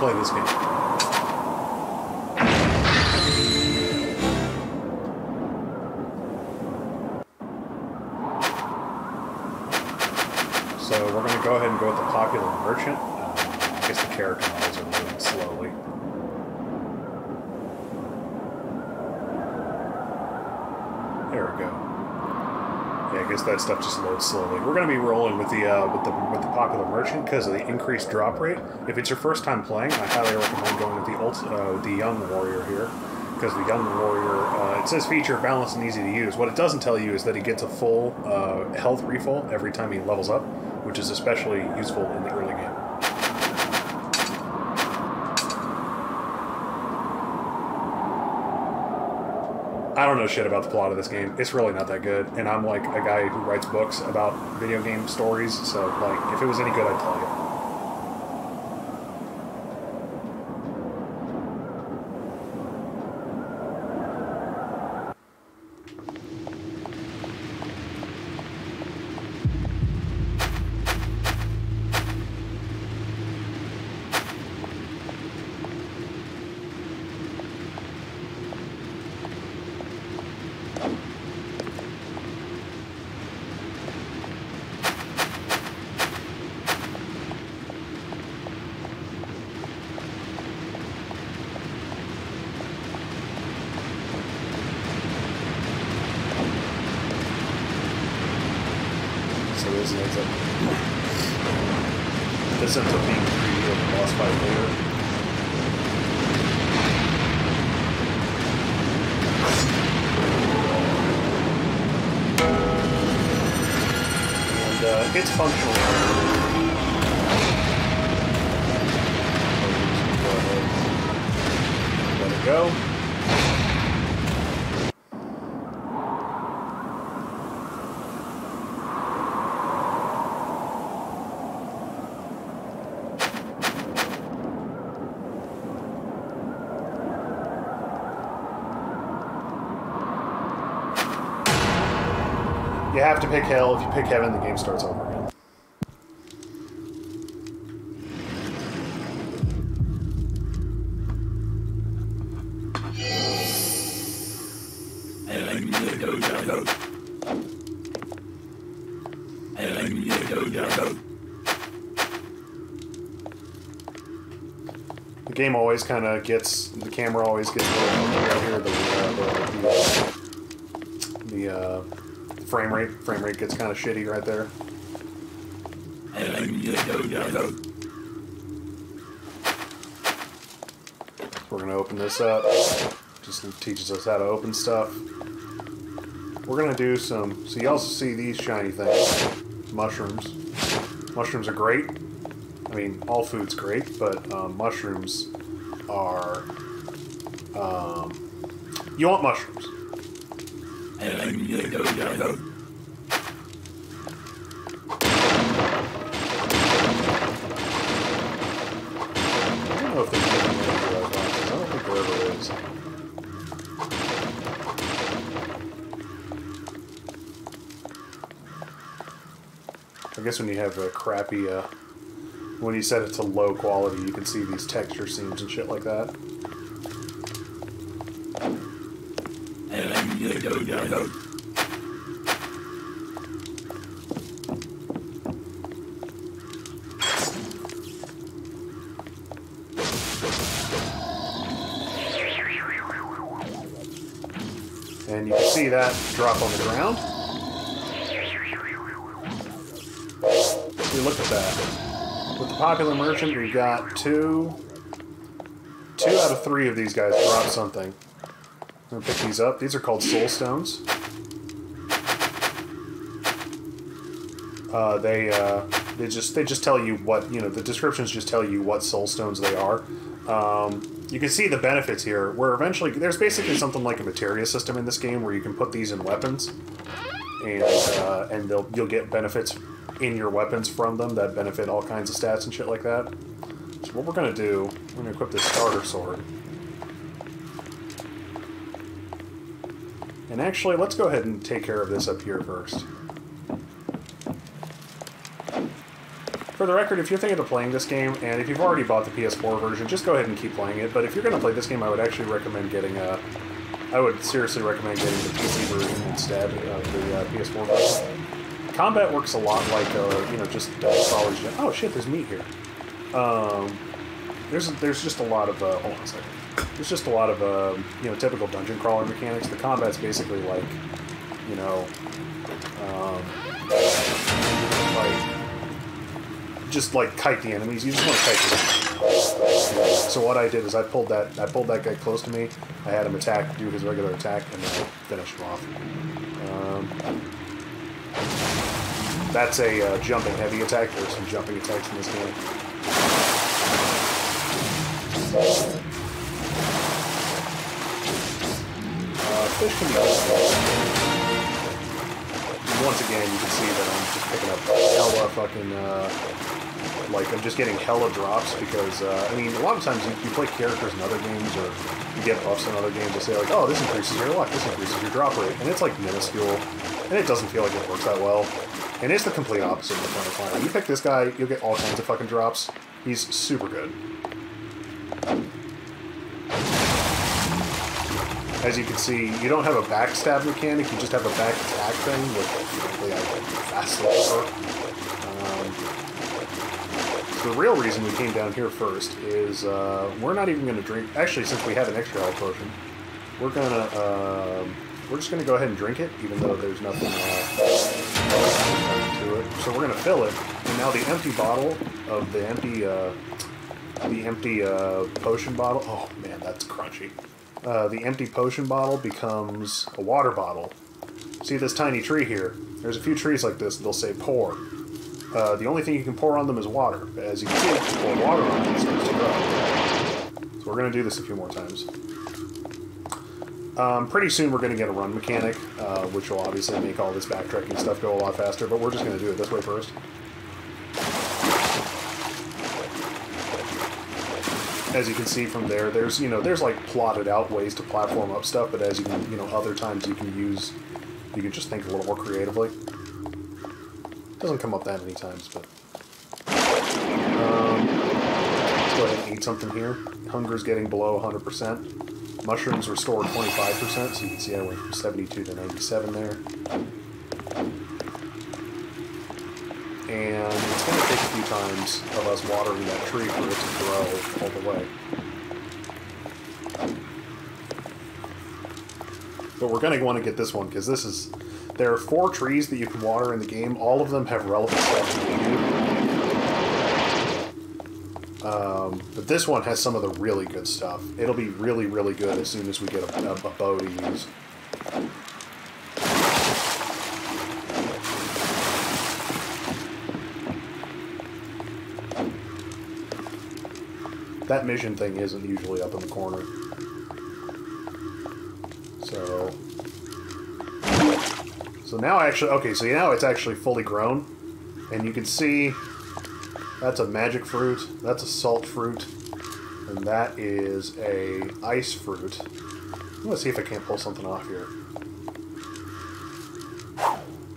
play this game. So we're going to go ahead and go with the popular merchant. Uh, I guess the character models are moving slowly. There we go. Guess that stuff just loads slowly. We're going to be rolling with the uh, with the with the popular merchant because of the increased drop rate. If it's your first time playing, I highly recommend going with the ult, uh, the young warrior here because the young warrior uh, it says feature balanced and easy to use. What it doesn't tell you is that he gets a full uh, health refill every time he levels up, which is especially useful in the early game. I don't know shit about the plot of this game. It's really not that good, and I'm like a guy who writes books about video game stories. So, like, if it was any good, I'd tell you. So this ends up this ends up being preview of the boss fight later. And uh, it's functional. Go ahead. Let it go. You have to pick hell. If you pick heaven, the game starts over again. The game always kind of gets the camera always gets a little funky out here. The uh, the, the, uh, the uh, frame rate frame rate gets kind of shitty right there. We're gonna open this up. Just teaches us how to open stuff. We're gonna do some. So you also see these shiny things, mushrooms. Mushrooms are great. I mean, all food's great, but um, mushrooms are. Um, you want mushrooms. I guess when you have a crappy, uh, when you set it to low quality, you can see these texture seams and shit like that. Drop on the ground. We look at that. With the popular merchant, we've got two, two out of three of these guys drop something. I'm gonna pick these up. These are called soul stones. Uh, they uh, they just they just tell you what you know. The descriptions just tell you what soul stones they are. Um, you can see the benefits here. Where eventually there's basically something like a materia system in this game where you can put these in weapons, and uh, and they'll you'll get benefits in your weapons from them that benefit all kinds of stats and shit like that. So what we're gonna do, we're gonna equip this starter sword. And actually, let's go ahead and take care of this up here first. For the record, if you're thinking of playing this game, and if you've already bought the PS4 version, just go ahead and keep playing it. But if you're going to play this game, I would actually recommend getting a. I would seriously recommend getting the PC version instead of the uh, PS4 version. Combat works a lot like, uh, you know, just uh, solid. Oh shit, there's meat here. Um, there's there's just a lot of uh, hold on a second. There's just a lot of um, you know typical dungeon crawler mechanics. The combat's basically like, you know, um, just like kite the enemies. You just want to kite the enemies. So what I did is I pulled that I pulled that guy close to me. I had him attack, do his regular attack, and then I finished him off. Um, that's a uh, jumping heavy attack. There's some jumping attacks in this game. Uh, fish can be Once again, you can see that I'm just picking up hella fucking, uh, like, I'm just getting hella drops because, uh, I mean, a lot of times you, you play characters in other games or you get buffs in other games that say, like, oh, this increases your luck, this increases your drop rate, and it's, like, minuscule, and it doesn't feel like it works that well. And it's the complete opposite of the Inferno Climber. You pick this guy, you'll get all kinds of fucking drops. He's super good. As you can see, you don't have a backstab mechanic, you just have a back attack thing, which frankly I vastly prefer. Um, the real reason we came down here first is uh, we're not even going to drink. Actually, since we have an extra health potion, we're gonna uh, we're just gonna go ahead and drink it, even though there's nothing uh, to it. So we're gonna fill it, and now the empty bottle of the empty uh, the empty uh, potion bottle. Oh man, that's crunchy. Uh, the empty potion bottle becomes a water bottle. See this tiny tree here? There's a few trees like this. They'll say pour. Uh, the only thing you can pour on them is water. As you can see, pour water on them, starts to grow. So we're going to do this a few more times. Um, pretty soon we're going to get a run mechanic, uh, which will obviously make all this backtracking stuff go a lot faster, but we're just going to do it this way first. As you can see from there, there's you know there's like plotted out ways to platform up stuff, but as you can you know other times you can use you can just think a little more creatively. Doesn't come up that many times, but um, let's go ahead and eat something here. Hunger's getting below 100%. Mushrooms restore 25%, so you can see I went from 72 to 97 there. And it's going to take a few times of us watering that tree for it to grow all the way. But we're going to want to get this one because this is... There are four trees that you can water in the game. All of them have relevant stuff to you. Um, but this one has some of the really good stuff. It'll be really, really good as soon as we get a, a, a bow to use. That mission thing isn't usually up in the corner. So... So now actually... Okay, so now it's actually fully grown. And you can see that's a magic fruit, that's a salt fruit, and that is a ice fruit. Let's see if I can't pull something off here.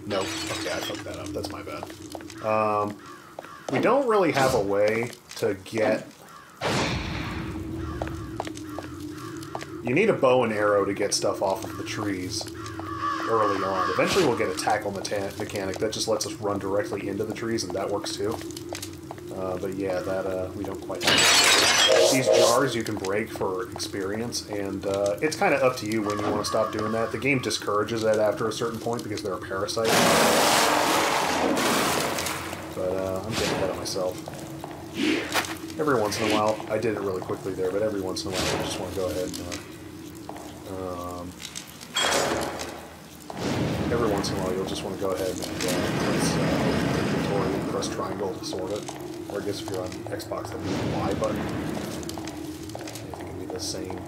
Nope. Okay, I fucked that up. That's my bad. Um, we don't really have a way to get You need a bow and arrow to get stuff off of the trees early on. Eventually we'll get a tackle mechanic that just lets us run directly into the trees, and that works too. Uh, but yeah, that uh, we don't quite have. These jars you can break for experience, and uh, it's kind of up to you when you want to stop doing that. The game discourages it after a certain point because they're a parasite. But uh, I'm getting ahead of myself. Every once in a while, I did it really quickly there, but every once in a while I just want to go ahead and uh, um, every once in a while, you'll just want to go ahead and uh, press uh, inventory press triangle to sort it. Or I guess if you're on Xbox, that'd be the Y button. I think it'd be the same.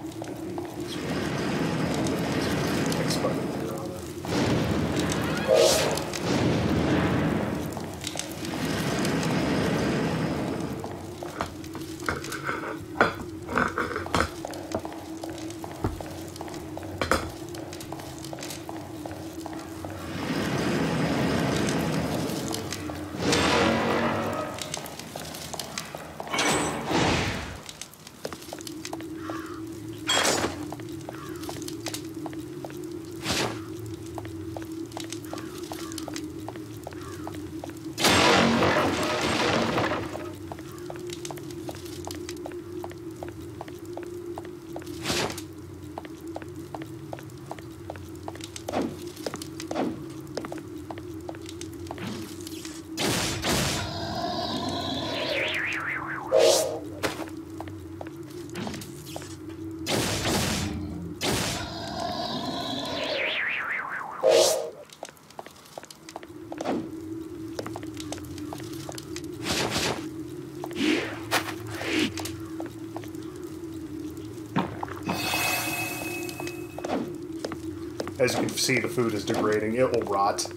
As you can see, the food is degrading. It will rot.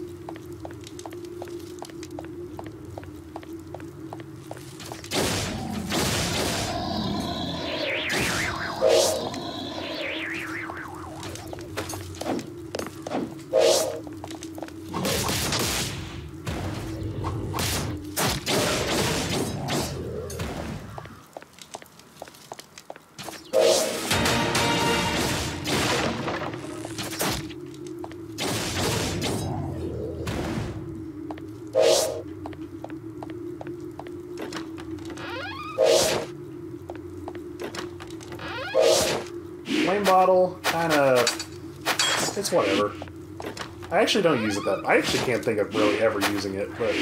Actually don't use it that. I actually can't think of really ever using it, but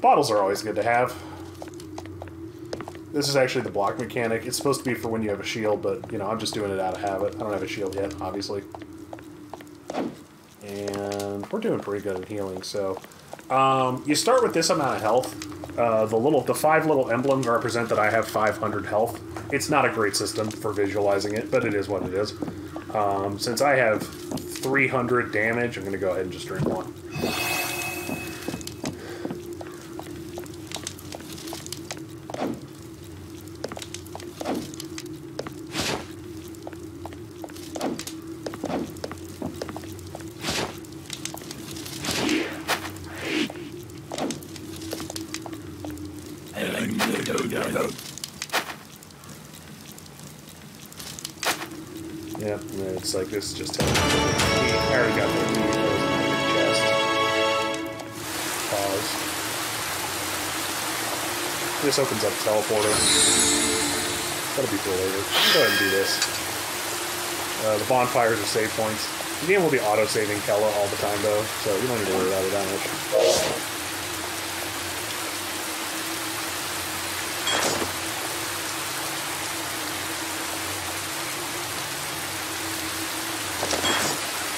bottles are always good to have. This is actually the block mechanic. It's supposed to be for when you have a shield, but you know I'm just doing it out of habit. I don't have a shield yet, obviously. And we're doing pretty good at healing. So um, you start with this amount of health. Uh, the little, the five little emblems represent that I have 500 health. It's not a great system for visualizing it, but it is what it is. Um, since I have 300 damage, I'm going to go ahead and just drink one. This opens up teleporter. That'll be for later. Go ahead and do this. Uh, the bonfires are save points. The game will be auto-saving Kella all the time, though, so you don't need to worry about it that much.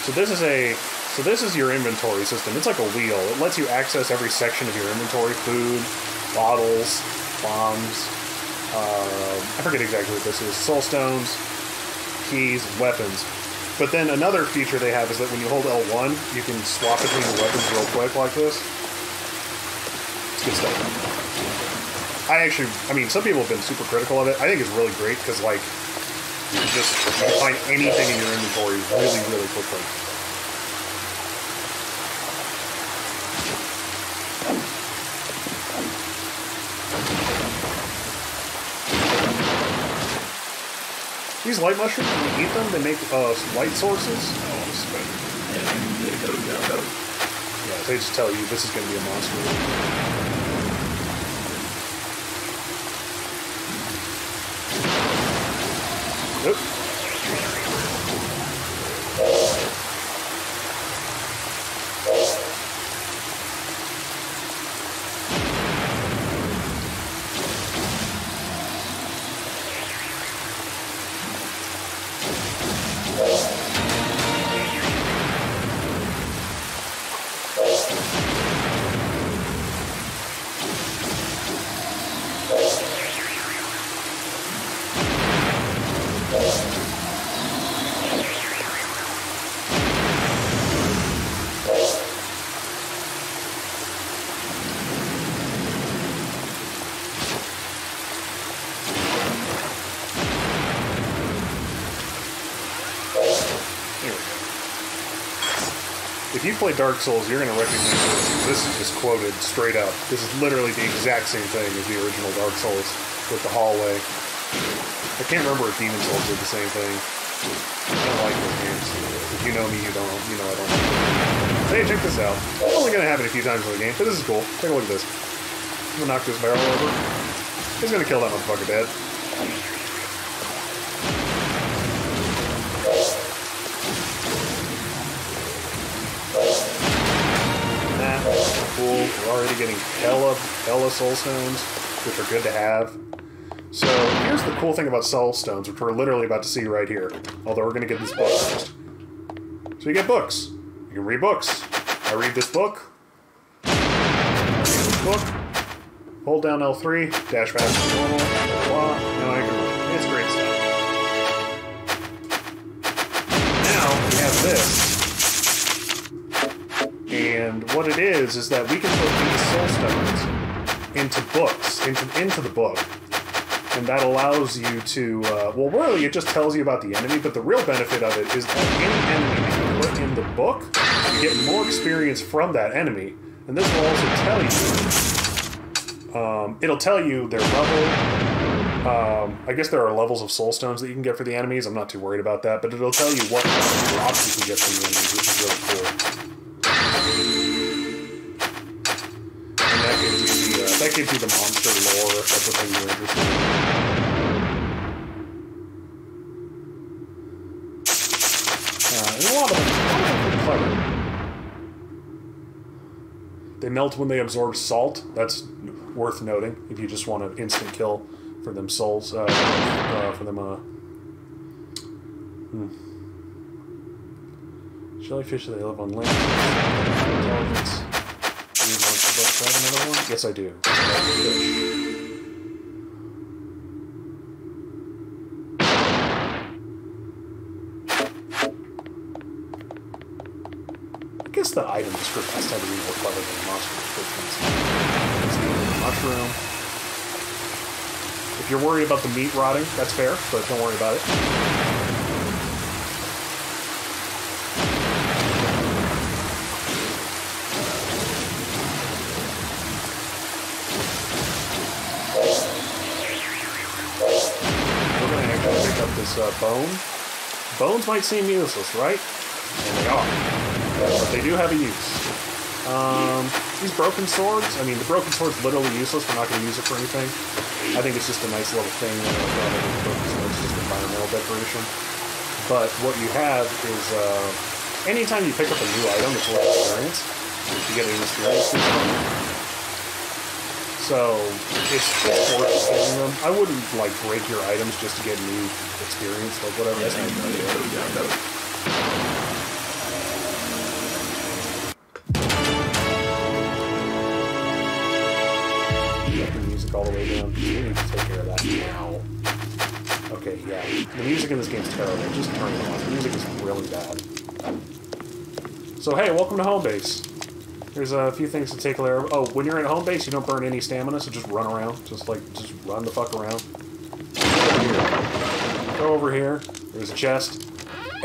So this is a so this is your inventory system. It's like a wheel. It lets you access every section of your inventory: food, bottles, bombs. Uh, I forget exactly what this is. Soul stones, keys, weapons. But then another feature they have is that when you hold L1, you can swap between the weapons real quick like this. It's good stuff. I actually, I mean, some people have been super critical of it. I think it's really great because, like, you just find anything in your inventory really, really quickly. These light mushrooms, when you eat them, they make uh, light sources. Oh, better. Yeah, they just tell you this is going to be a monster. Nope. Play Dark Souls, you're going to recognize this. This is just quoted straight up. This is literally the exact same thing as the original Dark Souls with the hallway. I can't remember if Demon's Souls did the same thing. I don't like those games. If you know me, you don't. You know I don't. Hey, check this out. It's only going to happen a few times in the game, but this is cool. Take a look at this. I'm going to knock this barrel over. He's going to kill that motherfucker dead. Already getting hella, hella soul stones, which are good to have. So here's the cool thing about soul stones, which we're literally about to see right here. Although we're going to get this book first. So you get books. You can read books. I read this book. Read this book. Hold down L3, dash normal, blah, blah, I can, it's great stuff. What it is is that we can put these soul stones into books, into into the book, and that allows you to. Uh, well, really, it just tells you about the enemy. But the real benefit of it is that any enemy you put in the book, you get more experience from that enemy, and this will also tell you. Um, it'll tell you their level. Um, I guess there are levels of soul stones that you can get for the enemies. I'm not too worried about that, but it'll tell you what drops you can get from the enemies, which is really cool. That gives you the monster lore that's the thing you're interested in. Uh, of of. They melt when they absorb salt. That's worth noting if you just want an instant kill for them souls, uh, uh, for them, uh, hmm. Jellyfish, they live on land. Intelligence. Do to have another one? Yes, I do. I guess the item description has to be more clever than the monster descriptions. Mushroom. If you're worried about the meat rotting, that's fair, but don't worry about it. Bone. Bones might seem useless, right? And they are. But they do have a use. Um, these broken swords, I mean, the broken sword's literally useless. We're not going to use it for anything. I think it's just a nice little thing. You know, uh, broken sword's just environmental decoration. But what you have is, uh, anytime you pick up a new item, it's worth experience. You get an experience. So, it's getting them. I wouldn't, like, break your items just to get new experience, like, whatever. That's not a good idea. the music all the way down. We need to take care of that now. Okay, yeah. The music in this game is terrible. Just turn it off. The music is really bad. So hey, welcome to home base. There's a few things to take care of. Oh, when you're at home base, you don't burn any stamina, so just run around. Just like, just run the fuck around. Go over here. There's a chest.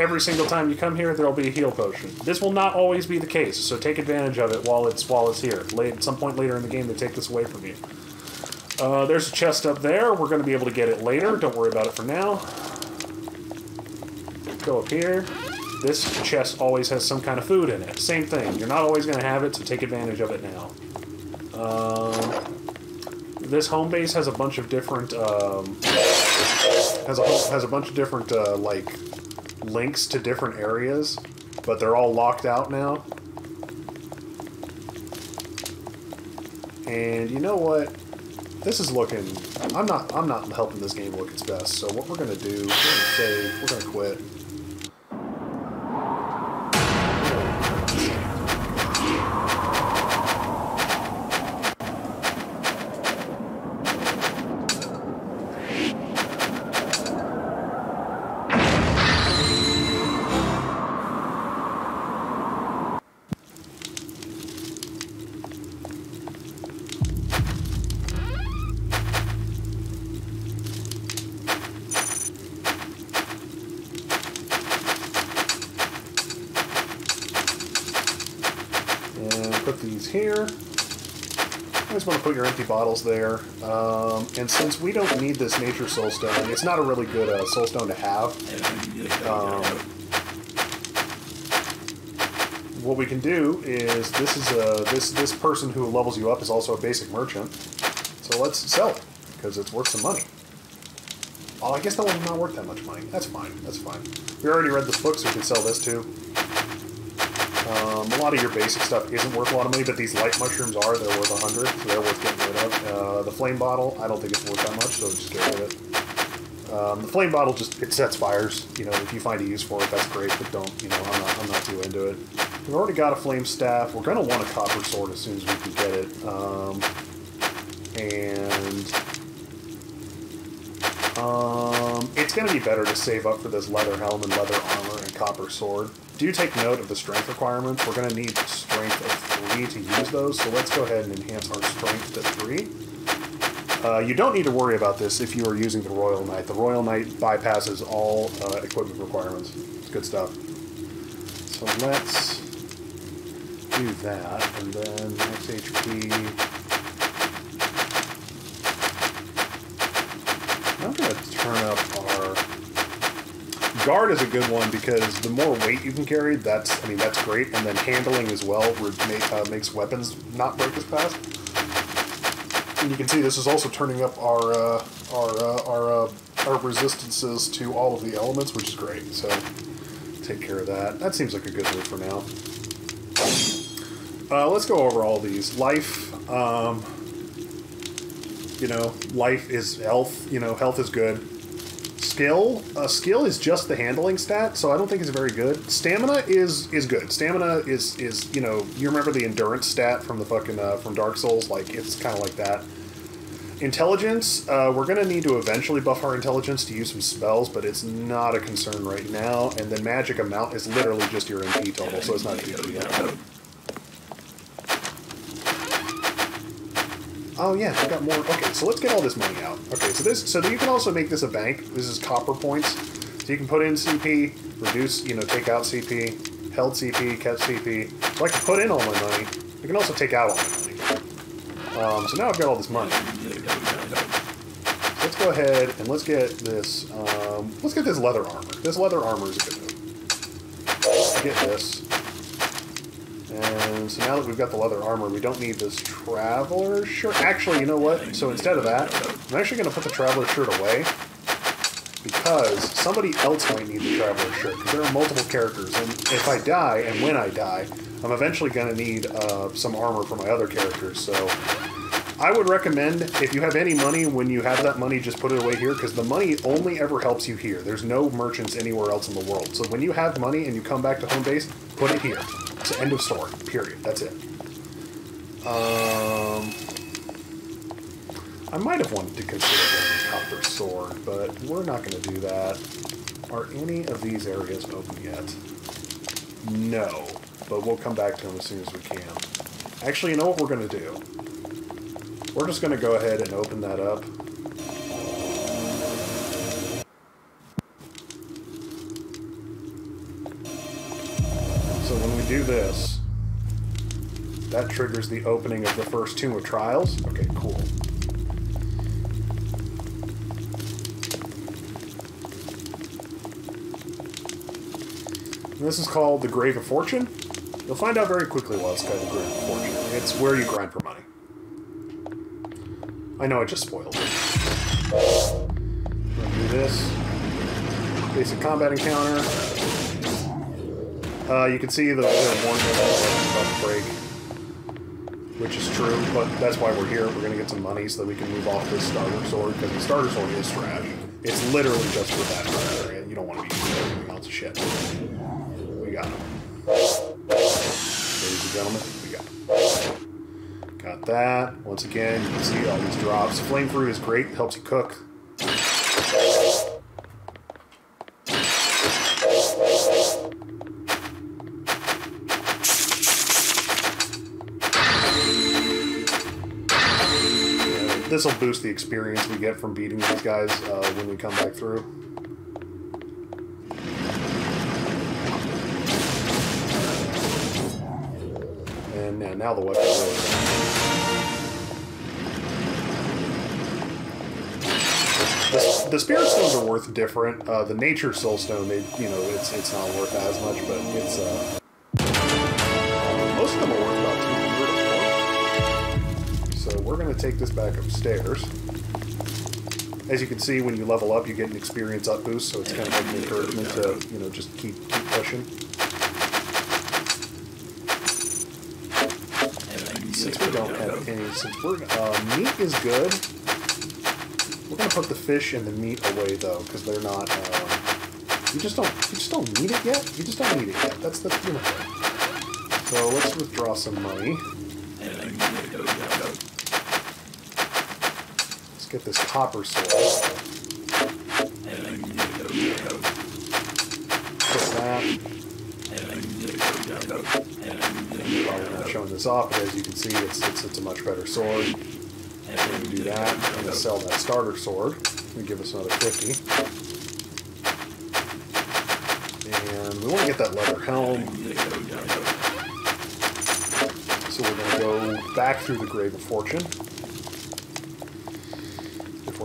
Every single time you come here, there'll be a heal potion. This will not always be the case, so take advantage of it while it's while it's here. Late, at some point later in the game, they take this away from you. Uh, there's a chest up there. We're going to be able to get it later. Don't worry about it for now. Go up here. This chest always has some kind of food in it. Same thing. You're not always going to have it, so take advantage of it now. Um, this home base has a bunch of different um, has a has a bunch of different uh, like links to different areas, but they're all locked out now. And you know what? This is looking. I'm not. I'm not helping this game look its best. So what we're gonna do? We're gonna save. We're gonna quit. Put your empty bottles there. Um, and since we don't need this nature soul stone, it's not a really good uh, soul stone to have. Um, what we can do is this is a this this person who levels you up is also a basic merchant. So let's sell it because it's worth some money. Oh, I guess that one's not worth that much money. That's fine. That's fine. We already read this book, so we can sell this too. Um, a lot of your basic stuff isn't worth a lot of money, but these light mushrooms are. They're worth 100, so they're worth getting rid of. Uh, the flame bottle, I don't think it's worth that much, so just get rid of it. Um, the flame bottle just it sets fires. You know, if you find a use for it, that's great. But don't, you know, I'm not, I'm not too into it. We've already got a flame staff. We're gonna want a copper sword as soon as we can get it. Um, and um, it's going to be better to save up for this leather helm and leather armor and copper sword. Do take note of the strength requirements. We're going to need strength of 3 to use those, so let's go ahead and enhance our strength to 3. Uh, you don't need to worry about this if you are using the Royal Knight. The Royal Knight bypasses all uh, equipment requirements. It's good stuff. So let's do that, and then max HP. I'm going to turn up guard is a good one because the more weight you can carry, that's I mean that's great, and then handling as well uh, makes weapons not break as fast. And you can see this is also turning up our uh, our uh, our uh, our resistances to all of the elements, which is great. So take care of that. That seems like a good move for now. Uh, let's go over all these. Life, um, you know, life is health. You know, health is good. Skill, uh, skill is just the handling stat, so I don't think it's very good. Stamina is is good. Stamina is is you know you remember the endurance stat from the fucking uh, from Dark Souls, like it's kind of like that. Intelligence, uh, we're gonna need to eventually buff our intelligence to use some spells, but it's not a concern right now. And then magic amount is literally just your MP total, so it's not a big deal. Oh yeah, I got more. Okay, so let's get all this money out. Okay, so this, so you can also make this a bank. This is copper points. So you can put in CP, reduce, you know, take out CP, held CP, kept CP. So I can put in all my money. I can also take out all my money. Um, so now I've got all this money. So let's go ahead and let's get this. Um, let's get this leather armor. This leather armor is a good move. Get this. And so now that we've got the leather armor, we don't need this traveler shirt. Actually, you know what? So instead of that, I'm actually going to put the traveler shirt away because somebody else might need the traveler shirt. Because there are multiple characters, and if I die, and when I die, I'm eventually going to need uh, some armor for my other characters. So I would recommend, if you have any money, when you have that money, just put it away here, because the money only ever helps you here. There's no merchants anywhere else in the world. So when you have money and you come back to home base, put it here. It's end of story. Period. That's it. Um, I might have wanted to consider getting a copper sword, but we're not going to do that. Are any of these areas open yet? No, but we'll come back to them as soon as we can. Actually, you know what we're going to do? We're just going to go ahead and open that up. Do this, that triggers the opening of the first Tomb of Trials. Okay, cool. This is called the Grave of Fortune. You'll find out very quickly why it's called the Grave of Fortune. It's where you grind for money. I know I just spoiled it. do this. Basic combat encounter. Uh, you can see the, the warning about to break which is true, but that's why we're here. We're going to get some money so that we can move off this starter sword, because the starter sword is trash. It's literally just for that area. You don't want to be using else of shit. We got him. Ladies and gentlemen, we got him. Got that. Once again, you can see all these drops. Flame fruit is great. Helps you cook. This will boost the experience we get from beating these guys uh, when we come back through. And yeah, now the weapon the, the spirit stones are worth different. Uh, the nature soul stone, they you know, it's it's not worth as much, but it's uh, most of them are worth we're going to take this back upstairs. As you can see, when you level up, you get an experience up boost, so it's kind of like an encouragement to, you know, just keep, keep pushing. Since we don't have any, since we're, uh, meat is good, we're going to put the fish and the meat away, though, because they're not, uh, you just don't, you just don't need it yet? You just don't need it yet. That's the, you know. So let's withdraw some money. Get this copper sword. Put that. Probably not showing this off, but as you can see, it's, it's, it's a much better sword. And we do that. I'm going to sell that starter sword and give us another 50. And we want to get that leather helm. So we're going to go back through the Grave of Fortune.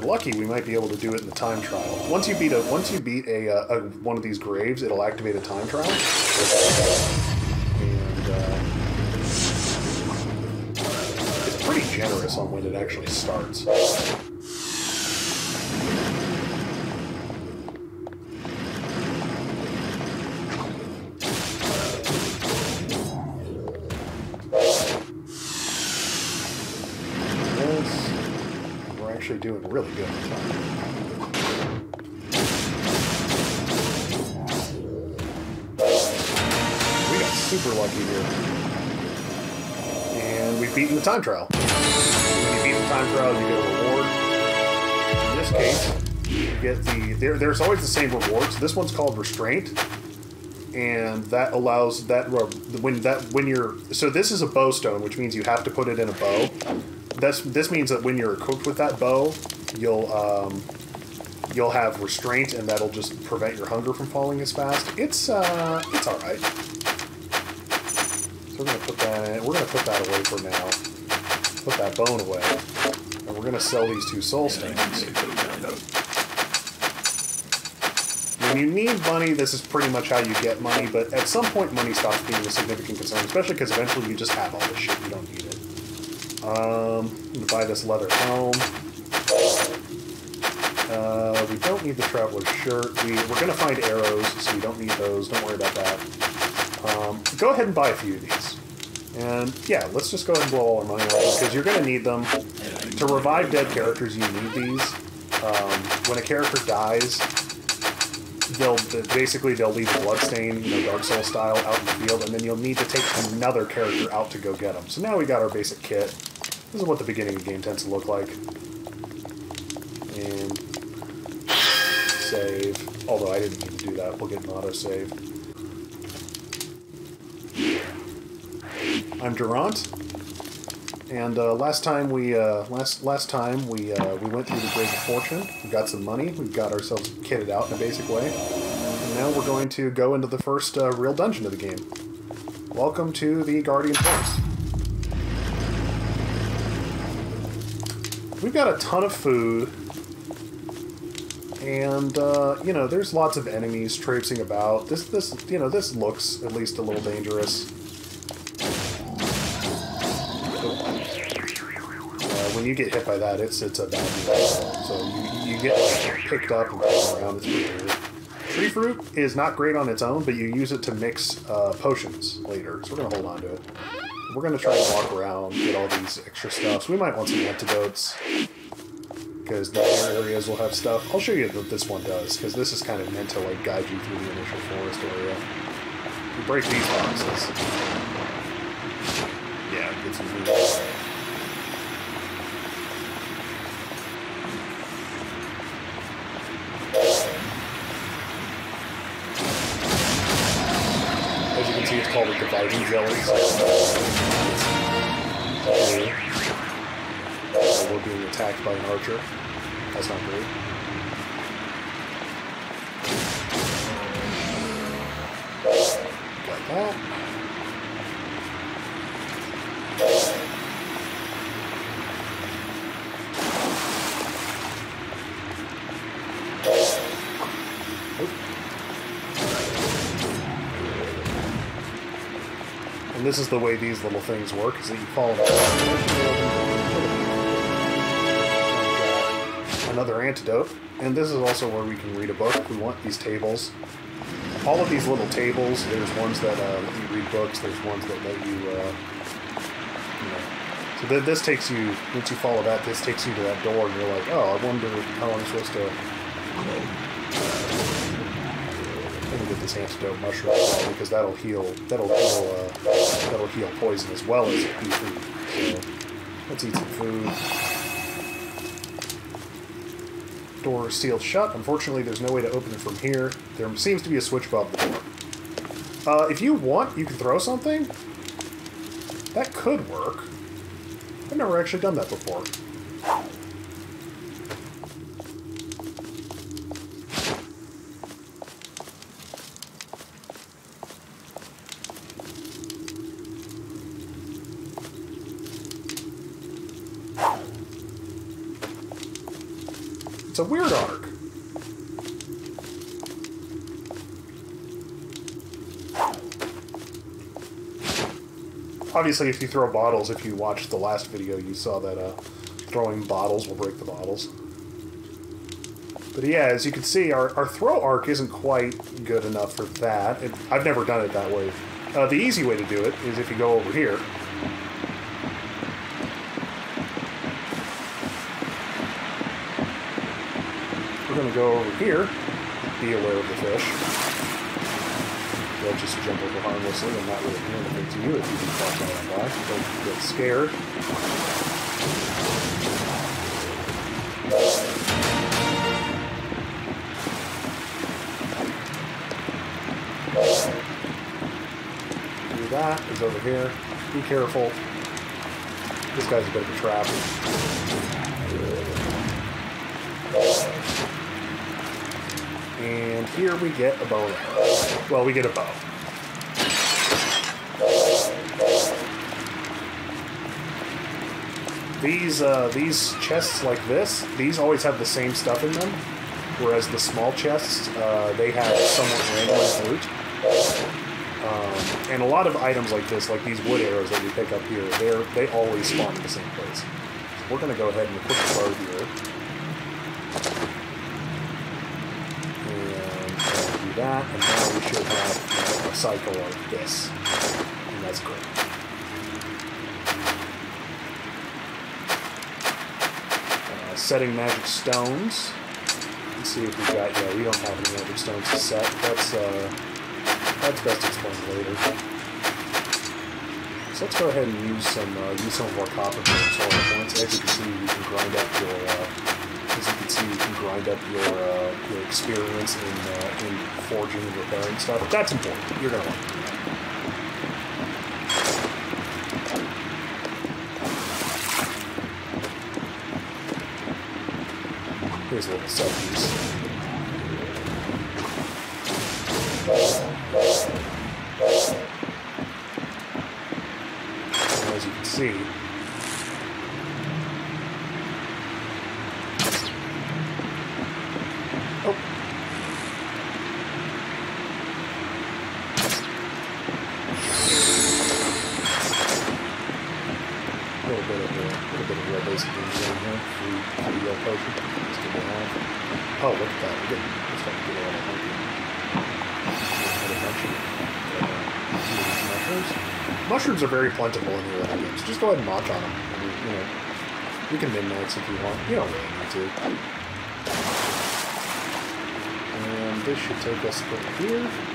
Lucky, we might be able to do it in the time trial. Once you beat a once you beat a, uh, a one of these graves, it'll activate a time trial. And uh, it's pretty generous on when it actually starts. Really good. We got super lucky here. And we've beaten the time trial. When you beat the time trial, you get a reward. In this case, you get the there, there's always the same rewards. This one's called restraint. And that allows that when that when you're so this is a bow stone, which means you have to put it in a bow. That's this means that when you're equipped with that bow, you'll um, you'll have restraint, and that'll just prevent your hunger from falling as fast. It's uh, it's all right. So we're gonna put that in. We're gonna put that away for now. Put that bone away, and we're gonna sell these two soul stones. When you need money, this is pretty much how you get money. But at some point, money stops being a significant concern, especially because eventually you just have all this shit. You don't need it. Um, I'm gonna buy this leather helm. Uh, we don't need the traveler's shirt. We, we're going to find arrows, so we don't need those. Don't worry about that. Um, go ahead and buy a few of these. And yeah, let's just go ahead and blow all our money out because you're going to need them. To revive dead characters, you need these. Um, when a character dies, they'll basically they'll leave a bloodstain, you know, Dark Soul style, out in the field, and then you'll need to take another character out to go get them. So now we got our basic kit. This is what the beginning of the game tends to look like. Save. Although I didn't to do that. We'll get an autosave. I'm Durant. And uh, last time we uh, last last time we uh, we went through the Grave of Fortune. We got some money. We got ourselves kitted out in a basic way. And now we're going to go into the first uh, real dungeon of the game. Welcome to the Guardian Forest. We've got a ton of food. And, uh, you know, there's lots of enemies traipsing about. This, this, you know, this looks at least a little dangerous. Uh, when you get hit by that, it's it's a bad. So you, you get like, picked up and thrown around. It's weird. Tree fruit is not great on its own, but you use it to mix uh, potions later. So we're gonna hold on to it. We're gonna try and walk around, get all these extra stuff. So we might want some antidotes because the other areas will have stuff. I'll show you what this one does because this is kind of meant to like guide you through the initial forest area. You break these boxes. Yeah, it gets you through. As you can see, it's called a dividing jelly. By an archer. That's not great. Got that. And this is the way these little things work, is that you follow another antidote. And this is also where we can read a book we want these tables. All of these little tables, there's ones that uh, let you read books, there's ones that let you, uh, you know. So th this takes you, once you follow that, this takes you to that door, and you're like, oh, I wonder how I'm supposed to, let me get this antidote mushroom well, because that'll heal, that'll heal, uh, that'll heal poison as well as food. So let's eat some food door sealed shut. Unfortunately, there's no way to open it from here. There seems to be a switch above the door. Uh, if you want, you can throw something. That could work. I've never actually done that before. It's a weird arc. Obviously, if you throw bottles, if you watched the last video, you saw that uh, throwing bottles will break the bottles. But yeah, as you can see, our, our throw arc isn't quite good enough for that. It, I've never done it that way. Uh, the easy way to do it is if you go over here. We're going to go over here, be aware of the fish. They'll just jump over harmlessly and not really do anything to you if you can cross that by. Don't get scared. Do that. He's over here. Be careful. This guy's a bit of a trap. And here we get a bow. Well, we get a bow. These uh, these chests like this, these always have the same stuff in them, whereas the small chests, uh, they have somewhat random loot. Um, and a lot of items like this, like these wood arrows that we pick up here, they're they always spawn in the same place. So we're gonna go ahead and equip the bow here. And uh, do that, and have a cycle like this. And that's great. Uh, setting magic stones. Let's see if we got, yeah, we don't have any magic stones to set. That's, uh, that's best explained later. So let's go ahead and use some, uh, use some of our copper for points. As you can see, you can grind up your, uh, as you can see, you can grind up your, uh, your experience in, uh, in forging and repairing stuff. That's important. You're gonna want to do that. Here's a little set piece. And as you can see, oh, a little bit of a little bit of real basic things in here. Free, free real potion. Let's get it on. Oh, look at that. We're getting, we're starting to get a lot of hunting. Had a bunch of, uh, these mushrooms. Mushrooms are very plentiful in the early games. Just go ahead and march on them. I mean, you know, you can min-max if you want. You don't really need to. And this should take us over here.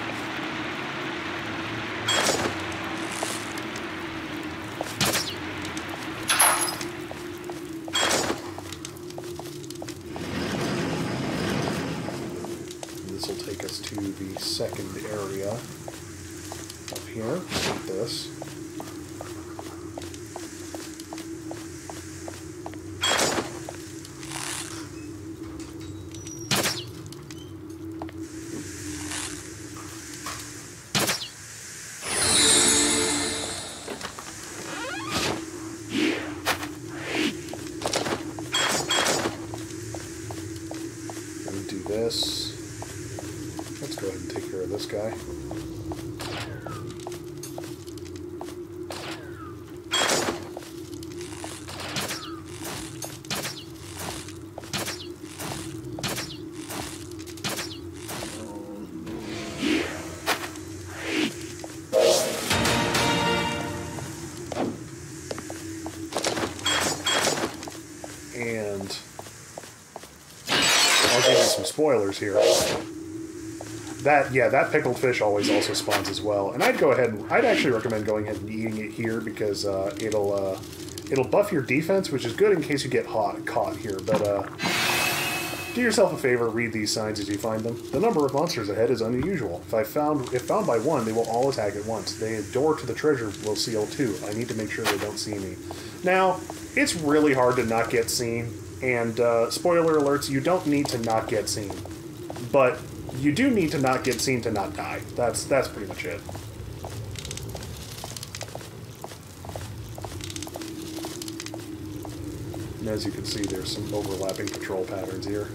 Spoilers here. That yeah, that pickled fish always also spawns as well, and I'd go ahead and I'd actually recommend going ahead and eating it here because uh, it'll uh, it'll buff your defense, which is good in case you get hot caught here. But uh, Do yourself a favor, read these signs as you find them. The number of monsters ahead is unusual. If I found if found by one, they will all attack at once. The door to the treasure will seal too. I need to make sure they don't see me. Now, it's really hard to not get seen, and uh, spoiler alerts, you don't need to not get seen. But you do need to not get seen to not die. That's that's pretty much it. And as you can see, there's some overlapping control patterns here.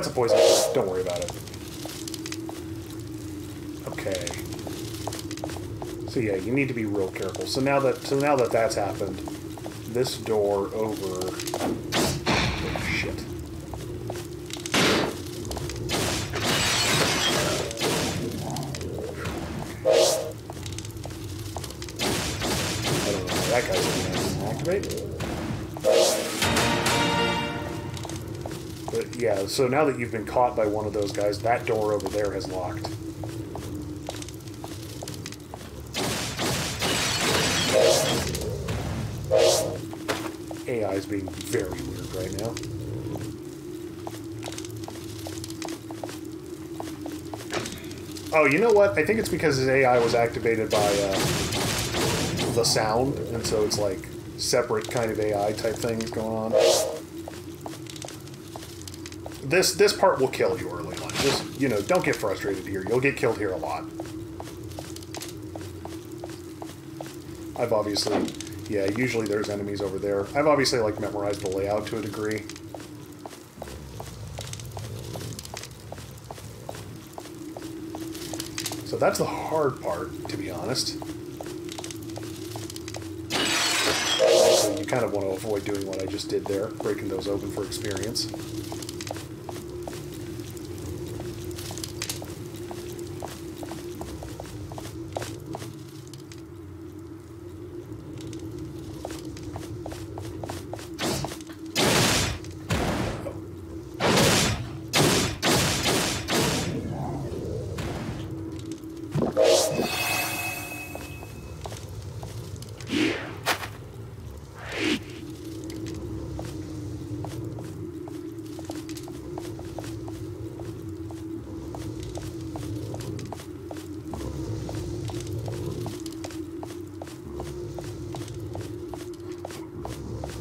That's a poison. Don't worry about it. Okay. So yeah, you need to be real careful. So now that so now that that's happened, this door over. So now that you've been caught by one of those guys, that door over there has locked. AI is being very weird right now. Oh, you know what? I think it's because his AI was activated by uh, the sound, and so it's like separate kind of AI type things going on. This this part will kill you early on. Just you know, don't get frustrated here. You'll get killed here a lot. I've obviously, yeah. Usually there's enemies over there. I've obviously like memorized the layout to a degree. So that's the hard part, to be honest. So you kind of want to avoid doing what I just did there, breaking those open for experience.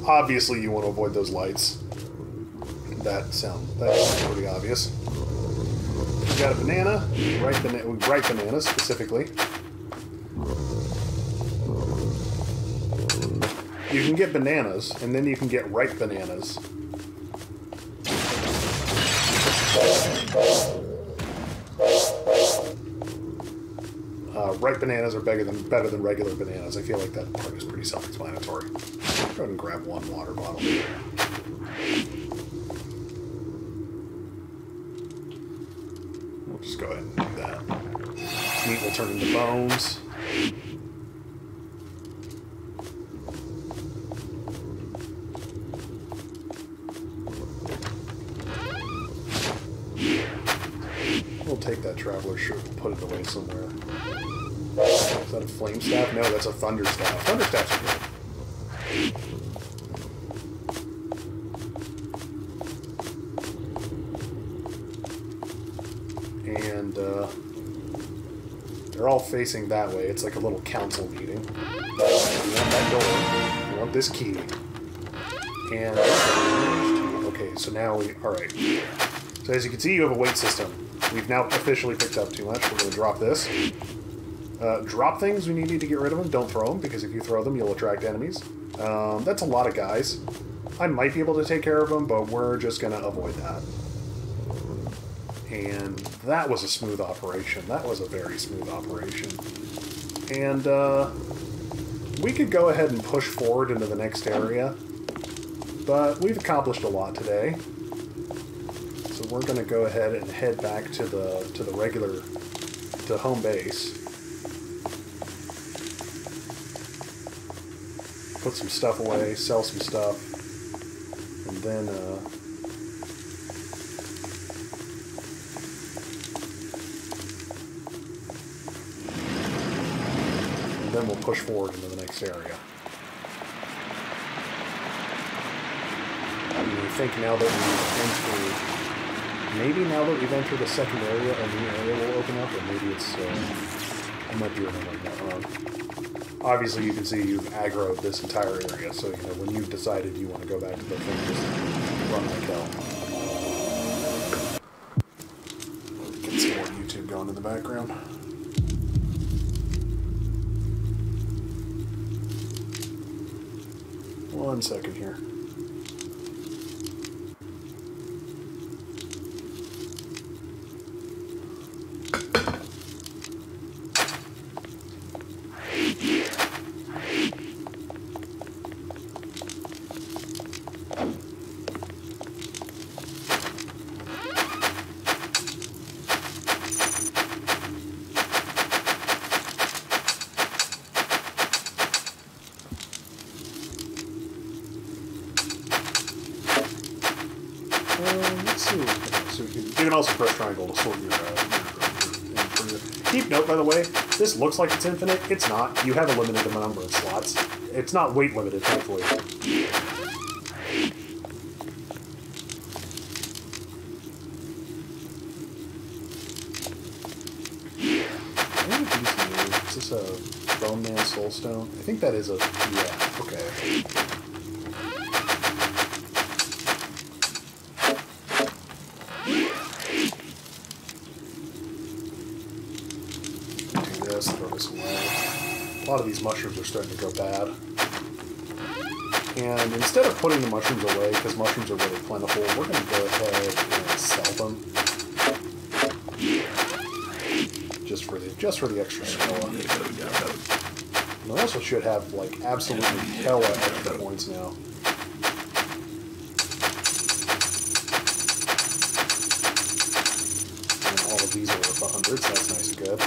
Obviously, you want to avoid those lights. That sound that's pretty obvious. You got a banana, ripe, bana- ripe bananas specifically. You can get bananas, and then you can get ripe bananas. Bananas are better than better than regular bananas. I feel like that part is pretty self-explanatory. Go ahead and grab one water bottle. We'll just go ahead and do that. Meat will turn into bones. Flame staff? No, that's a thunder staff. Thunder staffs are good. And uh, they're all facing that way. It's like a little council meeting. You want that door. You want this key. And okay, so now we all right. So as you can see, you have a weight system. We've now officially picked up too much. We're going to drop this. Uh, drop things when you need to get rid of them. Don't throw them, because if you throw them, you'll attract enemies. Um, that's a lot of guys. I might be able to take care of them, but we're just going to avoid that. And that was a smooth operation. That was a very smooth operation. And uh, we could go ahead and push forward into the next area, but we've accomplished a lot today. So we're gonna go ahead and head back to the to the regular to home base. Put some stuff away, sell some stuff, and then uh, and then we'll push forward into the next area. I think now that we've entered, maybe now that we've entered the second area, a new area will open up, or maybe it's, uh, I might be remembering that wrong. Obviously, you can see you've aggroed this entire area, so, you know, when you've decided you want to go back to the thing, just run like hell. Get some more YouTube going in the background. One second here. Um, let's see. So you can, you can also press triangle to sort your, uh, your, your. Keep note, by the way, this looks like it's infinite. It's not. You have a limited number of slots. It's not weight limited, thankfully. Is this a Bone Man Soulstone? I think that is a. starting to go bad. And instead of putting the mushrooms away, because mushrooms are really plentiful, we're going to go ahead and sell them. Just for the just for the extra score. And I also should have like absolutely hella extra points now. All of these are worth 100, so that's nice and good.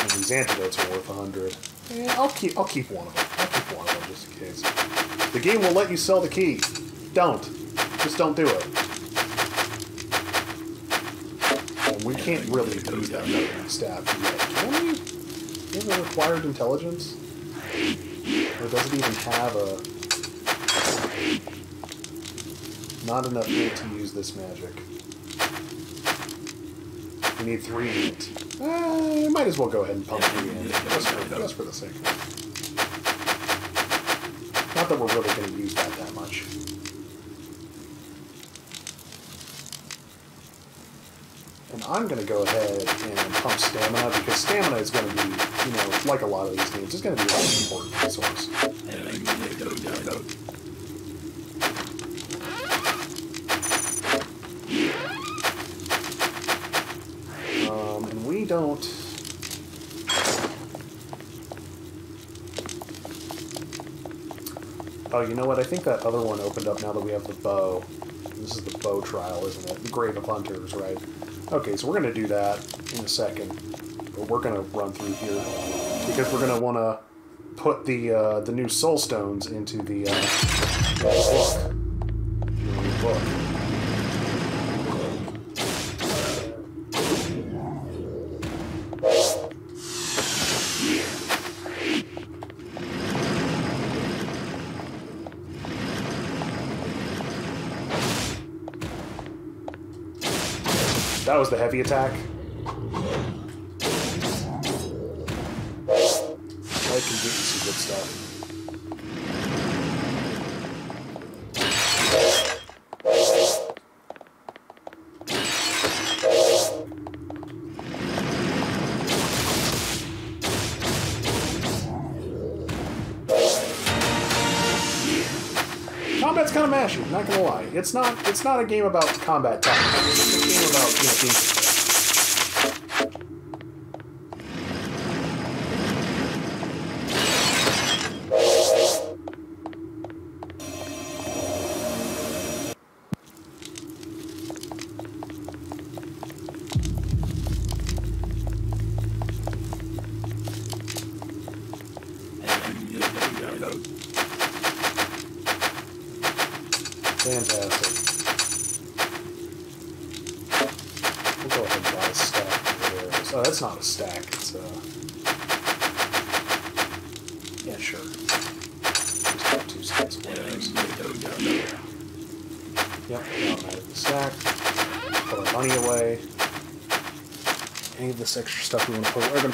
And these antidotes are worth 100. I'll keep I'll keep one of them. I'll keep one of them just in case. The game will let you sell the key. Don't. Just don't do it. Well, we can't really use that staff yet. Can we? Do we have required intelligence? Or does it even have a... Not enough to use this magic. We need three. Uh, might as well go ahead and pump three in, just for, just for the sake. Not that we're really going to use that that much. And I'm going to go ahead and pump stamina, because stamina is going to be, you know, like a lot of these games, it's going to be a really important resource. Oh, you know what? I think that other one opened up now that we have the bow. This is the bow trial, isn't it? The Grave of Hunters, right? Okay, so we're going to do that in a second. But we're going to run through here because we're going to want to put the uh, the new soul stones into the uh, book. The new That was the heavy attack. It's not. It's not a game about combat tactics. It's a game about you know being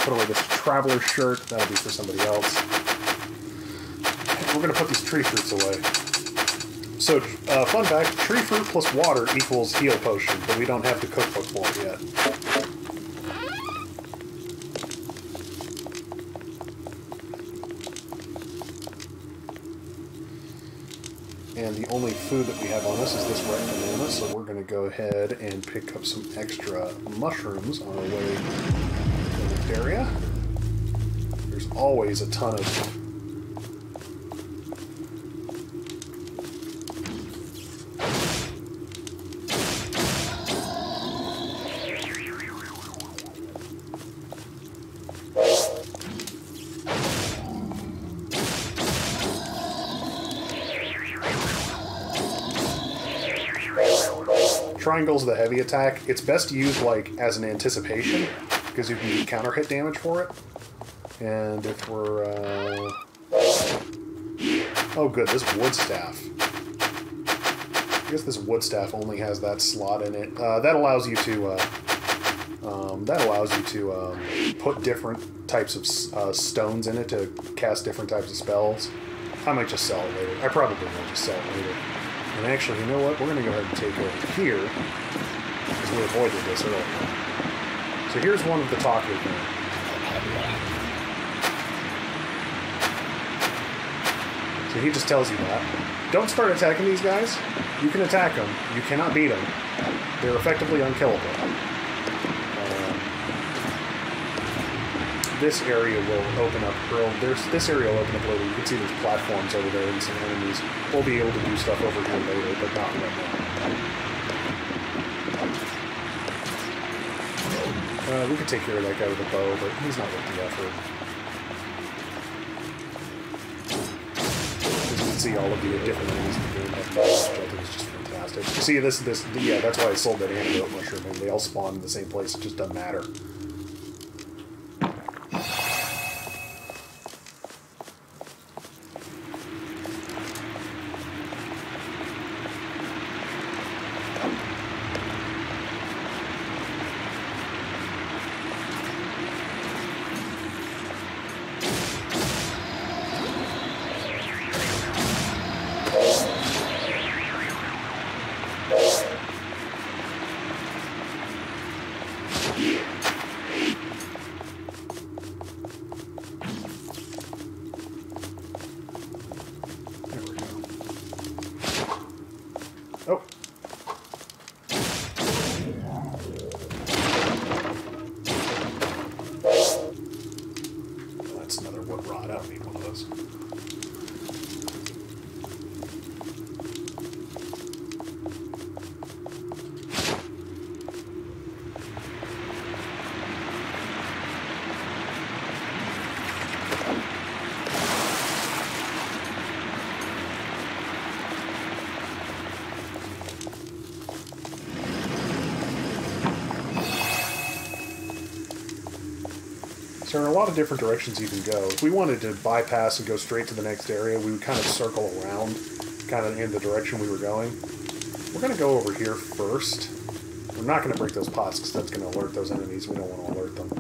put away this traveler shirt. That'll be for somebody else. We're going to put these tree fruits away. So, uh, fun fact, tree fruit plus water equals heal potion, but we don't have the cookbook for it yet. And the only food that we have on us is this red banana, so we're going to go ahead and pick up some extra mushrooms on our way area. There's always a ton of Triangle's the heavy attack. It's best used like as an anticipation because you can get counter hit damage for it. And if we're uh... oh good, this wood staff. I guess this wood staff only has that slot in it. Uh, that allows you to uh, um, that allows you to um, put different types of uh, stones in it to cast different types of spells. I might just sell it later. I probably will just sell it later. And actually, you know what? We're going to go ahead and take over here, because we avoided this earlier. So here's one of the talkers now. So he just tells you that. Don't start attacking these guys. You can attack them. You cannot beat them. They're effectively unkillable. Um, this area will open up early. There's this area will open up later. You can see there's platforms over there and some enemies. We'll be able to do stuff over here later, but not right now. Uh, we could take care of that guy with a bow, but he's not worth the effort. As you can see, all of the different enemies in the game have I think is just fantastic. See, this, this, yeah, that's why I sold that antidote mushroom, and they all spawn in the same place. It just doesn't matter. There are a lot of different directions you can go. If we wanted to bypass and go straight to the next area, we would kind of circle around, kind of in the direction we were going. We're going to go over here first. We're not going to break those pots because that's going to alert those enemies. We don't want to alert them.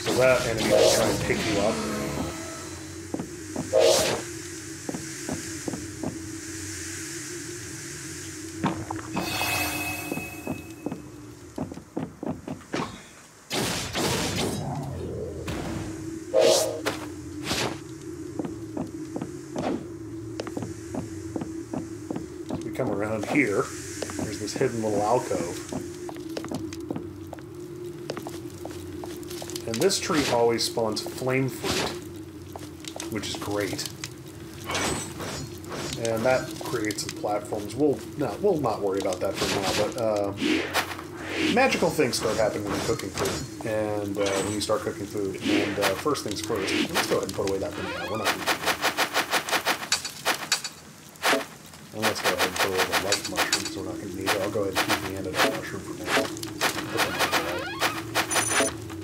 So that enemy will try and pick you up. Hidden little alcove. And this tree always spawns flame fruit, which is great. and that creates some platforms. We'll no, we'll not worry about that for now. But uh, magical things start happening when you're cooking food, and uh, when you start cooking food. And uh, first things first, let's go ahead and put away that banana. We're not. Gonna... And let's go ahead and put away the light mushrooms. We're not going to need it. I'll go ahead and keep the antidote mushroom for now. Put them away.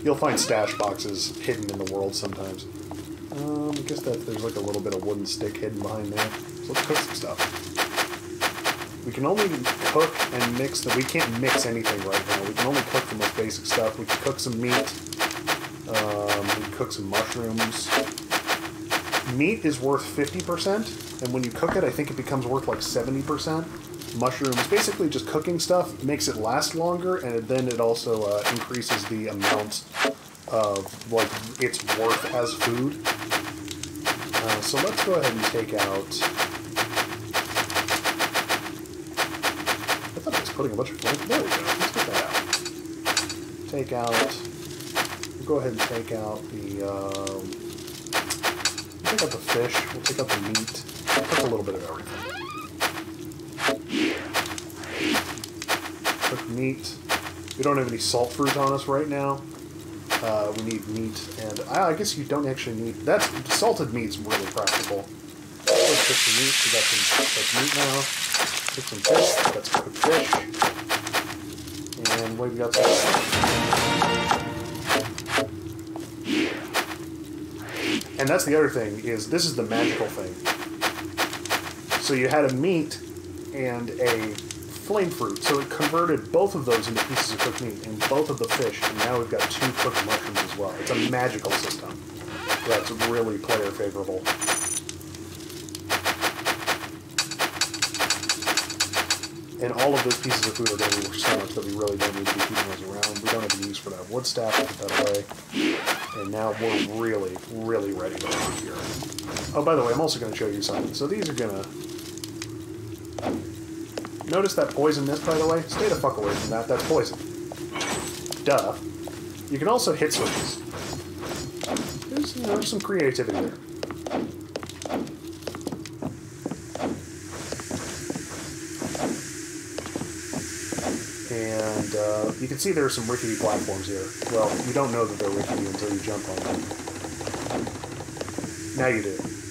You'll find stash boxes hidden in the world sometimes. Um, I guess that there's like a little bit of wooden stick hidden behind there. So let's cook some stuff. We can only cook and mix the. We can't mix anything right now. We can only cook the most basic stuff. We can cook some meat. Um, we can cook some mushrooms. Meat is worth 50%, and when you cook it, I think it becomes worth like 70%. Mushrooms, basically just cooking stuff, makes it last longer, and then it also uh, increases the amount of like its worth as food. Uh, so let's go ahead and take out. I thought I was putting a bunch of flame. There we go. Let's get that out. Take out. We'll go ahead and take out the. Um, we'll take out the fish. We'll take out the meat. We'll a little bit of everything. Meat. We don't have any salt fruit on us right now. Uh, we need meat, and I, I guess you don't actually need that's salted meat's really practical. Let's cook some meat. We got some meat now. Cook some fish. That's cooked fish. And we've got some. And that's the other thing is this is the magical thing. So you had a meat and a flame fruit. So it converted both of those into pieces of cooked meat and both of the fish, and now we've got two cooked mushrooms as well. It's a magical system. That's really player favorable. And all of those pieces of food are going to be so much that we really don't need to be keeping those around. We don't have a use for that wood staff, put that away. And now we're really, really ready to rock here. Oh, by the way, I'm also going to show you something. So these are going to Notice that poison mist, by the way? Stay the fuck away from that. That's poison. Duh. You can also hit switches. There's, you know, some creativity there. And uh, you can see there are some rickety platforms here. Well, you don't know that they're rickety until you jump on them. Now you do.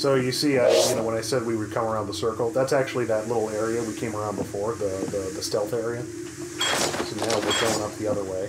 So you see, uh, you know, when I said we would come around the circle, that's actually that little area we came around before, the, the, the stealth area. So now we're going up the other way.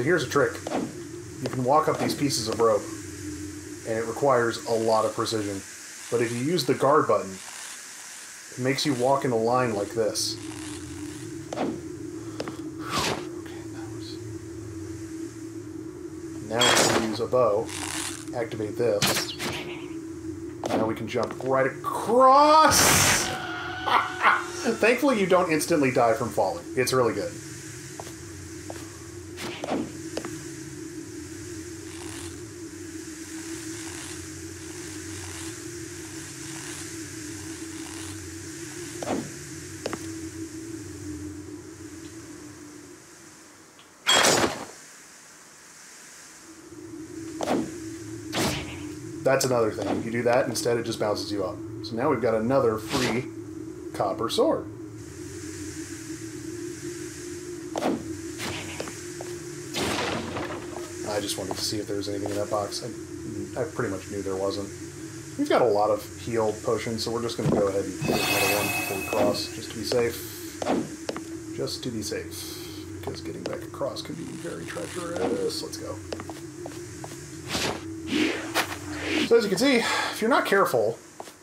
So here's a trick. You can walk up these pieces of rope, and it requires a lot of precision. But if you use the guard button, it makes you walk in a line like this. Now we can use a bow, activate this. Now we can jump right across! Thankfully, you don't instantly die from falling. It's really good. That's another thing. If you do that, instead it just bounces you up. So now we've got another free copper sword. I just wanted to see if there was anything in that box. I, I pretty much knew there wasn't. We've got a lot of heal potions, so we're just going to go ahead and get another one before we cross, just to be safe. Just to be safe. Because getting back across could be very treacherous. Let's go. So as you can see, if you're not careful,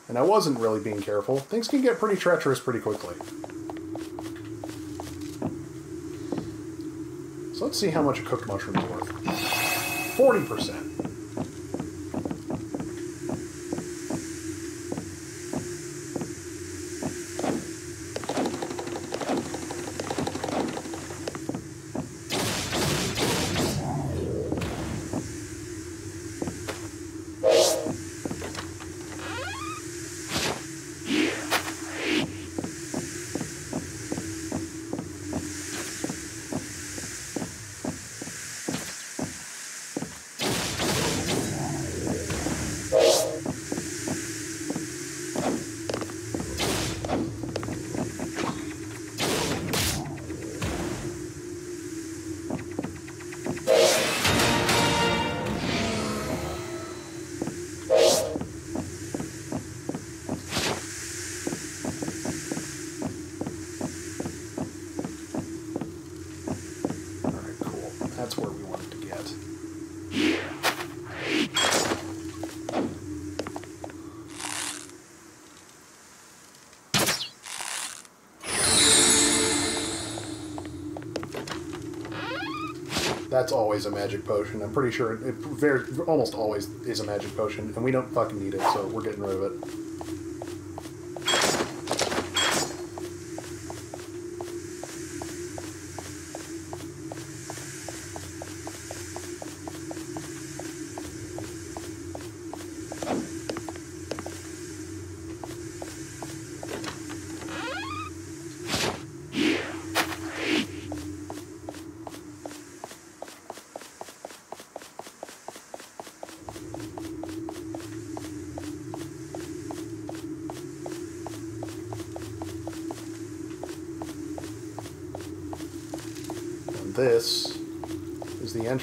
and I wasn't really being careful, things can get pretty treacherous pretty quickly. So let's see how much a cooked mushroom is worth. 40%. That's always a magic potion. I'm pretty sure it, it very almost always is a magic potion, and we don't fucking need it, so we're getting rid of it.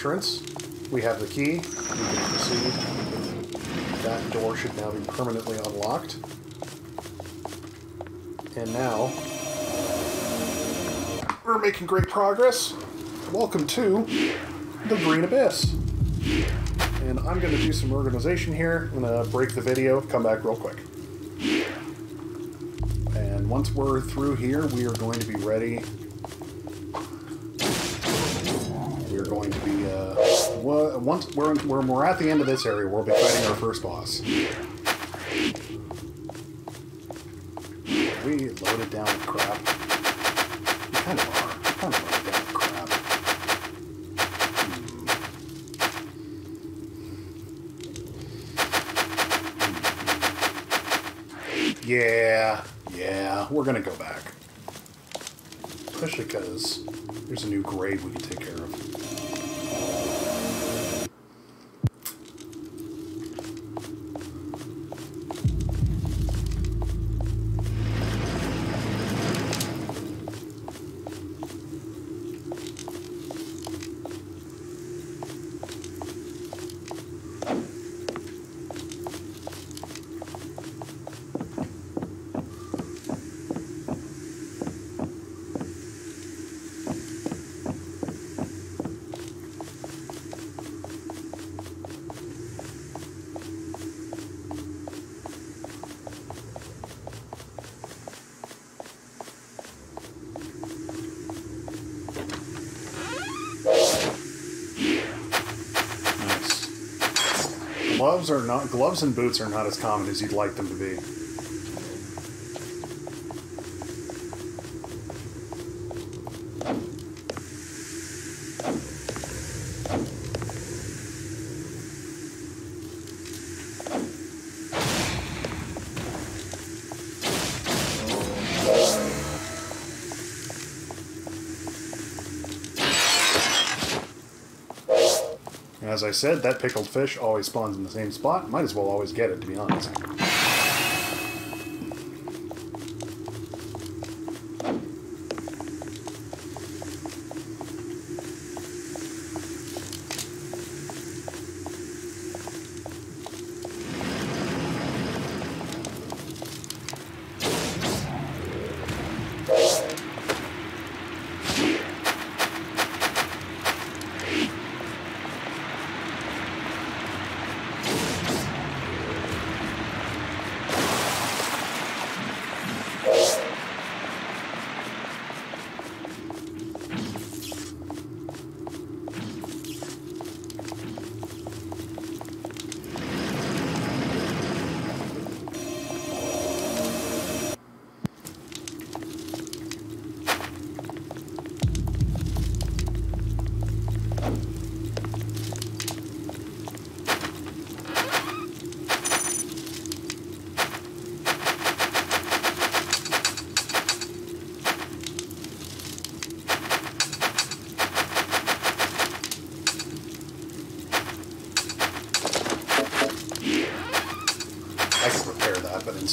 Entrance. We have the key. We can proceed. That door should now be permanently unlocked. And now, we're making great progress. Welcome to the Green Abyss. And I'm going to do some organization here. I'm going to break the video, come back real quick. And once we're through here, we are going to be ready once we're we're at the end of this area, we'll be fighting our first boss. We loaded down with crap. Gloves are not gloves and boots are not as common as you'd like them to be. As I said, that pickled fish always spawns in the same spot. Might as well always get it, to be honest.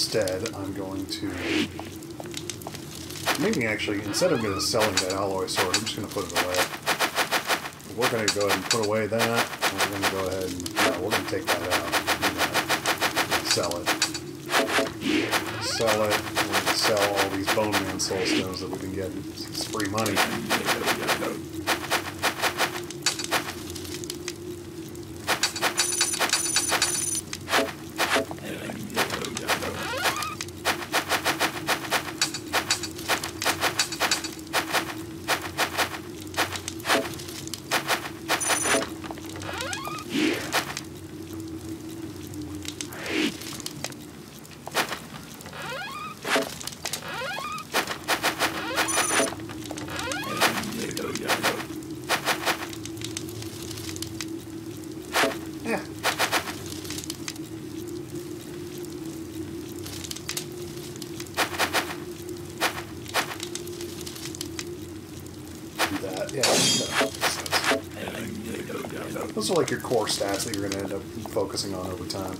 Instead I'm going to... Maybe actually, instead of just selling that alloy sword, I'm just going to put it away. We're going to go ahead and put away that. We're going to go ahead and... No, we're going to take that out. and, uh, Sell it. Sell it. We're going to sell all these Bone Man Soul Stones that we've been getting. It's free money. Yeah. Do that. Yeah. that makes sense. Are like your core stats that you're going to end up focusing on over time.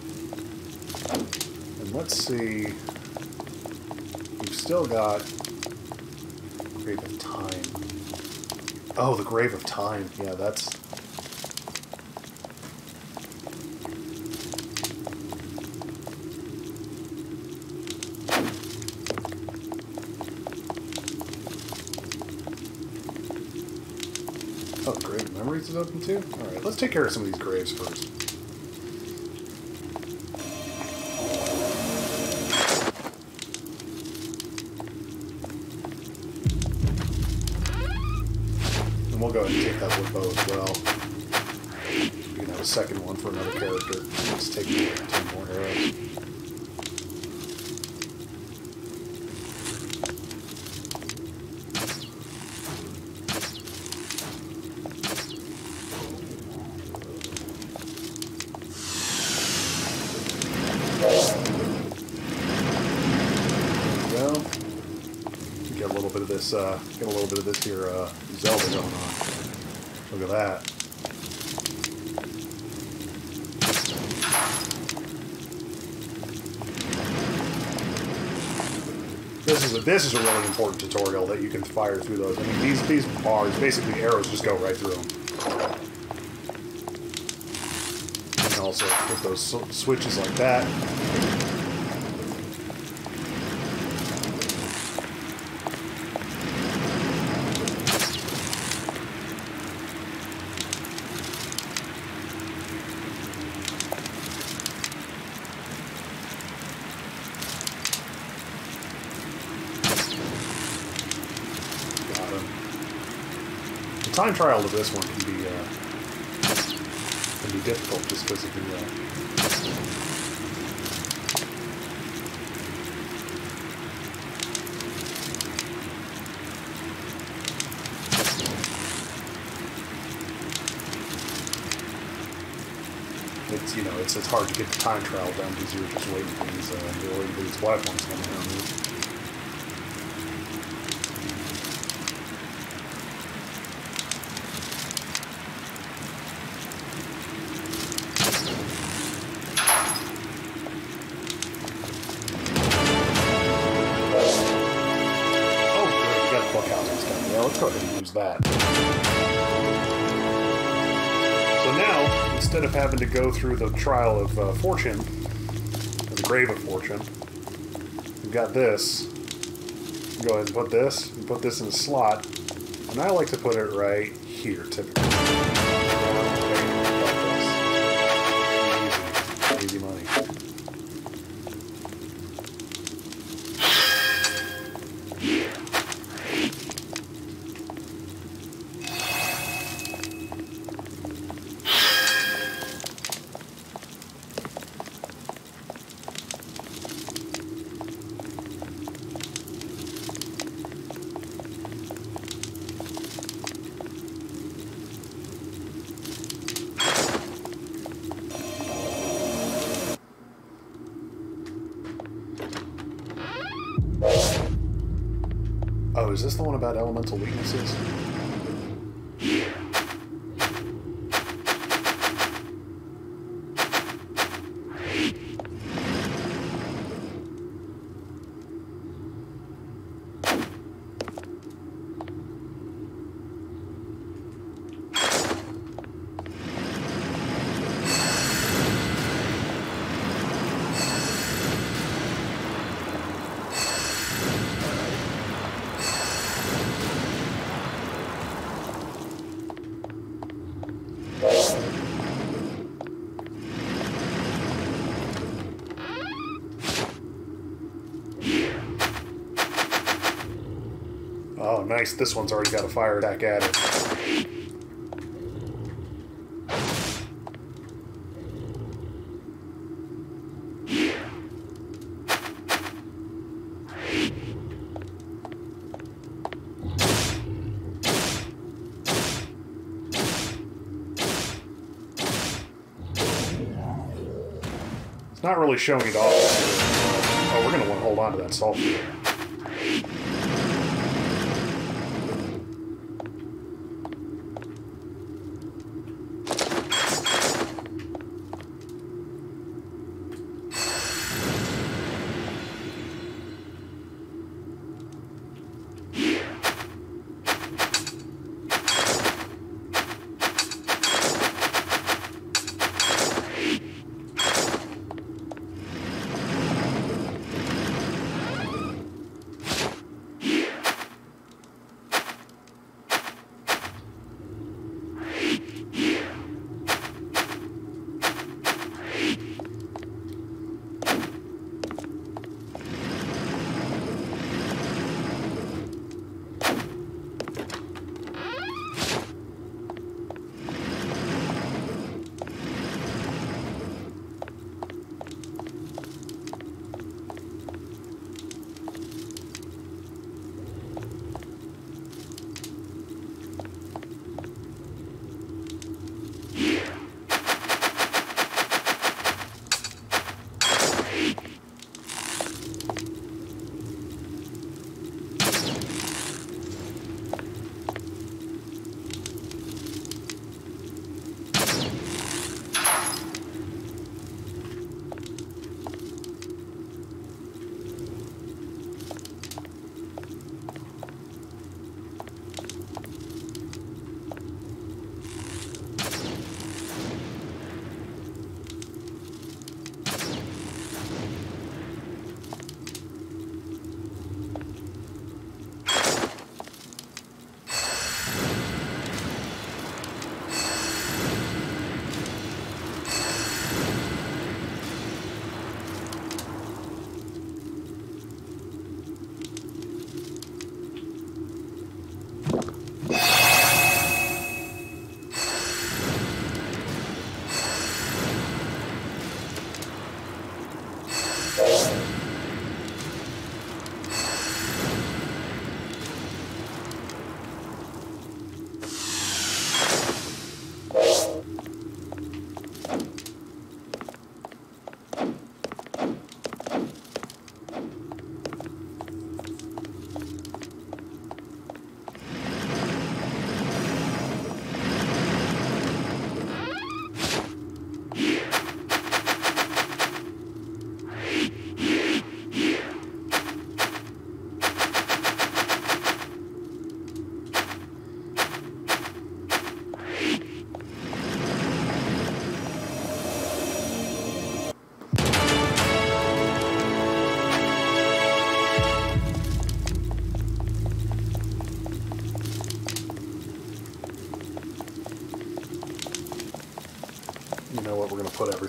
And let's see. We've still got Grave of Time. Oh, the Grave of Time. Yeah, that's. Take care of some of these graves first. And we'll go ahead and take that wood bow as well. You can have a second one for another character. Let's take 10 more arrows. There we go. Get a little bit of this, uh, get a little bit of this here, uh, Zelda going on. Look at that. This is a this is a really important tutorial that you can fire through those. I mean, these these bars basically arrows just go right through them. And also with those switches like that, time trial to this one can be uh, can be difficult just because of the. Uh, it's you know it's it's hard to get the time trial done because you're just waiting for these uh, for these platforms go through the trial of uh, fortune, or the grave of fortune, we've got this. Go ahead and put this, and put this in a slot, and I like to put it right About elemental weaknesses? Oh, nice. This one's already got a fire attack at it. It's not really showing it off. Oh, we're going to want to hold on to that salt.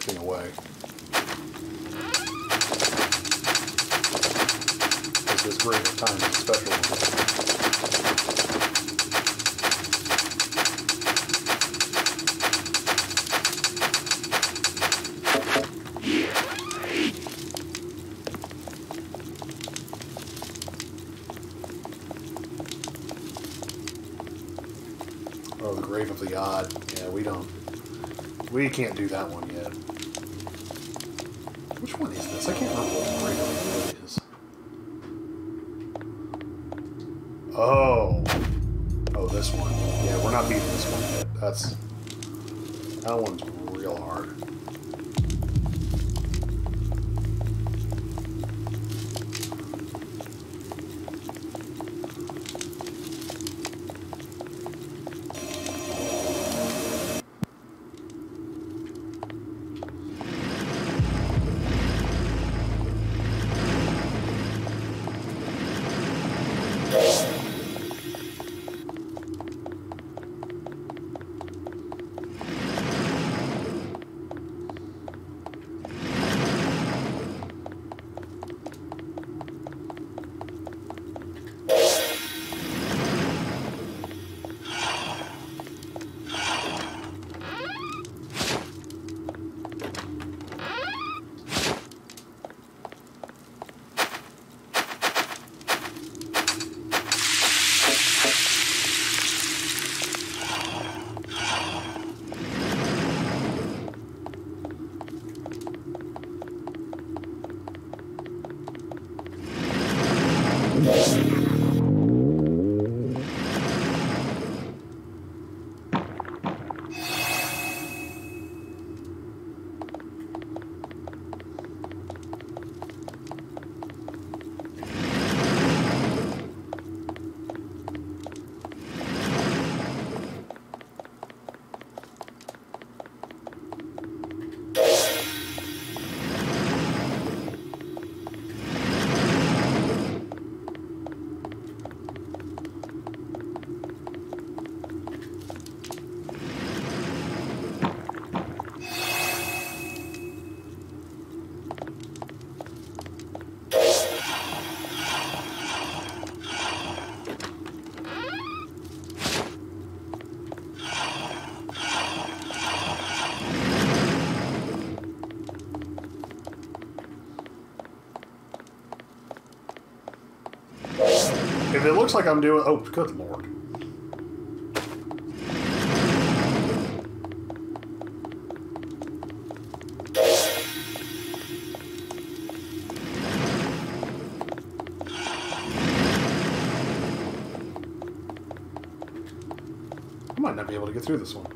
Everything away. Of time. Oh, the grave of the odd. Yeah, we don't. We can't do that If it looks like I'm doing. Oh, good lord. I might not be able to get through this one.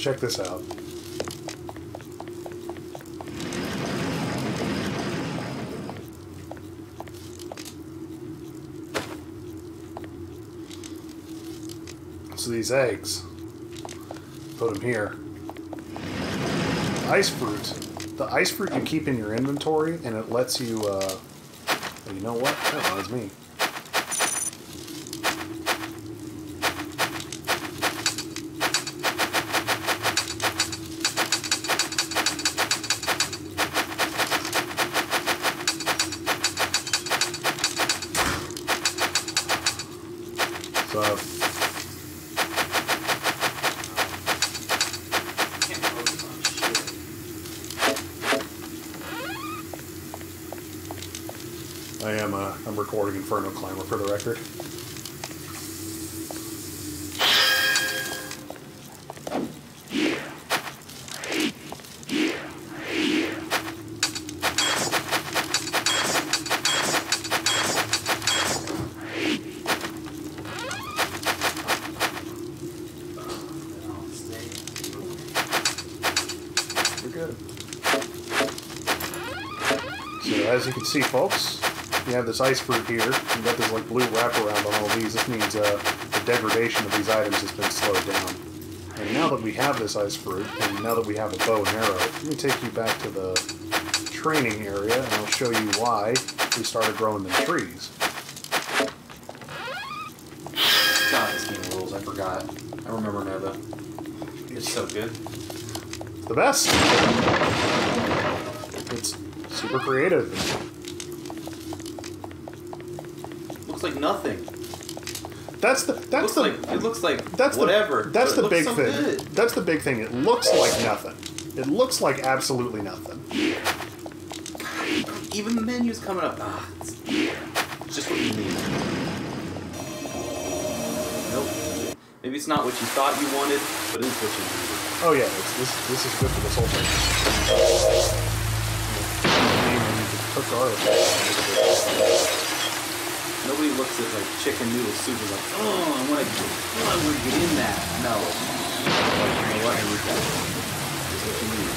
Check this out. So these eggs, put them here. Ice fruit. The ice fruit you keep in your inventory, and it lets you. Uh, you know what? That reminds me. So I am. Uh, I'm recording Inferno Climber for the record. You're good. So as you can see, folks, you have this ice fruit here. You've got this like blue wraparound on all these. This means uh, the degradation of these items has been slowed down. And now that we have this ice fruit, and now that we have a bow and arrow, let me take you back to the training area, and I'll show you why we started growing the trees. God, this game rules. I forgot. I remember Nova. It's so good. The best. It's super creative. Nothing. That's the that's the like it looks like That's whatever. The, that's the big so thing. good. That's the big thing. It looks like nothing. It looks like absolutely nothing. Even the menu's coming up. Ah, it's, just what you need. Nope. Maybe it's not what you thought you wanted, but it's what you needed. Oh yeah, it's, this this is good for this whole thing. Cook garlic. Nobody looks at like chicken noodle soup and like, oh, I want to, oh, I want to get in that. No. You know what? I need that. What you need.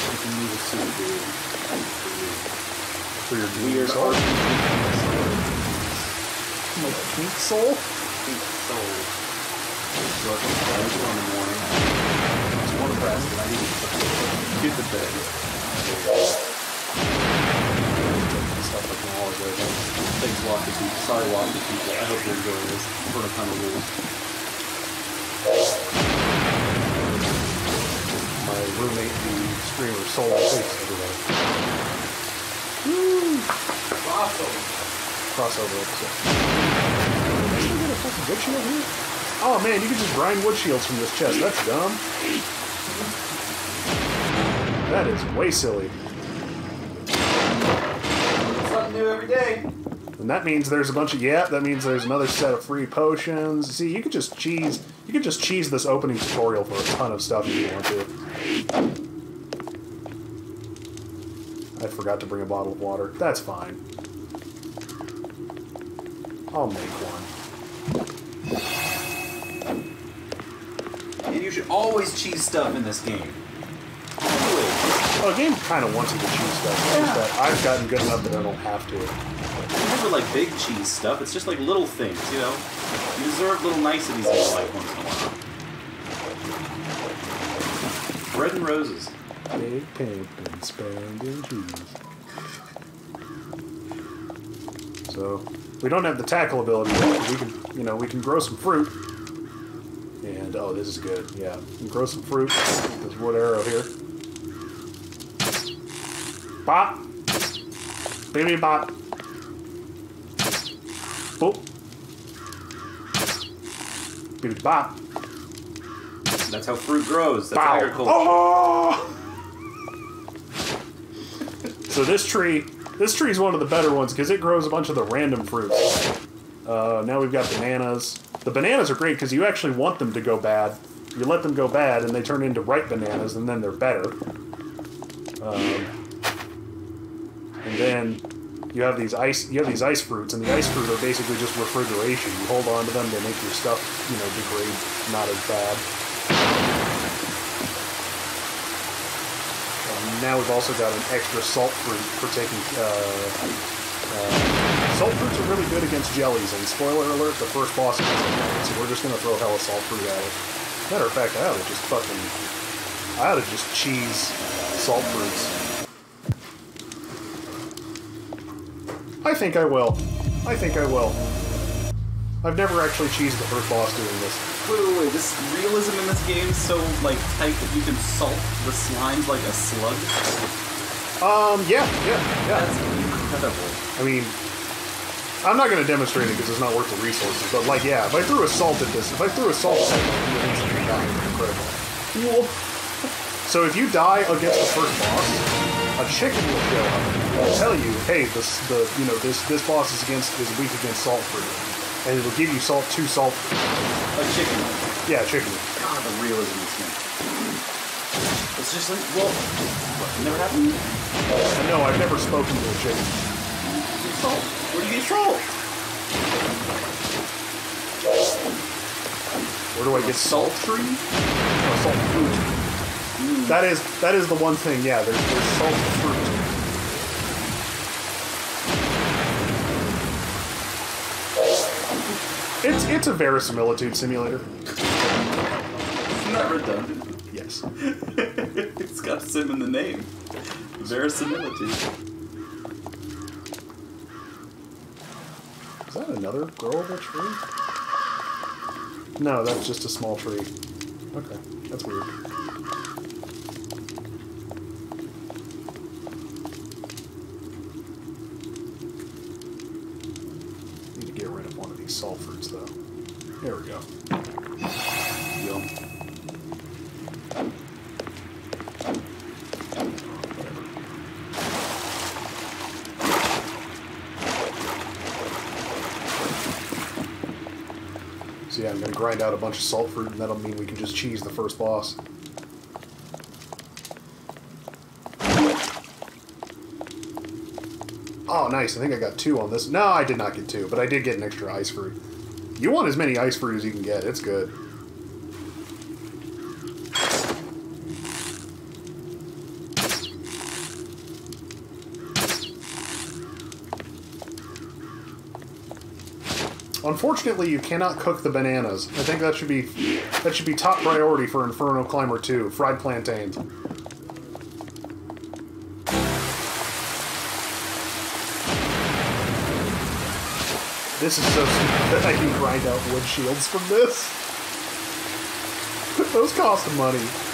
Chicken noodle soup, dude. For your Weird soul. My pink soul. Pink soul. In the morning. It's one press, but I need to get the bed. Stuff like knowledge right now. Thanks, Lofty people. Sorry, Lofty people. I hope you're enjoying this. For a ton of rules. My roommate, the streamer, soul face everybody. Awesome. Crossover episode. Did I get a fucking wood shield here? Oh man, you can just grind wood shields from this chest. That's dumb. That is way silly. Every day. And that means there's a bunch of yeah. That means there's another set of free potions. See, you could just cheese. You could just cheese this opening tutorial for a ton of stuff if you want to. I forgot to bring a bottle of water. That's fine. I'll make one. And you should always cheese stuff in this game. Always. Oh, the game kind of wants you to cheese stuff. It's Yeah. that I've gotten good enough that I don't have to. It's never like big cheese stuff. It's just like little things, you know. You deserve little niceties in your life once in a while. Bread and roses. Big pimpin' spending cheese. So we don't have the tackle ability yet. but We can, you know, we can grow some fruit. And oh, this is good. Yeah, we can grow some fruit. This wood arrow here. Bop. Baby bop. Boop. Baby bop. That's how fruit grows. That's Bow. agriculture. Oh! so this tree, this tree is one of the better ones because it grows a bunch of the random fruits. Uh, now we've got bananas. The bananas are great because you actually want them to go bad. You let them go bad, and they turn into ripe bananas, and then they're better. Um, and then you have these ice, you have these ice fruits, and the ice fruit are basically just refrigeration. You hold on to them, they make your stuff, you know, degrade not as bad. Um, now we've also got an extra salt fruit for taking. Uh, uh, salt fruits are really good against jellies, and spoiler alert: the first boss is jelly, so we're just gonna throw hella salt fruit at it. Matter of fact, I ought to just fucking, I ought to just cheese salt fruits. I think I will. I think I will. I've never actually cheesed the first boss doing this. Wait, wait, wait. This realism in this game is so like tight that you can salt the slimes like a slug. Um, yeah, yeah, yeah. That's incredible. I mean, I'm not going to demonstrate it because it's not worth the resources, but like, yeah, if I threw a salt at this, if I threw a salt at it, you would instantly die. It's critical. So if you die against the first boss, a chicken will show up and tell you, hey, this the you know this this boss is against is weak against salt fruit, and it'll give you salt two salt. A chicken. Yeah, chicken. God, the realism in this game. It's just like, well, what, never happened? No, I've never spoken to a chicken. Salt. Where do you get salt? Where do I get Salt tree? Oh, salt fruit. That is that is the one thing. Yeah, there's, there's salt fruit. It's it's a verisimilitude simulator. Not redundant. Yes. it's got sim in the name. Verisimilitude. Is that another growable tree? No, that's just a small tree. Okay, that's weird. Fruits, though. There we go. Yum. So yeah, I'm gonna grind out a bunch of fruit, and that'll mean we can just cheese the first boss. Oh, nice. I think I got two on this. No, I did not get two, but I did get an extra ice fruit. You want as many ice fruit as you can get. It's good. Unfortunately, you cannot cook the bananas. I think that should be that should be top priority for Inferno Climber 2, fried plantains. This is so stupid that I can grind out wood shields from this. Those cost money.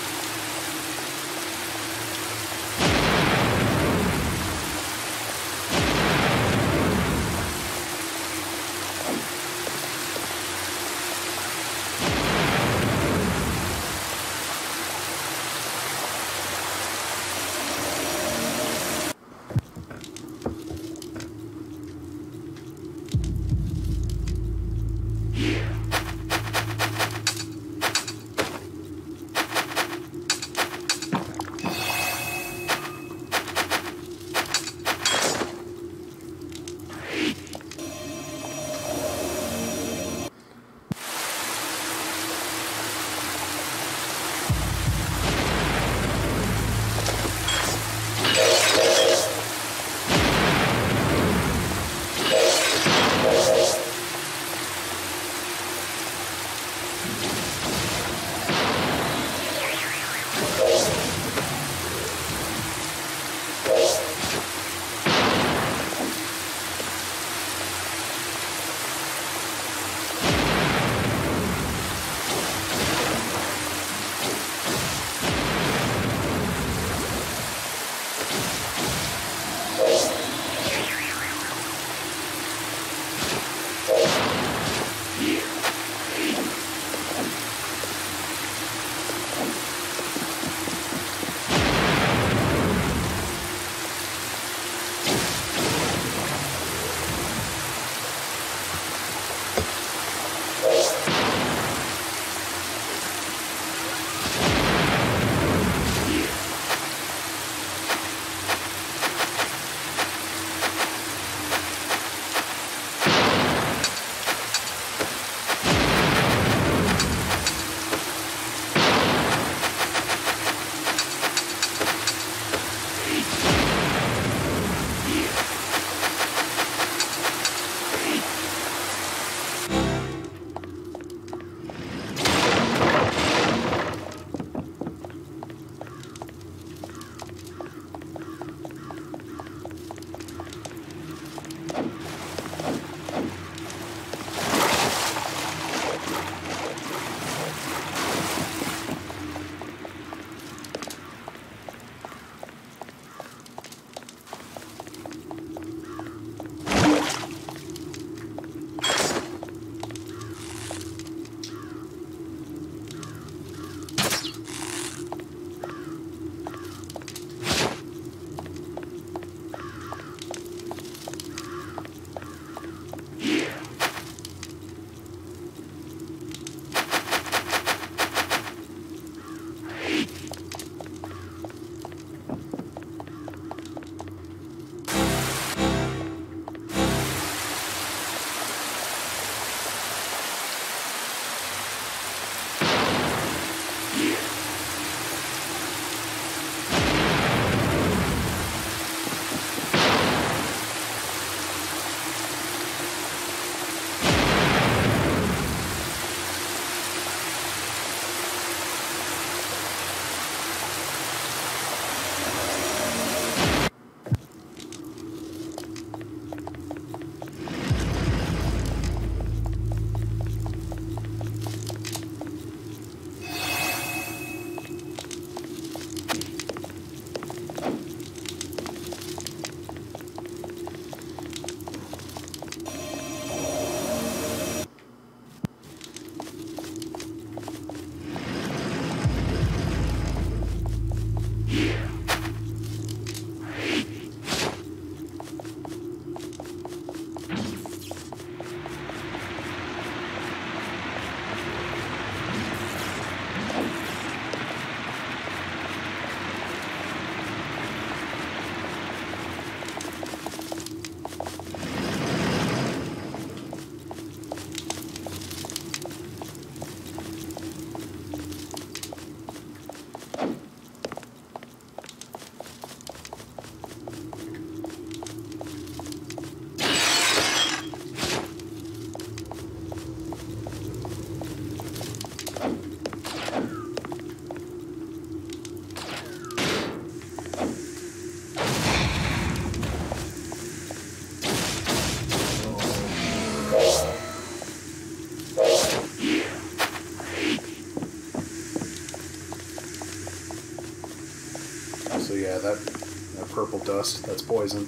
Purple dust, that's poison.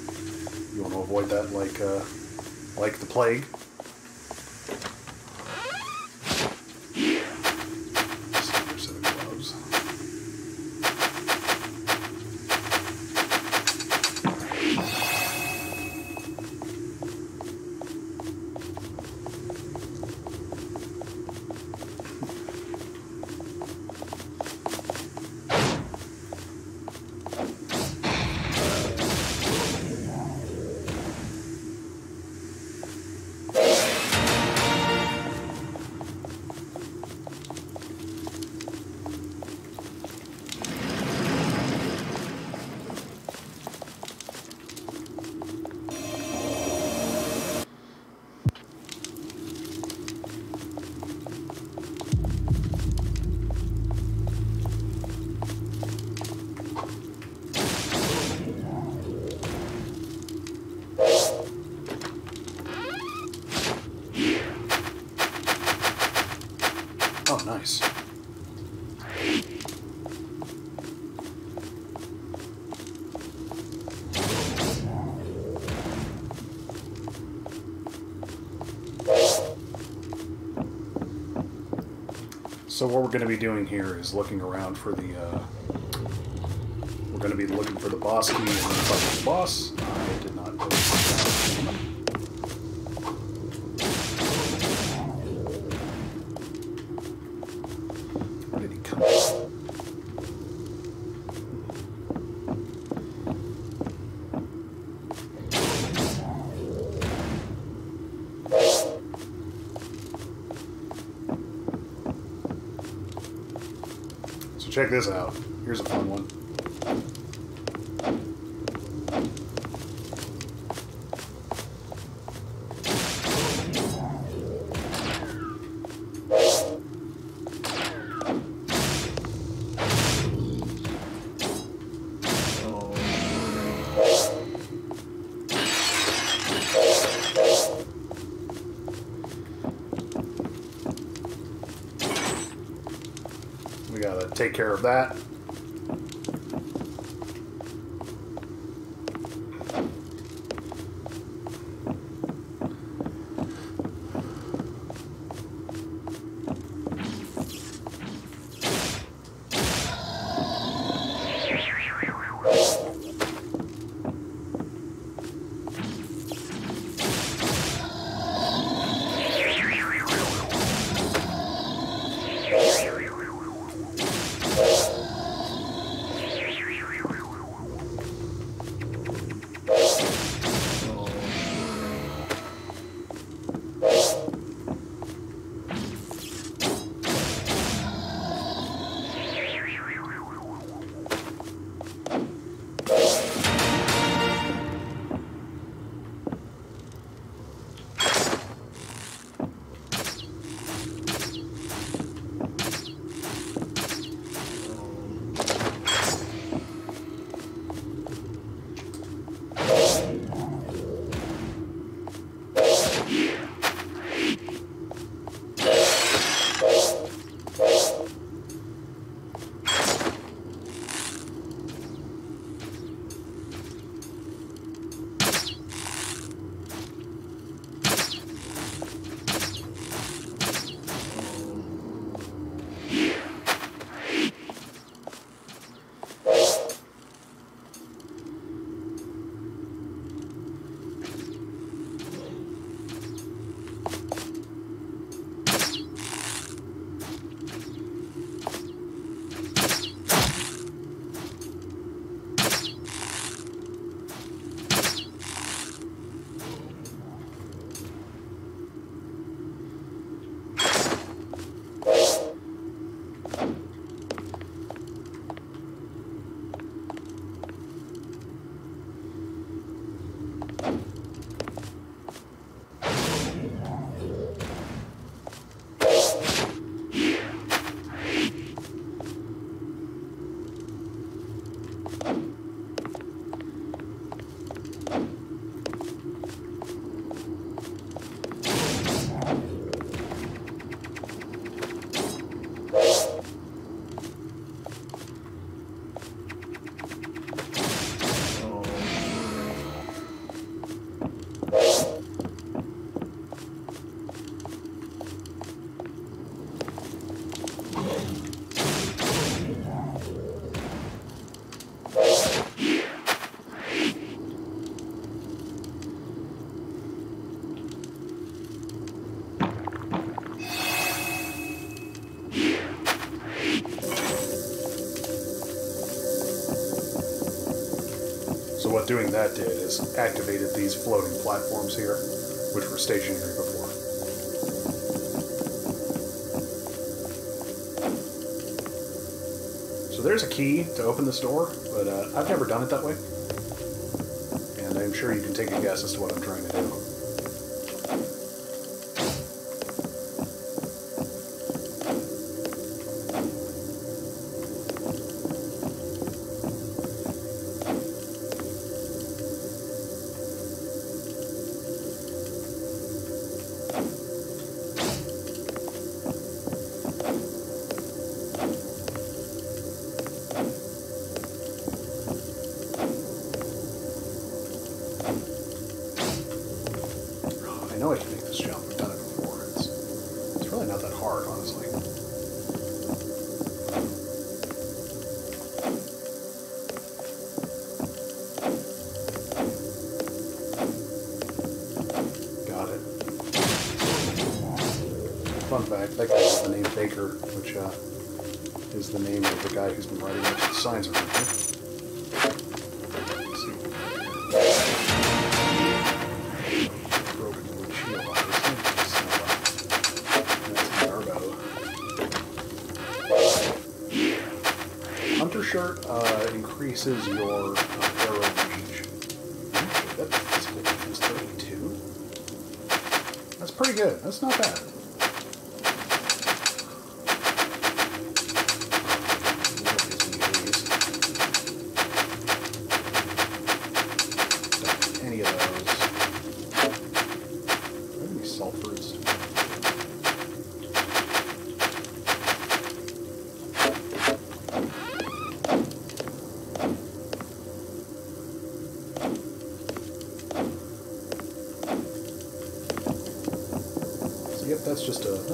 You want to avoid that like uh, like the plague. Nice. So what we're going to be doing here is looking around for the. Uh, we're going to be looking for the boss key and then fighting the boss. Check this out. That. Doing that did is activated these floating platforms here, which were stationary before. So there's a key to open this door, but uh, I've never done it that way. And I'm sure you can take a guess as to what I'm trying Baker, which uh, is the name of the guy who's been writing of the signs around here. Broken windshield, obviously. That's Hunter shirt uh, increases your uh, arrow range. Actually, that physical defense 32. That's pretty good. That's not bad.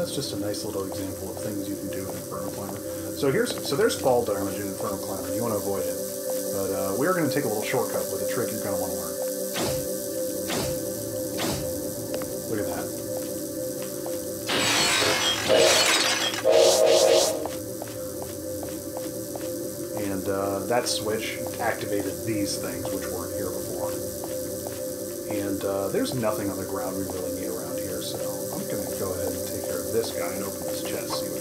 That's just a nice little example of things you can do in Inferno Climber. So here's so there's fall damage in Inferno Climber. You want to avoid it, but uh, we are going to take a little shortcut with a trick you're going to want to learn. Look at that. And uh, that switch activated these things, which weren't here before. And uh, there's nothing on the ground we really this guy and open this chest,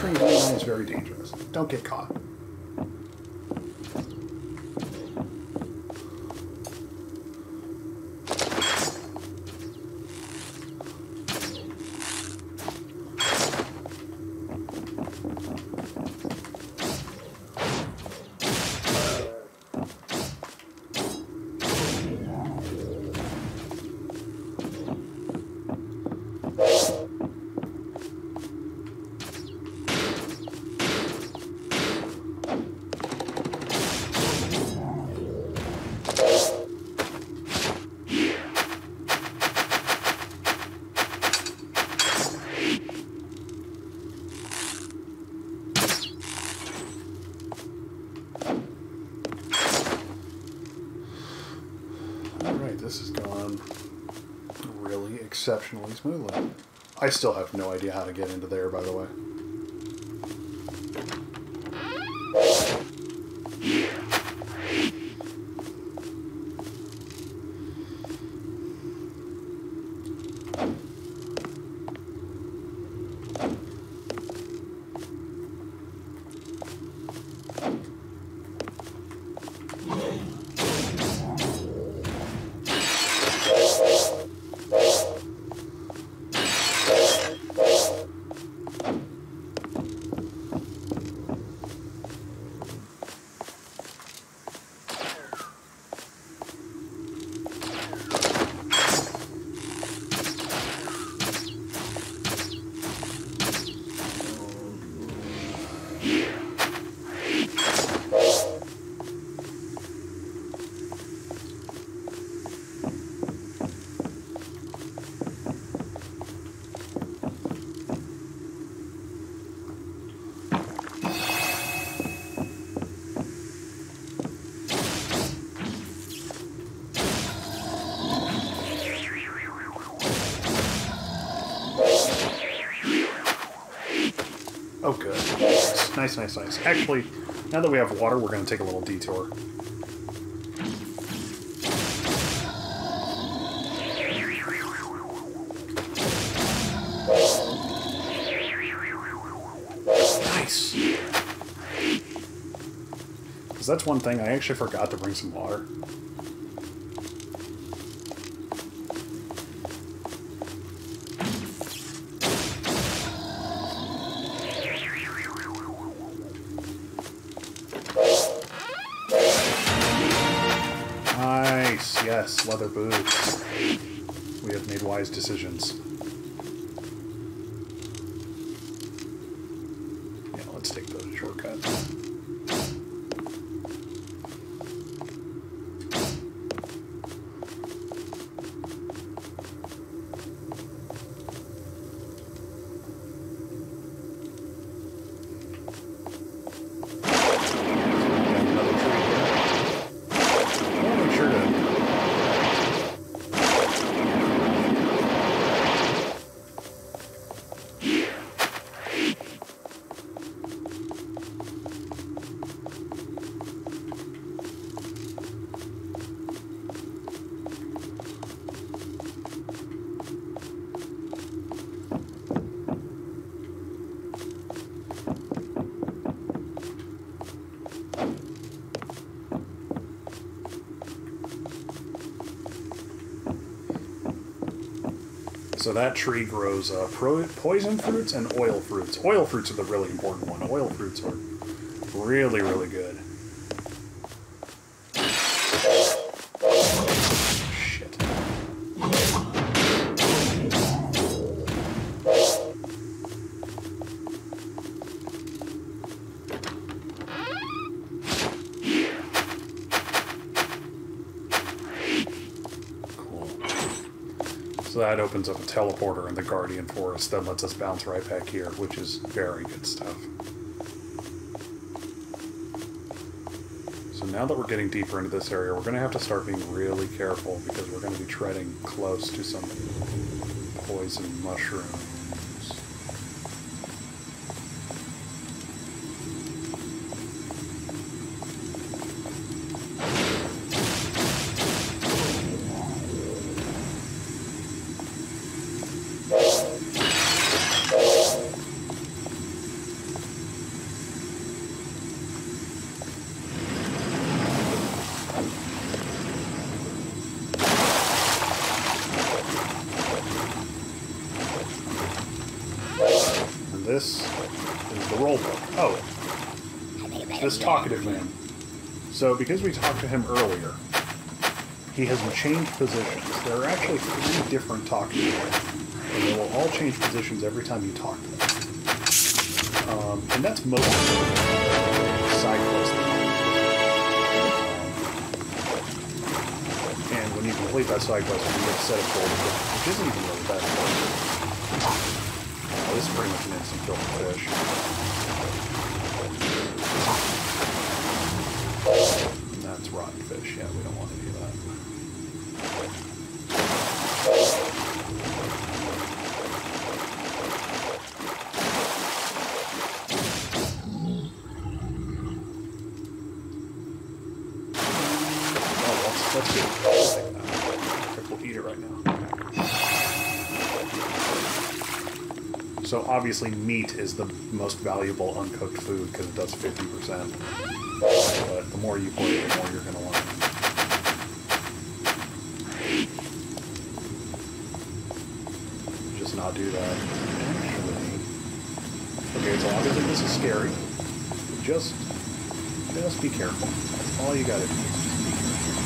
Capturing is very dangerous. Don't get caught. Alright, this has gone really exceptionally smoothly. I still have no idea how to get into there, by the way. Nice, nice, nice. Actually, now that we have water, we're going to take a little detour. Nice. Because that's one thing, I actually forgot to bring some water. So that tree grows uh, poison fruits and oil fruits. Oil fruits are the really important one. Oil fruits are really, really good. Opens up a teleporter in the Guardian Forest that lets us bounce right back here, which is very good stuff. So now that we're getting deeper into this area, we're going to have to start being really careful because we're going to be treading close to some poison mushrooms. So because we talked to him earlier, he has changed positions. There are actually three different talking men, and they will all change positions every time you talk to them. Um, and that's mostly side quest. And when you complete that side quest, you get a set of gold, which isn't even really that important. This is pretty much an instant kill fish. That's rotten fish. Yeah, we don't want to do that. Oh, let's, let's get it. We'll eat it right now. So obviously meat is the most valuable uncooked food because it does 50%. But the more you play, the more you're going to do that. Okay, so obviously this is scary. Just, just be careful. All you gotta do. is just be careful.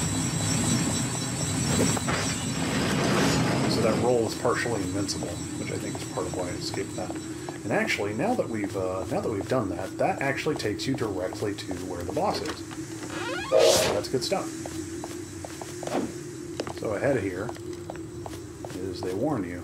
So that roll is partially invincible, which I think is part of why I escaped that. And actually, now that we've uh, now that we've done that, that actually takes you directly to where the boss is. So that's good stuff. So ahead of here is they warn you.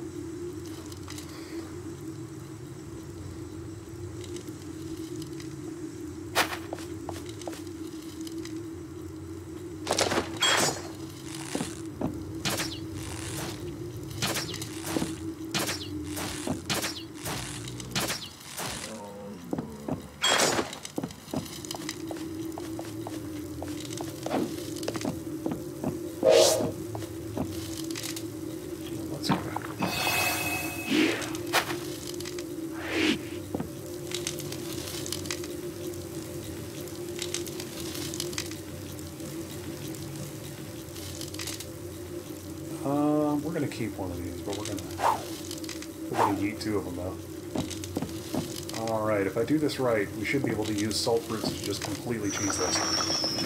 Keep one of these, but we're gonna we're gonna yeet two of them though. All right, if I do this right, we should be able to use salt fruits to just completely cheese this.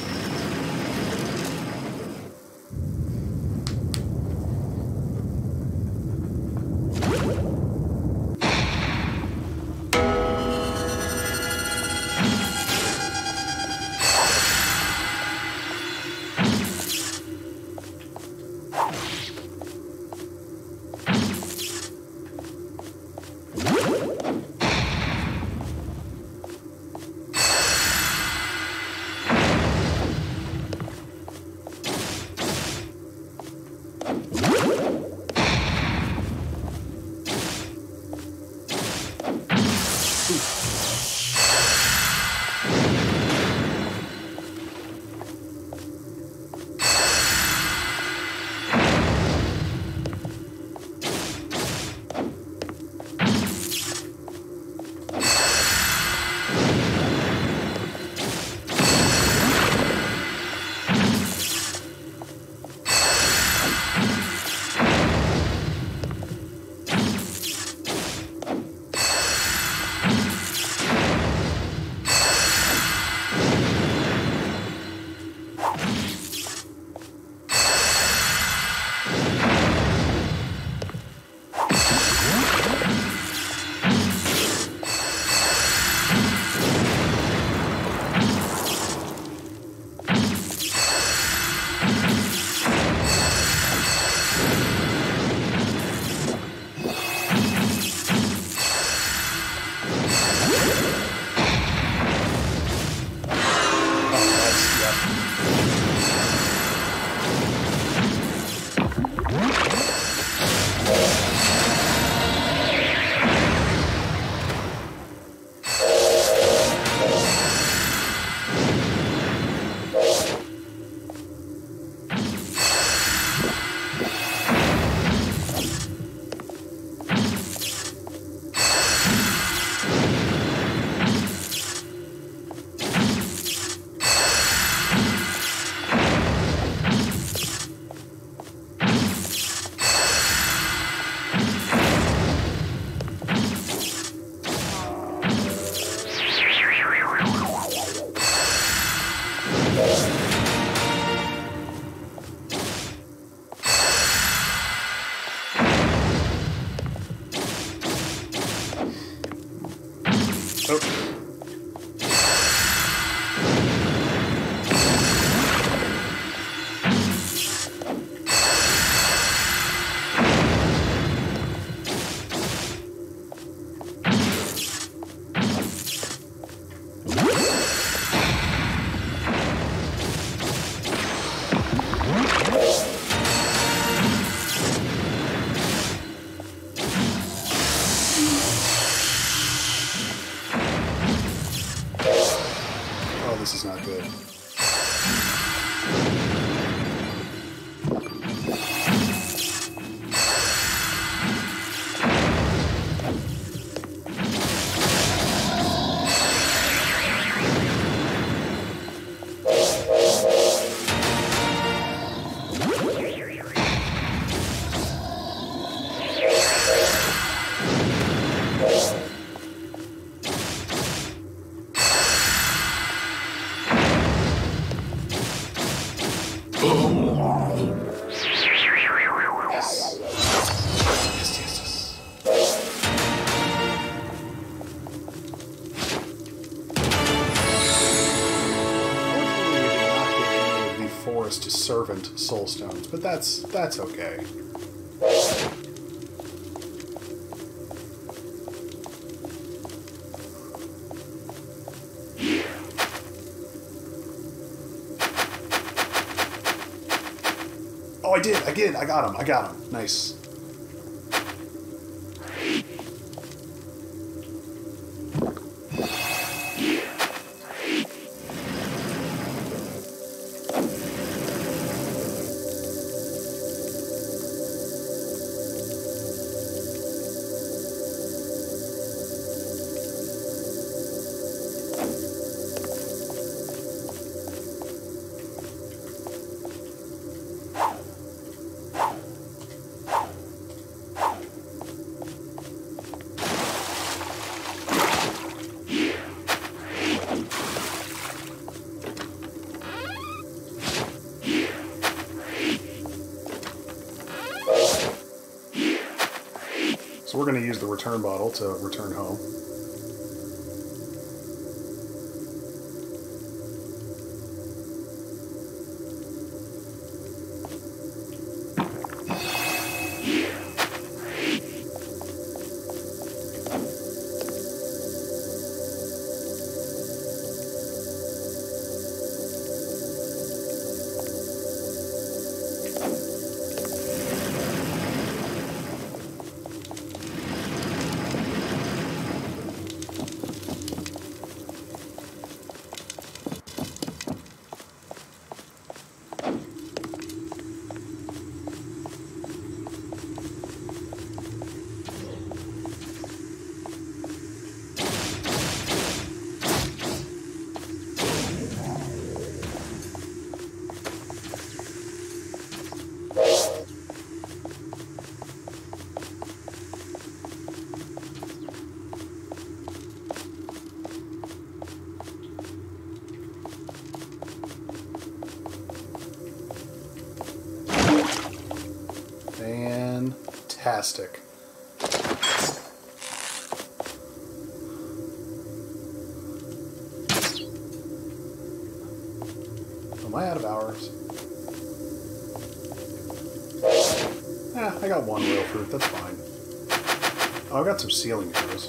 Servant soulstones, but that's that's okay. Oh, I did! I did! I got him! I got him! Nice. We're going to use the return bottle to return home. Am I out of hours? Yeah, I got one real fruit. That's fine. Oh, I've got some ceiling arrows.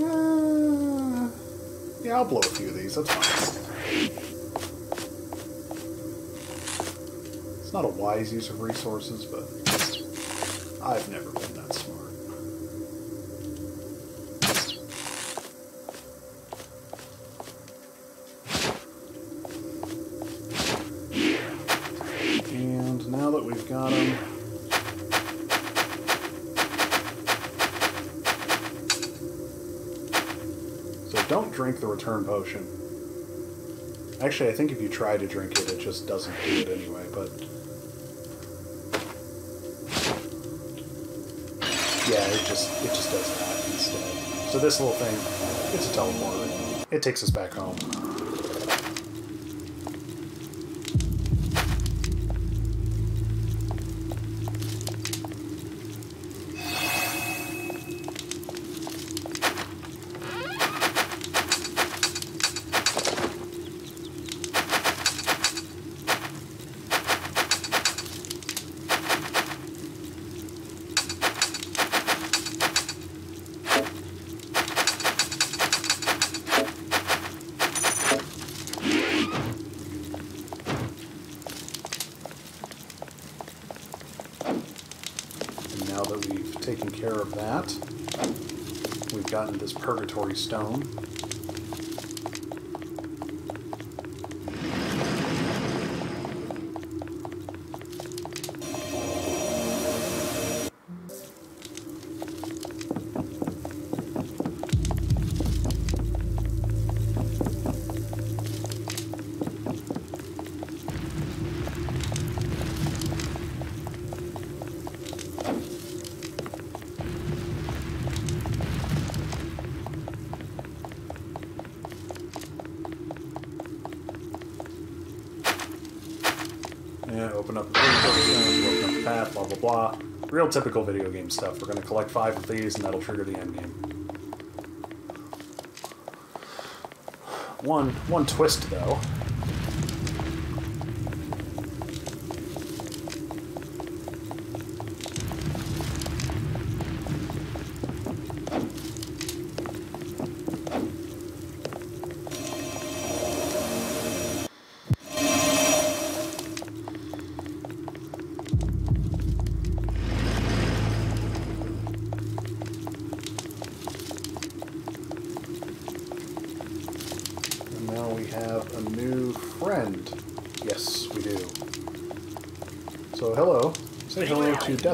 Uh, yeah, I'll blow a few of these. That's fine. Not a wise use of resources, but I've never been that smart. And now that we've got them, so don't drink the return potion. Actually, I think if you try to drink it, it just doesn't do it anyway, but... Yeah, it just it just does that instead. So this little thing, it's a teleporter. It takes us back home. Stone. Blah. Real typical video game stuff. We're going to collect five of these, and that'll trigger the end game. One one twist though.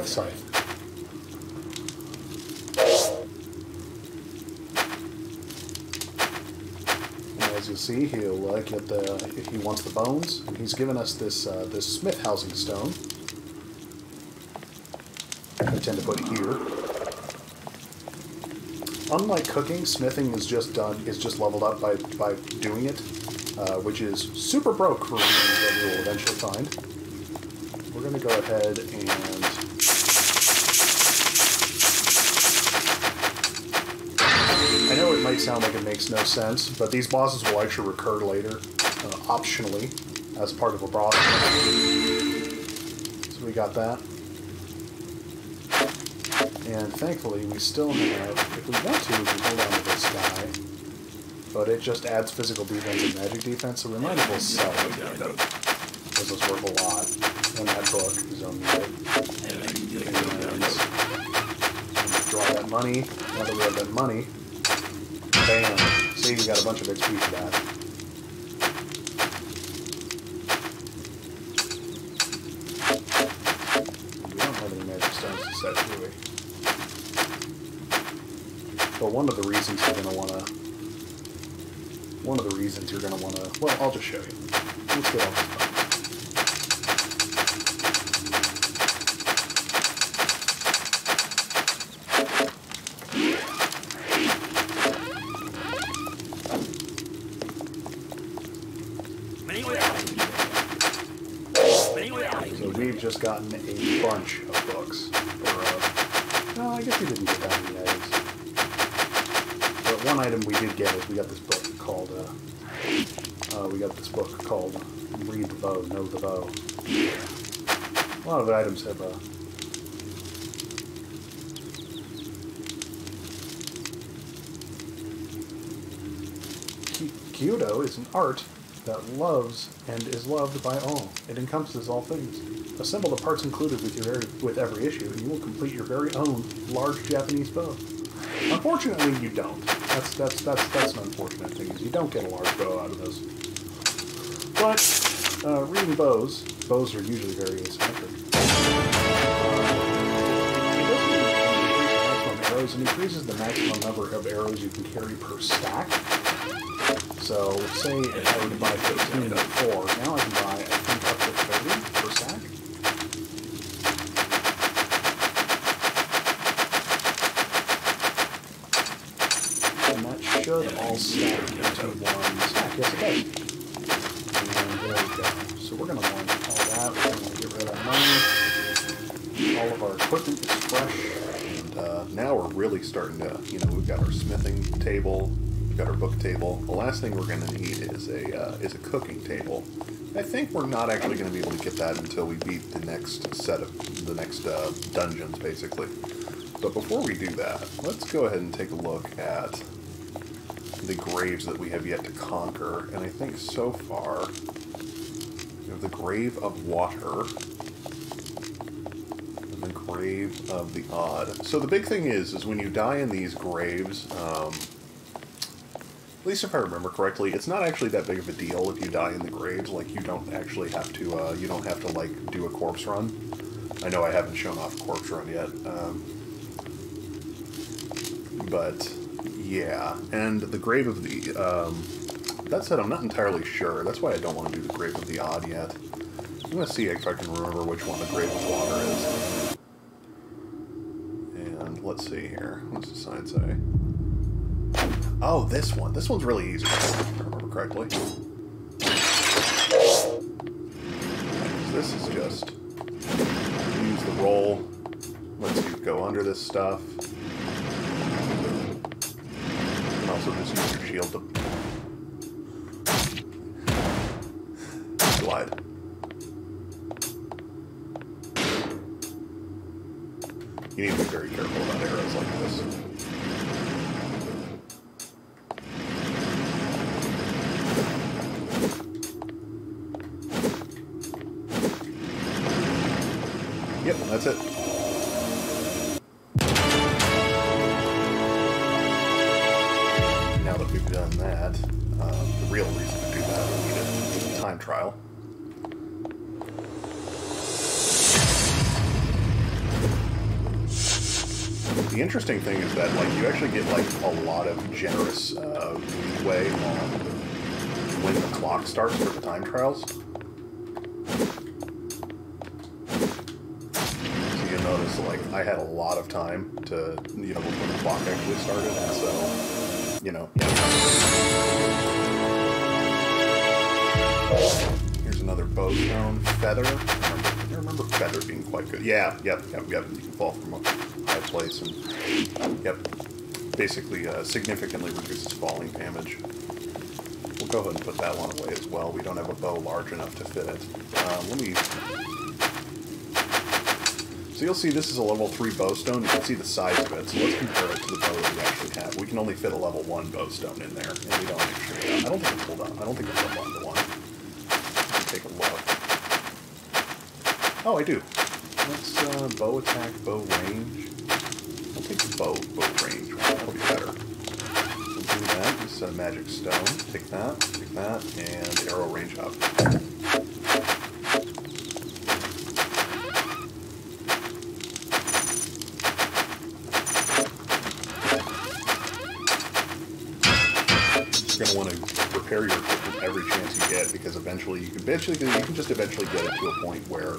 Death Scythe. And as you'll see, he'll uh, get the he wants the bones, and he's given us this uh, this smith housing stone. I tend to put here. Unlike cooking, smithing is just done is just leveled up by by doing it, uh, which is super broke for reasons that we will eventually find. We're gonna go ahead and makes no sense, but these bosses will actually recur later, uh, optionally, as part of a boss. So we got that. And thankfully, we still have, if we want to, we can hold on to this guy. But it just adds physical defense and magic defense, so we might as well sell it. Because those work a lot. in that book is unlimited. And draw that money. Now that we that money. See, we got a bunch of XP for that. We don't have any magic stones to set, do we? But one of the reasons you're gonna wanna one of the reasons you're gonna wanna well, I'll just show you. Let's get all this done. So we've just gotten a bunch of books. Or, uh, no, I guess we didn't get that many items. But one item we did get is we got this book called, uh, uh, we got this book called Read the Bow, Know the Bow. A lot of the items have, uh, Kyudo is an art that loves and is loved by all. It encompasses all things. Assemble the parts included with your with every issue, and you will complete your very own large Japanese bow. Unfortunately, you don't. That's that's that's that's an unfortunate thing. Is you don't get a large bow out of this. But uh, reading bows, bows are usually very asymmetric. It arrows. It increases the maximum number of arrows you can carry per stack. So, say if I were to buy 15 and 4, now I can buy, I think, up to 30 per stack. And that should all stack into one stack. Yes, it does. And there we go. So we're going to want all that. We're going to get rid of that money. All of our equipment is fresh. And uh, now we're really starting to, you know, we've got our smithing table, we've got our book table. The last thing we're going to need is a uh, is a cooking table. I think we're not actually going to be able to get that until we beat the next set of the next uh, dungeons, basically. But before we do that, let's go ahead and take a look at the graves that we have yet to conquer. And I think so far, we have the Grave of Water, grave of the odd. So the big thing is, is when you die in these graves, um, at least if I remember correctly, it's not actually that big of a deal if you die in the graves. Like you don't actually have to, uh, you don't have to like do a corpse run. I know I haven't shown off corpse run yet, um, but yeah. And the grave of the, um, that said, I'm not entirely sure. That's why I don't want to do the grave of the odd yet. I'm gonna see if I can remember which one the grave of water is. Let's see here. What's the sign say? Oh, this one. This one's really easy, if I remember correctly. This is just use the roll. Lets you go under this stuff. Also just use your shield to glide. You need to be very careful about arrows like this. Time trials. So you notice like I had a lot of time to you know before the clock actually started, so you know. Here's another bowstone feather. I remember feather being quite good. Yeah, yep, yep, yep. You can fall from a high place and yep, basically uh, significantly reduces falling damage. Go ahead and put that one away as well. We don't have a bow large enough to fit it. Um, let me. So you'll see this is a level three bowstone. You can see the size of it. So let's compare it to the bow that we actually have. We can only fit a level one bowstone in there, and we don't actually. I don't think it's pulled out. I don't think it's a one to one. Take a look. Oh, I do. Let's uh, bow attack, bow range. I'll take the bow, bow range. That'll be better. A magic stone. Take that, take that, and arrow range up. You're gonna want to prepare your equipment every chance you get because eventually you can eventually you can just eventually get it to a point where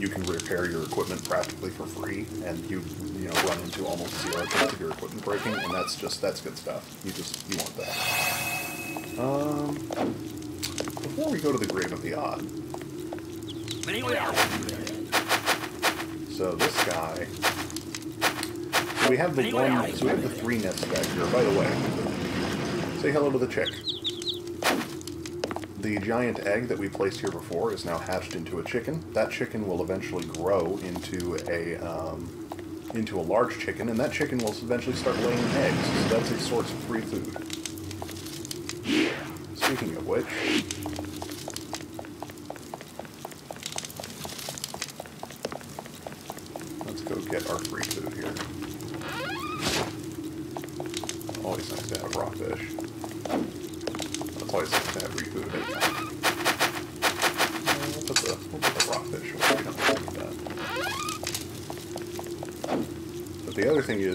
you can repair your equipment practically for free and you you know run into almost zero chance of your equipment breaking and that's just that's good stuff. You just you want that. Um, before we go to the grave of the odd, so this guy. So we have the one. So we have the three nests back here. By the way, say hello to the chick. The giant egg that we placed here before is now hatched into a chicken. That chicken will eventually grow into a um, into a large chicken, and that chicken will eventually start laying eggs. So that's a source of free food. Speaking of which,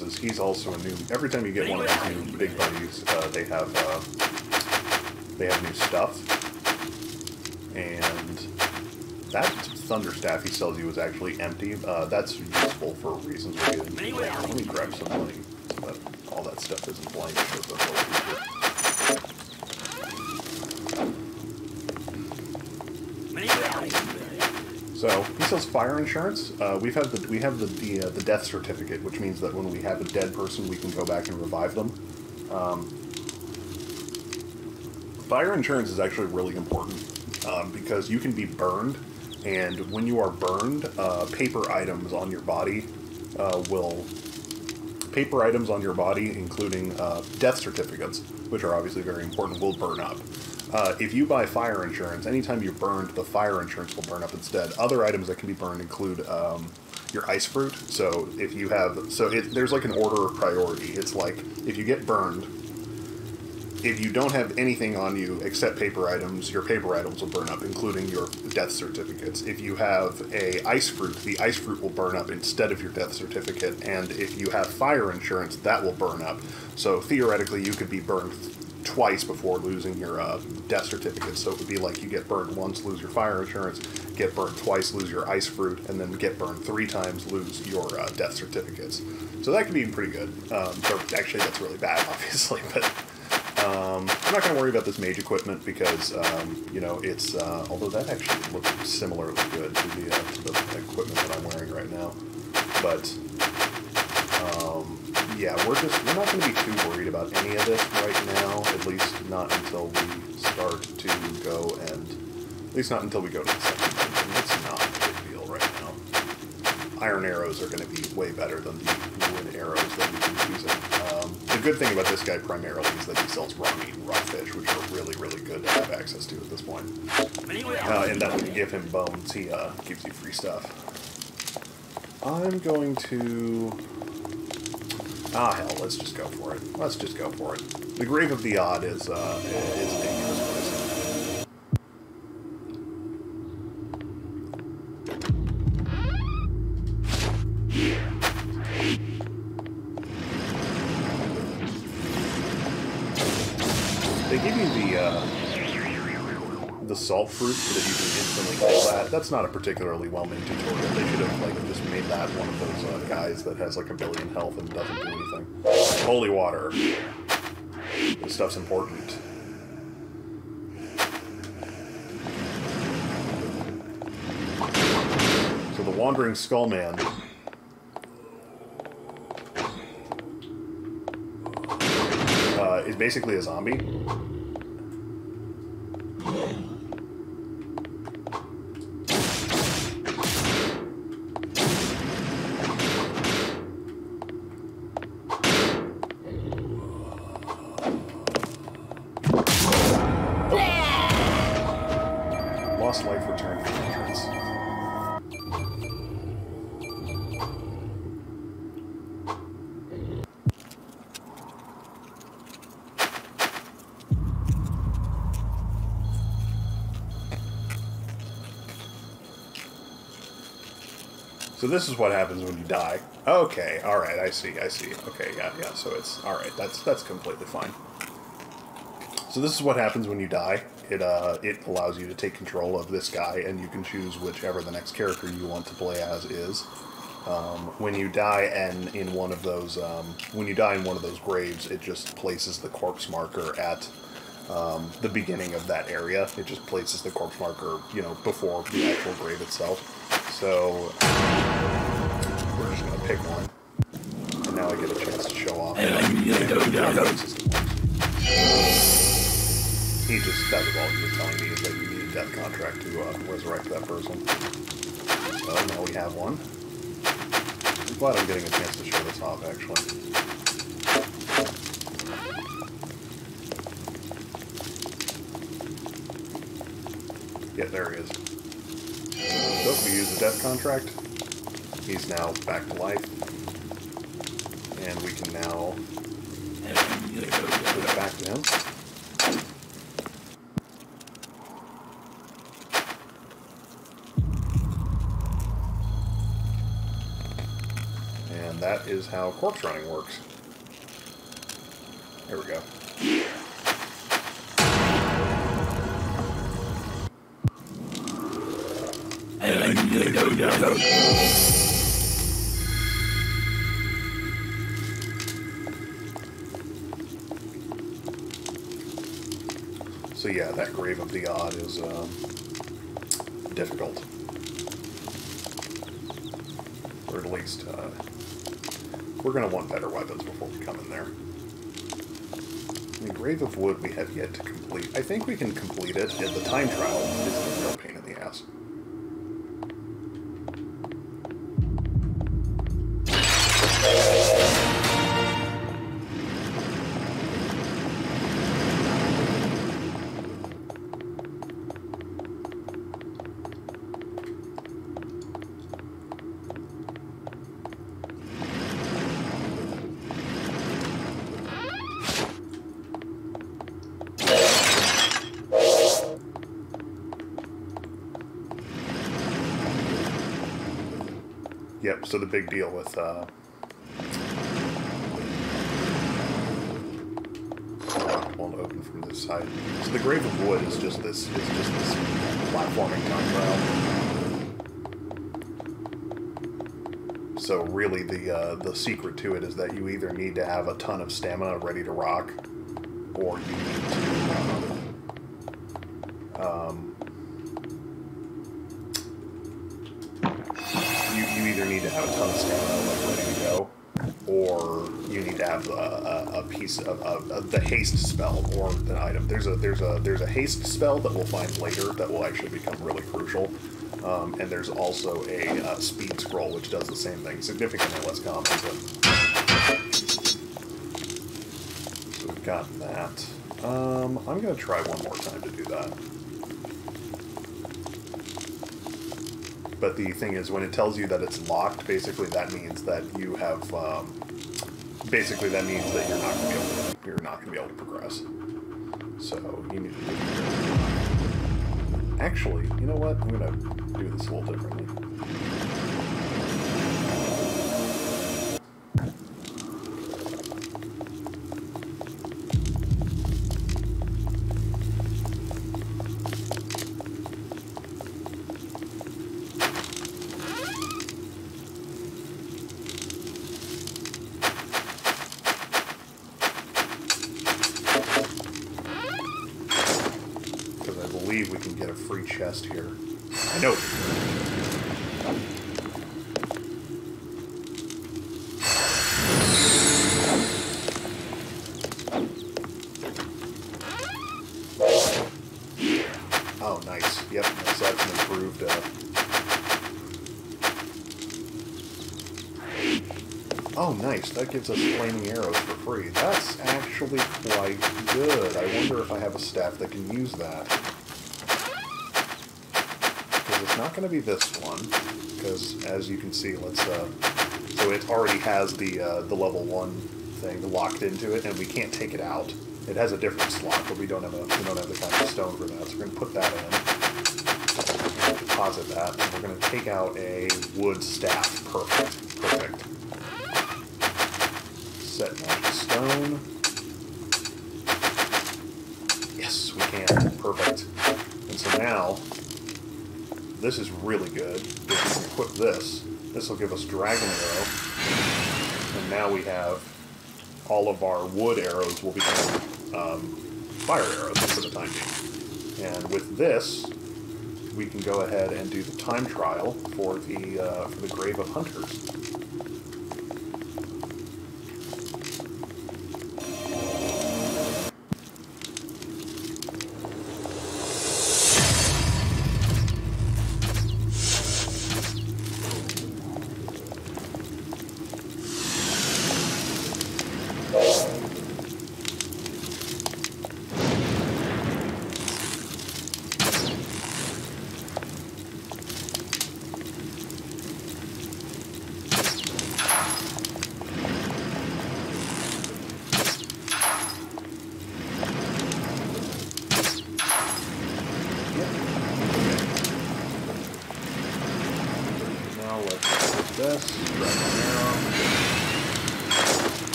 is, is he's also a new. Every time you get one of these new big buddies, uh, they have uh, they have new stuff, and that thunder staff he sells you is actually empty. Uh, that's useful for reasons we get into. Let me grab some money that all that stuff isn't blank. So he sells fire insurance. Uh, we've had the we have the the, uh, the death certificate, which means that when we have a dead person, we can go back and revive them. Um, fire insurance is actually really important um, because you can be burned, and when you are burned, uh, paper items on your body uh, will paper items on your body, including uh, death certificates, which are obviously very important, will burn up. Uh, if you buy fire insurance, anytime you're burned, the fire insurance will burn up instead. Other items that can be burned include um, your ice fruit. So if you have, so it, there's like an order of priority. It's like if you get burned, if you don't have anything on you except paper items, your paper items will burn up, including your death certificates. If you have a ice fruit, the ice fruit will burn up instead of your death certificate. And if you have fire insurance, that will burn up. So theoretically, you could be burned twice before losing your uh, death certificate. So it would be like you get burned once, lose your fire insurance, get burned twice, lose your ice fruit, and then get burned three times, lose your uh, death certificates. So that could be pretty good. Um, actually, that's really bad, obviously, but um, I'm not going to worry about this mage equipment because um, you know it's uh, although that actually looks similarly good to the, uh, to the equipment that I'm wearing right now, but um, yeah, we're just we're not going to be too worried about any of this right now. At least not until we start to go and at least not until we go to the second dungeon. It's not a big deal right now. Iron arrows are going to be way better than the wooden arrows that we've been using. Um, the good thing about this guy primarily is that he sells raw meat and raw fish, which are really, really good to have access to at this point. Uh, and that when you give him bones, he uh, gives you free stuff. I'm going to. Ah, hell, let's just go for it. Let's just go for it. The Grave of the Odd is, uh, is salt fruit so that you can instantly kill that. That's not a particularly well-made tutorial. They should have, like, just made that one of those uh, guys that has, like, a billion health and doesn't do anything. Holy water. This stuff's important. So the Wandering Skullman uh, is basically a zombie. So this is what happens when you die. Okay, all right, I see, I see. Okay, yeah, yeah. So it's all right. That's that's completely fine. So this is what happens when you die. It uh, it allows you to take control of this guy, and you can choose whichever the next character you want to play as is. Um, when you die and in one of those, um, when you die in one of those graves, it just places the corpse marker at um, the beginning of that area. It just places the corpse marker, you know, before the actual grave itself. So we're just gonna pick one, and now I get a chance to show off. He just, that was all he was telling me, is that you need a death contract to uh, resurrect that person. So now we have one. I'm glad I'm getting a chance to show this off, actually. Yeah, there he is. Death contract. He's now back to life. And we can now put it back to him. And that is how corpse running works. There we go. Of Wood we have yet to complete. I think we can complete it. Yeah, the time trial is a real pain in the ass. So the big deal with uh, won't open from this side. So the Grave of Wood is just this is just this platforming time trial. So really, the uh, the secret to it is that you either need to have a ton of stamina ready to rock, There's a there's a there's a haste spell that we'll find later that will actually become really crucial. Um, and there's also a uh, speed scroll which does the same thing, significantly less common. But... So we've got that. Um, I'm gonna try one more time to do that. But the thing is, when it tells you that it's locked, basically that means that you have. Um, basically, that means that you're not to be able to. You're not to be able to progress. So you need to. Actually, you know what? I'm going to do this a little differently. Because I believe we can get a free chest here. I know. we can. Oh, nice. Yep, so that's an improved. Uh... That gives us flaming arrows for free. That's actually quite good. I wonder if I have a staff that can use that. Because it's not going to be this one. Because as you can see, let's. Uh, so it already has the uh, the level one thing locked into it, and we can't take it out. It has a different slot, but we don't have a we don't have the kind of stone for that. So we're going to put that in. Deposit that, and we're going to take out a wood staff. Perfect. Yes, we can. Perfect. And so now, this is really good. If we equip this, this will give us dragon arrow. And now we have all of our wood arrows will become um, fire arrows for the time being. And with this, we can go ahead and do the time trial for the uh, for the Grave of Hunters.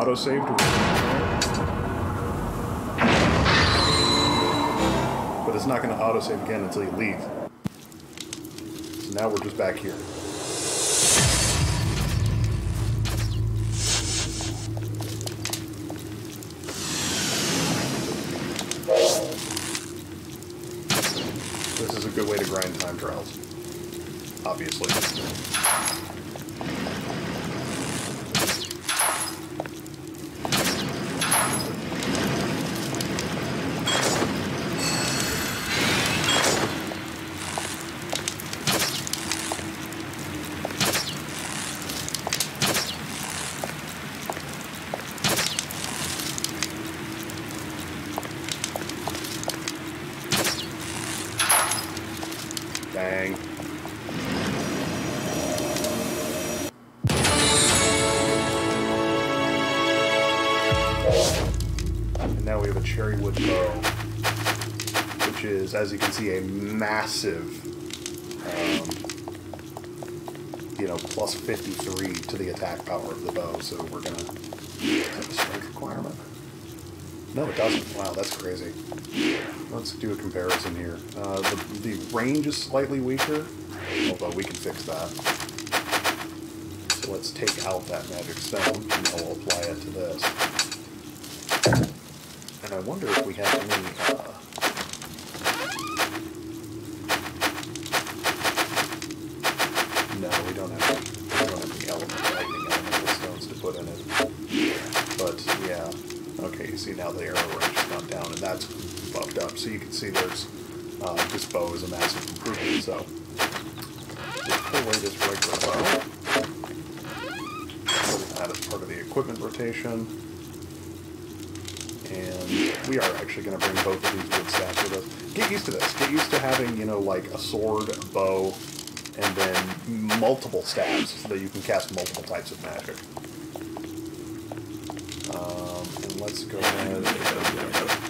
The. But it's not going to auto-save again until you leave. So now we're just back here. See, a massive, um, you know, plus 53 to the attack power of the bow. So we're gonna have a strength requirement. No, it doesn't. Wow, that's crazy. Let's do a comparison here. Uh, the, the range is slightly weaker, although we can fix that. So let's take out that magic stone, and now we'll apply it to this. And I wonder if we have any... Uh, no, we don't have any, we don't have any element, lightning elemental stones to put in it. But, yeah. Okay, you see now the arrow range has gone down, and that's buffed up. So you can see there's... Uh, this bow is a massive improvement, so... Just pull away this regular bow. That as part of the equipment rotation. And we are actually going to bring both of these wood staffs with us. Get used to this. Get used to having, you know, like a sword, a bow, and then multiple stabs so that you can cast multiple types of magic. Um, and let's go ahead. Um,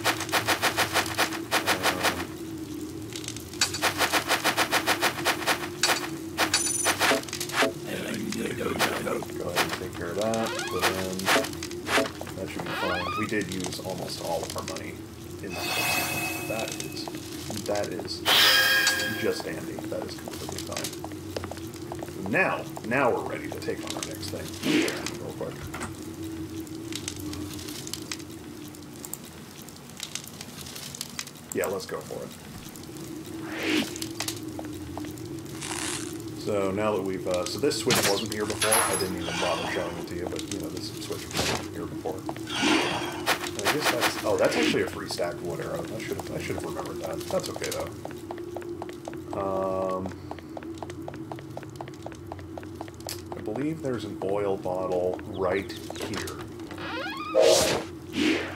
did use almost all of our money in that. That is. That is just dandy. That is completely fine. Now, now we're ready to take on our next thing. Real quick. Yeah, let's go for it. So now that we've, uh, so this switch wasn't here before. I didn't even bother showing it to you, but you know this switch wasn't here before. And I guess that's, oh, that's actually a free stacked wood arrow. I should have, I should have remembered that. That's okay though. Um, I believe there's an oil bottle right here.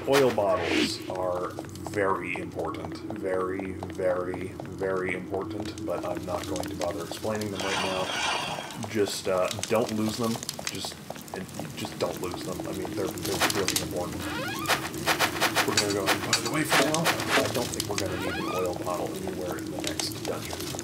Oil bottles are very important. Very, very, very important, but I'm not going to bother explaining them right now. Just uh, don't lose them. Just just don't lose them. I mean, they're, they're really important. We're going put it away for now. I don't think we're going to need an oil bottle anywhere in the next dungeon.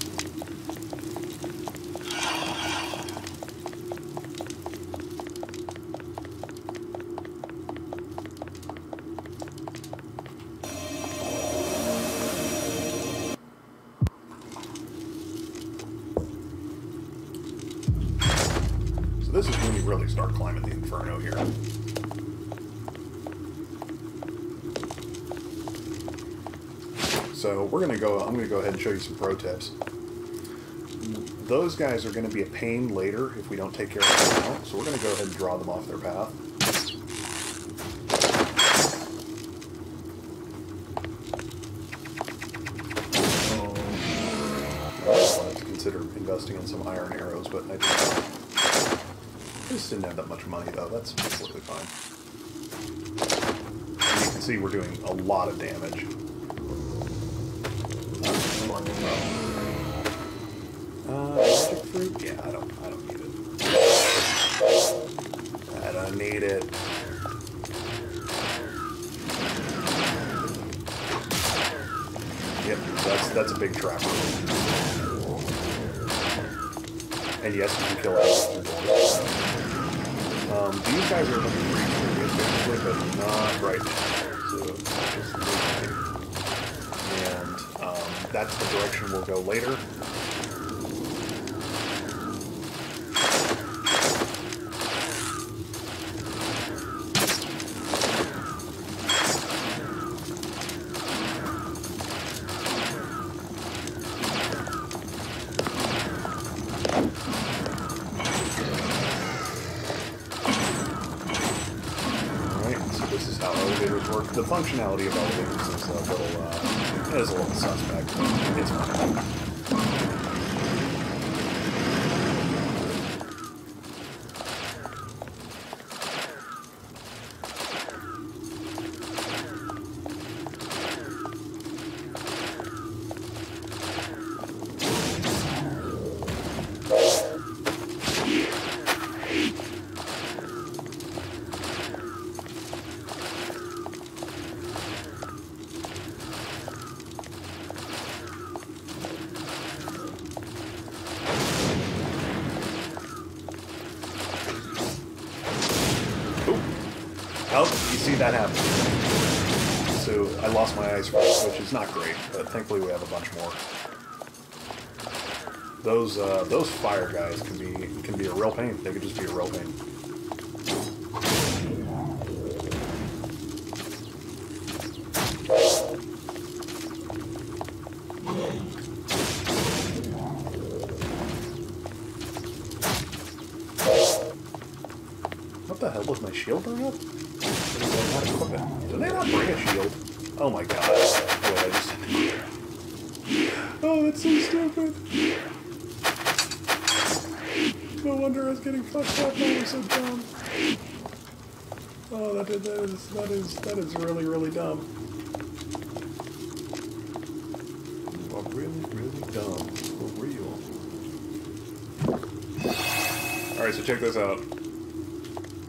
So we're gonna go. I'm gonna go ahead and show you some pro tips. Those guys are gonna be a pain later if we don't take care of them now. So we're gonna go ahead and draw them off their path. Oh, to consider investing in some iron arrows, but. I just didn't have that much money though. That's completely fine. And you can see we're doing a lot of damage. Yeah, I don't. Need it. I don't need it. Yep, that's that's a big trapper. And yes, you can kill it. Um, guys are looking pretty serious, but not right now. So just leave it. And um, that's the direction we'll go later. Alright, so this is how that happened. So I lost my ice which is not great, but thankfully we have a bunch more. Those uh, those fire guys can be can be a real pain. They could just be a real pain. Getting fucked up. Oh, that, that is that is that is really really dumb. You are really, really dumb. For real. All right, so check this out.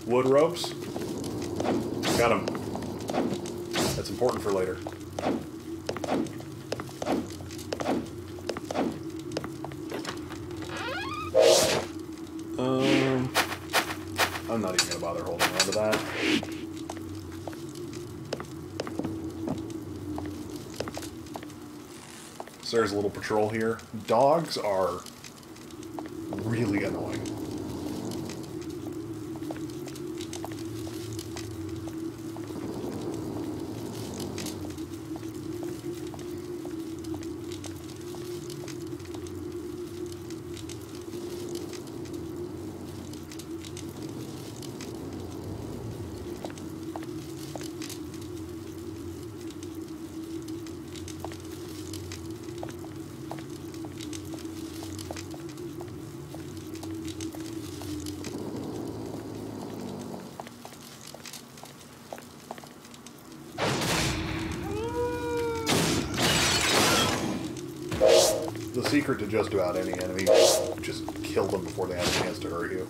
Wood ropes. Got them. That's important for later. There's a little patrol here. Dogs are really annoying. The secret to just about any enemy just kill them before they have a chance to hurt you.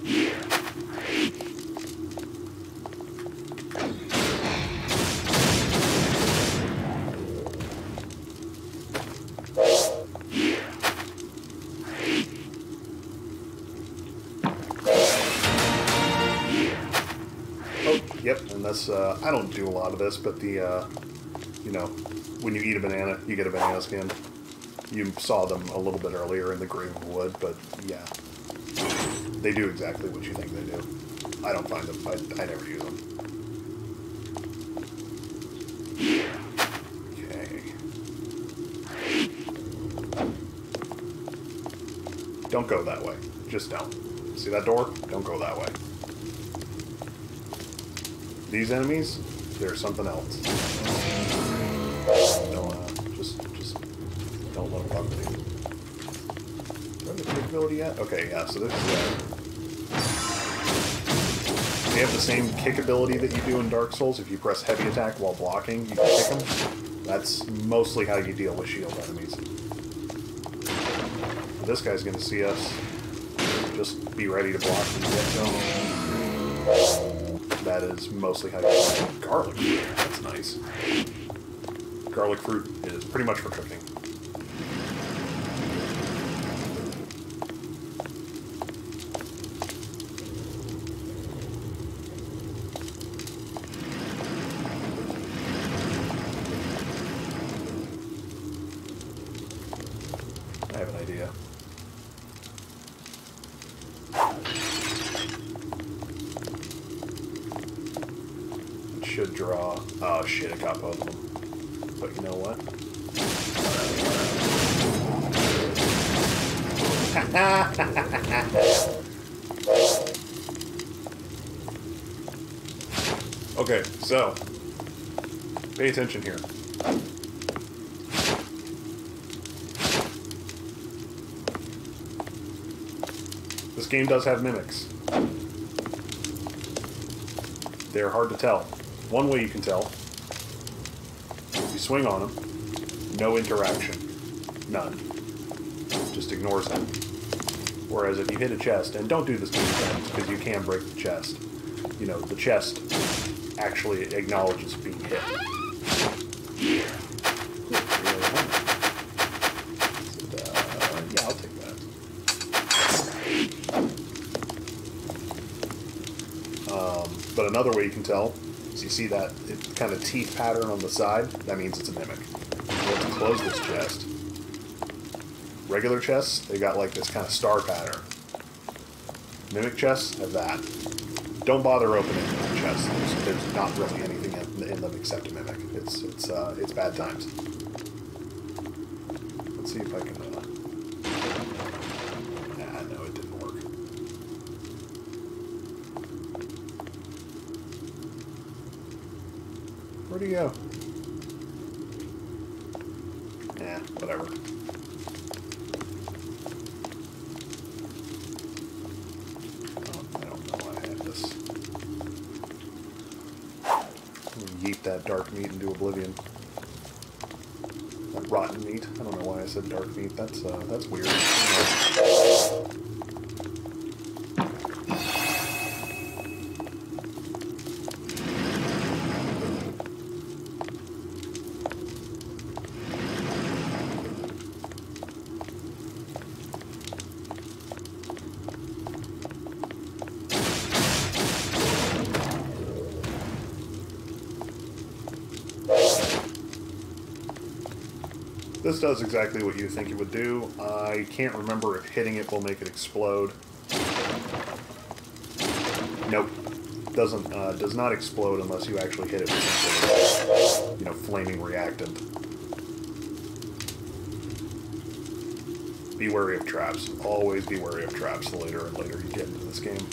Oh, yep, and that's, uh, I don't do a lot of this, but the, uh, you know, when you eat a banana, you get a banana skin. You saw them a little bit earlier in the Grave Wood, but yeah. They do exactly what you think they do. I don't find them, I, I never use them. Okay. Don't go that way. Just don't. See that door? Don't go that way. These enemies, they're something else. Yet? Okay, yeah, so this is, uh, they have the same kick ability that you do in Dark Souls. If you press heavy attack while blocking, you can kick them. That's mostly how you deal with shield enemies. This guy's gonna see us. Just be ready to block to. That is mostly how you play garlic. That's nice. Garlic fruit is pretty much for cooking. I have an idea. It should draw. Oh shit, it got both of them. But you know what? okay, so pay attention here. This game does have mimics. They're hard to tell. One way you can tell, if you swing on them, no interaction, none. Just ignores them. Whereas if you hit a chest, and don't do this many times because you can break the chest, you know, the chest actually acknowledges being hit. Ooh, really hard. Is it, uh, yeah, I'll take that. Um, but another way you can tell, is You see that it, kind of teeth pattern on the side? That means it's a mimic. Let's close this chest. Regular chests, they got like this kind of star pattern. Mimic chests have that. Don't bother opening chests. There's, there's not really anything in, in them except a mimic. It's it's uh, it's bad times. Let's see if I can. Uh... Nah, no, it didn't work. Where'd he go? Yeah, whatever. Oh, I don't know why I had this. I'm gonna Yeet that dark meat into oblivion. That rotten meat. I don't know why I said dark meat. That's uh, that's weird. This does exactly what you think it would do. I can't remember if hitting it will make it explode. Nope. Doesn't uh, does not explode unless you actually hit it with some sort of, you know, flaming reactant. Be wary of traps. Always be wary of traps the later and later you get into this game.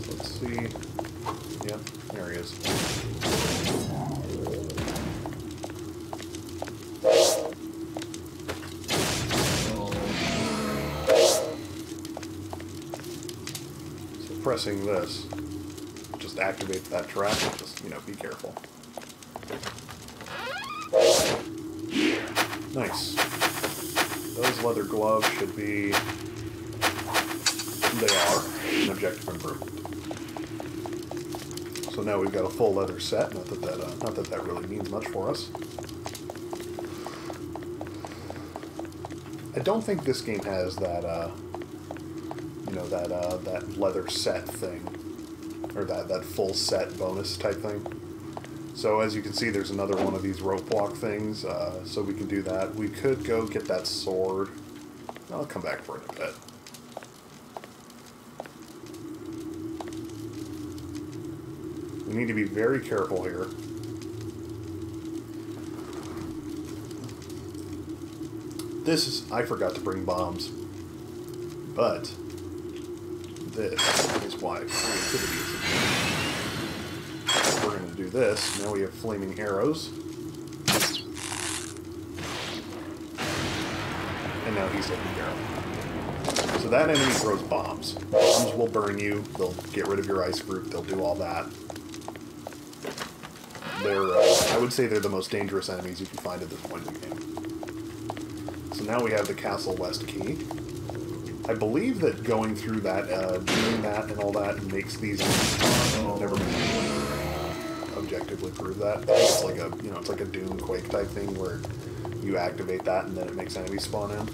So let's see. Yep, there he is. Pressing this just activates that trap. Just, you know, be careful. Nice. Those leather gloves should be... They are an objective improvement. So now we've got a full leather set. Not that that, uh, not that that really means much for us. I don't think this game has that, uh, that uh, that leather set thing, or that that full set bonus type thing. So as you can see, there's another one of these rope walk things. Uh, so we can do that. We could go get that sword. I'll come back for it in a bit. We need to be very careful here. This is, I forgot to bring bombs. But, why creativity is important. We're going to do this. Now we have flaming arrows. And now he's taking care of So that enemy throws bombs. Bombs will burn you. They'll get rid of your ice group. They'll do all that. They're, uh, I would say they're the most dangerous enemies you can find at this point in the game. So now we have the Castle West key. I believe that going through that, uh, doing that and all that makes these enemies never to objectively prove that. It's like a, you know, it's like a Doom Quake type thing where you activate that and then it makes enemies spawn in.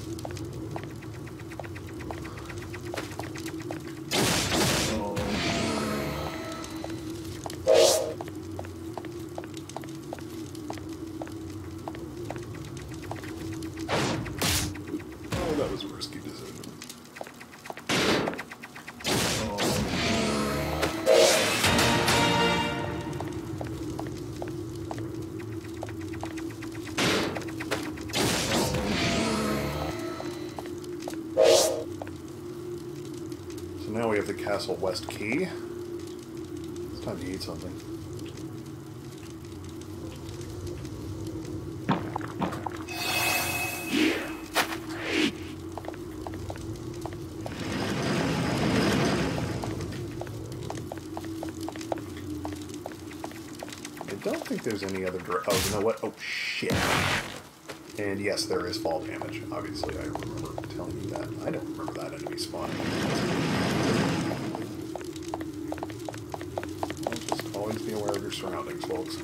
Castle West key. It's time to eat something. I don't think there's any other Oh, you know what? Oh, shit. And yes, there is fall damage. Obviously, I remember telling you that. I don't remember that enemy spawning. your surroundings, folks.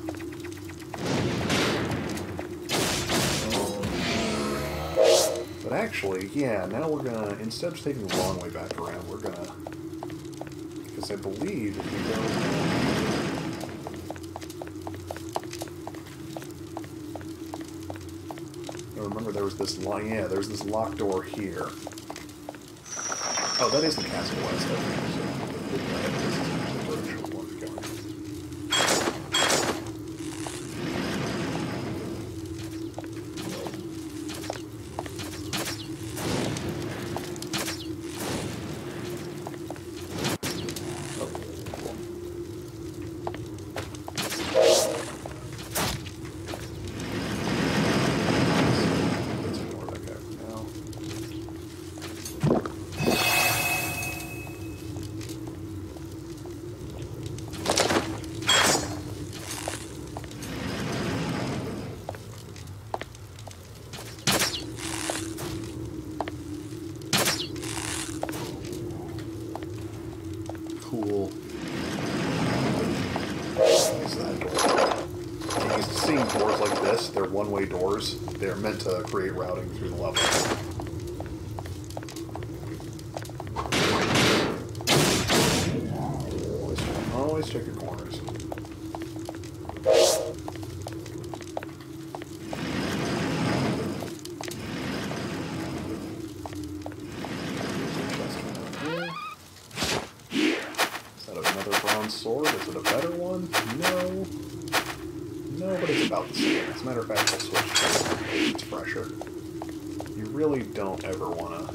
But actually, yeah, now we're gonna, instead of taking the long way back around, we're gonna, because I believe if you go... Now remember there was this, yeah, there's this locked door here. Oh, that is the castle west, to create routing through the level. Always, check your corners. Is that another bronze sword? Is it a better one? No. No, but it's about the same. As a matter of fact, I'll switch fresher. You really don't ever want to...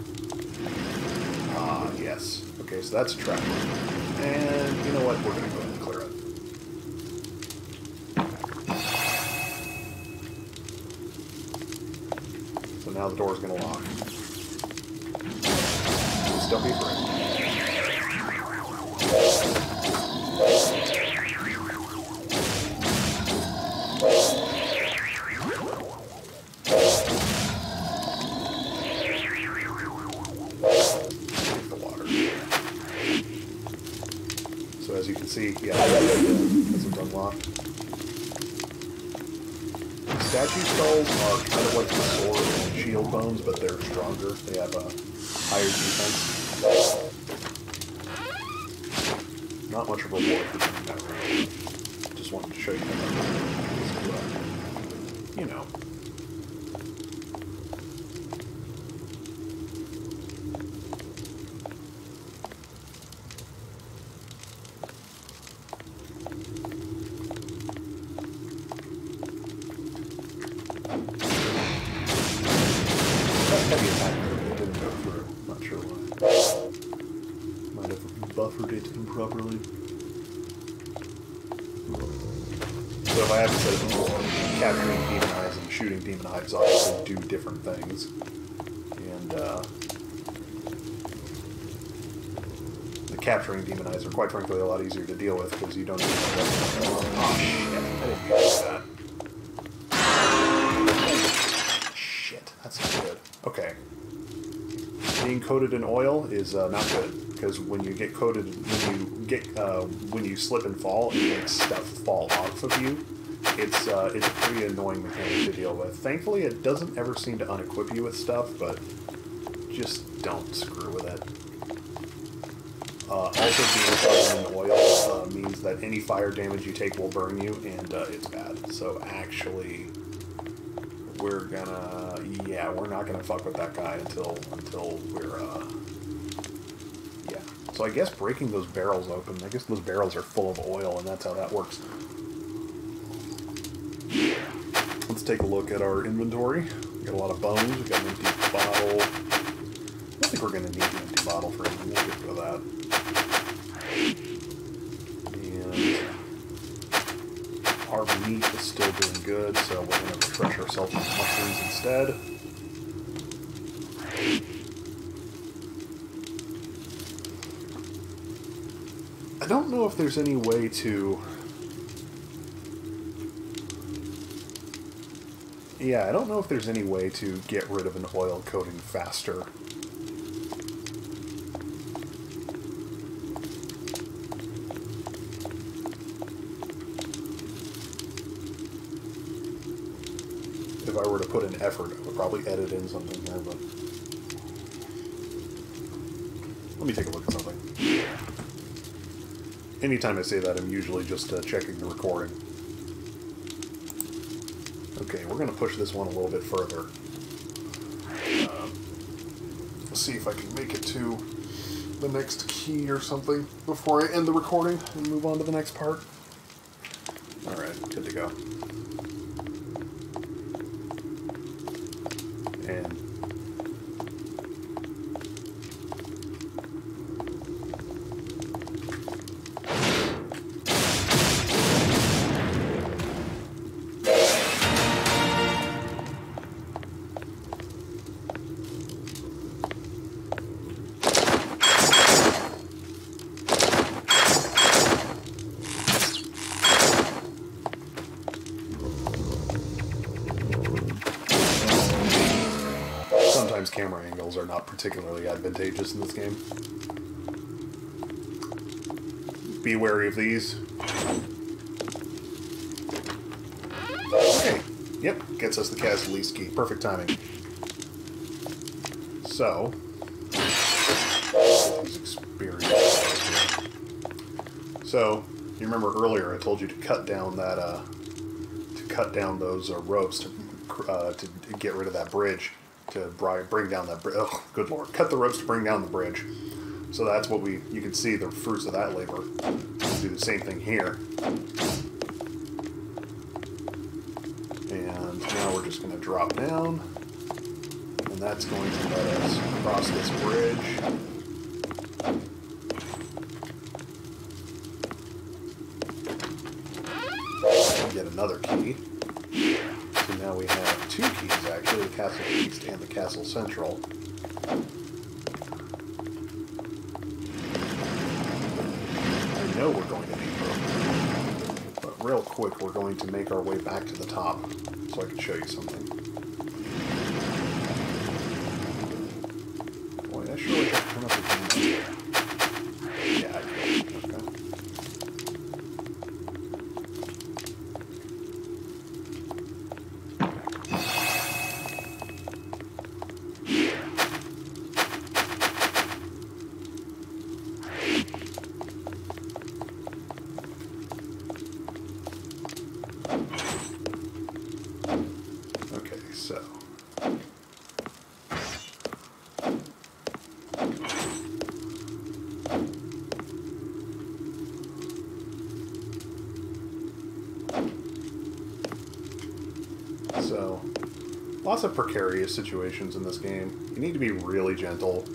Ah, yes. Okay, so that's a trap. And you know what? We're going to go ahead and clear it. So now the door's going to lock. Capturing demon eyes are quite frankly a lot easier to deal with because you don't even Oh shit, I didn't mean to do that. Shit, that's not good. Okay. Being coated in oil is uh, not good because when you get coated, when you get uh, when you slip and fall, it makes stuff fall off of you. It's uh, it's a pretty annoying mechanic to deal with. Thankfully, it doesn't ever seem to unequip you with stuff, but just don't screw with it. Uh, also, being coated in oil uh, means that any fire damage you take will burn you, and uh, it's bad. So actually, we're gonna yeah we're not gonna fuck with that guy until until we're uh yeah. So i guess breaking those barrels open i guess those barrels are full of oil and that's how that works. Let's take a look at our inventory. We got a lot of bones we got an empty bottle. I think we're gonna need an empty bottle for anything. We'll get rid of that good, so we're going to refresh ourselves with mushrooms instead. I don't know if there's any way to. Yeah, I don't know if there's any way to get rid of an oil coating faster. Effort, I would probably edit in something there, but. Let me take a look at something. Anytime I say that, I'm usually just uh, checking the recording. Okay, we're going to push this one a little bit further. Um, let's see if I can make it to the next key or something before I end the recording and move on to the next part. Alright, good to go. In this game. Be wary of these. Okay. Yep, gets us the Castle key. Perfect timing. So, experience. So, you remember earlier I told you to cut down that, uh, to cut down those uh, ropes to, uh, to get rid of that bridge, to bri- bring down that bridge. Oh, good lord! Cut the ropes to bring down the bridge. So that's what we. You can see the fruits of that labor. Do the same thing here. And now we're just going to drop down, and that's going to let us cross this bridge. Central. I know we're going to be. But real quick, we're going to make our way back to the top so I can show you something. Lots of precarious situations in this game. You need to be really gentle.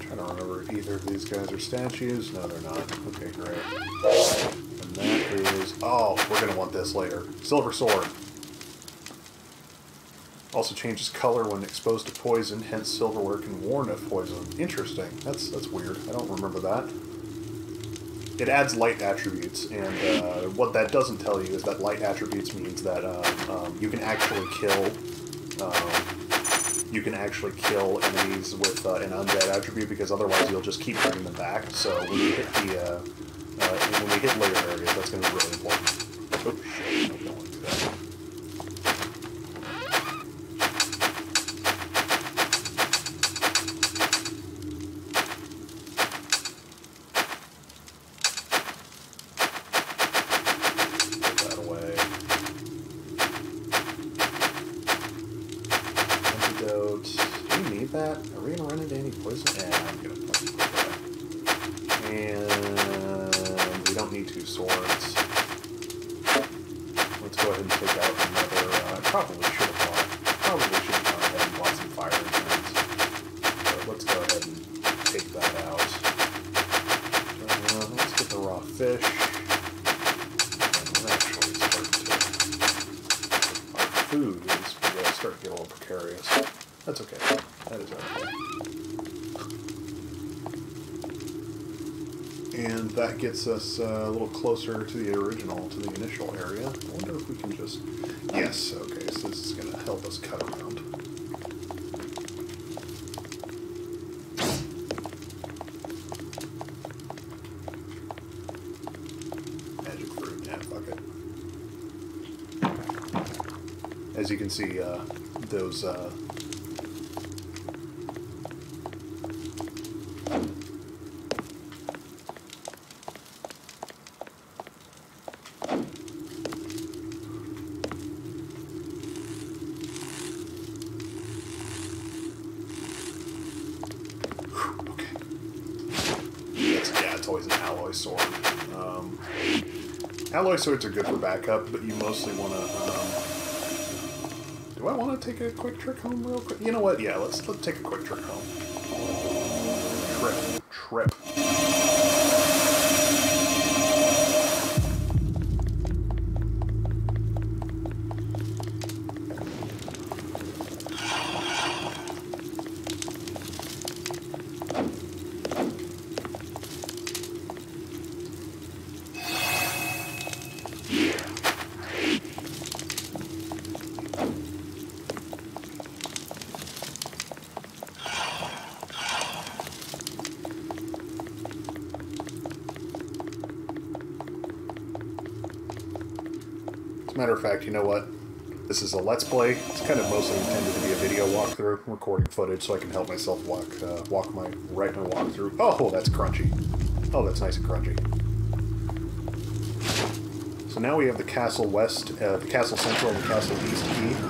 trying to remember if either of these guys are statues. No, they're not. Okay, great. And that is... Oh, we're going to want this later. Silver Sword. Also changes color when exposed to poison, hence silverware can warn of poison. Interesting. That's that's weird. I don't remember that. It adds light attributes, and uh, what that doesn't tell you is that light attributes means that uh, um, you can actually kill um, you can actually kill enemies with uh, an undead attribute because otherwise you'll just keep bringing them back. So when you hit the uh, uh, when we hit later areas, that's going to be really important. Oh shit! I don't want to do that. Put that away. Antidote. Do we need that? Are we gonna run into any poison? Yeah, I'm gonna fucking put that. And we don't need two swords. Let's go ahead and take out another. Uh, I probably should have bought. Probably should have gone ahead and bought some fire insurance. But let's go ahead and take that out. Uh, let's get the raw fish. And we're actually starting to. Our food is really starting to get a little precarious. That's okay. That is okay. And that gets us uh, a little closer to the original, to the initial area. I wonder if we can just... Yes, okay, so this is going to help us cut around. Magic fruit, yeah, fuck it. As you can see, uh, those uh, alloy swords are good for backup, but you mostly want to. Um, do I want to take a quick trick home real quick? You know what? Yeah, let's let's take a quick of fact, you know what? This is a let's play. It's kind of mostly intended to be a video walkthrough, recording footage so I can help myself walk uh, walk my right walkthrough. Oh, that's crunchy. Oh, that's nice and crunchy. So now we have the castle west, uh, the castle central, and the castle east key.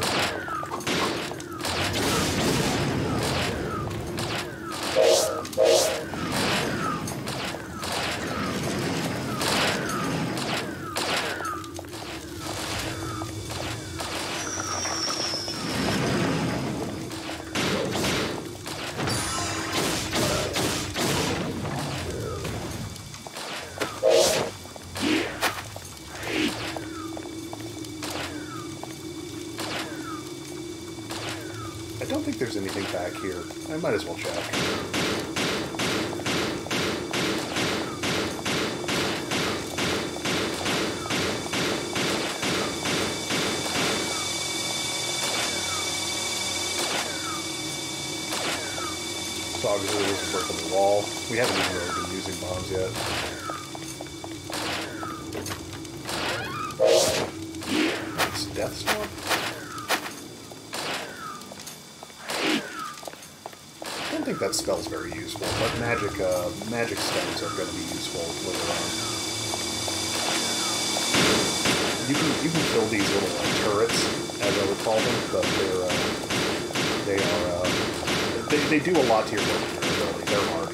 They, do a lot to your durability. They're hard,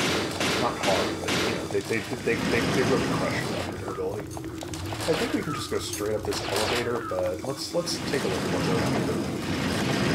not hard, but you know they they they they, they really crush your durability. I think we can just go straight up this elevator, but let's let's take a look at what's around here.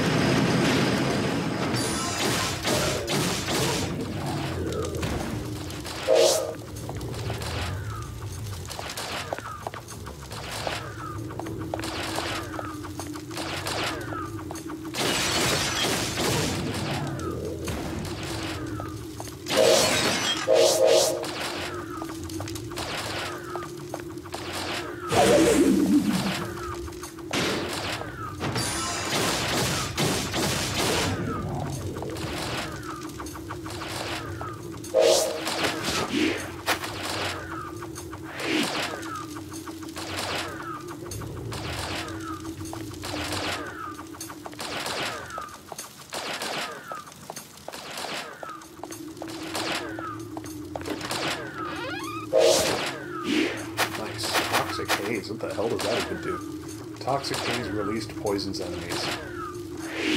Haze released poisons enemies.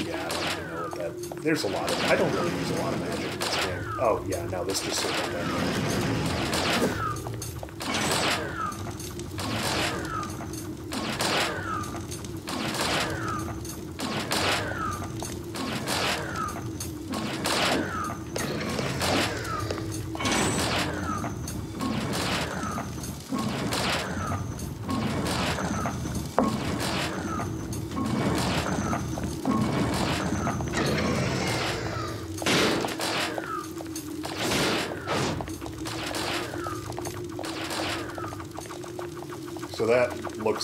Yeah, I don't even know what that. There's a lot of. I don't really use a lot of magic in this game. Oh yeah, now this just circled that.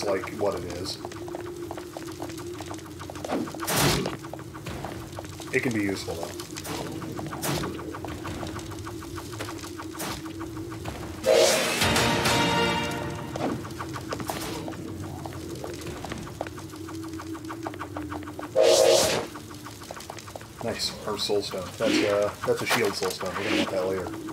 Looks like what it is. It can be useful though. Nice, our soul stone. That's uh, that's a shield soul stone. We're gonna want that later.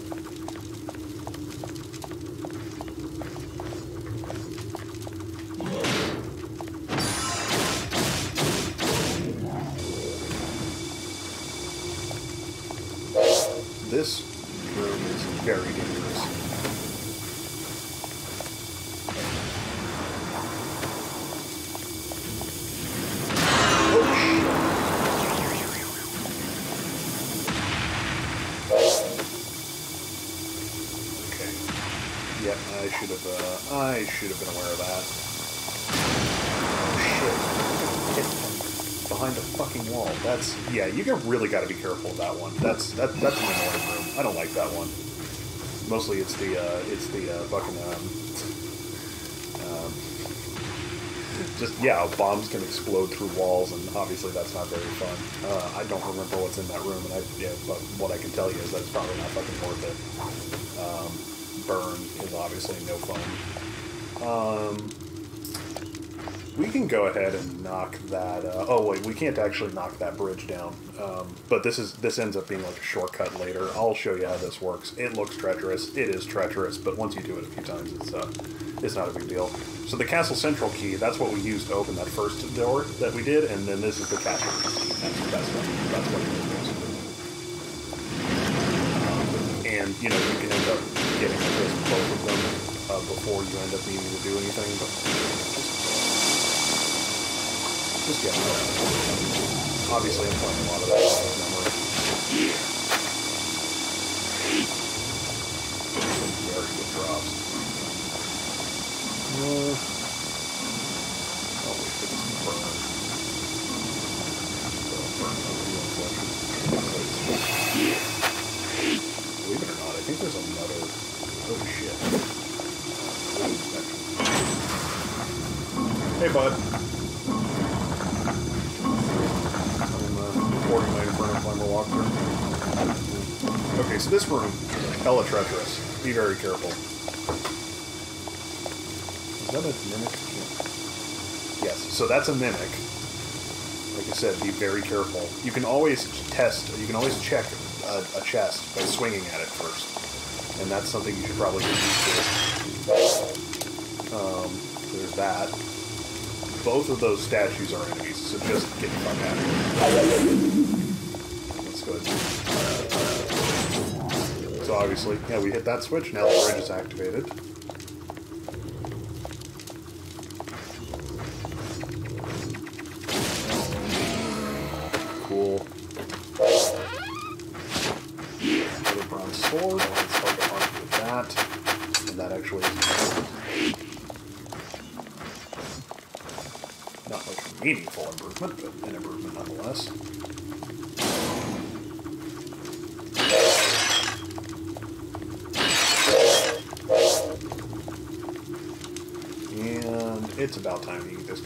That's yeah. You really got to be careful of that one. That's that that's an annoying room. I don't like that one. Mostly it's the uh, it's the uh, fucking um, um, just yeah, bombs can explode through walls, and obviously that's not very fun. Uh, I don't remember what's in that room, and I yeah, but what I can tell you is that's probably not fucking worth it. Um, burn is obviously no fun. Um, we can go ahead and knock that. Uh, oh wait, we can't actually knock that bridge down. Um, but this is this ends up being like a shortcut later. I'll show you how this works. It looks treacherous. It is treacherous, but once you do it a few times, it's uh, it's not a big deal. So the castle central key, that's what we used to open that first door that we did, and then this is the castle. That's, that's what that's what it is. Um, and you know you can end up getting both of them uh, before you end up needing to do anything, but just just. Obviously, I'm playing a lot of that good drops. Oh, Collection. Believe it or not, I think there's another. Oh shit. Hey, bud. Okay, so room, hella treacherous. Be very careful. Is that a mimic? Yeah. Yes, so that's a mimic. Like I said, be very careful. You can always test, you can always check a, a chest by swinging at it first. And that's something you should probably get used to. Um, there's that. Both of those statues are enemies, so just get the fuck out of here. Let's go ahead. So obviously, yeah, we hit that switch, now the bridge is activated.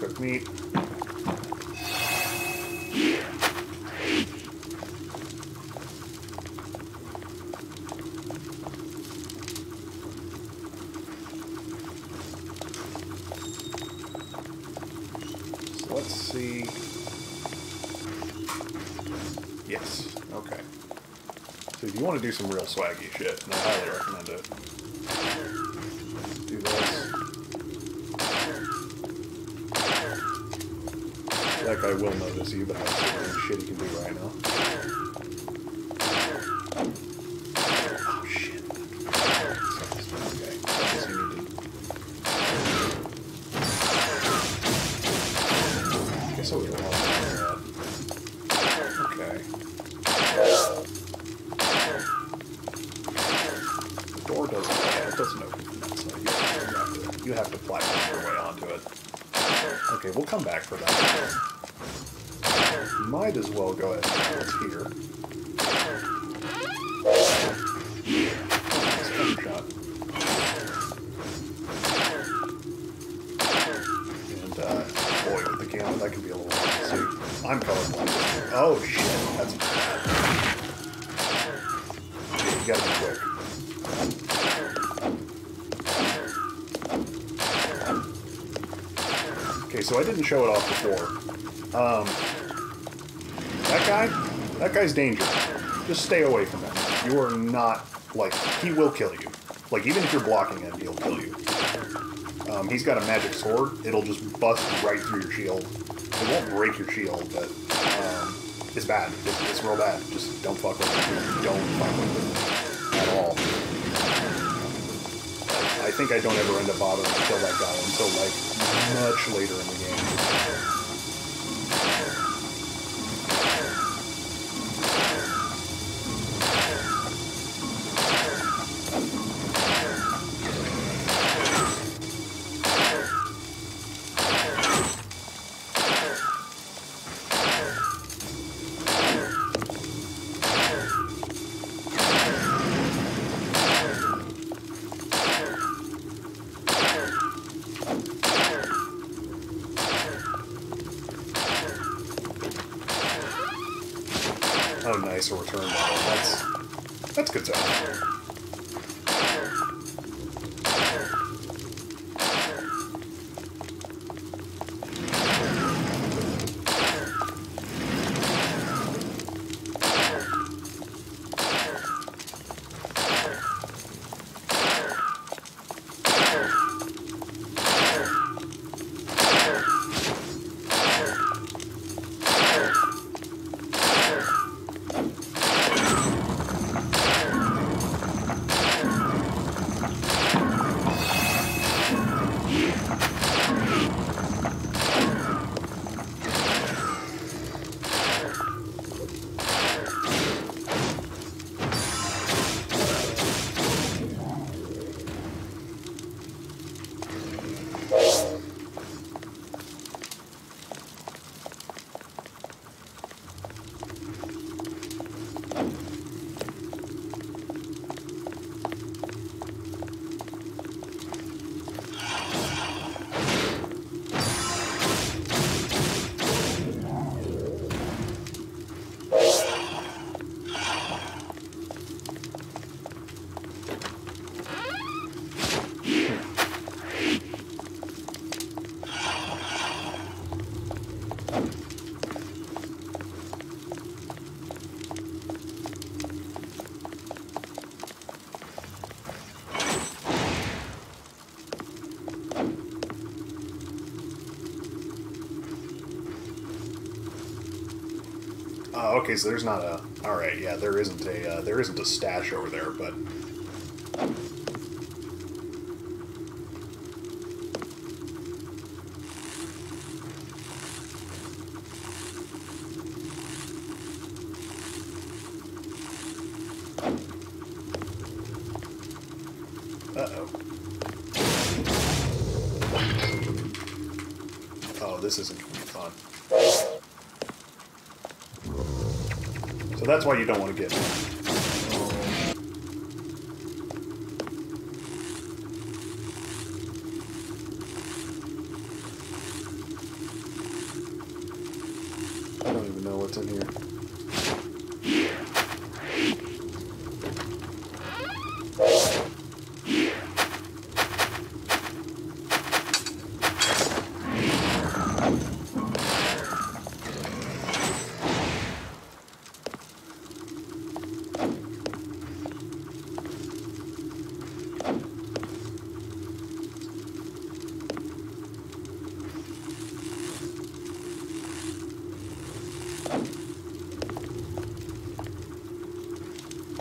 Cooked meat. Let's see. Yes. Okay. So if you want to do some real swaggy shit, I highly recommend it, do this. Will notice you, but I don't see any shit he can do right now. Didn't show it off before. Um, that guy, that guy's dangerous. Just stay away from him. You are not, like, he will kill you. Like, even if you're blocking him, he'll kill you. Um, he's got a magic sword. It'll just bust right through your shield. It won't break your shield, but um, it's bad. It's, it's real bad. Just don't fuck with it. Don't fuck with it at all. I think I don't ever end up bothering to kill that guy until like much later in the game. Oh, okay. So there's not a. All right. Yeah, there isn't a. Uh, there isn't a stash over there, but. Uh oh. Oh, this isn't gonna be fun. So that's why you don't want to get.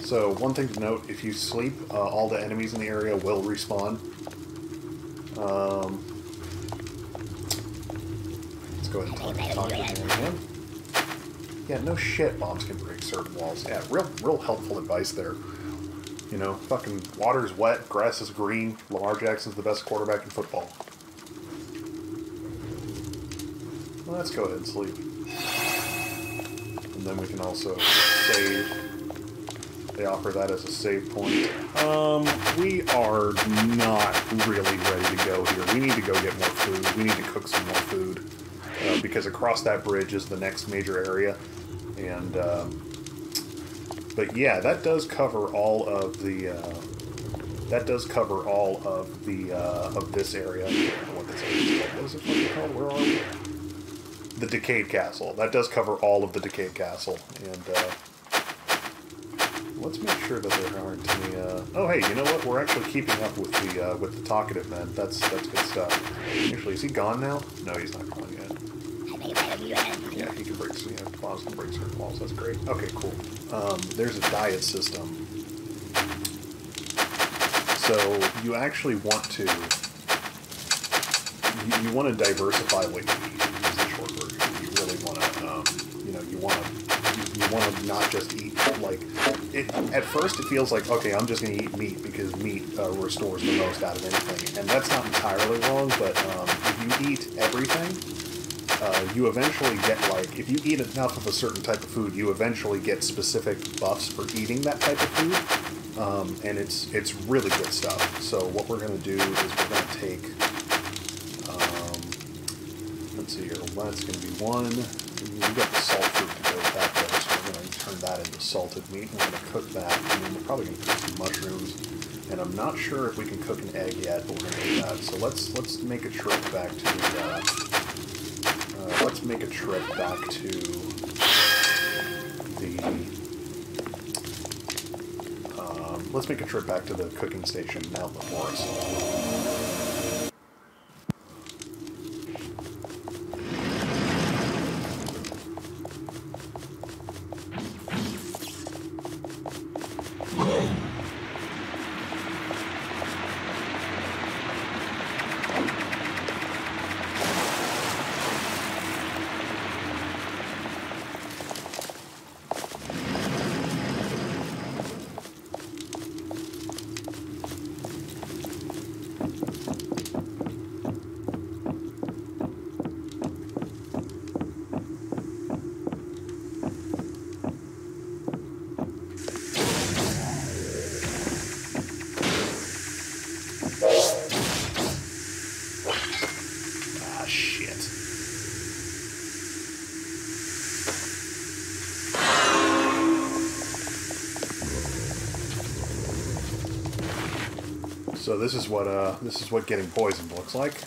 So one thing to note: if you sleep, uh, all the enemies in the area will respawn. Um, let's go ahead and talk, talk to him again. Yeah, no shit. Bombs can break certain walls. Yeah, real, real helpful advice there. You know, fucking water's wet, grass is green. Lamar Jackson's the best quarterback in football. Well, let's go ahead and sleep. And then we can also save. They offer that as a save point. Um, we are not really ready to go here. We need to go get more food. We need to cook some more food. Uh, because across that bridge is the next major area. And, um, but yeah, that does cover all of the, uh, that does cover all of the, uh, of this area. What. What is it called? Where are we? The Decayed Castle. That does cover all of the Decayed Castle. And, uh, sure that there aren't any. Uh... Oh, hey, you know what? We're actually keeping up with the uh, with the talkative man. That's that's good stuff. Actually, is he gone now? No, he's not gone yet. Yeah, he can break. Yeah, bombs can break certain walls. That's great. Okay, cool. Um, there's a diet system. So you actually want to you, you want to diversify what you eat. Is the short version. You really want to, um, you know, you want to you, you want to not just eat it. At first, it feels like okay, I'm just going to eat meat because meat uh, restores the most out of anything, and that's not entirely wrong. But um, if you eat everything, uh, you eventually get like if you eat enough of a certain type of food, you eventually get specific buffs for eating that type of food, um, and it's it's really good stuff. So what we're going to do is we're going to take. Um, let's see here. That's going to be one. We got the salt fruit to go with that going to into salted meat. And we're gonna cook that, and then we're probably gonna cook some mushrooms. And I'm not sure if we can cook an egg yet, but we're gonna do that. So let's let's make a trip back to the. Uh, uh, let's make a trip back to the. Um, let's make a trip back to the cooking station out in the forest. So this is what uh this is what getting poisoned looks like.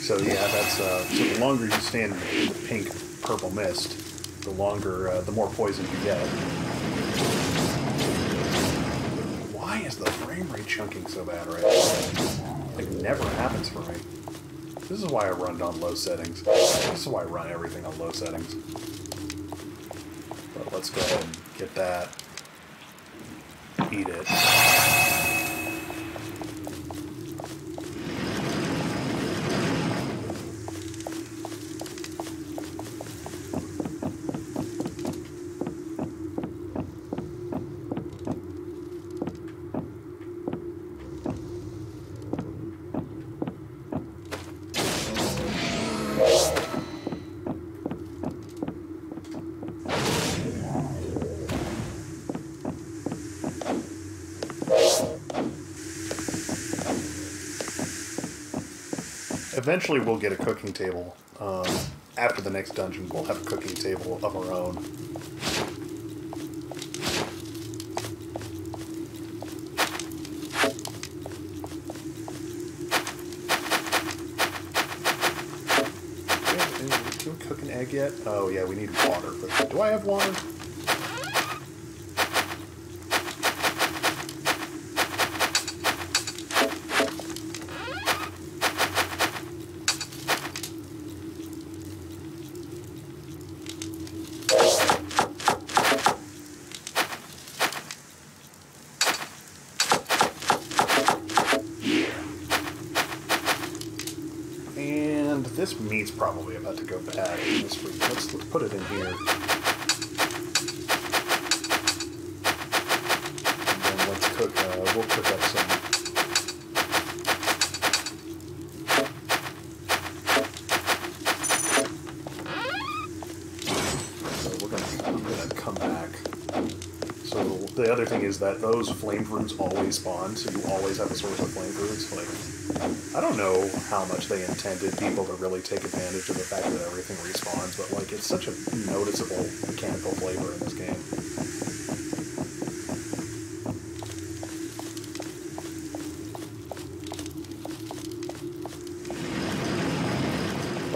So yeah, that's uh, so the longer you stand in the pink purple mist, the longer, uh, the more poison you get. Is the frame rate chunking so bad right now? It never happens for me. This is why I run on low settings. This is why I run everything on low settings. But let's go ahead and get that. Eat it. Eventually, we'll get a cooking table. Um, after the next dungeon, we'll have a cooking table of our own. Can we cook an egg yet? Oh yeah, we need water. But do I have water? And this meat's probably about to go bad this fridge. Let's, let's put it in here. And then let's cook, uh, we'll cook up some. So we're gonna come back. So the other thing is that those flame fruits always spawn, so you always have a source of flame fruits. Like, I don't know how much they intended people to really take advantage of the fact that everything respawns, but like, it's such a noticeable mechanical flavor in this game.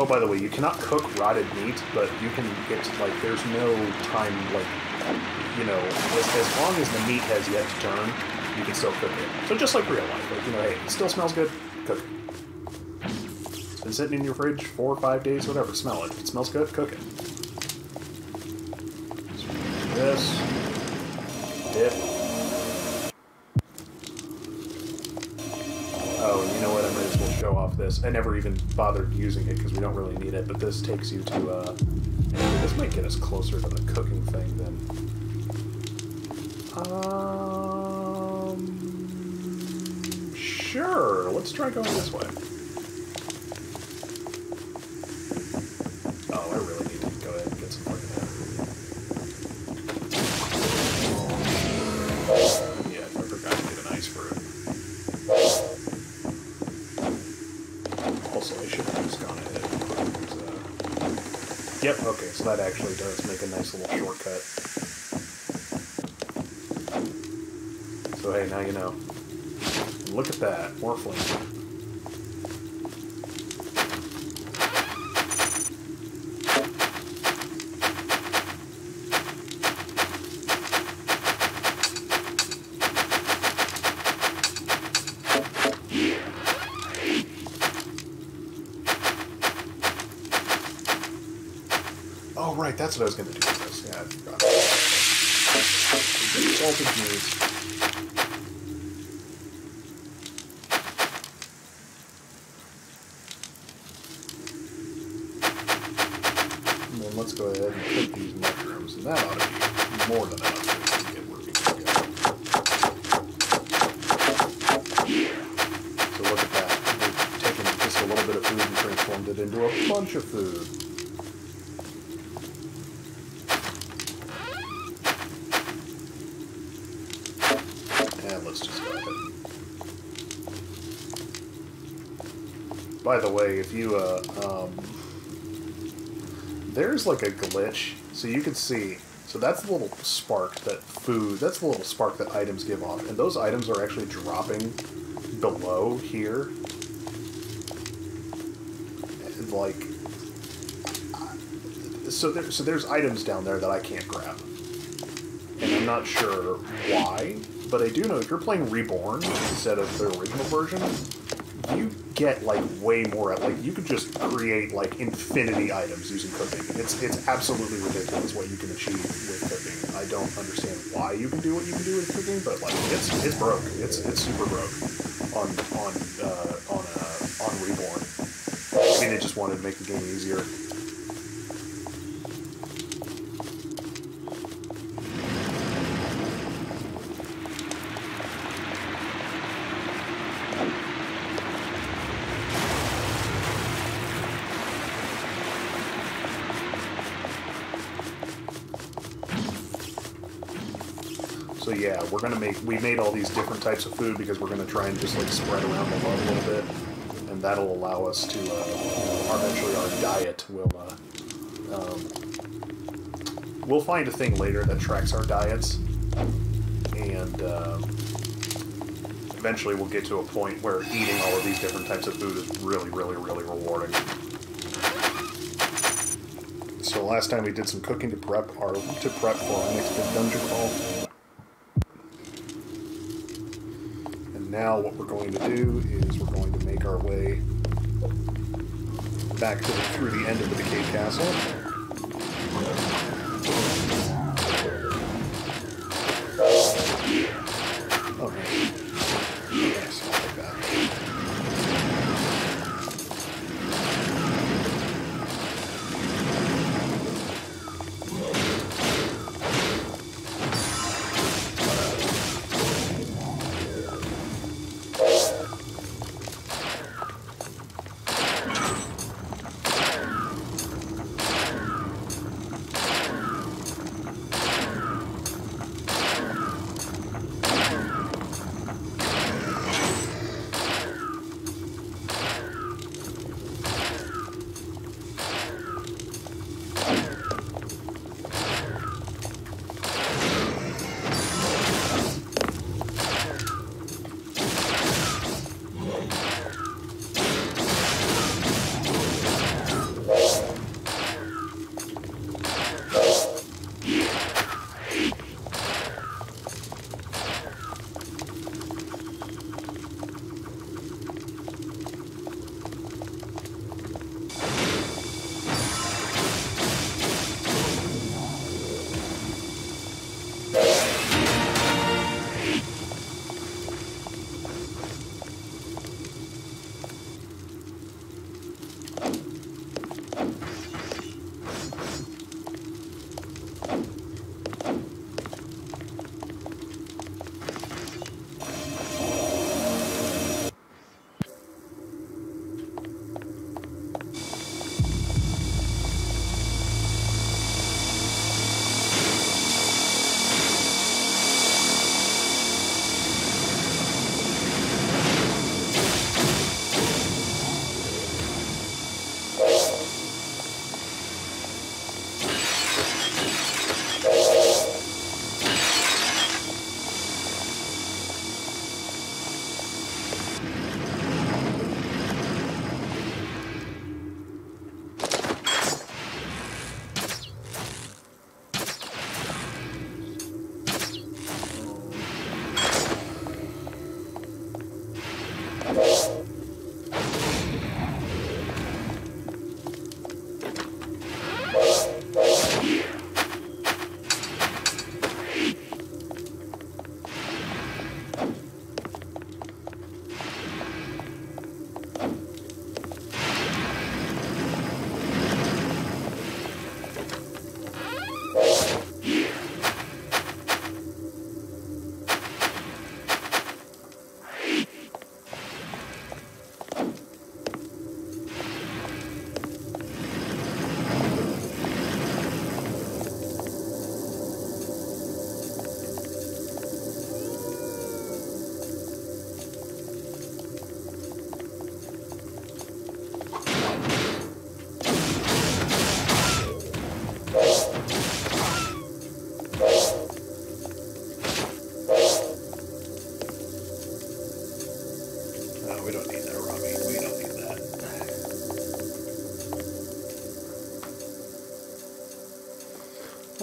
Oh, by the way, you cannot cook rotted meat, but you can get like there's no time like you know as, as long as the meat has yet to turn, you can still cook it. So just like real life, like you know, hey, it still smells good, sitting in your fridge four or five days, whatever. Smell it. If it smells good, cook it. This dip. Oh, you know what? I might as well show off this. I never even bothered using it because we don't really need it, but this takes you to, uh, this might get us closer to the cooking thing than, um, sure, let's try going this way. That does make a nice little shortcut. So hey, now you know. Look at that, more flame. Oh, right, that's what I was going to do this. Yeah, I forgot meat. And then let's go ahead and cook these mushrooms, and that ought to be more than enough to get where we need to go. So look at that. We've taken just a little bit of food and transformed it into a bunch of food. And let's just go ahead. By the way, if you, uh, um, there's like a glitch, so you can see, so that's the little spark that food, that's the little spark that items give off, and those items are actually dropping below here. Like, so there, so there's items down there that I can't grab, and I'm not sure why, but I do know if you're playing Reborn instead of the original version, get like way more. At like you could just create like infinity items using cooking. It's it's absolutely ridiculous what you can achieve with cooking. I don't understand why you can do what you can do with cooking, but like it's it's broke. It's it's super broke on on uh, on uh, on Reborn. I mean, they just wanted to make the game easier. Yeah, we're gonna make we made all these different types of food because we're gonna try and just like spread around the love a little bit, and that'll allow us to uh, you know, eventually our diet will uh, um, we'll find a thing later that tracks our diets, and uh, eventually we'll get to a point where eating all of these different types of food is really, really, really rewarding. So last time we did some cooking to prep our to prep for our next big dungeon crawl. And now what we're going to do is we're going to make our way back the, through the end of the Decay Castle.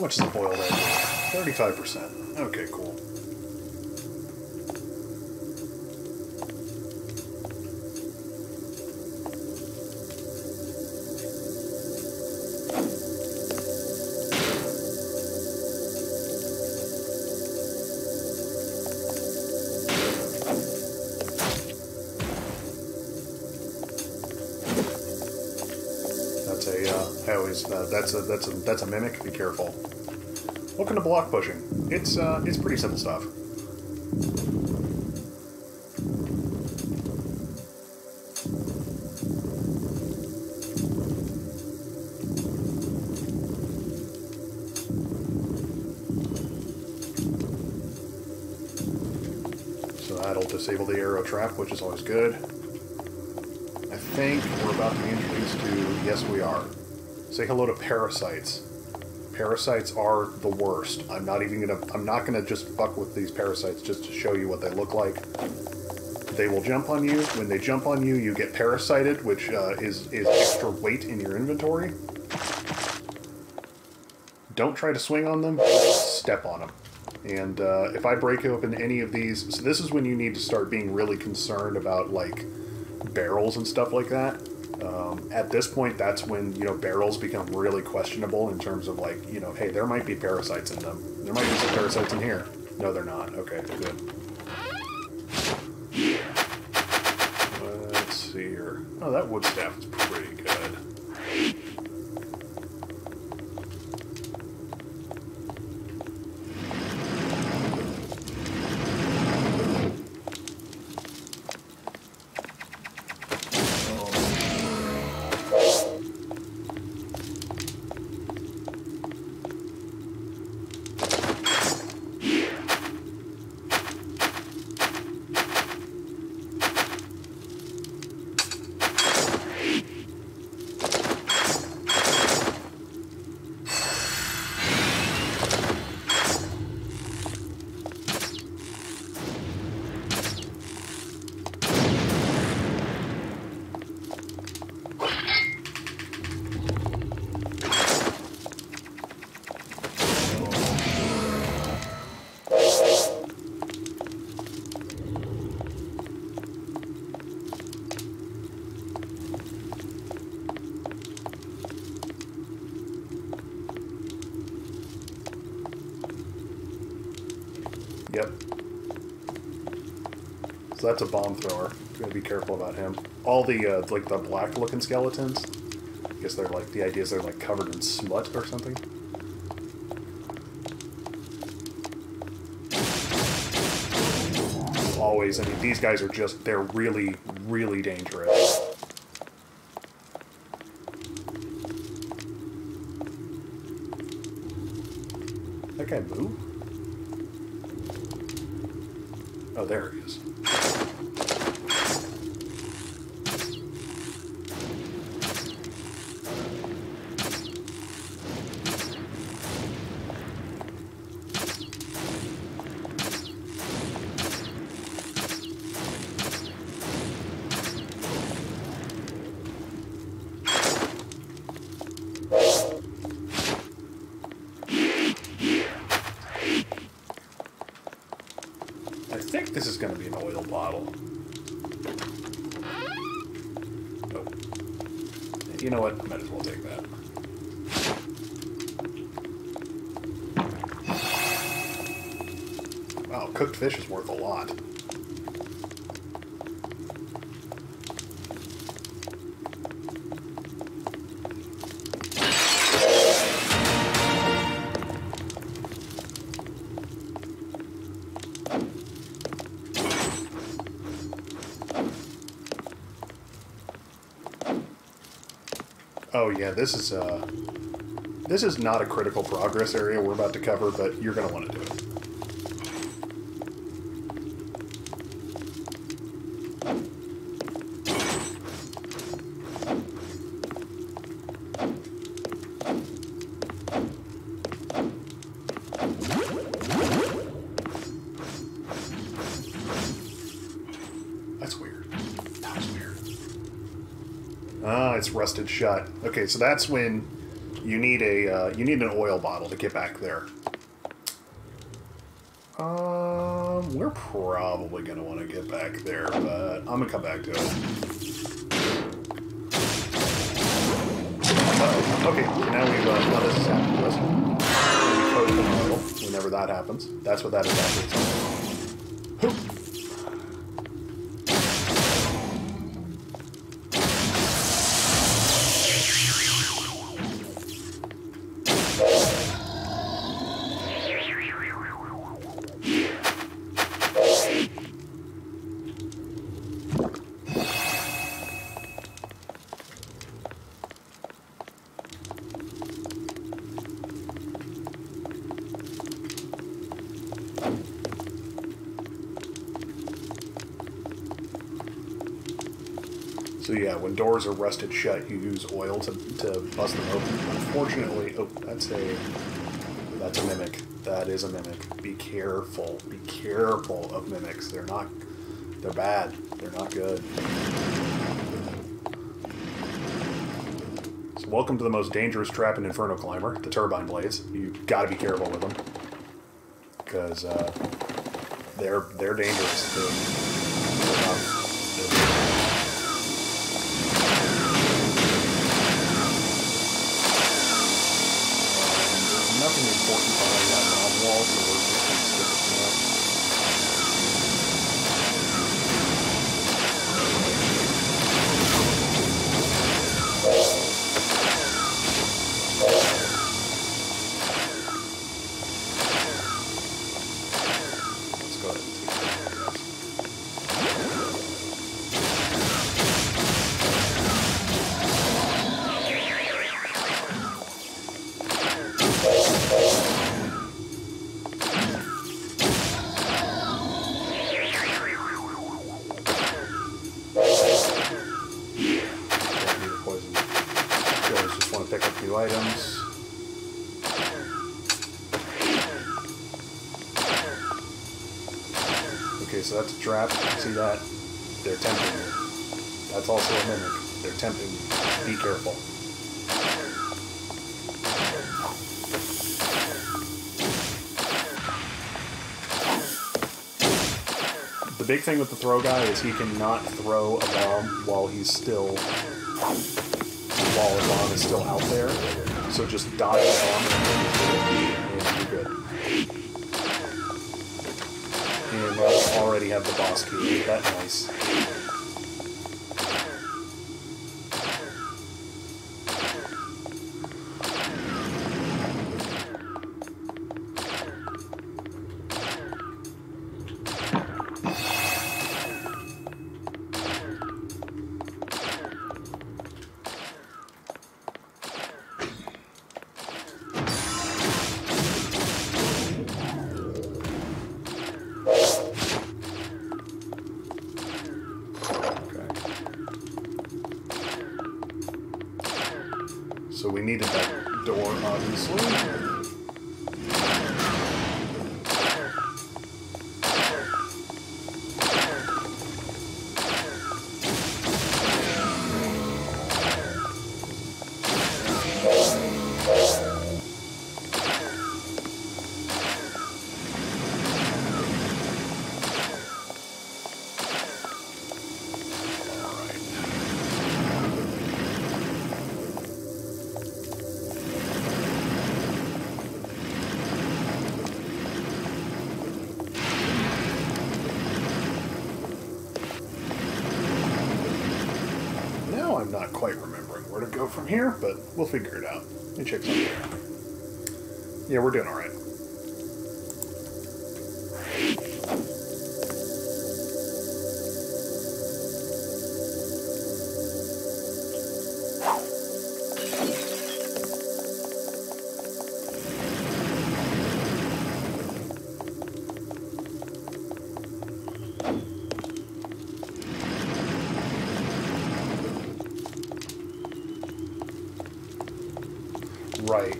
How much is a boiled egg? Thirty-five percent. Okay, cool. That's a. Uh. Uh, that's a. That's a. That's a mimic. Be careful. Welcome to block pushing. It's. Uh, it's pretty simple stuff. So that'll disable the arrow trap, which is always good. I think we're about to be introduced to. Yes, we are. Say hello to parasites. Parasites are the worst. I'm not even gonna. I'm not gonna just fuck with these parasites just to show you what they look like. They will jump on you. When they jump on you, you get parasited, which uh, is is extra weight in your inventory. Don't try to swing on them. Step on them. And uh, if I break open any of these, so this is when you need to start being really concerned about like barrels and stuff like that. This point, that's when you know barrels become really questionable in terms of like you know, hey, there might be parasites in them. There might be some parasites in here. No, they're not. Okay, good. Let's see here. Oh, that wood staff is So that's a bomb thrower. Gotta be careful about him. All the uh, like the black looking skeletons. I guess they're like the idea is they're like covered in smut or something. Always, I mean, these guys are just, they're really, really dangerous. Cooked fish is worth a lot. Oh yeah, this is uh, this is not a critical progress area we're about to cover, but you're gonna want to do it. Shut. Okay, so that's when You need a uh, you need an oil bottle to get back there. Um, we're probably gonna want to get back there, but I'm gonna come back to it. Uh-oh. Okay, now we've uh, this has happened to us. Coat the oil whenever that happens. That's what that is actually. When doors are rusted shut, you use oil to, to bust them open. Unfortunately, oh, that's a that's a mimic. That is a mimic. Be careful. Be careful of mimics. They're not. They're bad. They're not good. So welcome to the most dangerous trap in Inferno Climber, the turbine blades. You got to be careful with them because uh, they're they're dangerous. They're, they're knob wall, A trap. See that? They're tempting you. That's also a mimic. They're tempting you. Be careful. The big thing with the throw guy is he cannot throw a bomb while he's still while the bomb is still out there. So just dodge the bomb already have the boss key. That nice?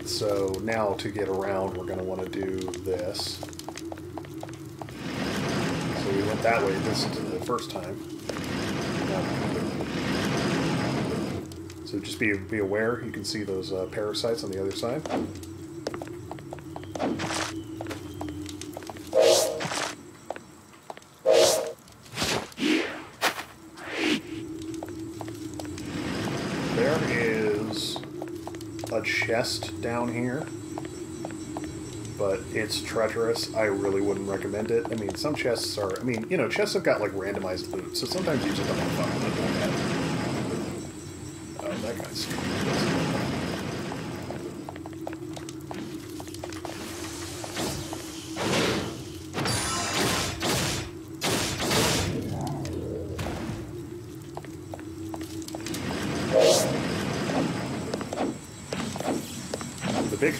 So now to get around, we're going to want to do this. So we went that way this the first time. So just be be aware. You can see those uh, parasites on the other side. Down here, but it's treacherous. I really wouldn't recommend it. I mean, some chests are. I mean, you know, chests have got like randomized loot, so sometimes you just don't want to fuck with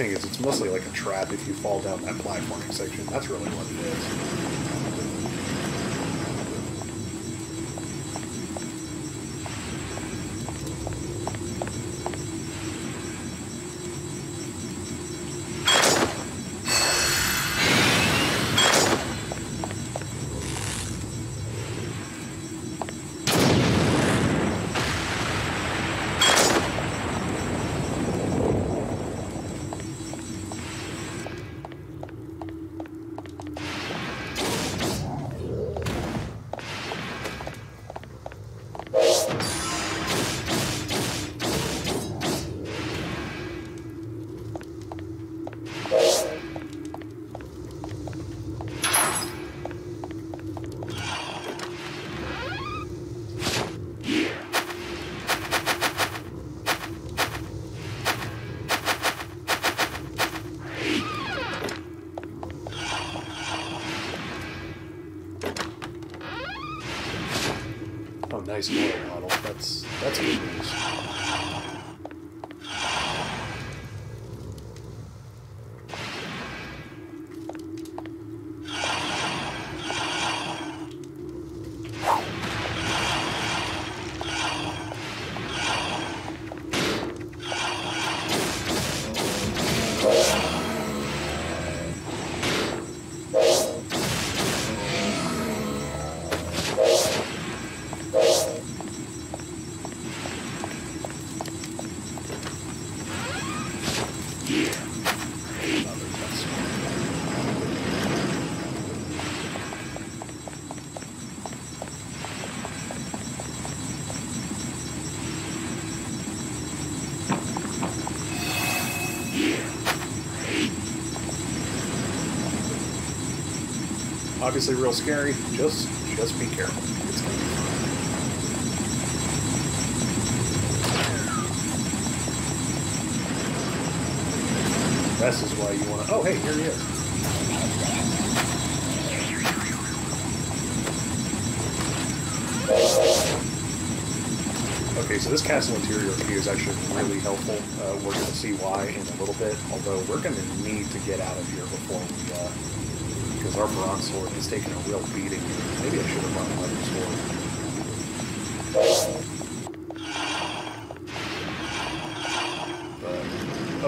thing is it's mostly like a trap if you fall down that platforming section. That's really what it is. Nice Obviously, real scary. Just, just be careful. This is why you want to. Oh, hey, here he is. Okay, so this castle interior key is actually really helpful. Uh, we're going to see why in a little bit, although we're going to need to get out of here before we, uh, because our bronze sword is taking a real beating. Maybe I should have brought another sword. But,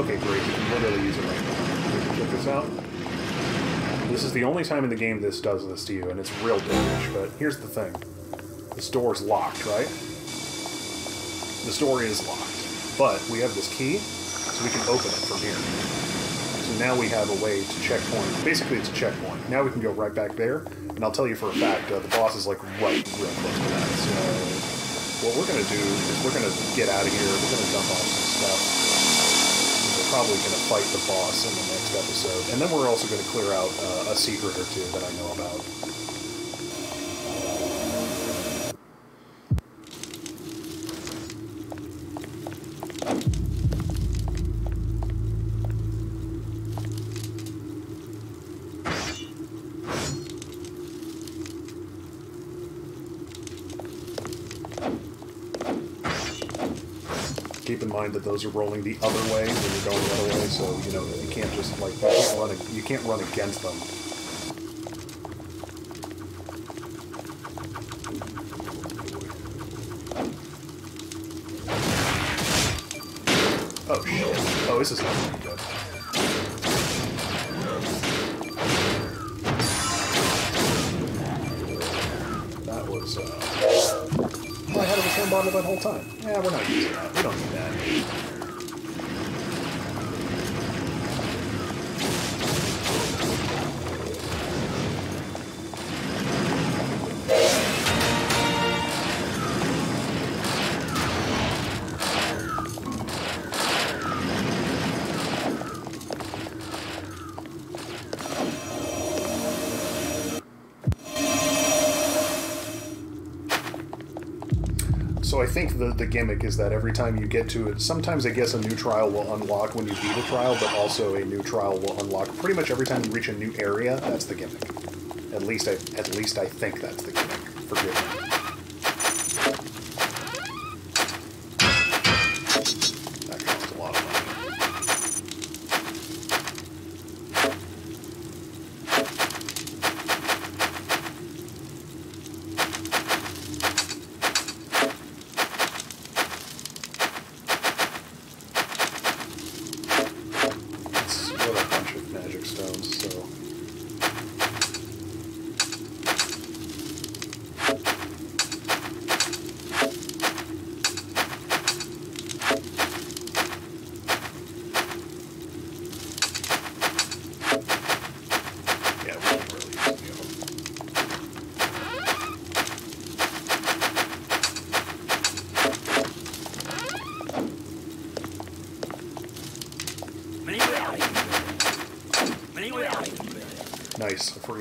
okay, great. We can literally use it right now. Check this out. This is the only time in the game this does this to you, and it's real dickish, but here's the thing. This door is locked, right? This door is locked. But we have this key, so we can open it from here. So now we have a way to checkpoint. Basically, it's a checkpoint. Now we can go right back there, and I'll tell you for a fact, uh, the boss is like right real close to that. So what we're going to do is we're going to get out of here. We're going to dump off some stuff. We're probably going to fight the boss in the next episode. And then we're also going to clear out uh, a secret or two that I know about. Those are rolling the other way when you're going the other way, so you know you can't just like you can't run you can't run against them. I think the, the gimmick is that every time you get to it, sometimes I guess a new trial will unlock when you beat a trial, but also a new trial will unlock pretty much every time you reach a new area. That's the gimmick. At least I at least I think that's the gimmick. Forgive me. That cost a lot of money. It's got a bunch of magic stones, so. Yeah, we can't really use any of them.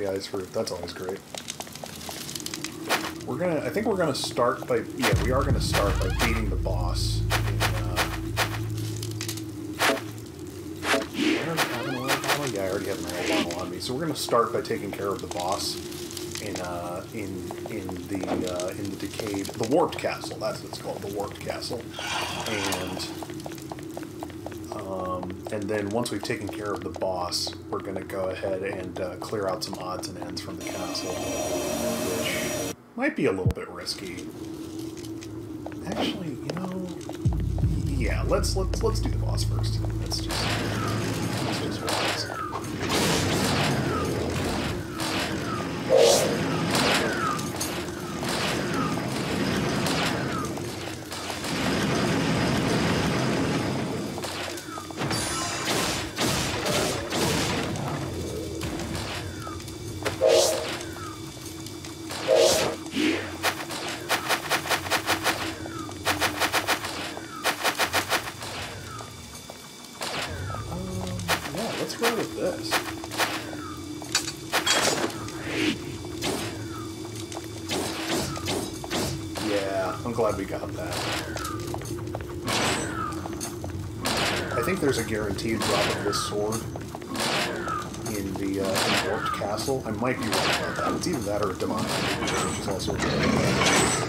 Ice fruit. That's always great. We're gonna. I think we're gonna start by. Yeah, we are gonna start by beating the boss. Uh? Yeah, I already have bottle on me. So we're gonna start by taking care of the boss in uh, in in the uh, in the decayed, the warped castle. That's what it's called, the warped castle. And and then once we've taken care of the boss, we're going to go ahead and uh, clear out some odds and ends from the castle, which might be a little bit risky. Actually, you know, yeah, let's let's let's do the boss first. Let's just let's just there's a guaranteed drop of this sword in the uh, Castle. I might be wrong about that. It's either that or a demonic which is also a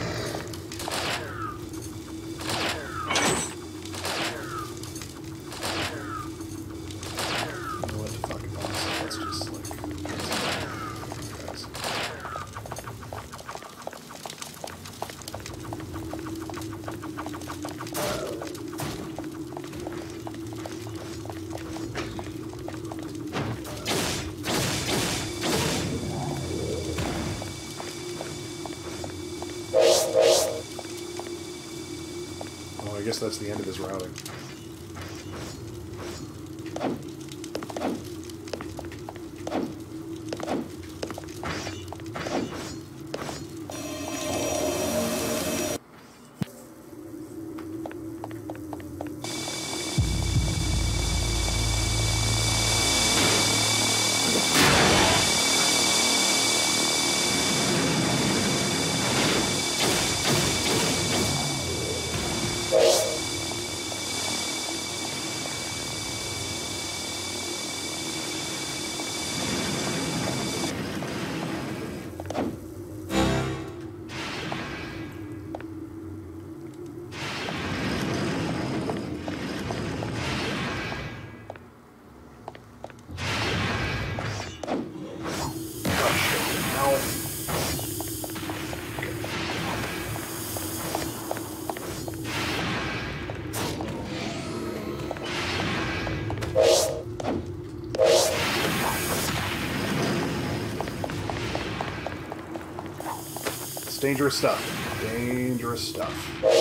guess that's the end of his routing. dangerous stuff. Dangerous stuff.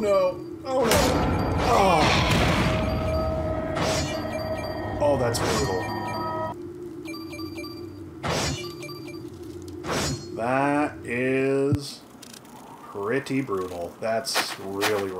no. Oh no. Oh. Oh, that's brutal. That is pretty brutal. That's really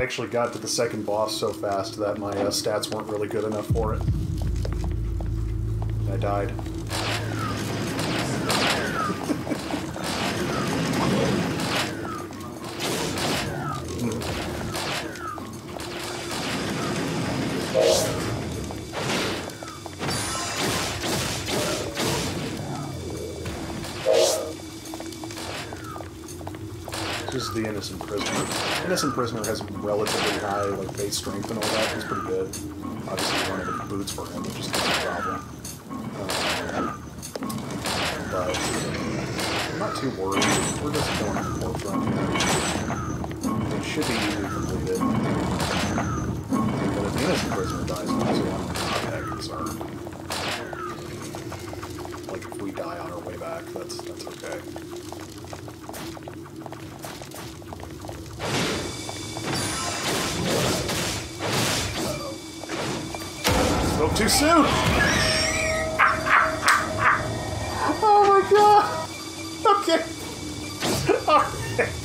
actually got to the second boss so fast that my uh, stats weren't really good enough for it. I died. Innocent prisoner has relatively high like base strength and all that. He's pretty good. Obviously, one of the boots for him, which is not a problem. Uh, but I'm not too worried. We're just going the forefront. It should be Soon. oh my god. Okay.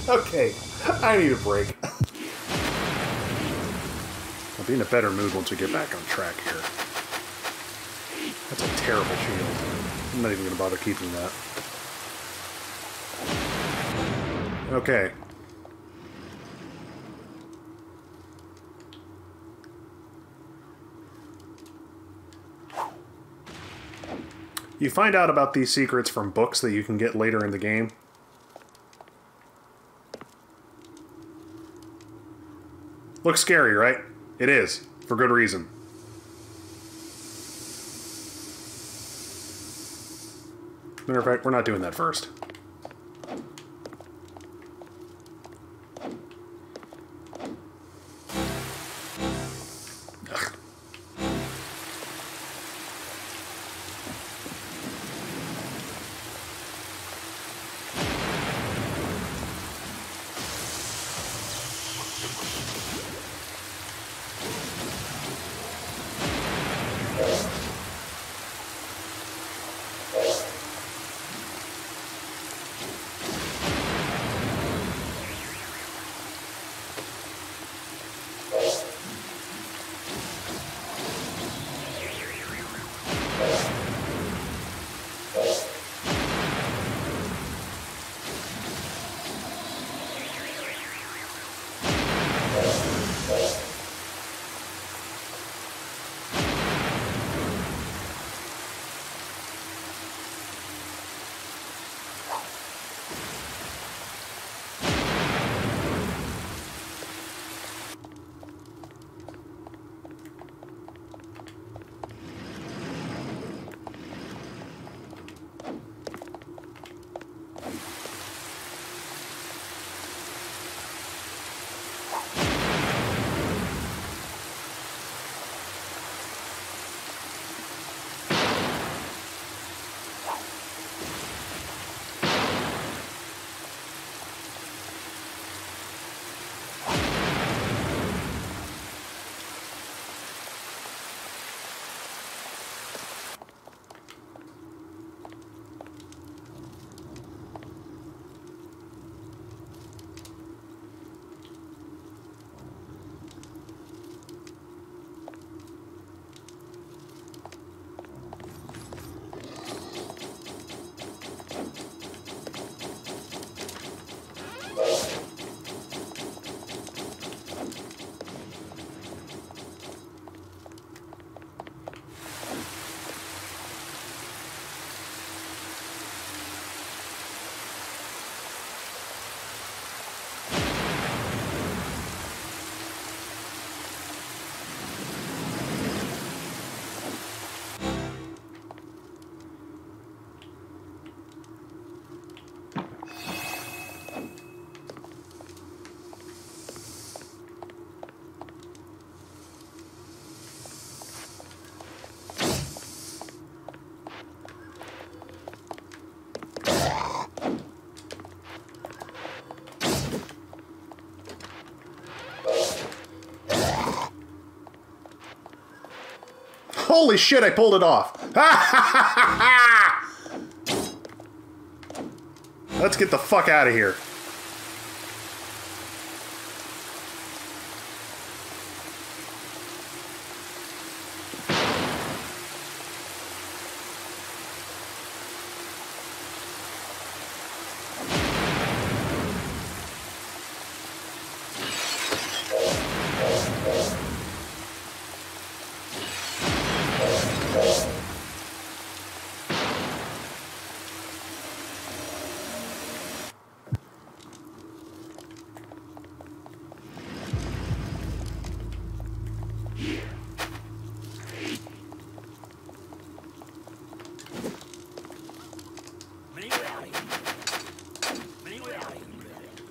Okay. I need a break. I'll be in a better mood once we get back on track here. That's a terrible shield. I'm not even going to bother keeping that. Okay. You find out about these secrets from books that you can get later in the game. Looks scary, right? It is, for good reason. Matter of fact, we're not doing that first. Holy shit, I pulled it off. Let's get the fuck out of here.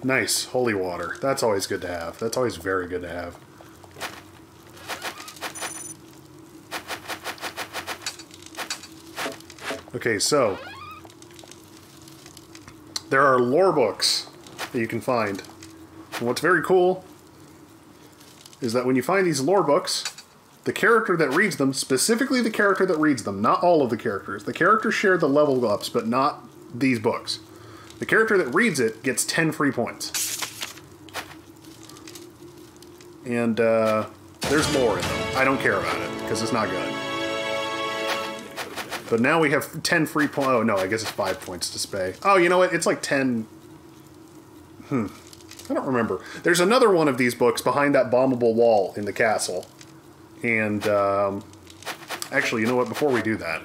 Nice, holy water. That's always good to have. That's always very good to have. Okay, so there are lore books that you can find. And what's very cool is that when you find these lore books, the character that reads them, specifically the character that reads them, not all of the characters, the characters share the level ups, but not these books. The character that reads it gets 10 free points. And uh, there's more in them. I don't care about it because it's not good. But now we have 10 free points. Oh, no, I guess it's 5 points to spay. Oh, you know what? It's like 10. Hmm. I don't remember. There's another one of these books behind that bombable wall in the castle. And, um, actually, you know what? Before we do that,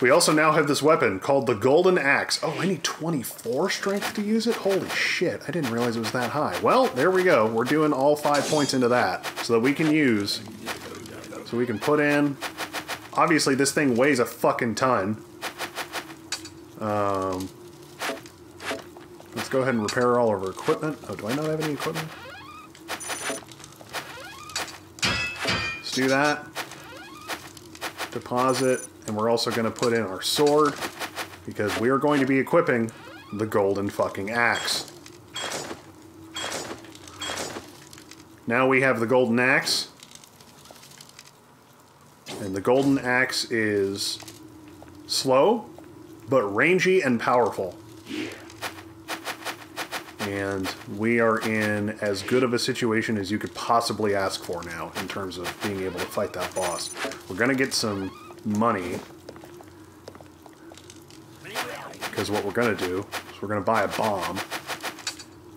we also now have this weapon called the Golden Axe. Oh, I need 24 strength to use it? Holy shit, I didn't realize it was that high. Well, there we go. We're doing all five points into that so that we can use, so we can put in, obviously this thing weighs a fucking ton. Um, let's go ahead and repair all of our equipment. Oh, do I not have any equipment? Let's do that. Deposit and we're also going to put in our sword because we are going to be equipping the golden fucking axe. Now we have the golden axe. And the golden axe is slow, but rangy and powerful. And we are in as good of a situation as you could possibly ask for now in terms of being able to fight that boss. We're going to get some money. Because what we're going to do is we're going to buy a bomb.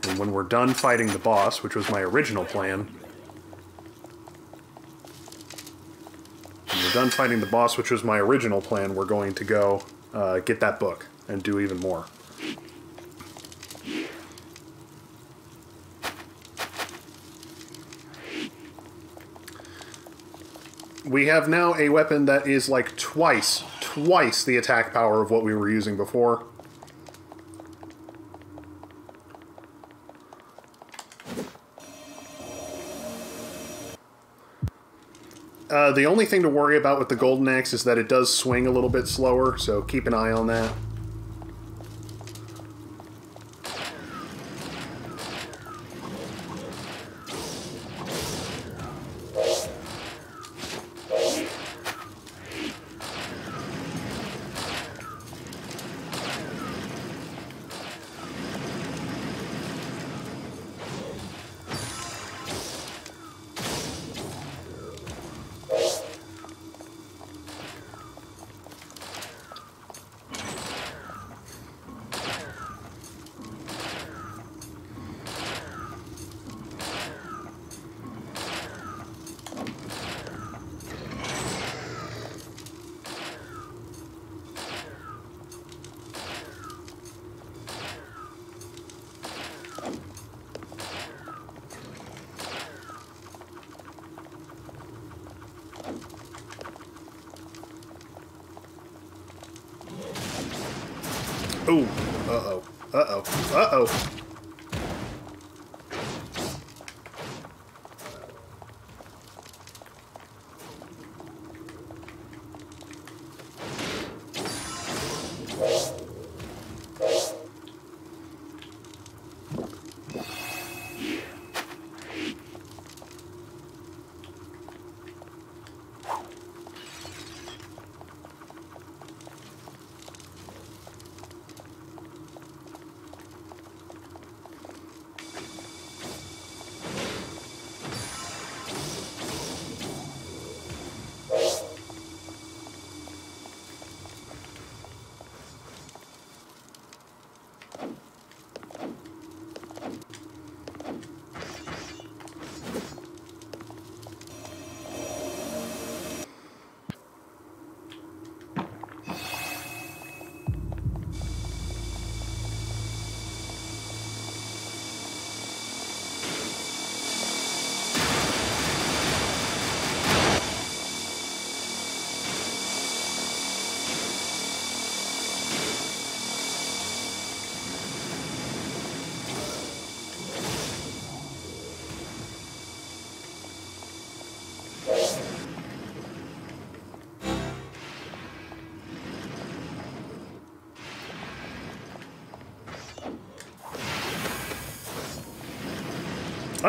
And when we're done fighting the boss, which was my original plan, when we're done fighting the boss, which was my original plan, we're going to go uh, get that book and do even more. We have now a weapon that is like twice, twice the attack power of what we were using before. Uh, the only thing to worry about with the Golden Axe is that it does swing a little bit slower, so keep an eye on that.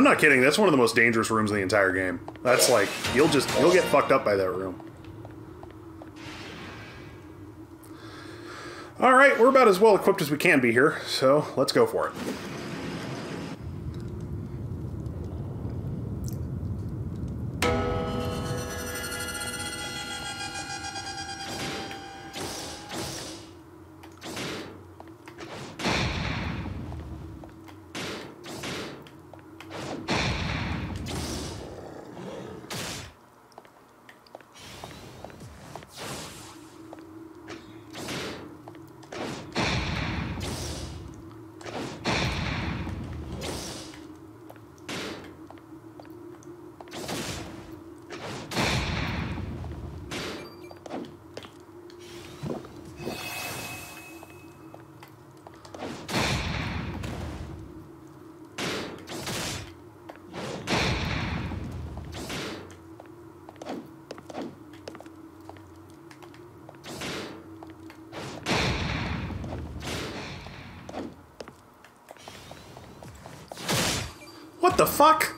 I'm not kidding. That's one of the most dangerous rooms in the entire game. That's like you'll just you'll get fucked up by that room. All right, we're about as well equipped as we can be here, so let's go for it. Fuck?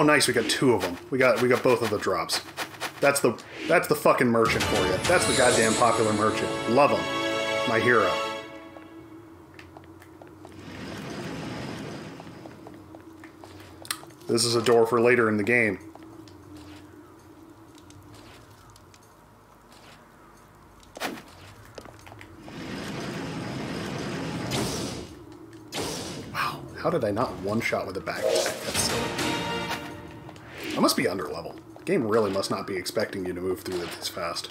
Oh, nice. We got two of them. We got we got both of the drops. That's the that's the fucking merchant for you. That's the goddamn popular merchant. Love him. My hero. This is a door for later in the game. Wow, how did I not one shot with a back? That's. I must be under level. The game really must not be expecting you to move through it this fast.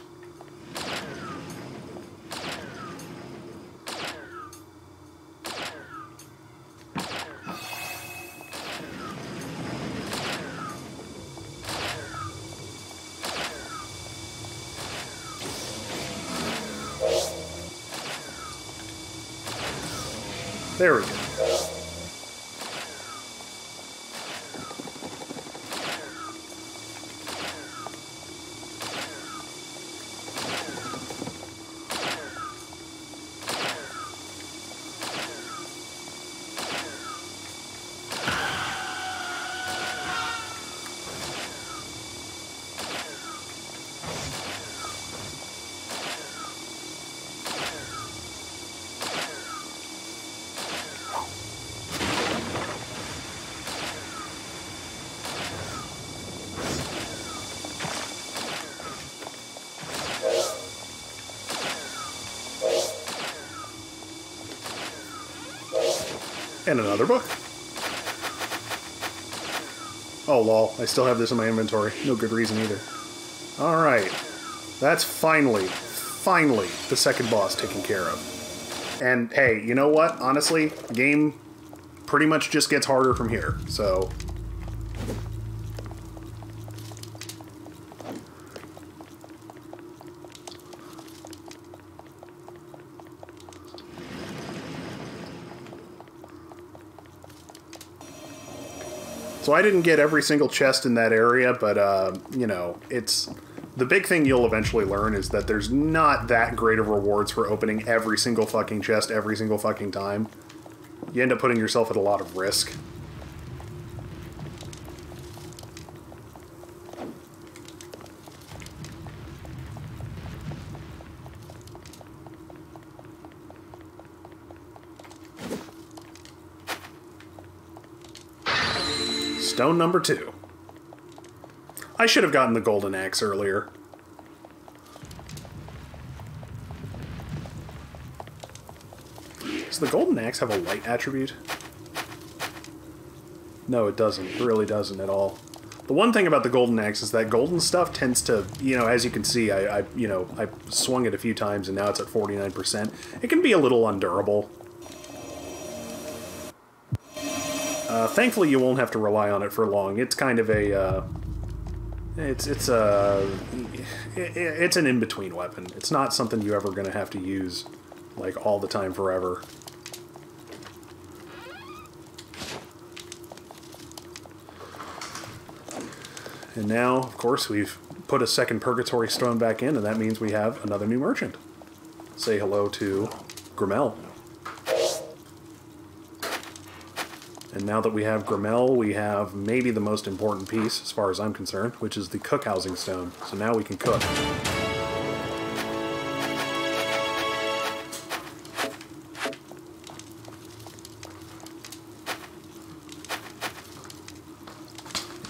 And another book. Oh, lol. I still have this in my inventory. No good reason either. Alright. That's finally, finally the second boss taken care of. And hey, you know what? Honestly, game pretty much just gets harder from here. So, So I didn't get every single chest in that area, but uh, you know, it's the big thing you'll eventually learn is that there's not that great of rewards for opening every single fucking chest every single fucking time. You end up putting yourself at a lot of risk. Stone number two. I should have gotten the golden axe earlier. Does the golden axe have a light attribute? No, it doesn't. It really doesn't at all. The one thing about the golden axe is that golden stuff tends to, you know, as you can see, I, I you know, I swung it a few times and now it's at 49%. It can be a little undurable. Uh, thankfully, you won't have to rely on it for long. It's kind of a, uh, it's it's a, it, it's an in-between weapon. It's not something you're ever going to have to use, like, all the time forever. And now, of course, we've put a second Purgatory Stone back in, and that means we have another new merchant. Say hello to Grimmel. And now that we have Grimmel, we have maybe the most important piece, as far as I'm concerned, which is the cook housing stone. So now we can cook.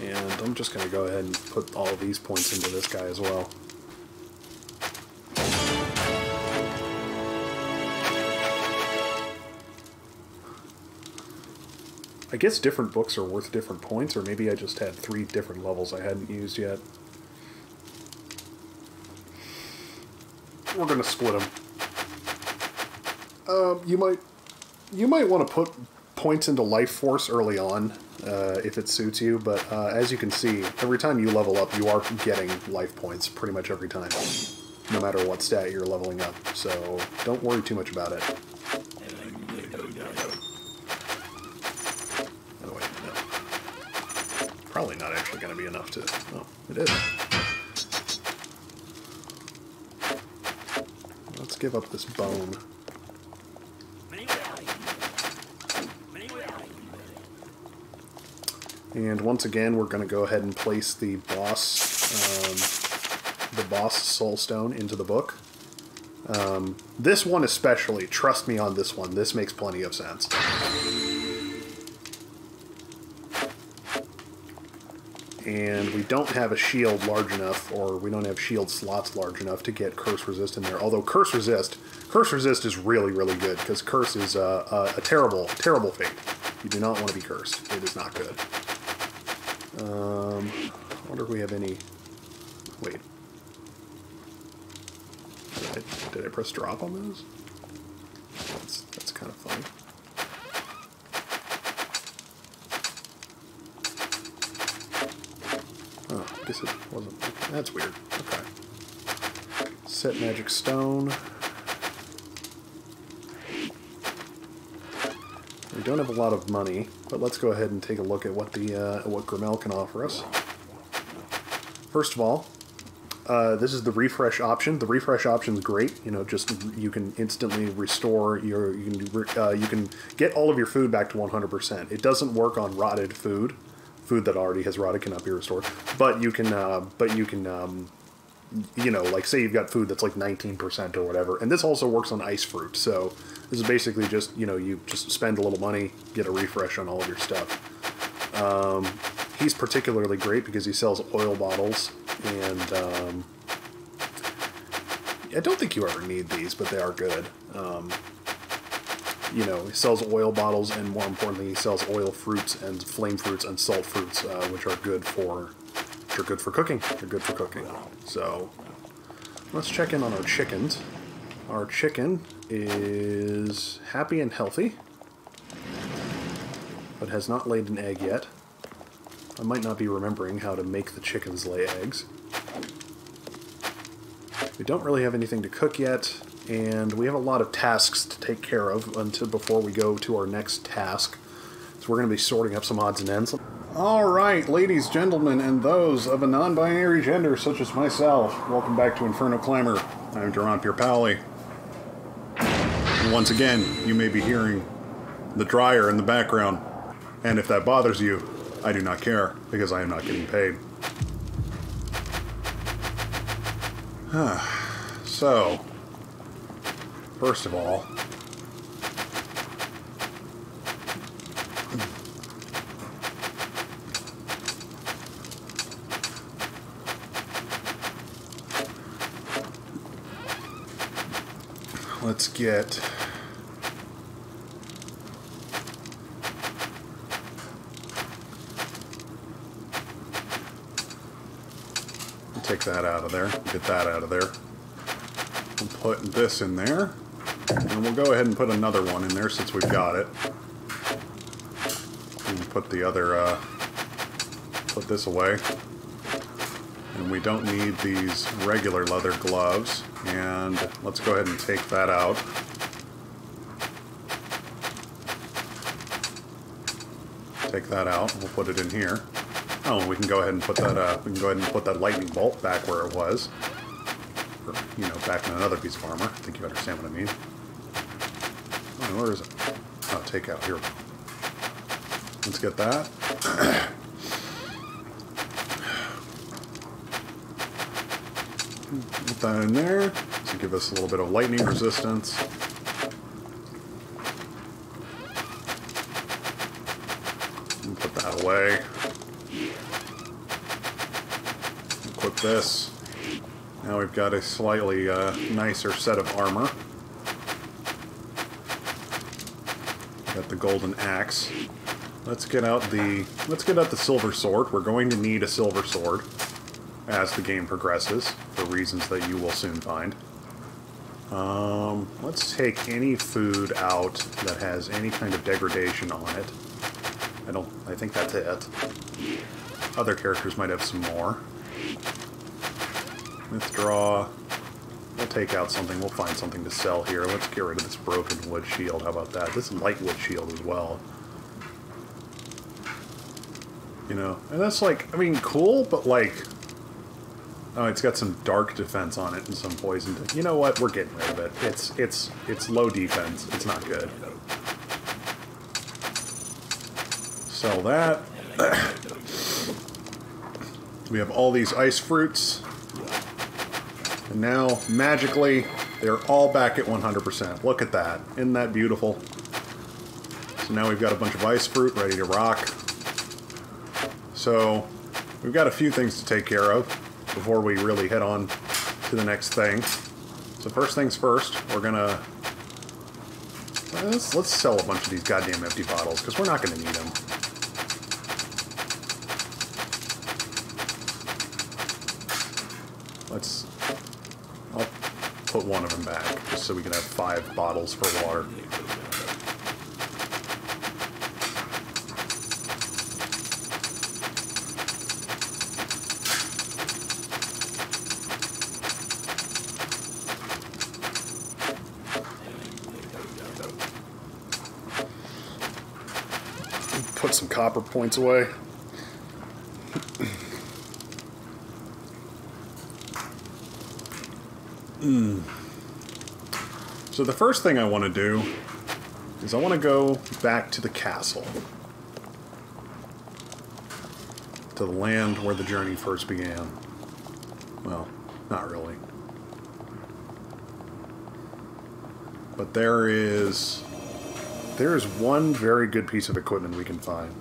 And I'm just going to go ahead and put all these points into this guy as well. I guess different books are worth different points, or maybe I just had three different levels I hadn't used yet. We're going to split them. Um, you might you might want to put points into life force early on uh, if it suits you, but uh, as you can see, every time you level up, you are getting life points pretty much every time, no matter what stat you're leveling up. So don't worry too much about it. Going to be enough to. Oh, it is. Let's give up this bone. And once again, we're going to go ahead and place the boss, um, the boss soul stone into the book. Um, this one especially, trust me on this one, this makes plenty of sense. And we don't have a shield large enough, or we don't have shield slots large enough to get Curse Resist in there. Although Curse Resist, Curse Resist is really, really good, because Curse is uh, a, a terrible, terrible fate. You do not want to be cursed. It is not good. Um, I wonder if we have any... Wait. Did I, did I press drop on those? That's, that's kind of funny. Oh, I guess it wasn't. That's weird. Okay. Set magic stone. We don't have a lot of money, but let's go ahead and take a look at what the uh, what Grimmel can offer us. First of all, uh, this is the refresh option. The refresh option is great. You know, just you can instantly restore your you can uh, you can get all of your food back to 100%. It doesn't work on rotted food. Food that already has rotted cannot be restored. But you can uh, but you can um, you know, like say you've got food that's like 19% or whatever. And this also works on ice fruit. So this is basically just, you know, you just spend a little money, get a refresh on all of your stuff. Um, he's particularly great because he sells oil bottles and um, I don't think you ever need these, but they are good. Um, you know, he sells oil bottles and more importantly, he sells oil fruits and flame fruits and salt fruits, uh, which are good for which are good for cooking. They're good for cooking. So let's check in on our chickens. Our chicken is happy and healthy, but has not laid an egg yet. I might not be remembering how to make the chickens lay eggs. We don't really have anything to cook yet, and we have a lot of tasks to take care of until before we go to our next task. So we're going to be sorting up some odds and ends. Alright, ladies, gentlemen, and those of a non-binary gender such as myself, welcome back to Inferno Climber. I'm Durant Pierpali. And once again, you may be hearing the dryer in the background. And if that bothers you, I do not care, because I am not getting paid. so, first of all. Let's get take that out of there, get that out of there. I'm putting this in there. And we'll go ahead and put another one in there since we've got it. And put the other, uh, put this away. And we don't need these regular leather gloves. And let's go ahead and take that out. Take that out. We'll put it in here. Oh, we can go ahead and put that. Uh, we can go ahead and put that lightning bolt back where it was. Or, you know, back in another piece of armor. I think you understand what I mean. Oh, where is it? Oh, take out here. Let's get that. Put that in there to give us a little bit of lightning resistance. Put that away. Equip this. Now we've got a slightly uh, nicer set of armor. Got the golden axe. Let's get out the let's get out the silver sword. We're going to need a silver sword as the game progresses, for reasons that you will soon find. Um, let's take any food out that has any kind of degradation on it. I don't. I think that's it. Other characters might have some more. Withdraw. We'll take out something. We'll find something to sell here. Let's get rid of this broken wood shield. How about that? This is light wood shield as well. You know, and that's like, I mean, cool, but like, oh, it's got some dark defense on it and some poison. You know what? We're getting rid of it. It's it's it's low defense. It's not good. Sell that. we have all these ice fruits. And now, magically, they're all back at 100%. Look at that. Isn't that beautiful? So now we've got a bunch of ice fruit ready to rock. So, we've got a few things to take care of before we really head on to the next thing. So first things first, we're gonna... Let's, let's sell a bunch of these goddamn empty bottles, because we're not to need them. Let's... Put one of them back, just so we can have five bottles for water. Put some copper points away. Mm. So the first thing I want to do is I want to go back to the castle. To the land where the journey first began. Well, not really. But there is there is one very good piece of equipment we can find.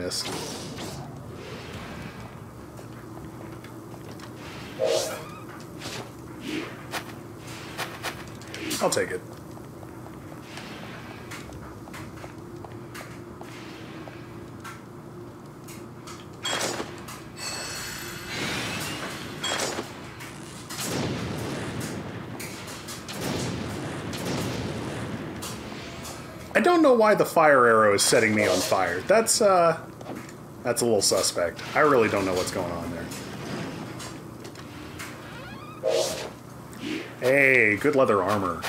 Missed. I'll take it. I don't know why the fire arrow is setting me on fire. That's, uh... That's a little suspect. I really don't know what's going on there. Hey, good leather armor.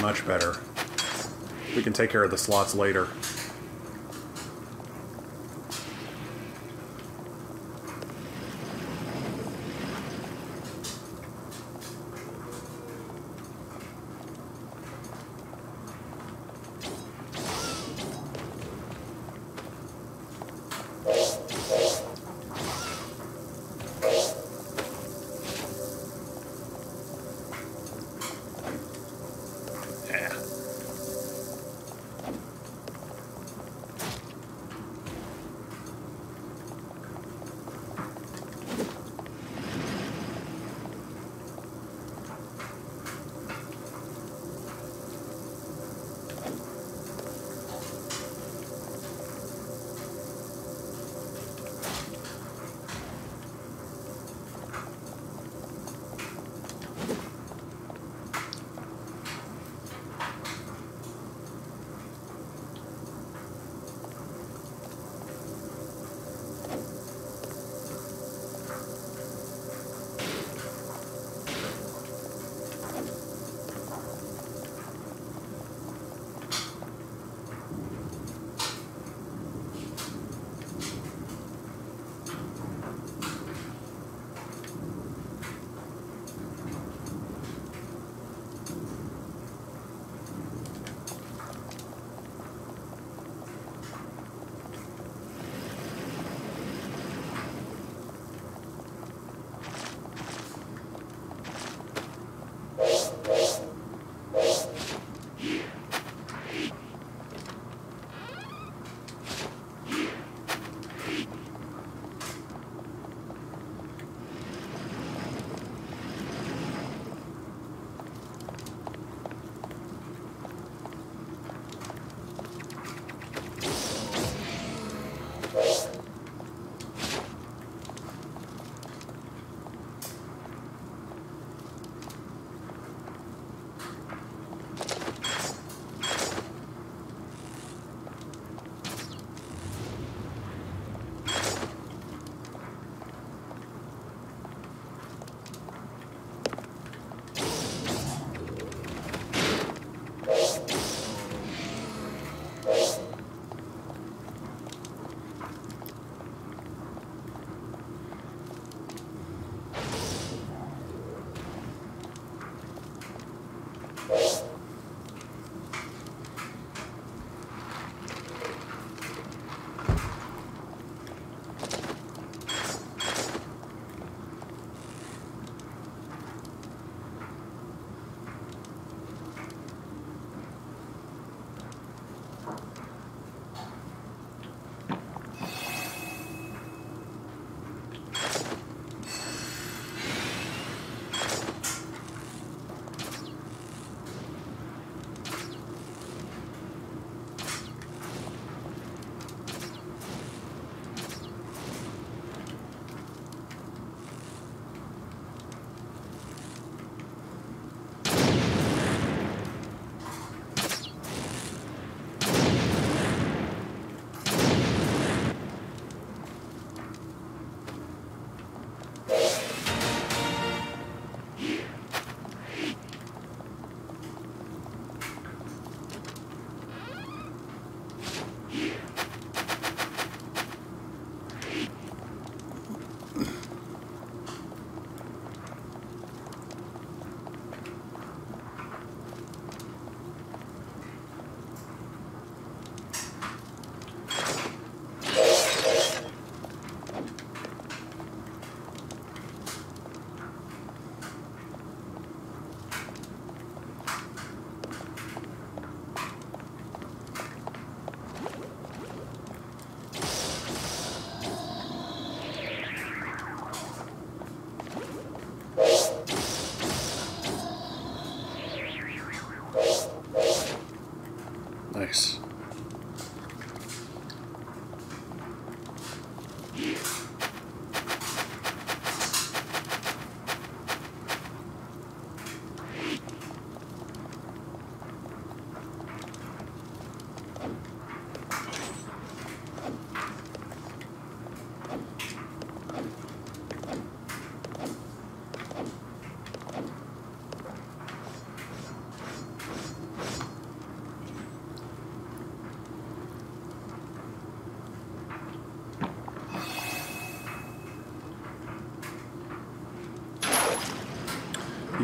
Much better. We can take care of the slots later.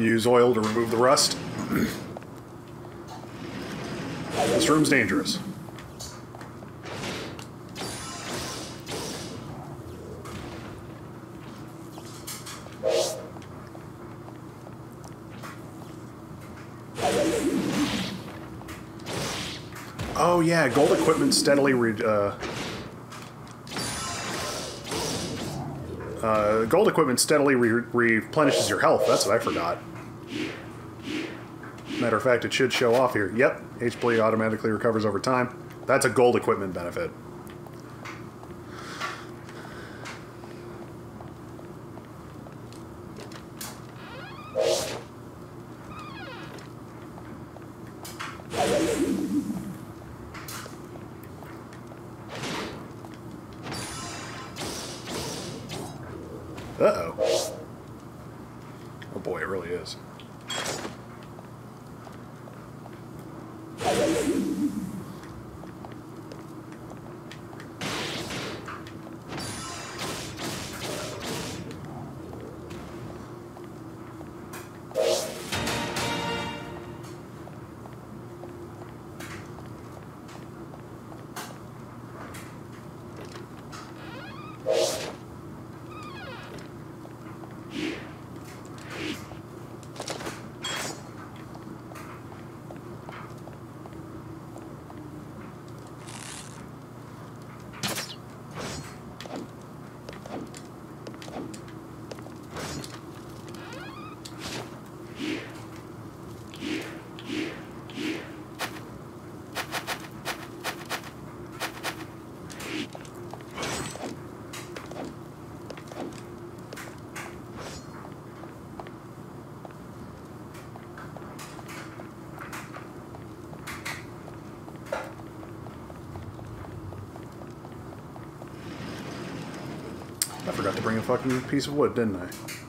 Use oil to remove the rust. this room's dangerous. Oh yeah, gold equipment steadily re- uh, uh, gold equipment steadily re- replenishes your health. That's what I forgot. Matter of fact, it should show off here. Yep, HP automatically recovers over time. That's a gold equipment benefit. Uh-oh. Oh boy, it really is. I forgot to bring a fucking piece of wood, didn't I?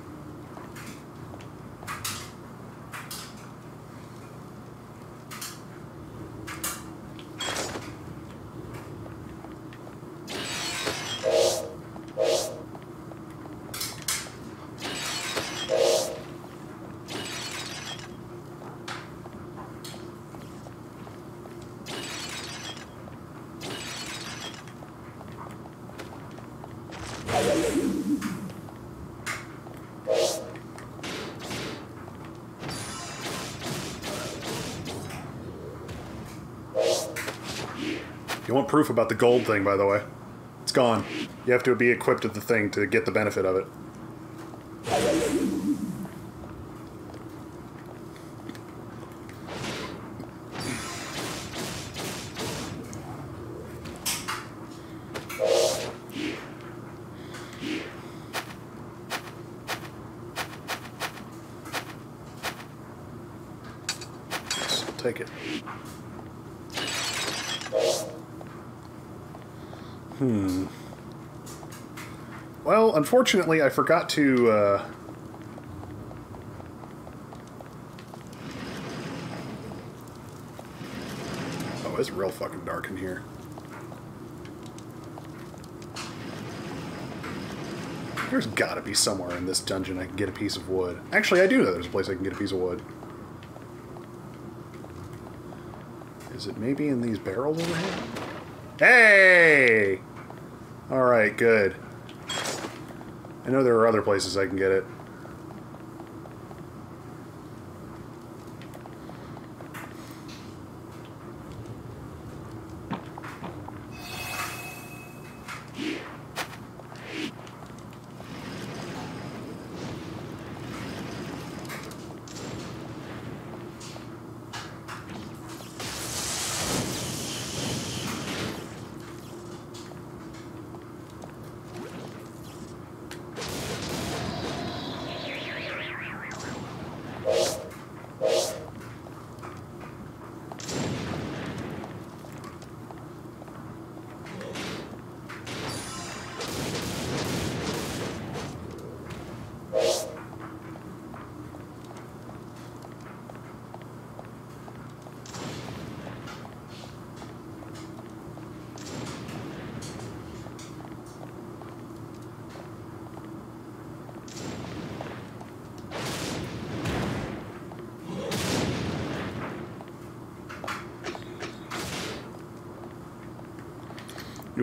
Proof about the gold thing, by the way. It's gone. You have to be equipped with the thing to get the benefit of it. Yes, I'll take it. Well, unfortunately, I forgot to. Uh... Oh, it's real fucking dark in here. There's gotta be somewhere in this dungeon I can get a piece of wood. Actually, I do know there's a place I can get a piece of wood. Is it maybe in these barrels over here? Hey! Alright, good. Know there are other places I can get it.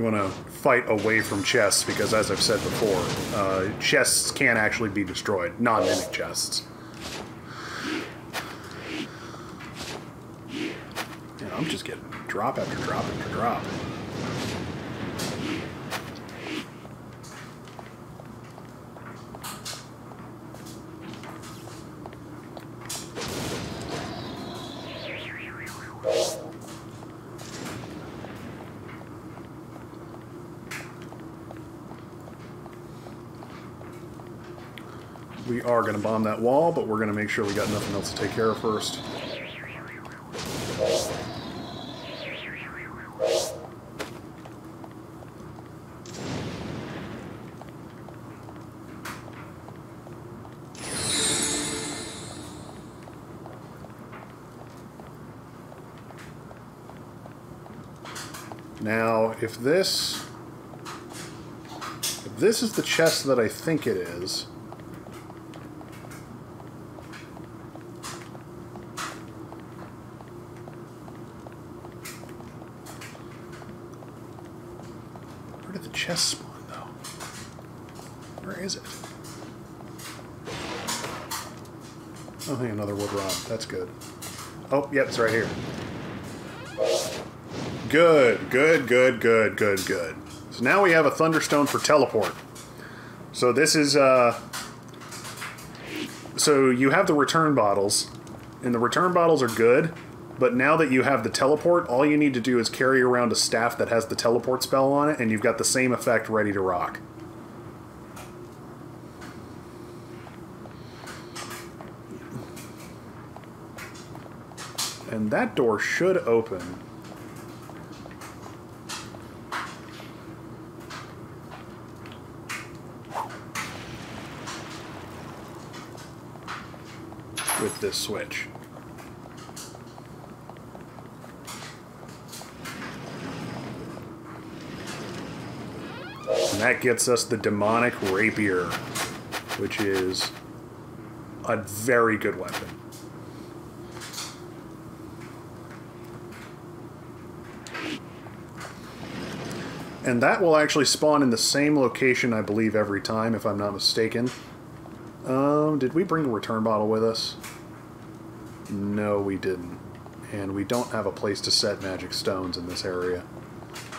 You want to fight away from chests because, as I've said before, uh, chests can actually be destroyed. Non-mimic chests. Yeah, I'm just getting drop after drop after drop. Bomb that wall, but we're going to make sure we got nothing else to take care of first. Now, if this... If this is the chest that I think it is... Where did the chest spawn, though? Where is it? Oh, hey, another wood rod. That's good. Oh, yep, it's right here. Good, good, good, good, good, good. So now we have a Thunderstone for teleport. So this is, uh... So you have the return bottles, and the return bottles are good, but now that you have the teleport, all you need to do is carry around a staff that has the teleport spell on it, and you've got the same effect ready to rock. And that door should open. with this switch. And that gets us the demonic rapier, which is a very good weapon. And that will actually spawn in the same location, I believe, every time, if I'm not mistaken. Um, did we bring a return bottle with us? No, we didn't. And we don't have a place to set magic stones in this area.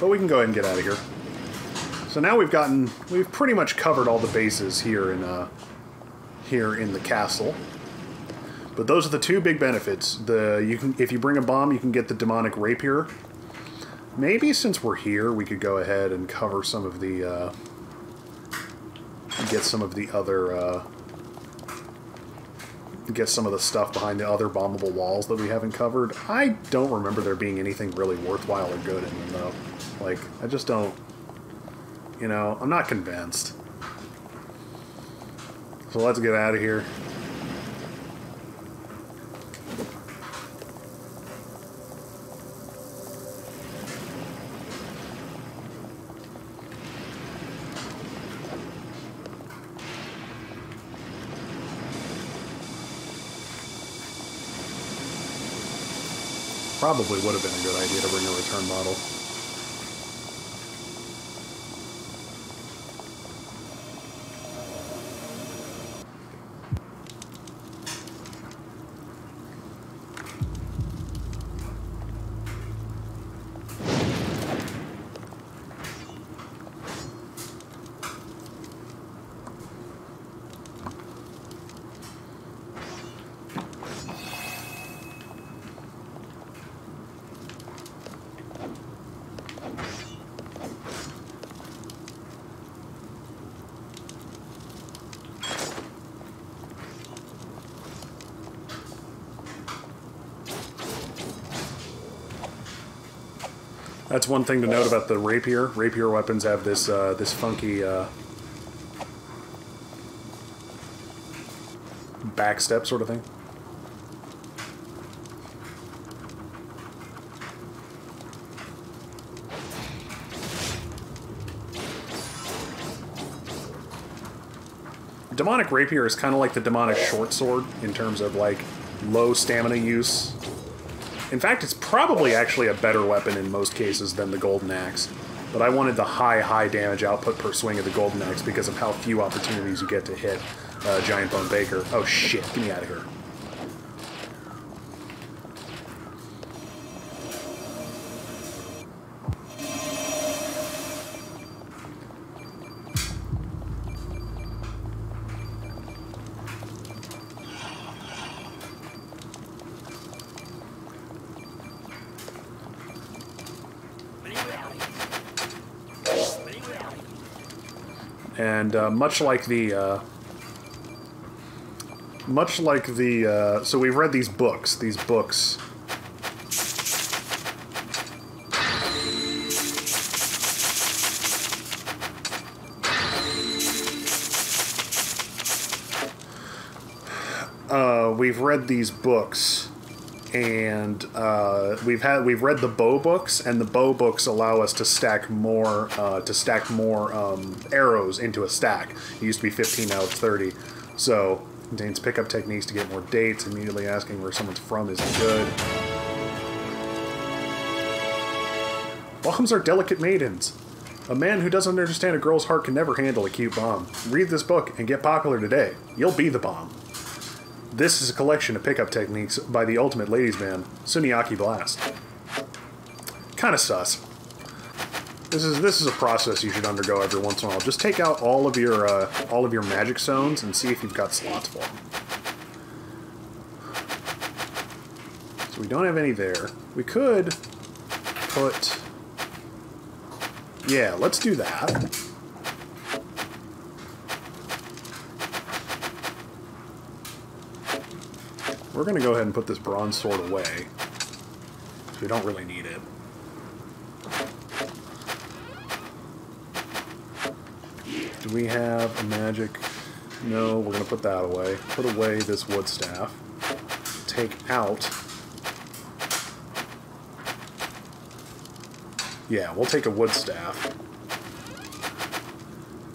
But we can go ahead and get out of here. So now we've gotten, we've pretty much covered all the bases here in, uh, here in the castle. But those are the two big benefits. The you can, if you bring a bomb, you can get the demonic rapier. Maybe since we're here, we could go ahead and cover some of the, uh, get some of the other, uh, get some of the stuff behind the other bombable walls that we haven't covered. I don't remember there being anything really worthwhile or good in them, though. Like, I just don't... You know, I'm not convinced. So let's get out of here. Probably would have been a good idea to bring a return bottle. That's one thing to note about the rapier. Rapier weapons have this uh, this funky uh, backstep sort of thing. Demonic rapier is kind of like the demonic short sword in terms of like low stamina use in fact, it's probably actually a better weapon in most cases than the golden axe. But I wanted the high, high damage output per swing of the Golden Axe because of how few opportunities you get to hit uh, Giant Bone Baker. Oh shit, get me out of here. And uh, much like the uh, much like the uh, so we've read these books these books. Uh, we've read these books and uh, we've had we've read the bow books, and the bow books allow us to stack more uh, to stack more um, arrows into a stack. It used to be 15 out of 30, so contains pickup techniques to get more dates. Immediately asking where someone's from is good. Welcomes our delicate maidens. A man who doesn't understand a girl's heart can never handle a cute bomb. Read this book and get popular today. You'll be the bomb. This is a collection of pickup techniques by the ultimate ladies man, Suniaki Blast. Kind of sus. This is this is a process you should undergo every once in a while. Just take out all of your uh, all of your magic stones and see if you've got slots for them. So we don't have any there. We could put. Yeah, let's do that. We're going to go ahead and put this bronze sword away. We don't really need it. Do we have a magic? No, we're going to put that away. Put away this wood staff. Take out... Yeah, we'll take a wood staff.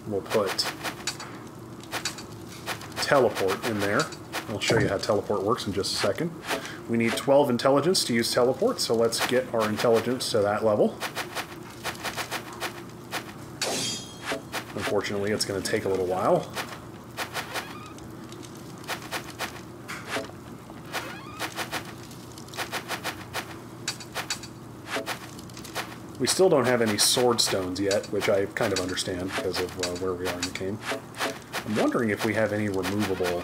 We'll put teleport in there. I'll show you how teleport works in just a second. We need 12 intelligence to use teleport, so let's get our intelligence to that level. Unfortunately, it's going to take a little while. We still don't have any sword stones yet, which I kind of understand because of uh, where we are in the game. I'm wondering if we have any removable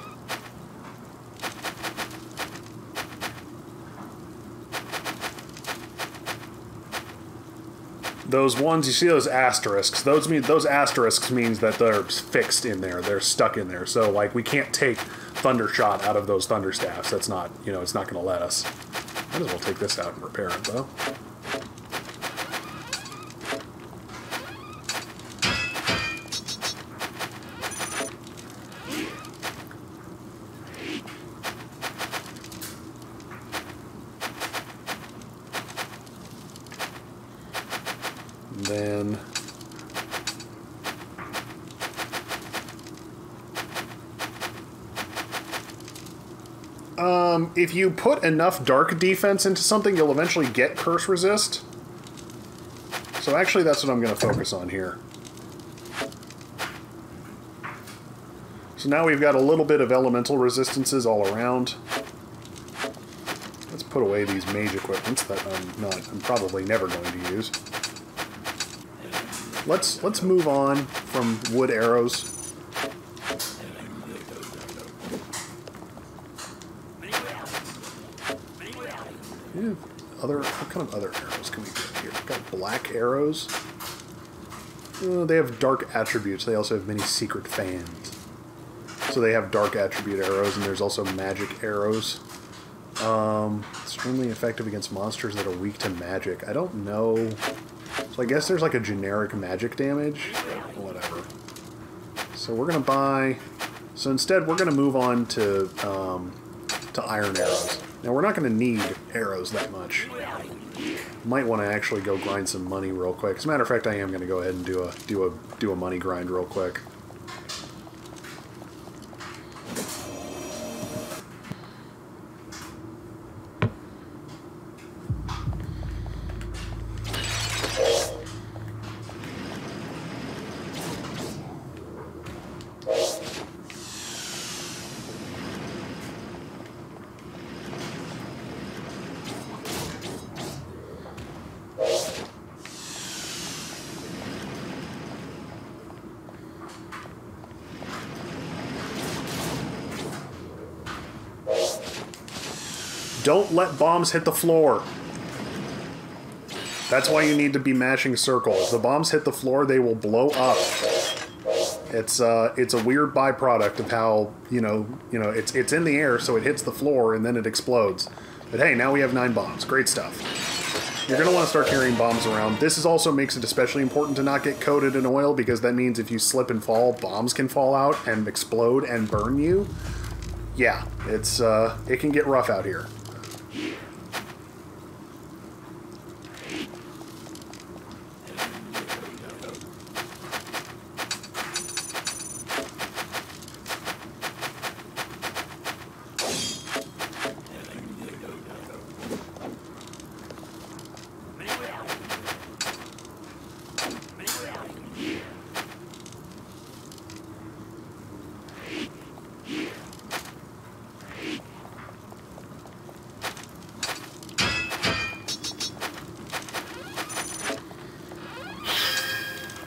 those ones you see those asterisks. Those mean those asterisks means that they're fixed in there. They're stuck in there. So like we can't take thundershot out of those thunder staffs that's not you know it's not going to let us. Might as well take this out and repair it though then um, if you put enough dark defense into something, you'll eventually get curse resist. So actually, that's what I'm going to focus on here. So now we've got a little bit of elemental resistances all around. Let's put away these mage equipments that I'm not, I'm probably never going to use. Let's let's move on from wood arrows. Yeah, other what kind of other arrows can we get here? We've got black arrows. Uh, they have dark attributes. They also have many secret fans. So they have dark attribute arrows, and there's also magic arrows. Um, extremely effective against monsters that are weak to magic. I don't know so I guess there's like a generic magic damage. Whatever. So we're going to buy... So instead, we're going to move on to, um, to iron arrows. Now, we're not going to need arrows that much. Might want to actually go grind some money real quick. As a matter of fact, I am going to go ahead and do a, do a, do a money grind real quick. Let bombs hit the floor. That's why you need to be mashing circles. The bombs hit the floor, they will blow up. It's uh, it's a weird byproduct of how you know you know it's it's in the air, so it hits the floor and then it explodes. But hey, now we have nine bombs. Great stuff. You're going to want to start carrying bombs around. This is also makes it especially important to not get coated in oil because that means if you slip and fall, bombs can fall out and explode and burn you. Yeah, it's uh, it can get rough out here.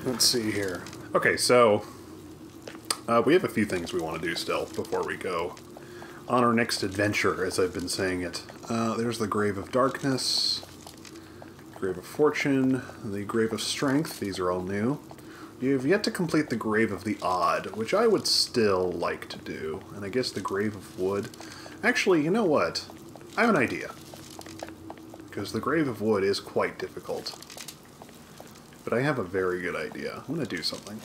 Let's see here. Okay, so uh, we have a few things we want to do still before we go on our next adventure, as I've been saying it. Uh, there's the Grave of Darkness, Grave of Fortune, the Grave of Strength. These are all new. You have yet to complete the Grave of the Odd, which I would still like to do. And I guess the Grave of Wood. Actually, you know what? I have an idea. Because the Grave of Wood is quite difficult. But I have a very good idea. I'm to do something.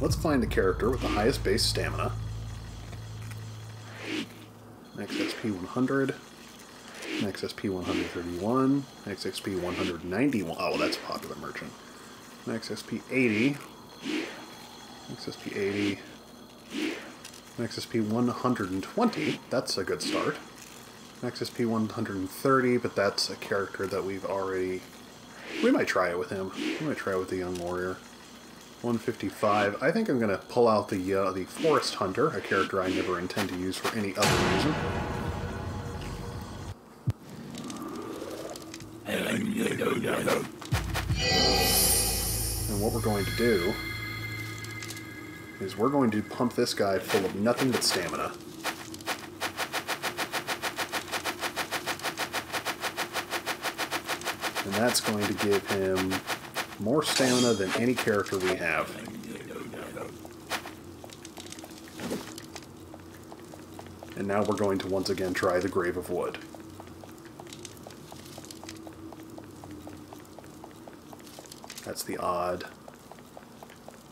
Let's find a character with the highest base stamina. Max XP 100. Max SP 131. Max XP 191. Oh, that's a popular merchant. Max SP 80. Max SP 80. Max SP 120. That's a good start. Max SP 130, but that's a character that we've already... We might try it with him. We might try it with the Young Warrior. 155. I think I'm going to pull out the uh, the Forest Hunter, a character I never intend to use for any other reason. And what we're going to do is we're going to pump this guy full of nothing but stamina. And that's going to give him more stamina than any character we have. And now we're going to once again try the Grave of Wood. That's the odd.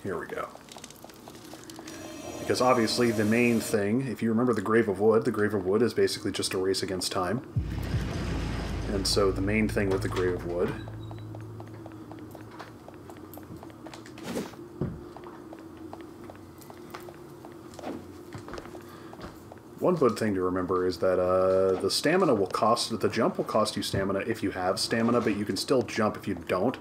Here we go. Because obviously the main thing, if you remember the Grave of Wood, the Grave of Wood is basically just a race against time. And so the main thing with the Grave of Wood One good thing to remember is that uh, the stamina will cost, the jump will cost you stamina if you have stamina, but you can still jump if you don't.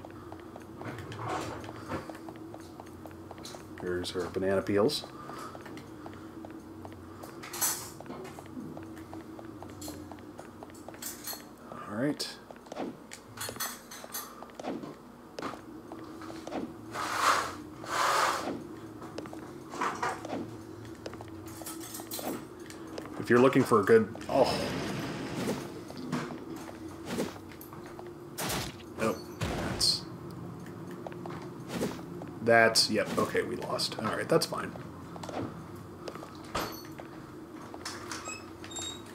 Here's our banana peels. Alright. If you're looking for a good... Oh. That's... That's... Yep, okay, we lost. Alright, that's fine.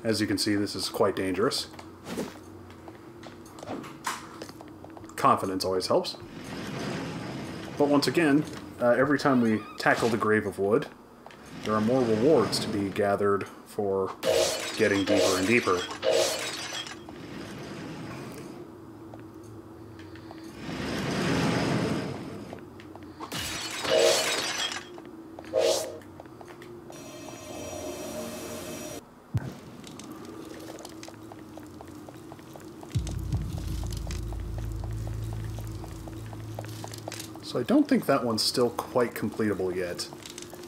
As you can see, this is quite dangerous. Confidence always helps. But once again, uh, every time we tackle the Grave of Wood, there are more rewards to be gathered for getting deeper and deeper. So I don't think that one's still quite completable yet.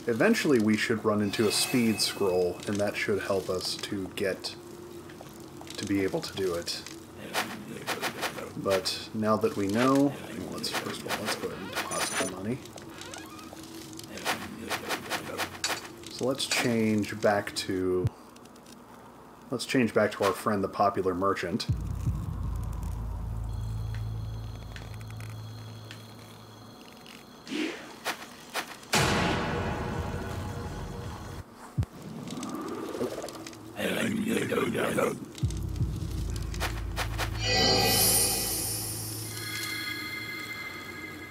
Eventually we should run into a speed scroll, and that should help us to get to be able to do it. But now that we know, let's first of all let's go ahead and deposit the money. So let's change back to let's change back to our friend the popular merchant.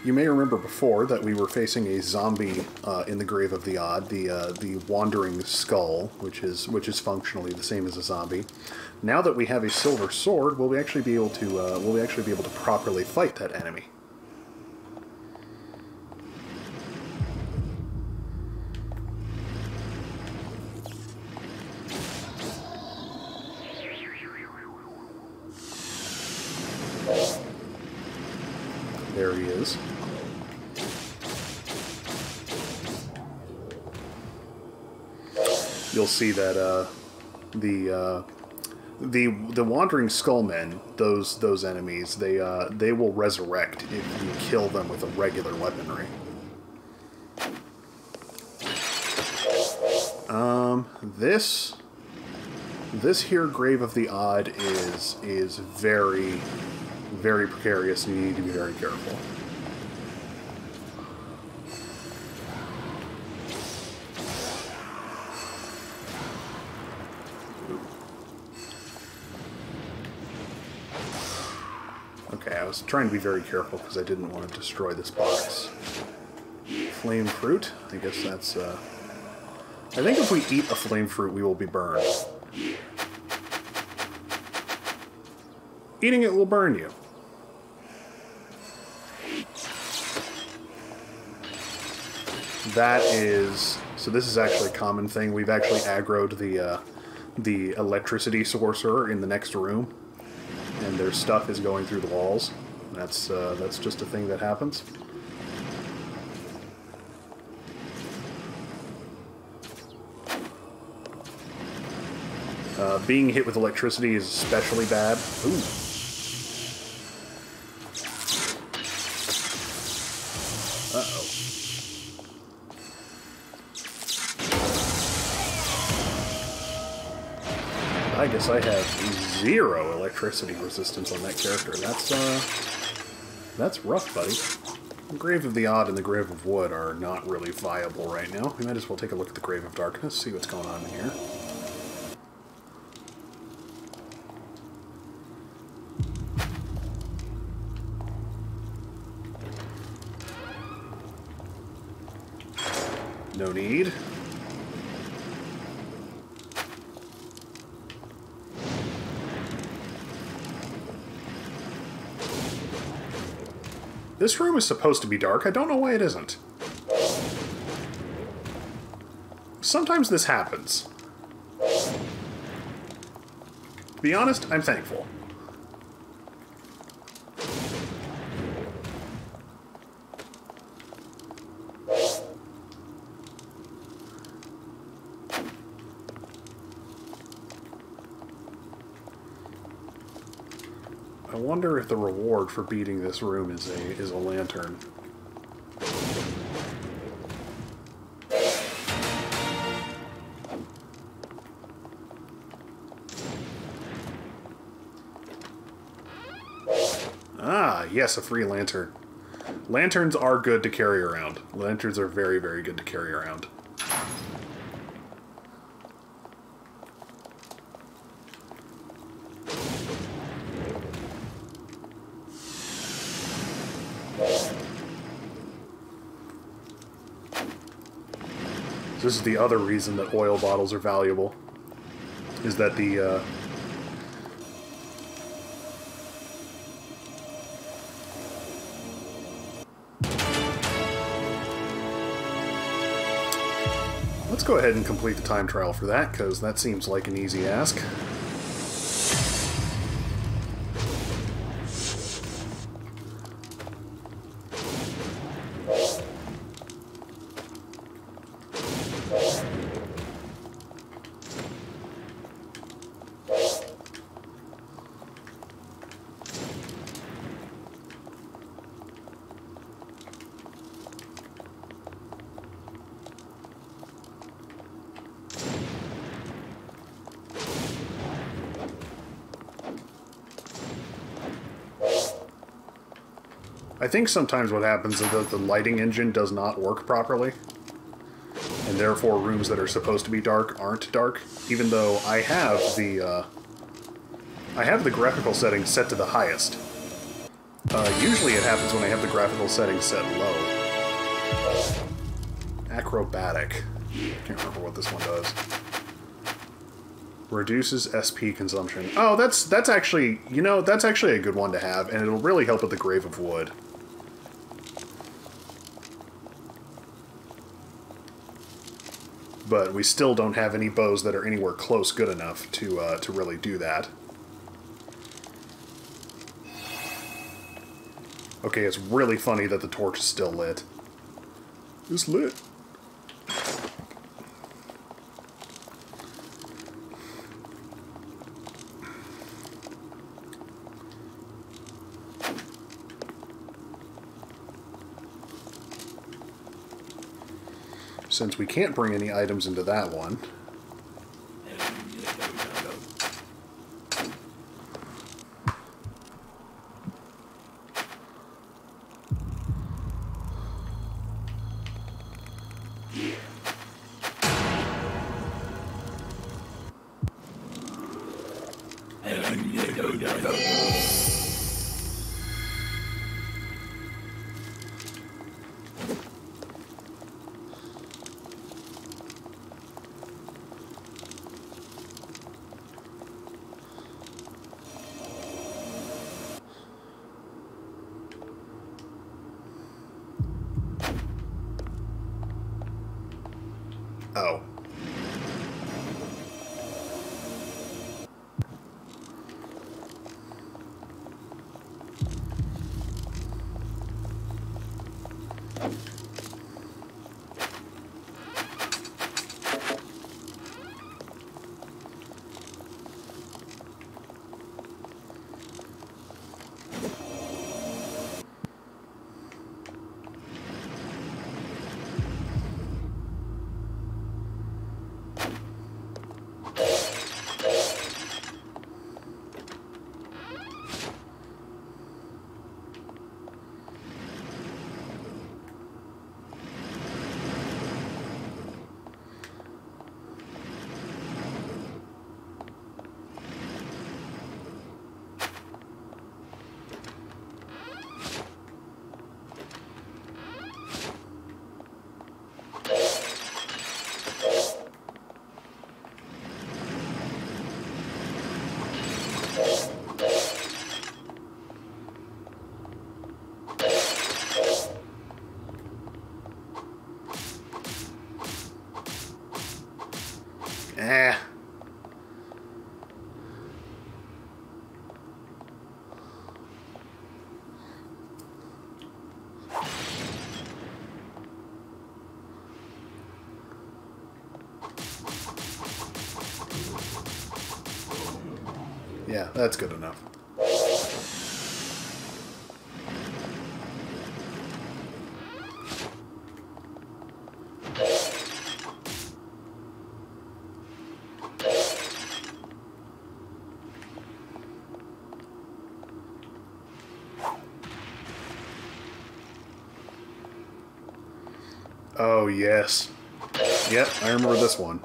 You may remember before that we were facing a zombie uh, in the Grave of the Odd, the uh, the Wandering Skull, which is which is functionally the same as a zombie. Now that we have a silver sword, will we actually be able to uh, will we actually be able to properly fight that enemy? See that uh, the uh, the the wandering skullmen, those those enemies, they uh, they will resurrect if you kill them with a regular weaponry. Um, this this here grave of the odd is is very very precarious you need to be very careful. Trying to be very careful because I didn't want to destroy this box. Flame fruit? I guess that's, uh... I think if we eat a flame fruit, we will be burned. Eating it will burn you. That is... So this is actually a common thing. We've actually aggroed the, uh, the electricity sorcerer in the next room. And their stuff is going through the walls. That's, uh, that's just a thing that happens. Uh, being hit with electricity is especially bad. Ooh. I guess I have zero electricity resistance on that character. That's, uh... That's rough, buddy. The Grave of the Odd and the Grave of Wood are not really viable right now. We might as well take a look at the Grave of Darkness, see what's going on in here. No need. This room is supposed to be dark. I don't know why it isn't. Sometimes this happens. To be honest, I'm thankful. Wonder if the reward for beating this room is a is a lantern. Ah, yes, a free lantern. Lanterns are good to carry around. Lanterns are very, very good to carry around. This is the other reason that oil bottles are valuable. Is that the uh, Let's go ahead and complete the time trial for that, because that seems like an easy ask. I think sometimes what happens is that the lighting engine does not work properly. And therefore rooms that are supposed to be dark aren't dark, even though I have the uh, I have the graphical settings set to the highest. Uh, usually it happens when I have the graphical settings set low. Acrobatic. Can't remember what this one does. Reduces SP consumption. Oh, that's that's actually you know that's actually a good one to have, and it'll really help with the Grave of Wood. But we still don't have any bows that are anywhere close good enough to uh, to really do that. Okay, it's really funny that the torch is still lit. It's lit. Since we can't bring any items into that one, that's good enough. Oh, yes. Yep, I remember this one.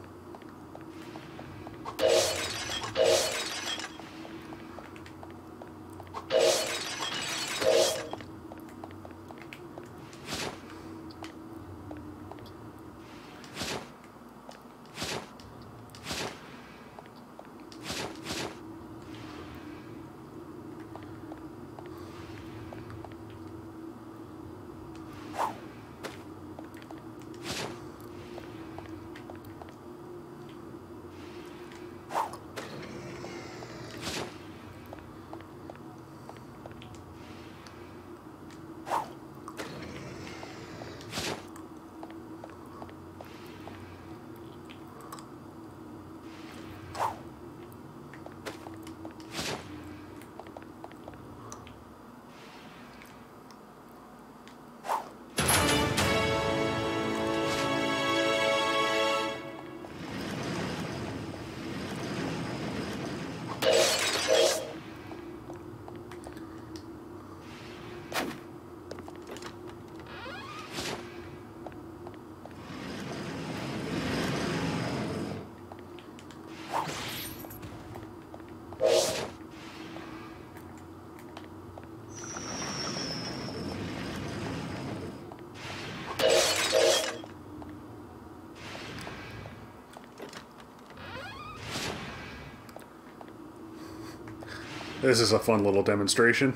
This is a fun little demonstration.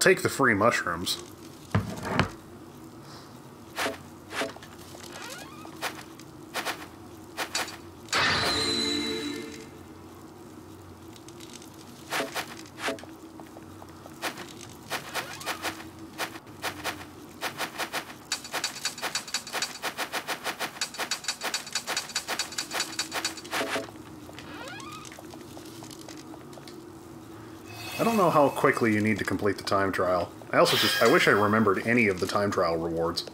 I'll take the free mushrooms. Know how quickly you need to complete the time trial. I also just I wish I remembered any of the time trial rewards.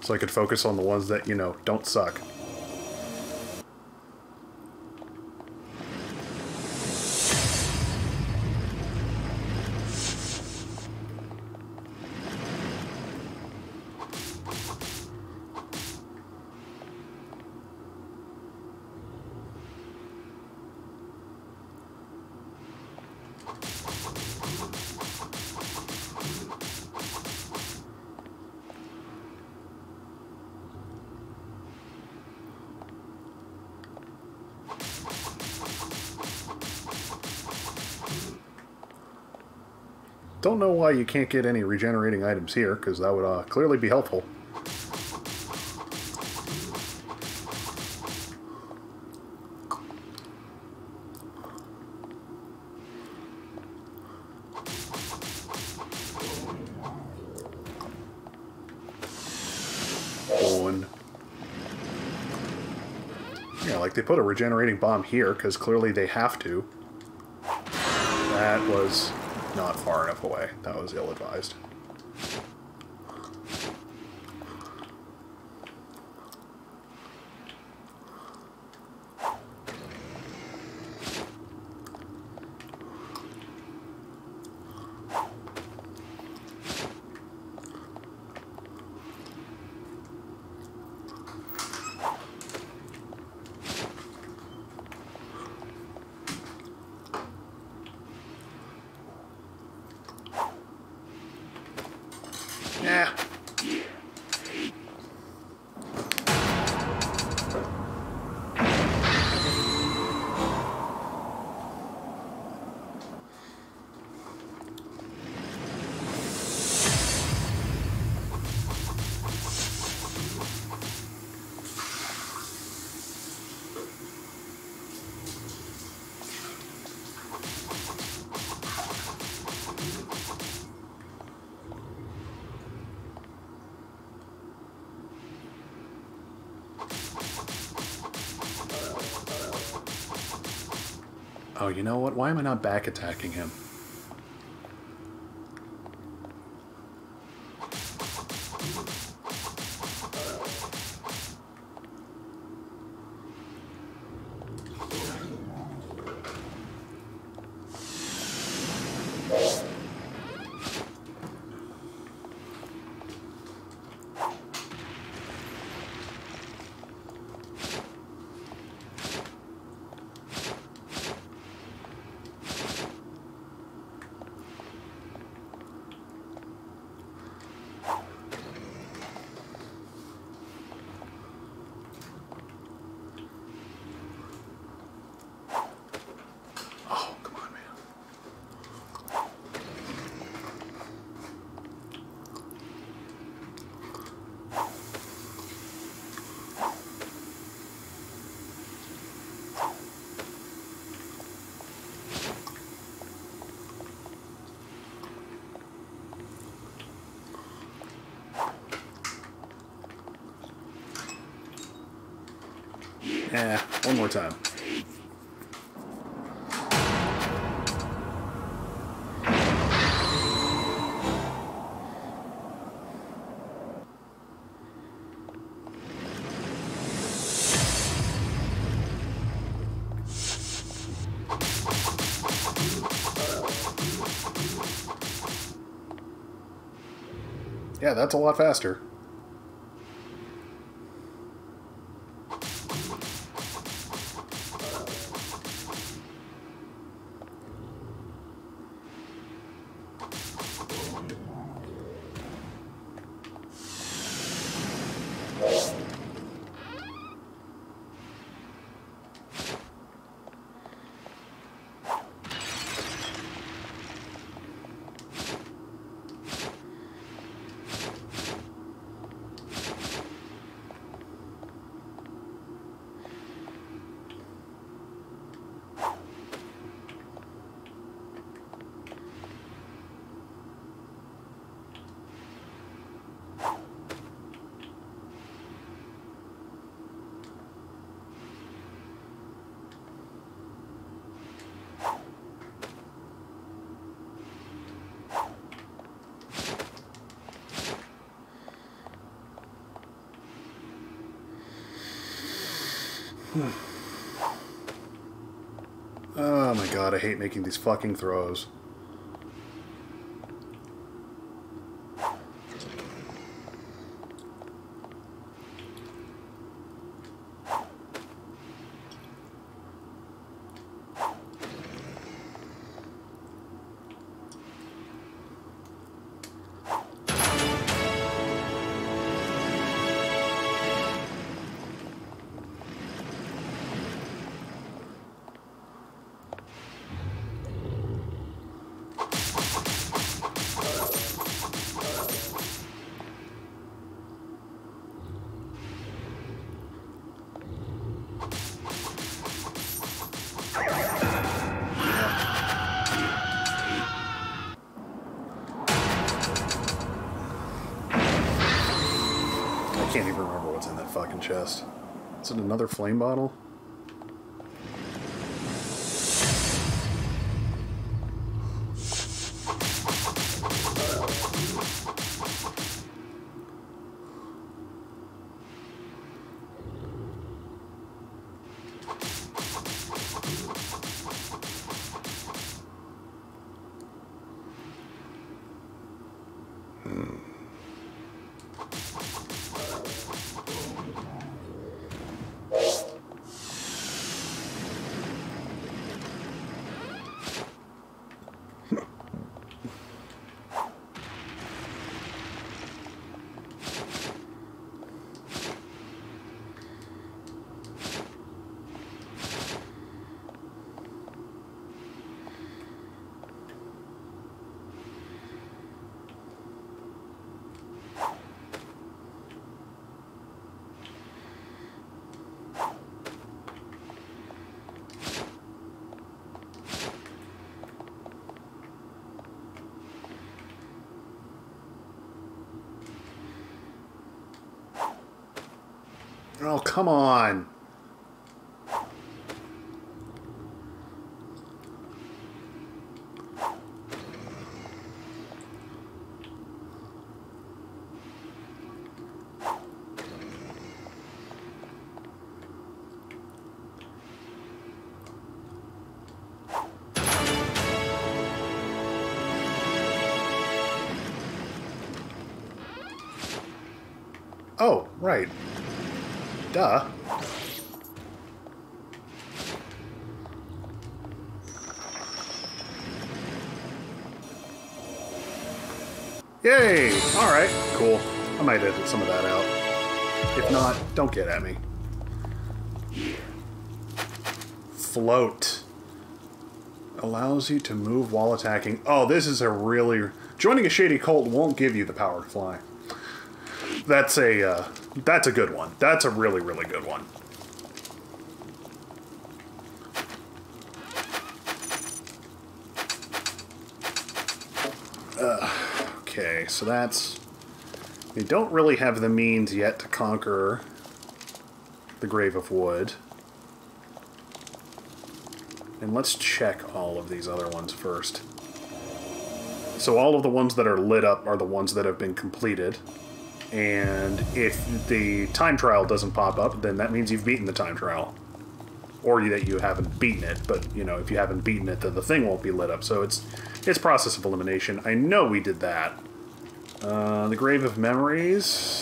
So I could focus on the ones that, you know, don't suck. You can't get any regenerating items here, because that would uh, clearly be helpful. One. Yeah, like they put a regenerating bomb here, because clearly they have to. That was not far enough away. That was ill-advised. Know what? Why am I not back attacking him? One more time. Yeah, that's a lot faster. Hmm. Oh my god, I hate making these fucking throws. Another flame bottle? Oh, come on. Oh, right. Duh. Yay! Alright, cool. I might edit some of that out. If not, don't get at me. Float. Allows you to move while attacking. Oh, this is a really... Joining a shady cult won't give you the power to fly. That's a, uh, that's a good one. That's a really, really good one. Uh, okay, so that's... We don't really have the means yet to conquer the Grave of Wood. And let's check all of these other ones first. So all of the ones that are lit up are the ones that have been completed. And if the time trial doesn't pop up, then that means you've beaten the time trial. Or that you haven't beaten it, but you know, if you haven't beaten it, then the thing won't be lit up. So it's it's process of elimination. I know we did that. Uh, the Grave of Memories.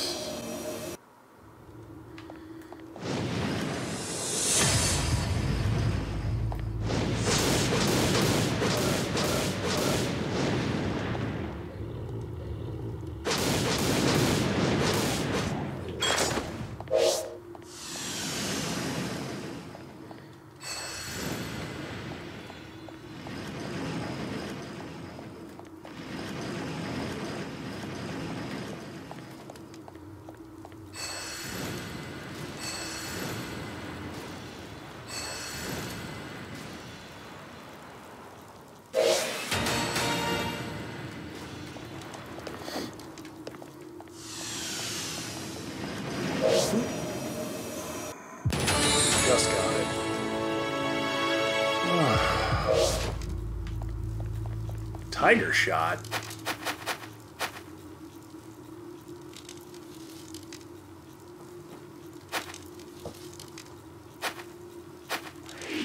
Tiger shot.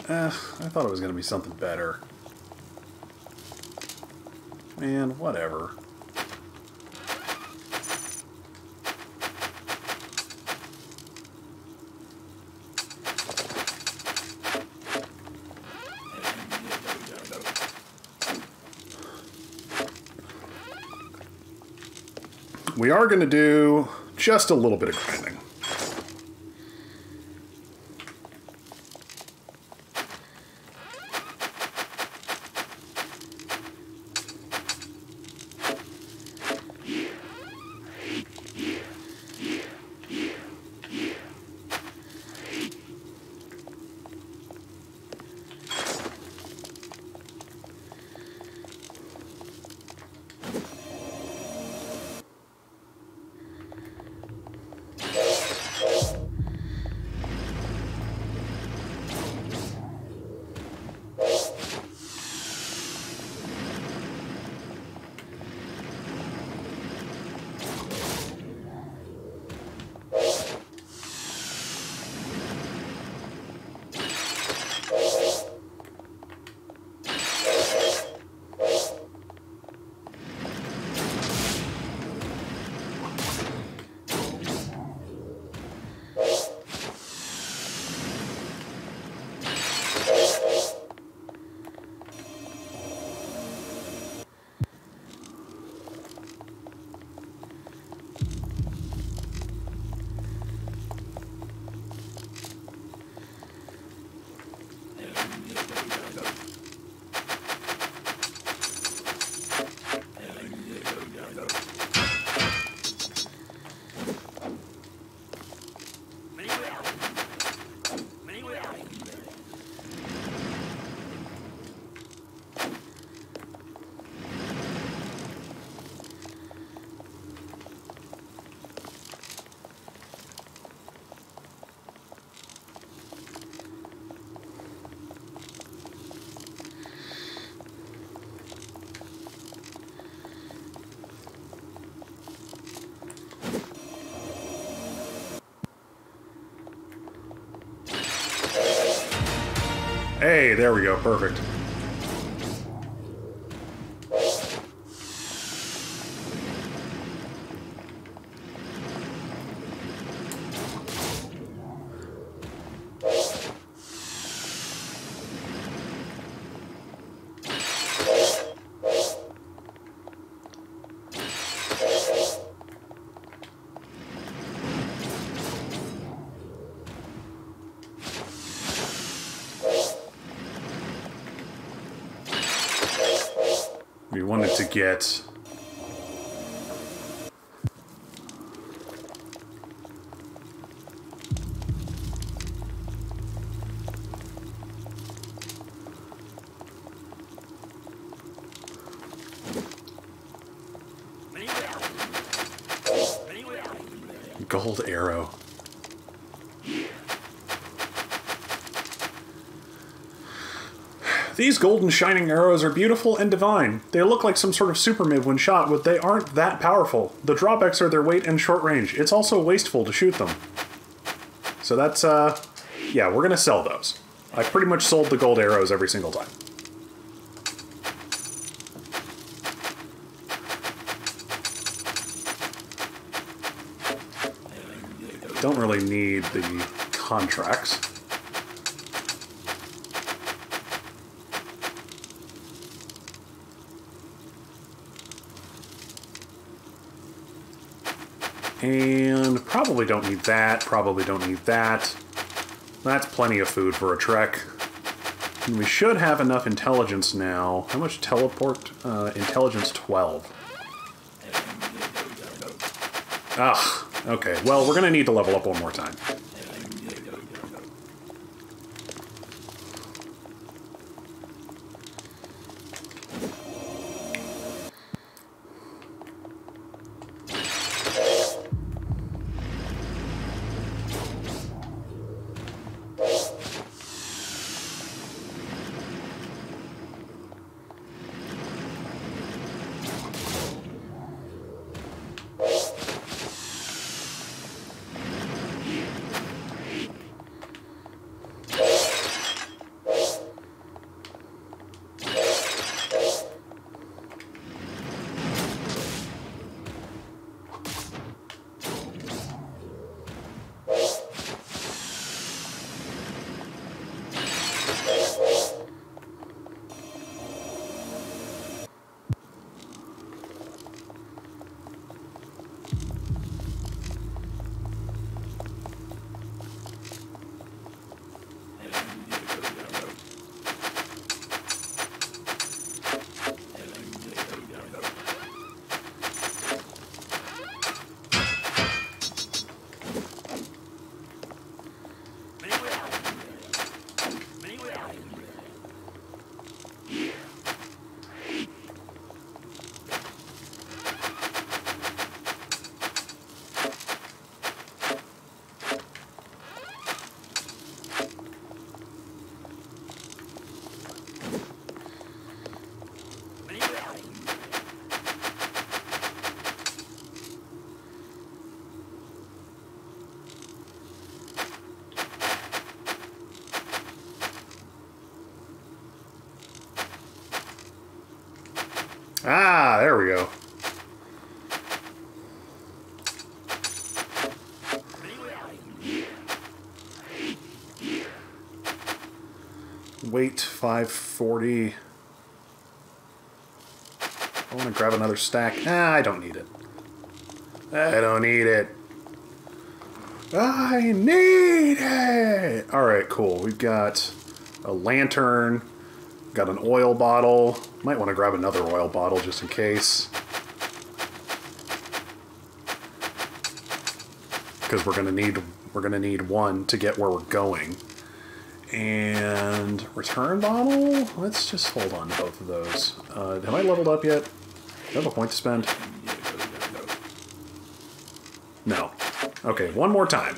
I thought it was going to be something better. Man, whatever. We are going to do just a little bit of grinding. Hey, there we go. Perfect. Get These golden shining arrows are beautiful and divine. They look like some sort of super mid when shot, but they aren't that powerful. The drawbacks are their weight and short range. It's also wasteful to shoot them. So that's, uh, yeah, we're gonna sell those. I pretty much sold the gold arrows every single time. Don't really need the contracts. And probably don't need that, probably don't need that. That's plenty of food for a trek. And we should have enough intelligence now. How much teleport? Uh, intelligence 12. Ah, okay. Well, we're going to need to level up one more time. Weight 540. I want to grab another stack. Ah, I don't need it. I don't need it. I need it! Alright, cool. We've got a lantern, got an oil bottle. Might want to grab another oil bottle just in case. Because we're gonna need we're gonna need one to get where we're going. And return bottle? Let's just hold on to both of those. Uh, have I leveled up yet? Do I have a point to spend? No. Okay, one more time.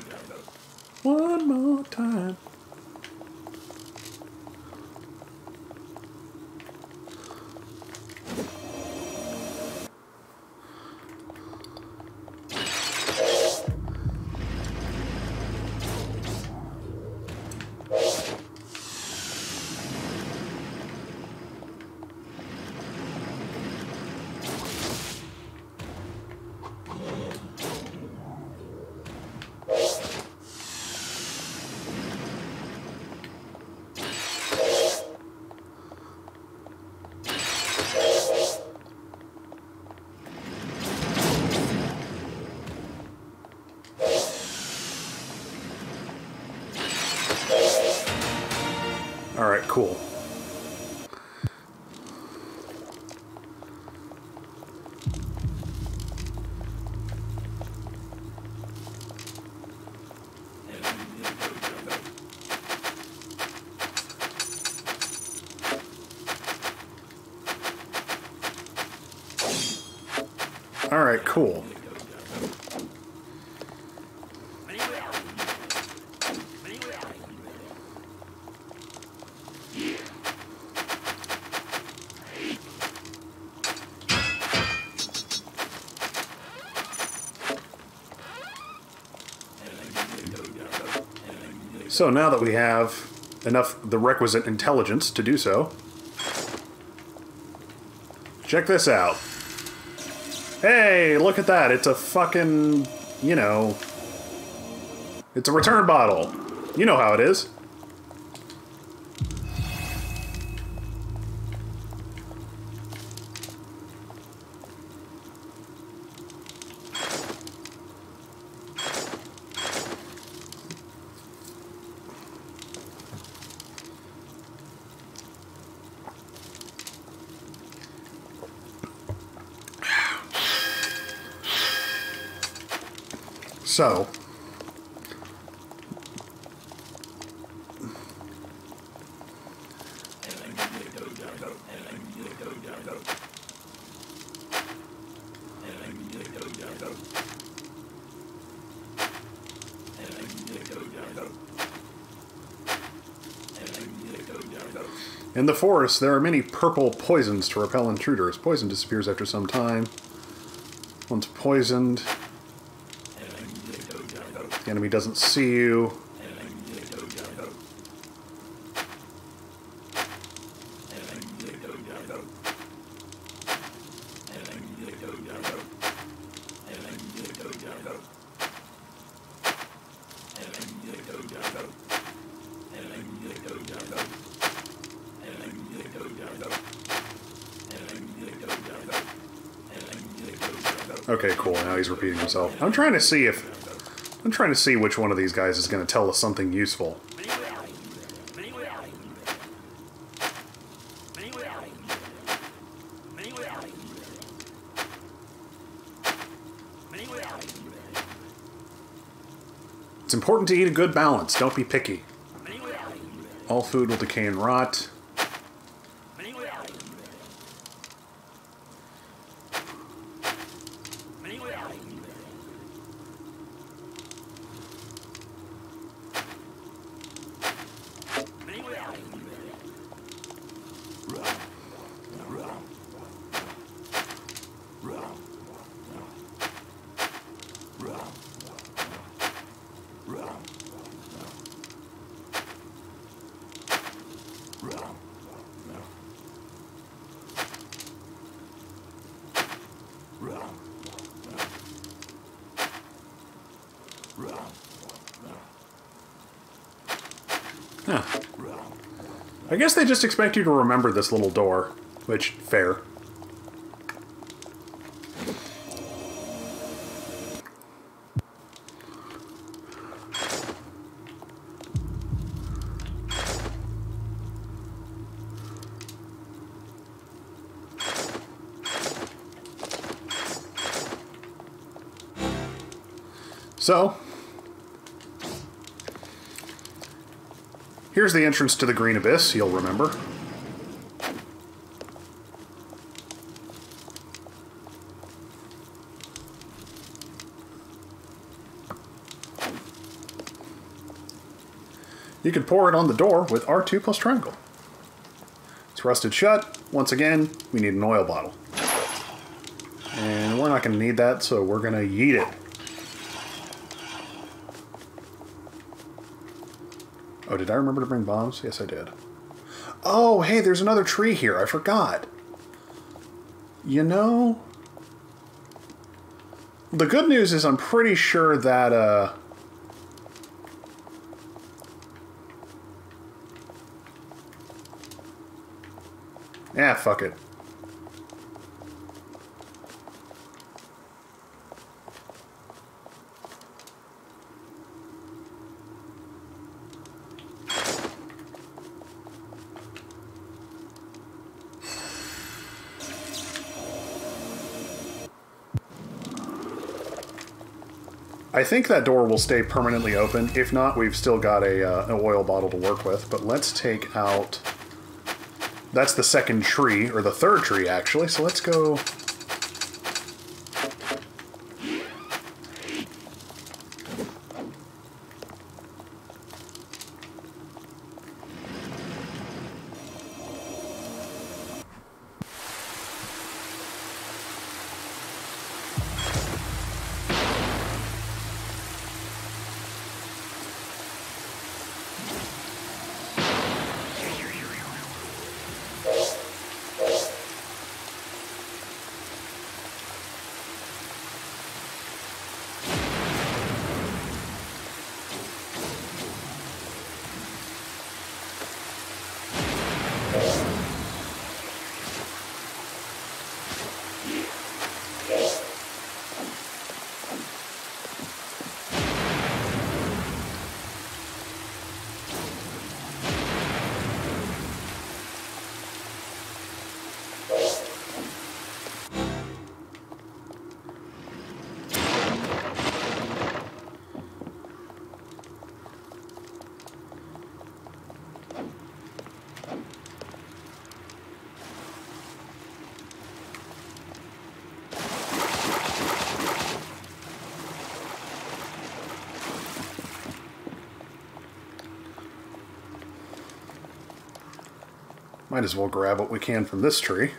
So now that we have enough the requisite intelligence to do so, check this out. Hey, look at that. It's a fucking, you know, it's a return bottle. You know how it is. So, In the forest, there are many purple poisons to repel intruders. Poison disappears after some time. Once poisoned, the enemy doesn't see you. Okay, cool. Now he's repeating himself. I'm trying to see if... I'm trying to see which one of these guys is going to tell us something useful. It's important to eat a good balance. Don't be picky. All food will decay and rot. Huh. I guess they just expect you to remember this little door, which, fair. So, here's the entrance to the Green Abyss, you'll remember. You can pour it on the door with R2 plus triangle. It's rusted shut. Once again, we need an oil bottle. And we're not going to need that, so we're going to yeet it. Did I remember to bring bombs? Yes, I did. Oh, hey, there's another tree here. I forgot. You know... The good news is I'm pretty sure that, uh... Yeah, fuck it. I think that door will stay permanently open. If not, we've still got a, uh, an oil bottle to work with. But let's take out... That's the second tree, or the third tree, actually. So let's go... Might as well grab what we can from this tree.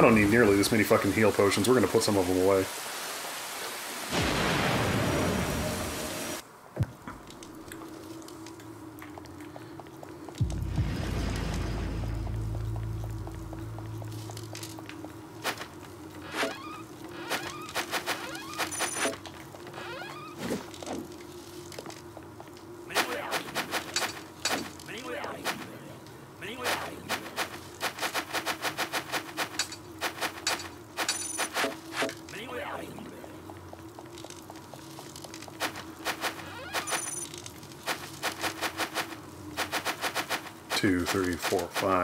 I don't need nearly this many fucking heal potions. We're gonna put some of them away.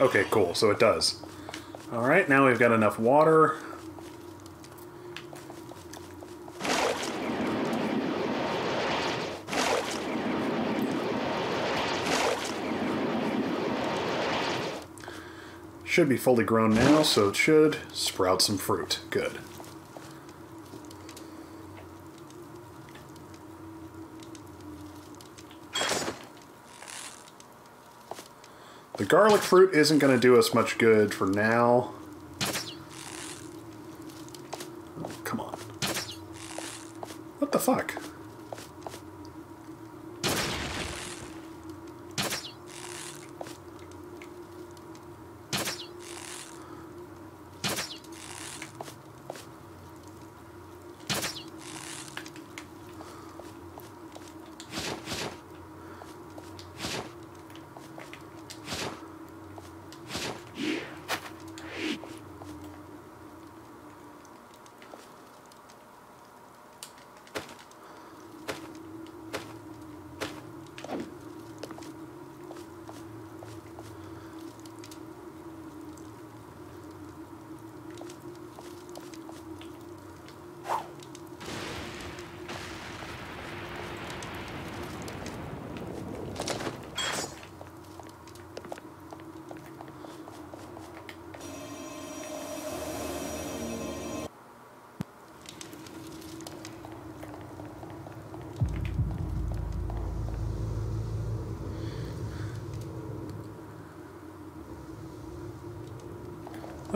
Okay, cool. So it does. All right, now we've got enough water. Should be fully grown now, so it should sprout some fruit. Good. Garlic fruit isn't going to do us much good for now. Oh, come on. What the fuck?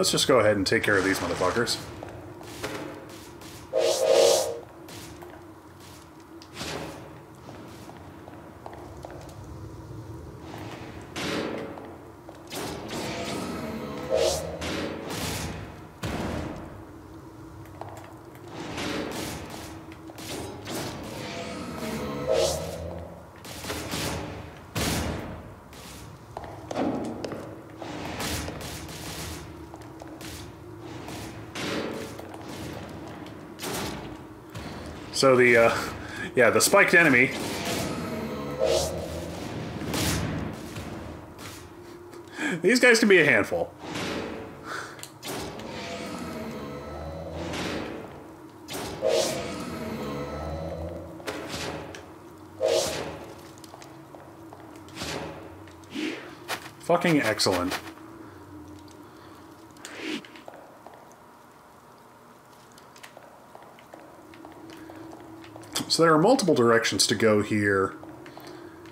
Let's just go ahead and take care of these motherfuckers. So the, uh, yeah, the spiked enemy. These guys can be a handful. Fucking excellent. So there are multiple directions to go here.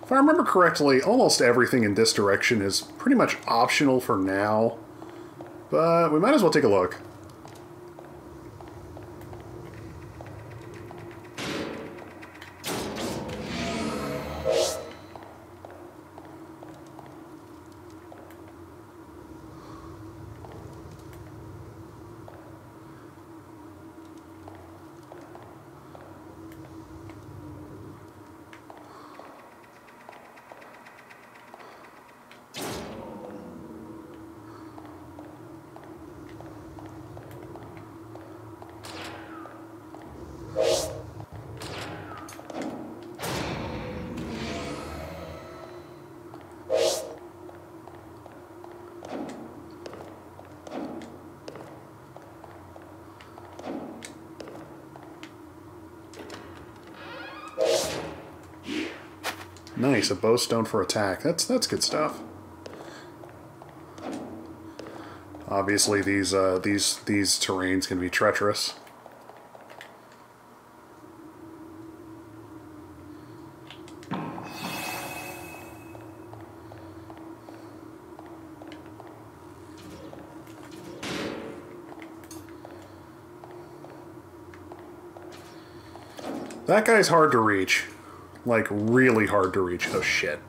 If I remember correctly, almost everything in this direction is pretty much optional for now. But we might as well take a look. Nice, a bowstone for attack. That's that's good stuff. Obviously, these uh, these these terrains can be treacherous. That guy's hard to reach. Like, really hard to reach. Oh, shit.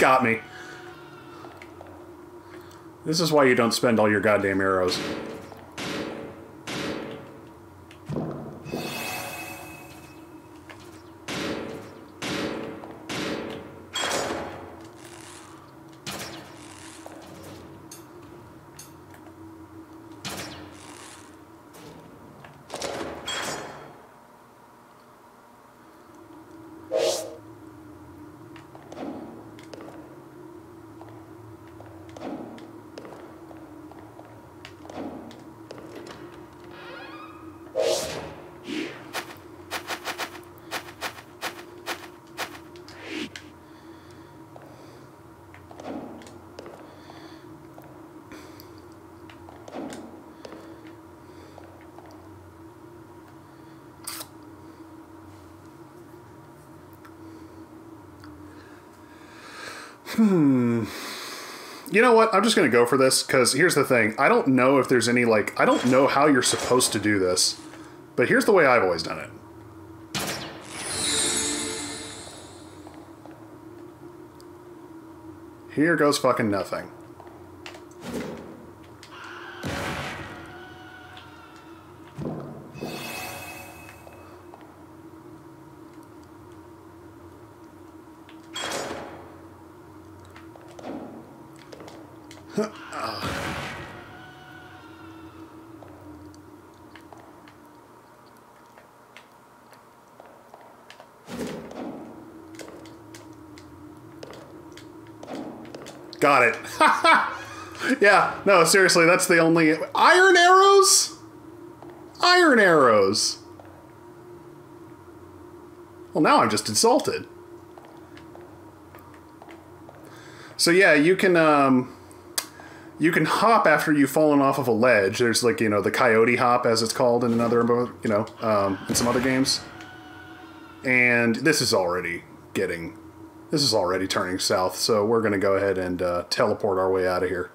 Got me. This is why you don't spend all your goddamn arrows. Know what? I'm just going to go for this because here's the thing. I don't know if there's any, like, I don't know how you're supposed to do this, but here's the way I've always done it. Here goes fucking nothing. Got it. yeah, no, seriously, that's the only. Iron arrows? Iron arrows. Well, now I'm just insulted. So yeah, you can um, you can hop after you've fallen off of a ledge. There's like you know the coyote hop, as it's called in another you know um, in some other games. And this is already getting this is already turning south, so we're going to go ahead and uh, teleport our way out of here.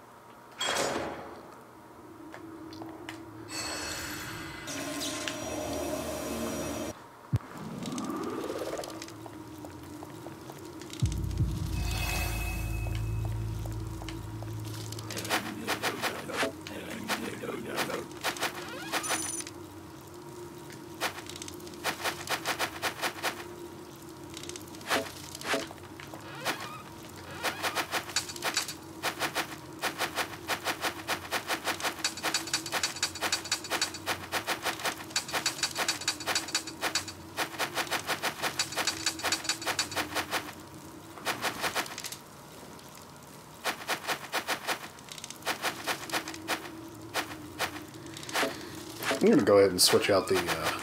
I'm going to go ahead and switch out the. Uh,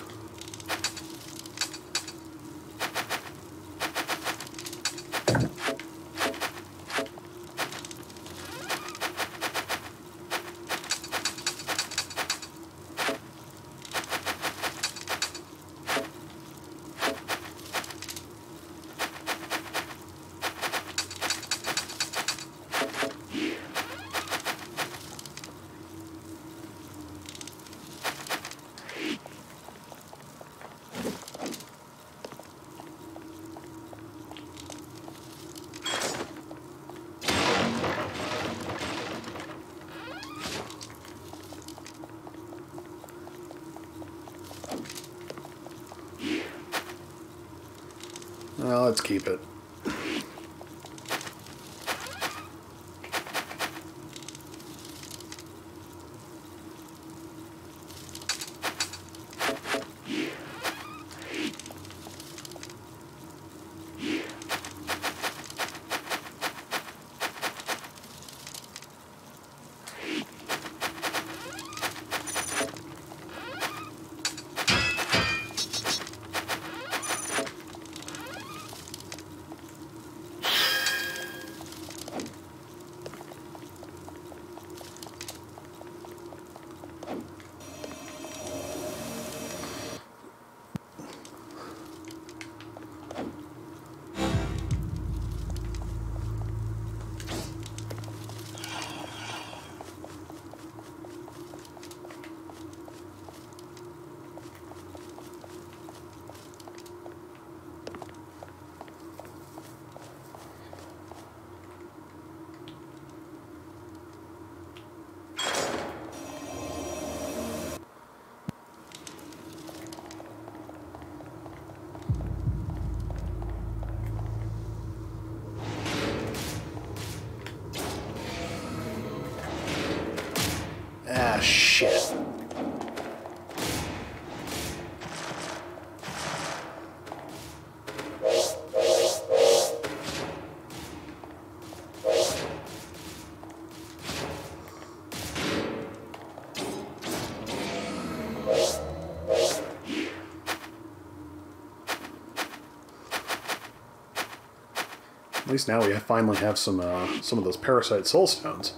At least now we finally have some uh, some of those parasite soul stones.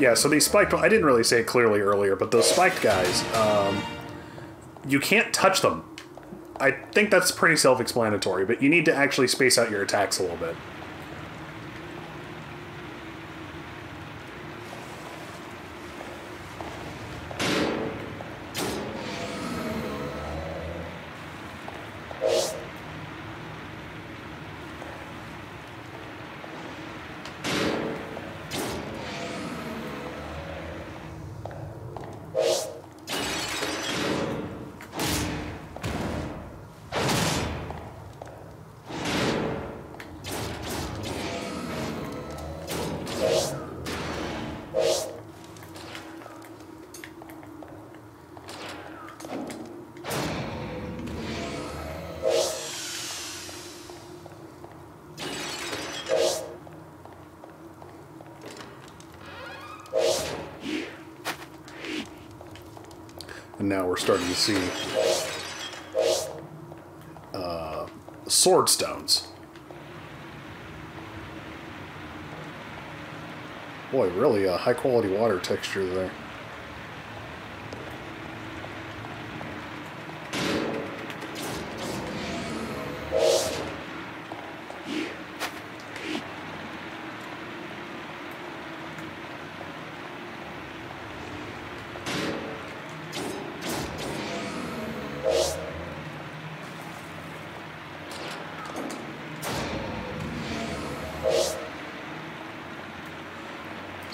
Yeah, so these spiked. I didn't really say it clearly earlier, but those spiked guys, um, you can't touch them. I think that's pretty self-explanatory, but you need to actually space out your attacks a little bit. And now we're starting to see uh, sword stones. Boy, really a high quality water texture there.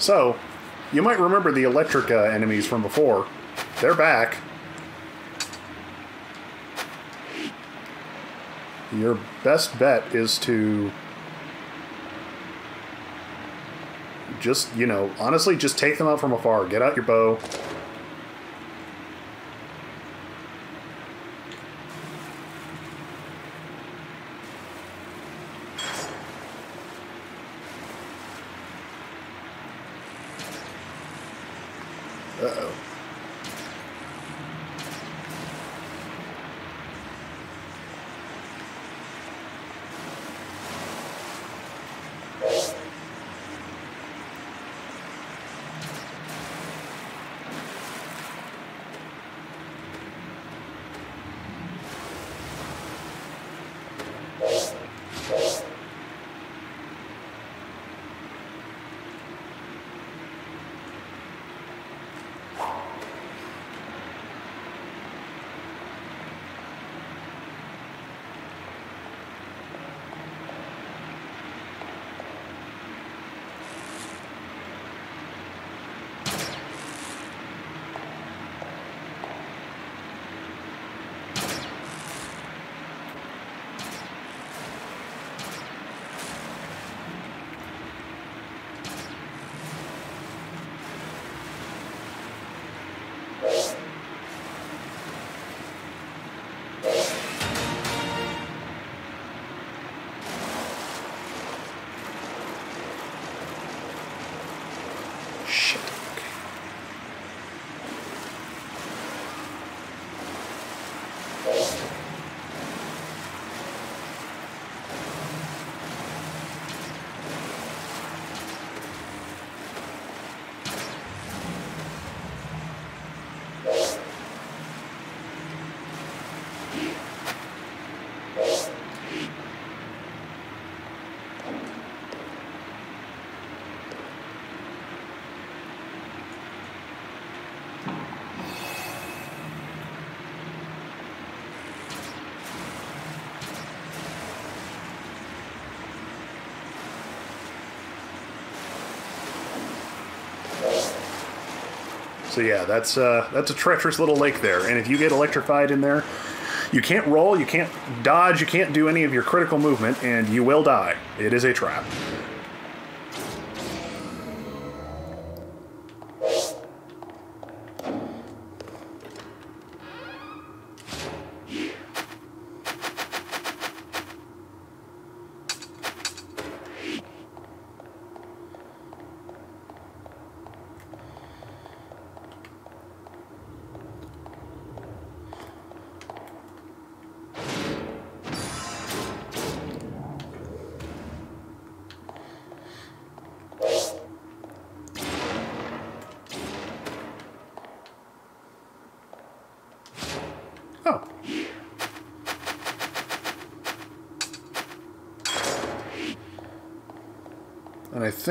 So, You might remember the electric enemies from before. They're back. Your best bet is to just, you know, honestly, just take them out from afar. Get out your bow. So yeah, that's uh, that's a treacherous little lake there, and if you get electrified in there, you can't roll, you can't dodge, you can't do any of your critical movement, and you will die. It is a trap.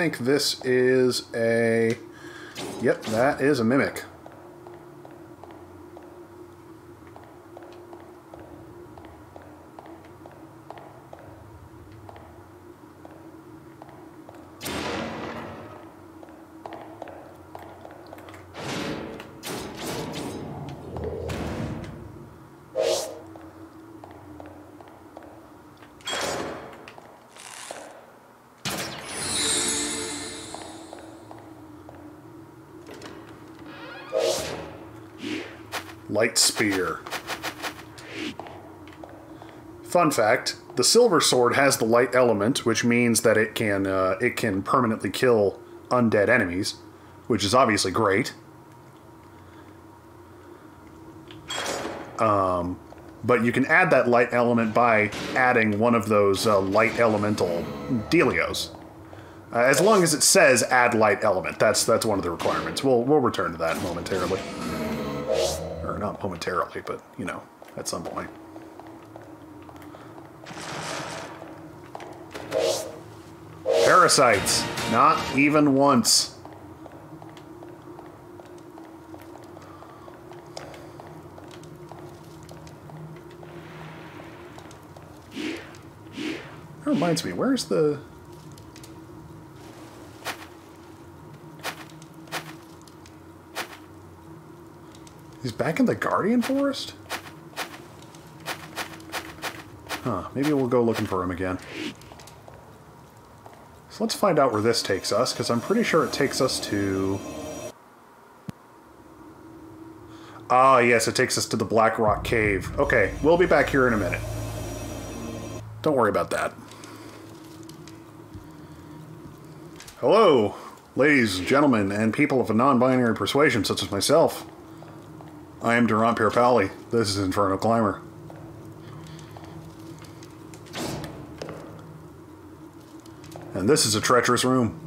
Think this is a. Yep, that is a mimic. Light Spear. Fun fact: the Silver Sword has the light element, which means that it can uh, it can permanently kill undead enemies, which is obviously great. Um, but you can add that light element by adding one of those uh, light elemental dealios. Uh, as long as it says add light element, that's that's one of the requirements. We'll we'll return to that momentarily momentarily, but you know, at some point. Parasites, not even once. That reminds me, where's the back in the Guardian Forest? Huh, maybe we'll go looking for him again. So let's find out where this takes us, because I'm pretty sure it takes us to... Ah, yes, it takes us to the Black Rock Cave. Okay, we'll be back here in a minute. Don't worry about that. Hello, ladies, gentlemen, and people of a non-binary persuasion such as myself. I am Durant Pierpali. This is Inferno Climber. And this is a treacherous room.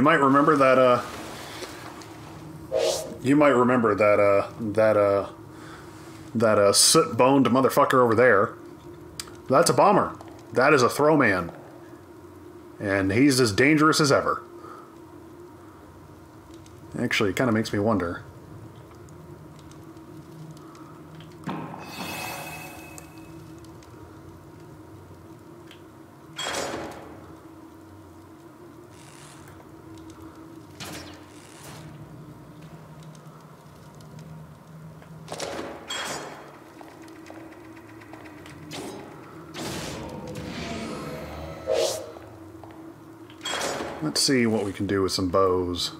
You might remember that, uh... You might remember that, uh, that, uh... That, uh, soot-boned motherfucker over there. That's a bomber. That is a throwman. And he's as dangerous as ever. Actually, it kind of makes me wonder. Can do with some bows.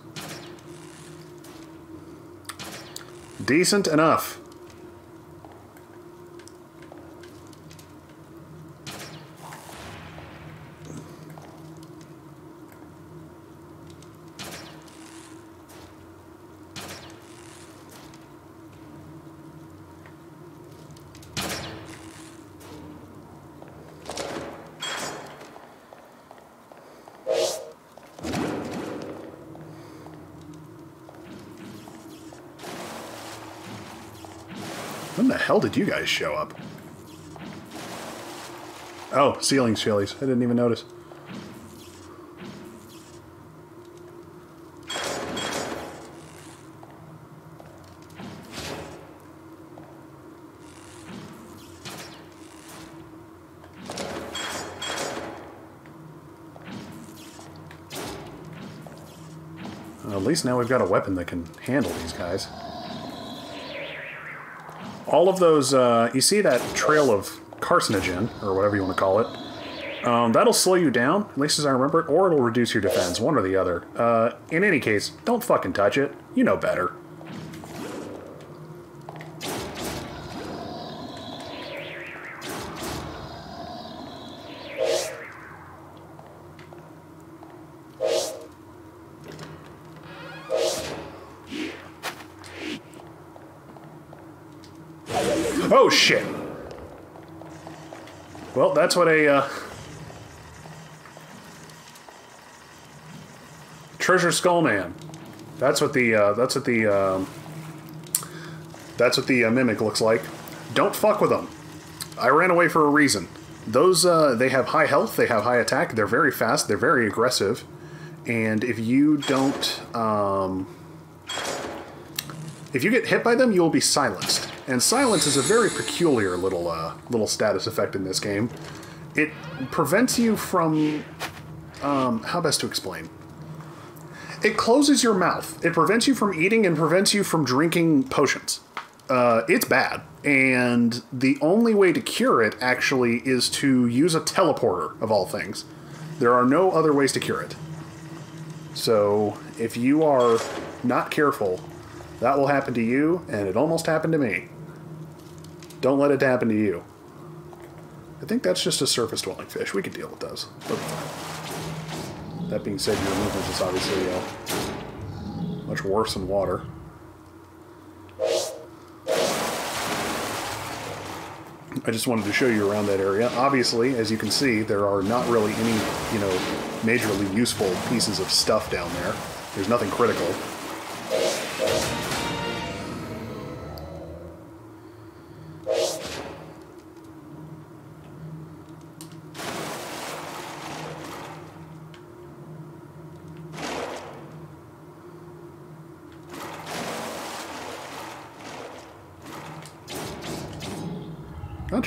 Decent enough. When the hell did you guys show up? Oh, ceiling chilies. I didn't even notice. At least now we've got a weapon that can handle these guys all of those, uh, you see that trail of carcinogen, or whatever you want to call it, um, that'll slow you down, at least as I remember it, or it'll reduce your defense, one or the other. Uh, in any case, don't fucking touch it. You know better. Oh, shit. Well, that's what a, uh... Treasure Skull Man. That's what the, uh, that's what the, um... That's what the uh, Mimic looks like. Don't fuck with them. I ran away for a reason. Those, uh, they have high health, they have high attack, they're very fast, they're very aggressive. And if you don't, um... If you get hit by them, you will be silenced. And silence is a very peculiar little uh, little status effect in this game. It prevents you from um, how best to explain. It closes your mouth. It prevents you from eating and prevents you from drinking potions. Uh, it's bad, and the only way to cure it actually is to use a teleporter of all things. There are no other ways to cure it. So if you are not careful, that will happen to you, and it almost happened to me. Don't let it happen to you. I think that's just a surface dwelling fish. We could deal with those. But that being said, your movement is obviously uh, much worse in water. I just wanted to show you around that area. Obviously, as you can see, there are not really any, you know, majorly useful pieces of stuff down there. There's nothing critical.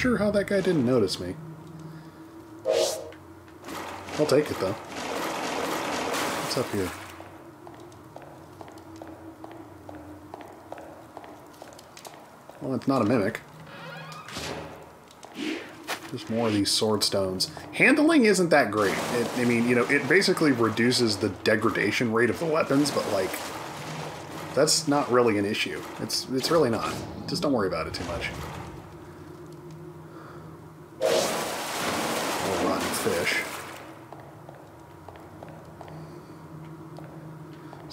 Sure how that guy didn't notice me. I'll take it, though. What's up here? Well, it's not a mimic. Just more of these sword stones. Handling isn't that great. It, I mean, you know, it basically reduces the degradation rate of the weapons, but, like, that's not really an issue. It's, it's really not. Just don't worry about it too much. More rotten fish.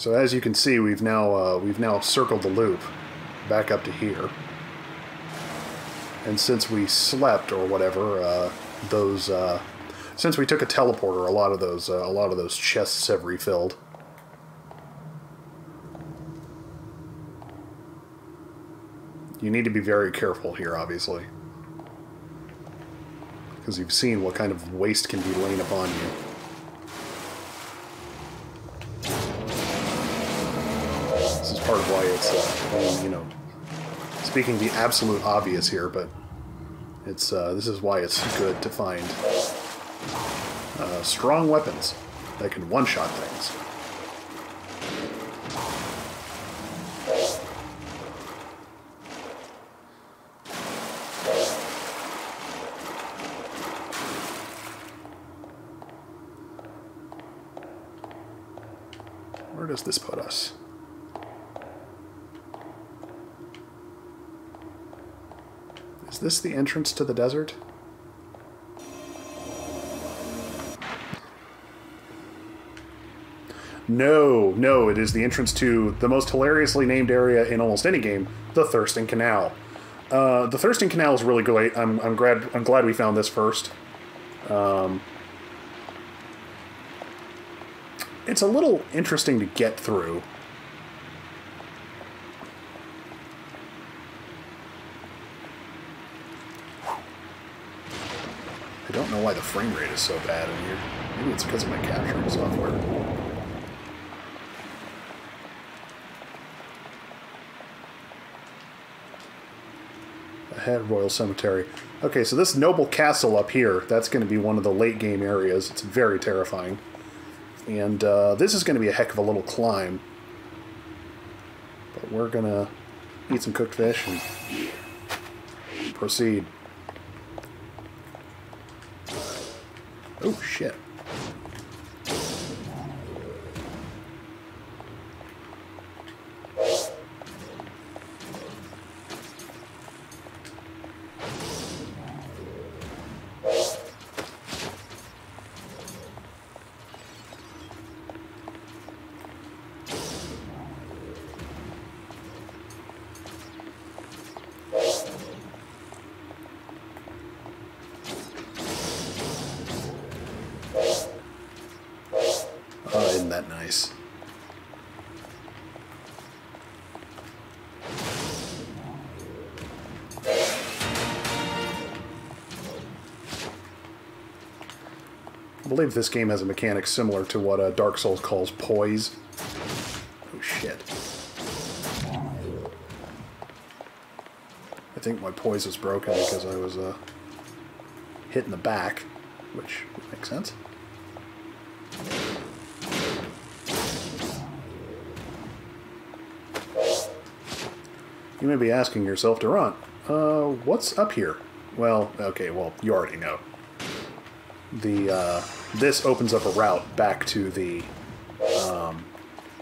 So as you can see, we've now uh, we've now circled the loop back up to here. And since we slept or whatever, uh, those uh, since we took a teleporter, a lot of those uh, a lot of those chests have refilled. You need to be very careful here, obviously. Because you've seen what kind of waste can be laying upon you. Part of why it's, uh, you know, speaking the absolute obvious here, but it's uh, this is why it's good to find uh, strong weapons that can one-shot things. Where does this put us? Is the entrance to the desert? No, no, it is the entrance to the most hilariously named area in almost any game, the Thurston Canal. Uh, the Thurston Canal is really great. I'm, I'm glad I'm glad we found this first. Um, it's a little interesting to get through. I don't know why the frame rate is so bad in here. Maybe it's because of my capturing software. Ahead, Royal Cemetery. Okay, so this noble castle up here, that's going to be one of the late game areas. It's very terrifying. And uh, this is going to be a heck of a little climb. But we're going to eat some cooked fish and proceed. Oh, shit. Believe this game has a mechanic similar to what uh, Dark Souls calls poise. Oh shit. I think my poise was broken because I was uh, hit in the back, which makes sense. You may be asking yourself, Durant, uh, what's up here? Well, okay, well, you already know. The, uh, this opens up a route back to the, um,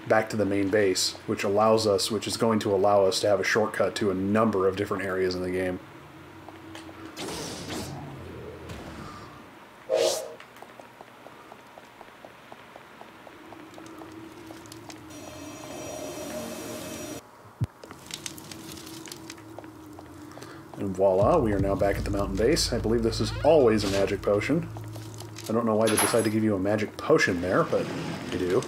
back to the main base, which allows us, which is going to allow us to have a shortcut to a number of different areas in the game. And voila, we are now back at the mountain base. I believe this is always a magic potion. I don't know why they decided to give you a magic potion there, but they do.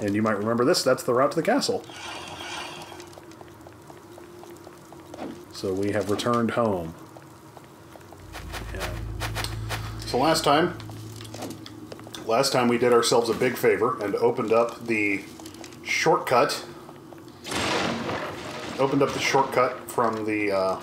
And you might remember this, that's the route to the castle. So we have returned home. Yeah. So last time, last time we did ourselves a big favor and opened up the shortcut. Opened up the shortcut from the uh,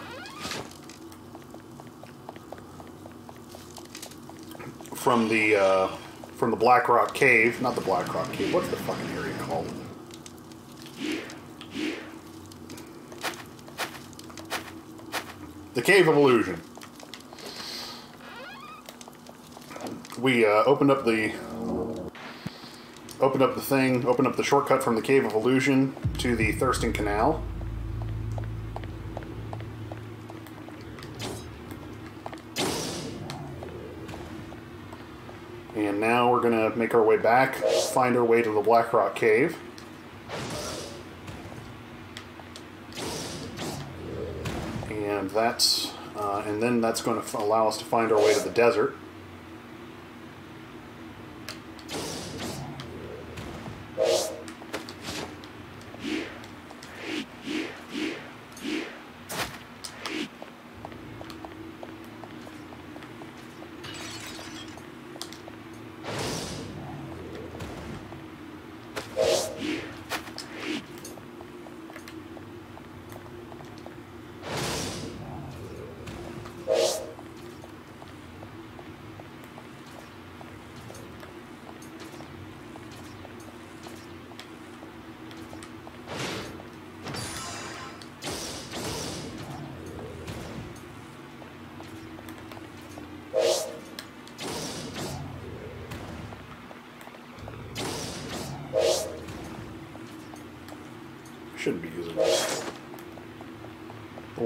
from the uh, from the Black Rock Cave, not the Black Rock Cave. What's the fucking area called? The Cave of Illusion. We uh, opened up the opened up the thing, opened up the shortcut from the Cave of Illusion to the Thurston Canal. And now we're going to make our way back, find our way to the Black Rock Cave. And that's, uh, and then that's going to allow us to find our way to the desert.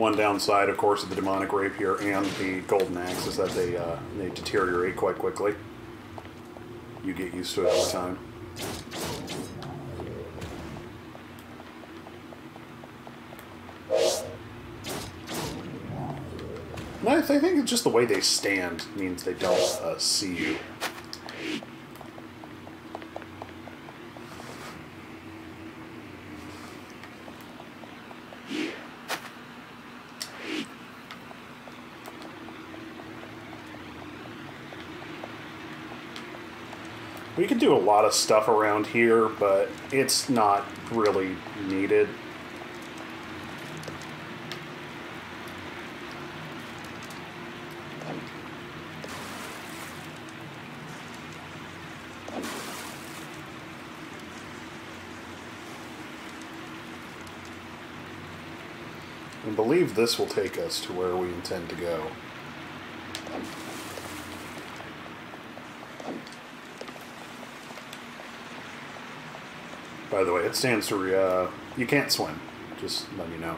One downside, of course, of the demonic rapier and the golden axe is that they uh, they deteriorate quite quickly. You get used to it over time. I, I think it's just the way they stand means they don't uh, see you. Lot of stuff around here, but it's not really needed. I believe this will take us to where we intend to go. By the way, it stands for uh, you can't swim. Just let me know.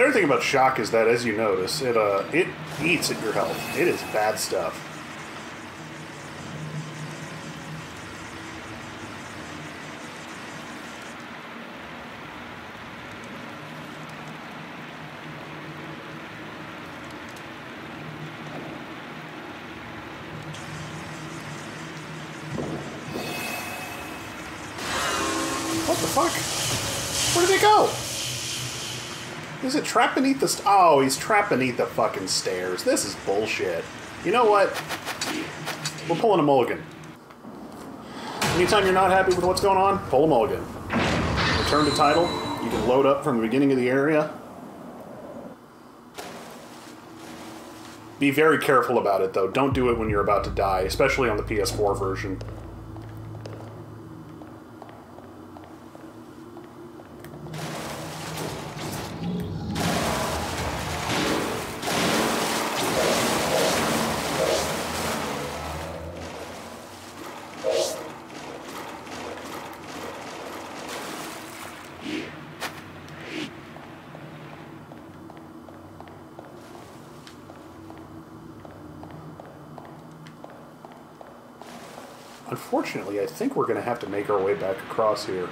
The other thing about shock is that, as you notice, it uh, it eats at your health. It is bad stuff. What the fuck? Where did they go? Trapped beneath the... Oh, he's trapped beneath the fucking stairs. This is bullshit. You know what? We're pulling a mulligan. Anytime you're not happy with what's going on, pull a mulligan. Return to title. You can load up from the beginning of the area. Be very careful about it, though. Don't do it when you're about to die, especially on the PS4 version. I think we're going to have to make our way back across here.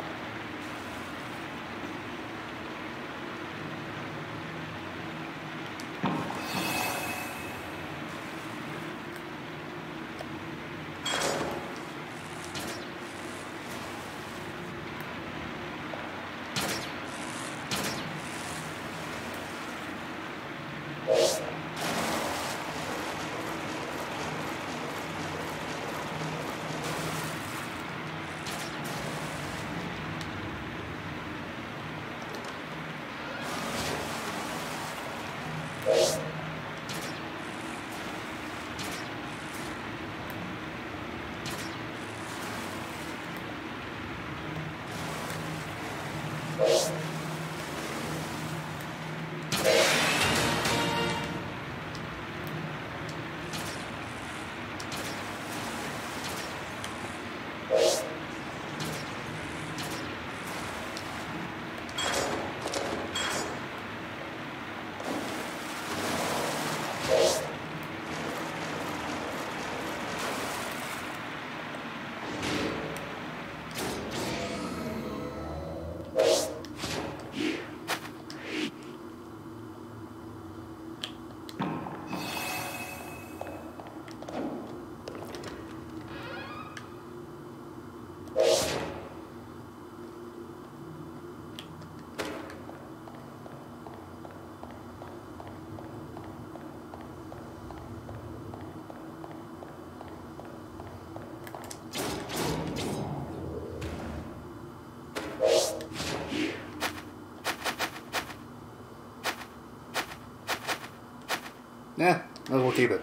As keep it.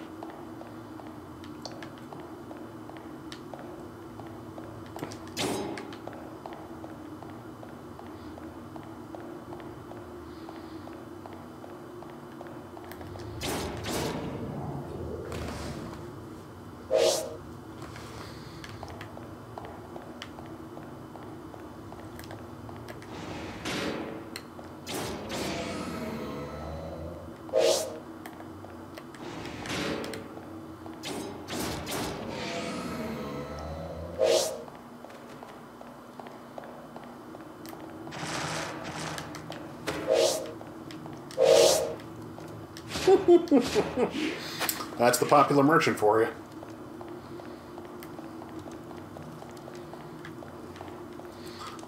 That's the popular merchant for you.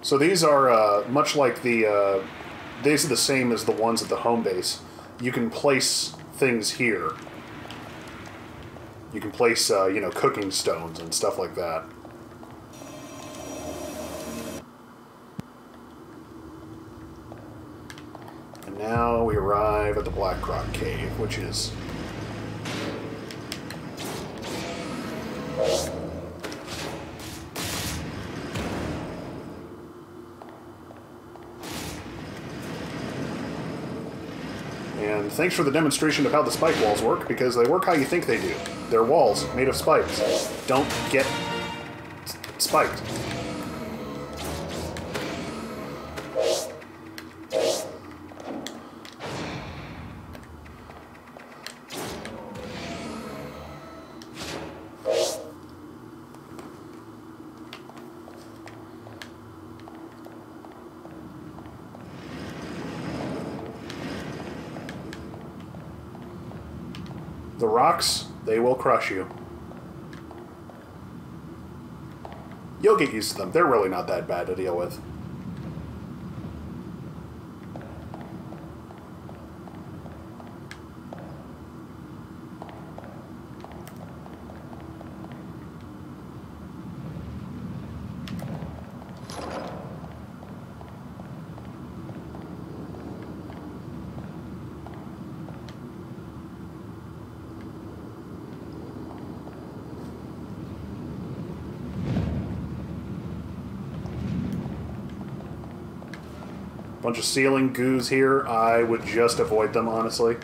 So these are uh, much like the. Uh, these are the same as the ones at the home base. You can place things here. You can place, uh, you know, cooking stones and stuff like that. And now we arrive at the Black Rock Cave, which is And thanks for the demonstration of how the spike walls work, because they work how you think they do. They're walls made of spikes. Don't get spiked. Rocks, they will crush you. You'll get used to them. They're really not that bad to deal with. Bunch of ceiling goos here. I would just avoid them, honestly.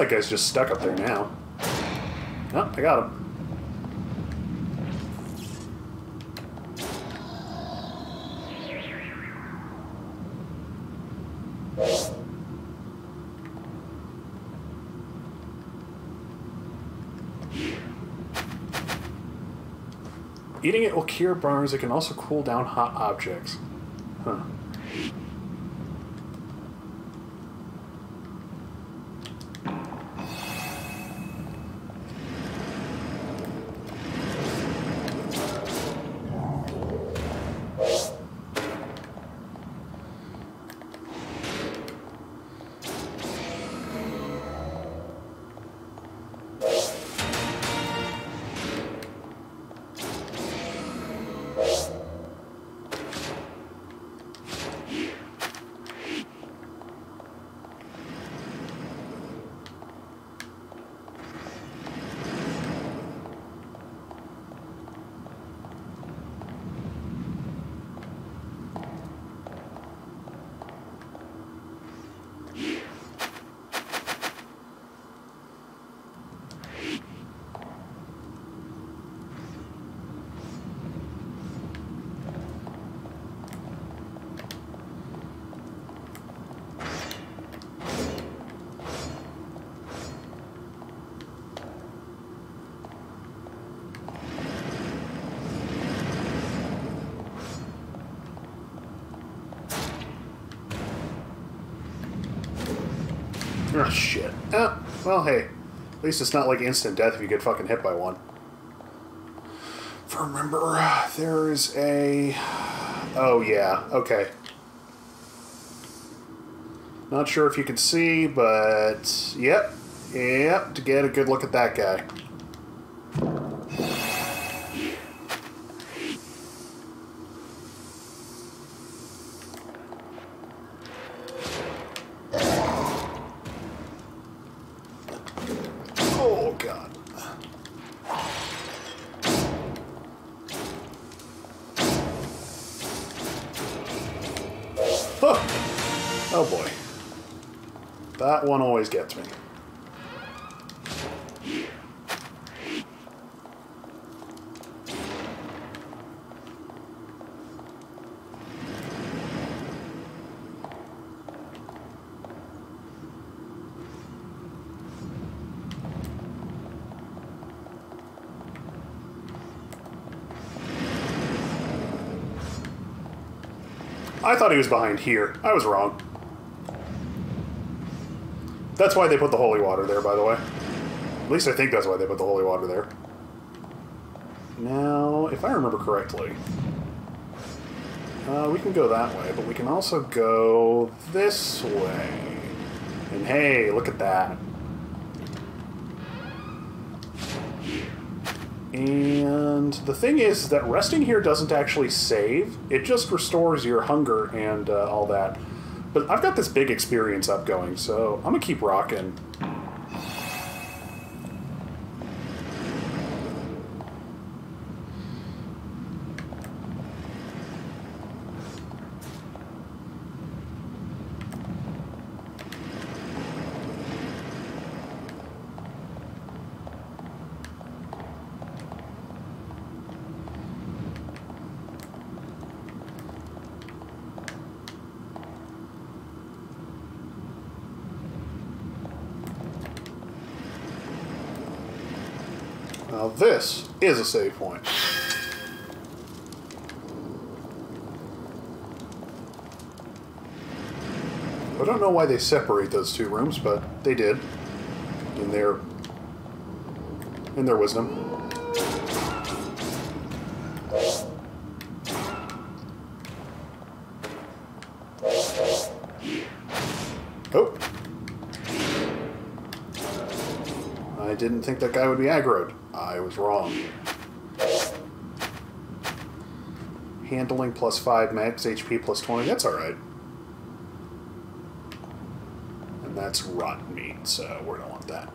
That guy's just stuck up there now. Oh, I got him. Eating it will cure burns. It can also cool down hot objects. Well, hey. At least it's not like instant death if you get fucking hit by one. Remember, there is a. Oh, yeah. Okay. Not sure if you can see, but. Yep. Yep. To get a good look at that guy. Thought he was behind here. I was wrong. That's why they put the holy water there, by the way. At least I think that's why they put the holy water there. Now, if I remember correctly, uh, we can go that way, but we can also go this way. And hey, look at that. And the thing is that resting here doesn't actually save. It just restores your hunger and uh, all that. But I've got this big experience up going, so I'm to keep rocking. Now this is a save point. I don't know why they separate those two rooms, but they did. In their in their wisdom. Oh. I didn't think that guy would be aggroed. I was wrong. Handling plus 5, max HP plus 20, that's alright. And that's rotten meat, so we don't want that.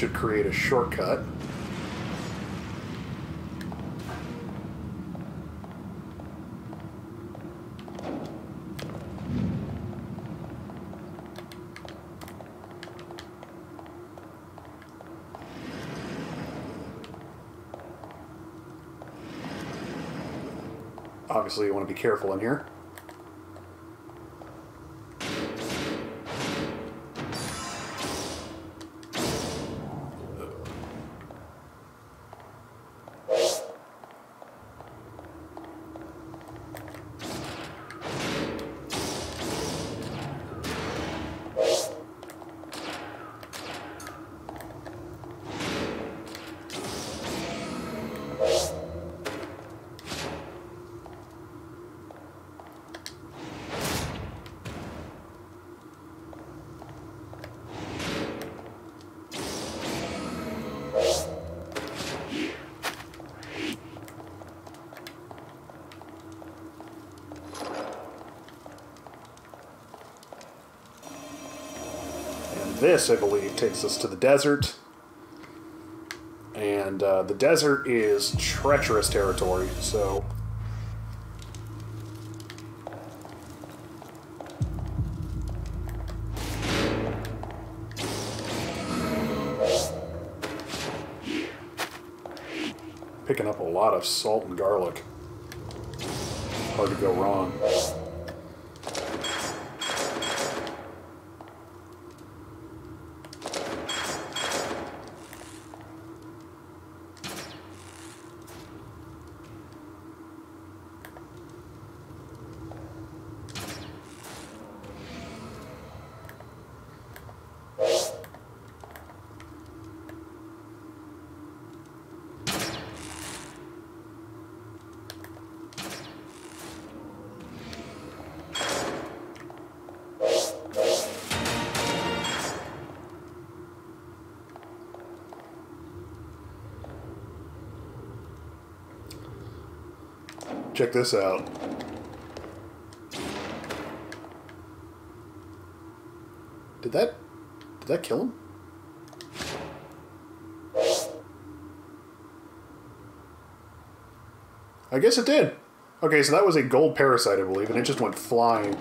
Should create a shortcut. Obviously, you want to be careful in here. This, I believe, takes us to the desert. And uh, the desert is treacherous territory, so. Picking up a lot of salt and garlic. Hard to go wrong. Check this out. Did that did that kill him? I guess it did. Okay, so that was a gold parasite, I believe, and it just went flying.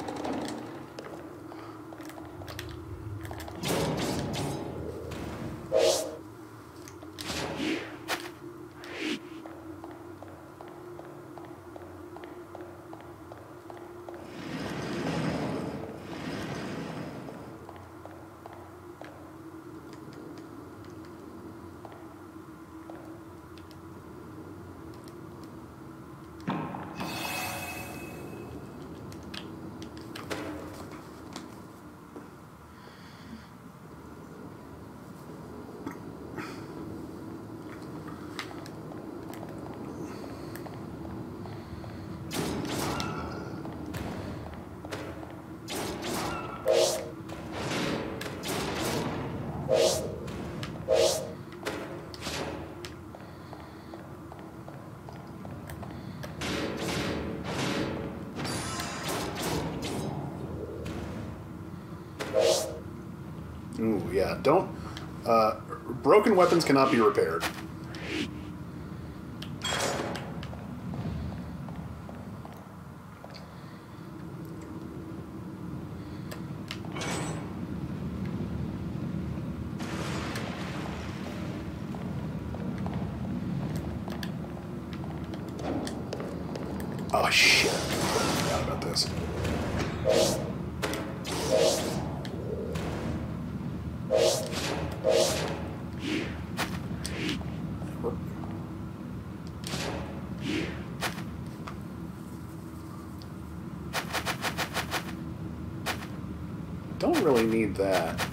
Broken weapons cannot be repaired. Oh shit! I forgot about this. Don't really need that.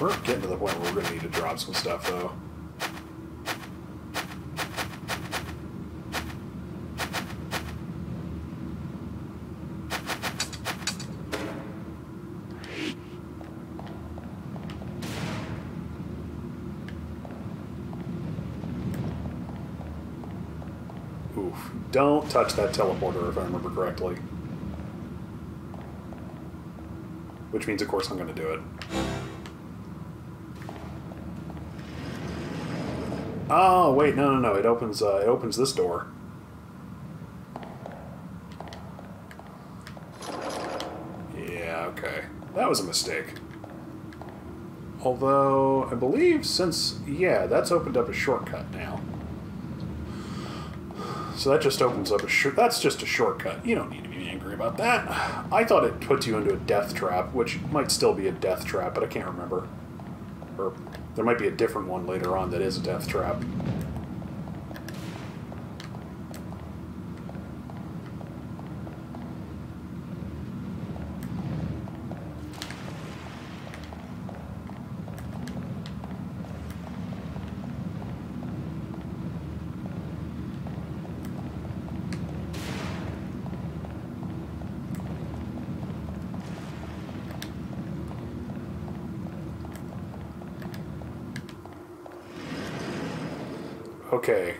We're getting to the point where we're gonna need to drop some stuff though. Oof. Don't that teleporter if I remember correctly. Which means, of course, I'm going to do it. Oh, wait, no, no, no. It opens, uh, it opens this door. Yeah, okay. That was a mistake. Although, I believe since, yeah, that's opened up a shortcut now. So that just opens up a short. That's just a shortcut. You don't need to be angry about that. I thought it puts you into a death trap, which might still be a death trap, but I can't remember. Or there might be a different one later on that is a death trap. Okay.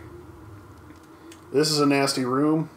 This is a nasty room.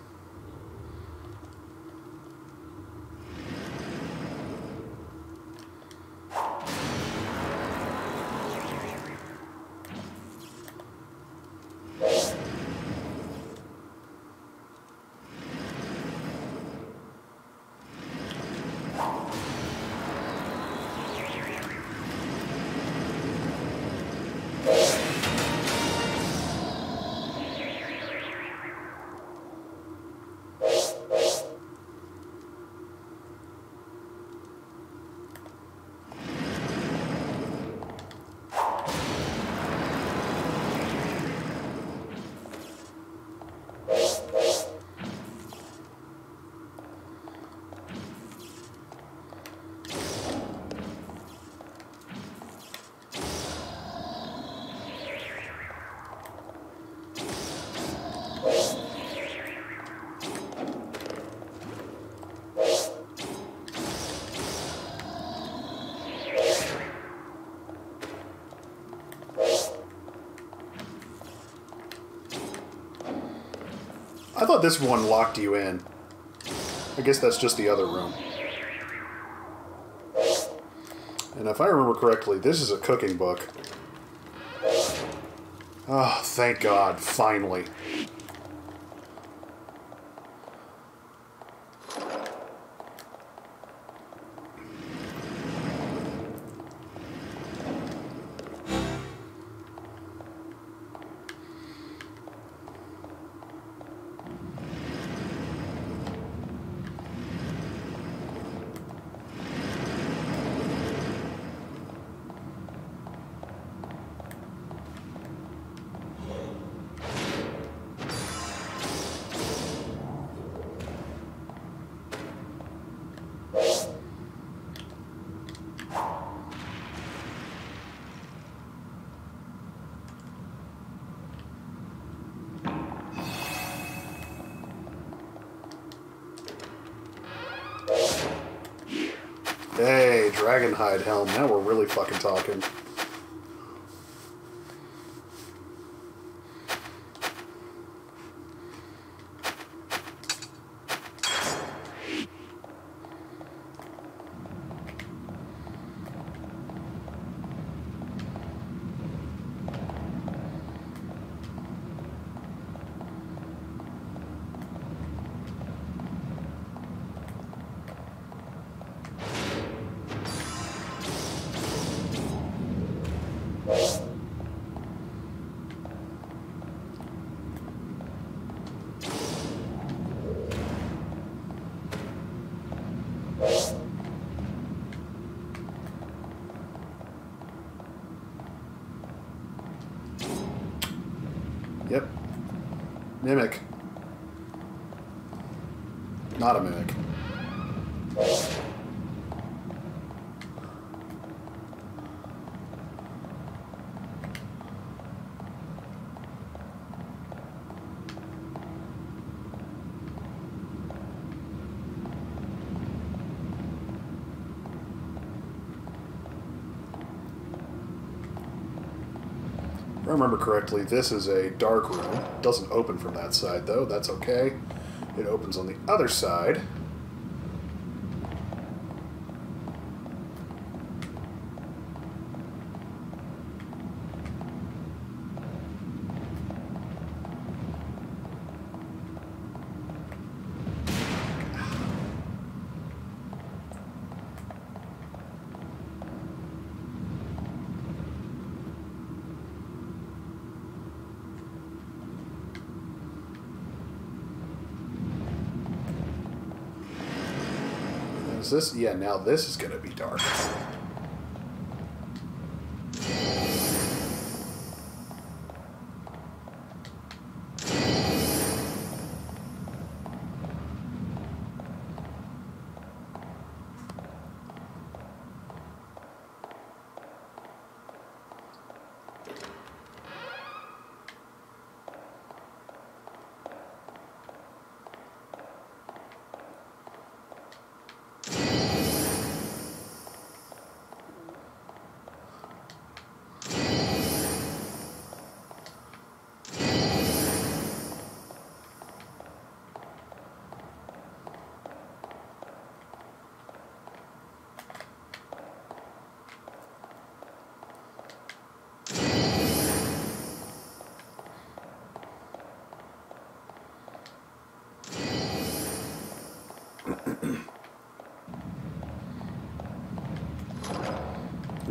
Thought this one locked you in. I guess that's just the other room. And if I remember correctly, this is a cooking book. Oh, thank God, finally. Dragonhide Helm. Now we're really fucking talking. Yep. Mimic. Not a mimic. If I remember correctly, this is a dark room. Doesn't open from that side, though. That's okay. It opens on the other side. Is this? Yeah, now this is going to be dark.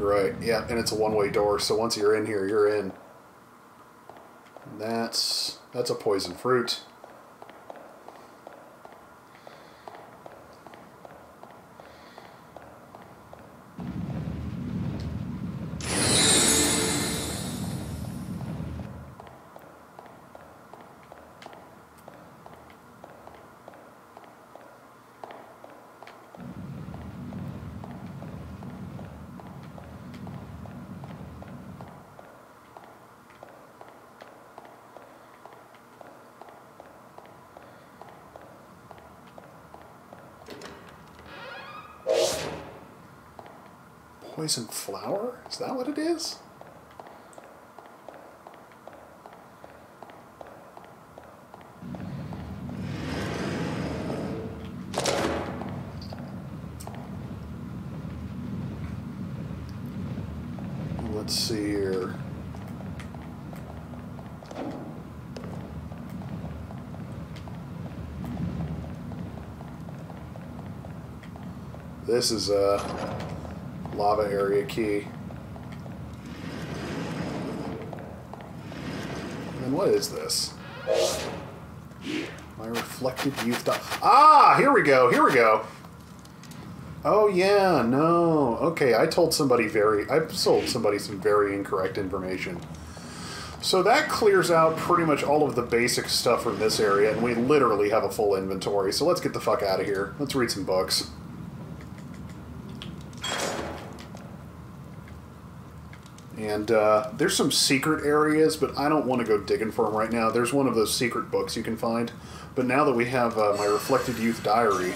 Right. Yeah, and it's a one-way door, so once you're in here, you're in. That's that's a poison fruit. Poison flower? Is that what it is? Let's see here. This is a lava area key. And what is this? My reflected youth. Ah, here we go. Here we go. Oh yeah, no. Okay, I told somebody very. I sold somebody some very incorrect information. So that clears out pretty much all of the basic stuff from this area, and we literally have a full inventory. So let's get the fuck out of here. Let's read some books. And uh, there's some secret areas, but I don't want to go digging for them right now. There's one of those secret books you can find. But now that we have uh, my Reflected Youth Diary,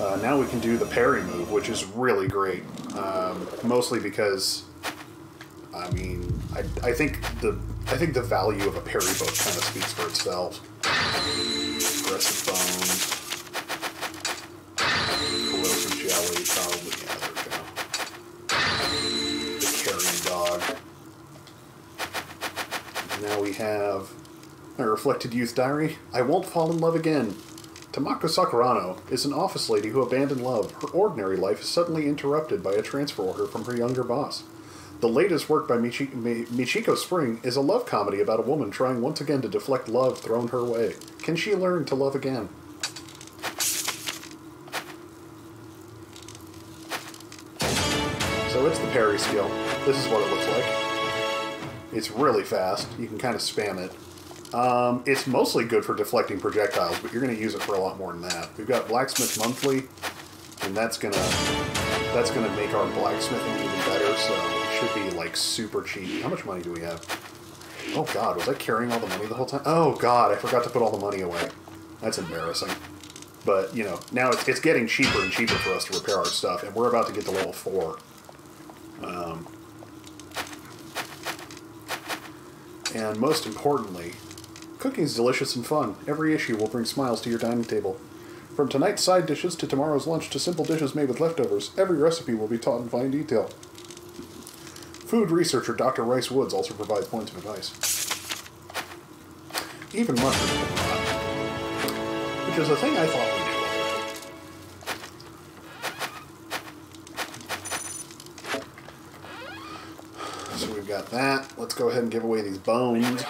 uh, now we can do the parry move, which is really great. Um, mostly because, I mean, I, I think the I think the value of a parry book kind of speaks for itself. Aggressive bones, Reflected Youth Diary. I won't fall in love again. Tamako Sakurano is an office lady who abandoned love. Her ordinary life is suddenly interrupted by a transfer order from her younger boss. The latest work by Michi- Mi- Michiko Spring is a love comedy about a woman trying once again to deflect love thrown her way. Can she learn to love again? So it's the parry skill. This is what it looks like. It's really fast. You can kind of spam it. Um, it's mostly good for deflecting projectiles, but you're going to use it for a lot more than that. We've got Blacksmith Monthly, and that's gonna that's gonna make our blacksmithing even better. So it should be like super cheap. How much money do we have? Oh God, was I carrying all the money the whole time? Oh God, I forgot to put all the money away. That's embarrassing. But you know, now it's, it's getting cheaper and cheaper for us to repair our stuff, and we're about to get to level four. Um, and most importantly, cooking is delicious and fun. Every issue will bring smiles to your dining table. From tonight's side dishes to tomorrow's lunch to simple dishes made with leftovers, every recipe will be taught in fine detail. Food researcher Dr. Rice Woods also provides points of advice. Even rot. Which is a thing I thought we. So we've got that. Let's go ahead and give away these bones.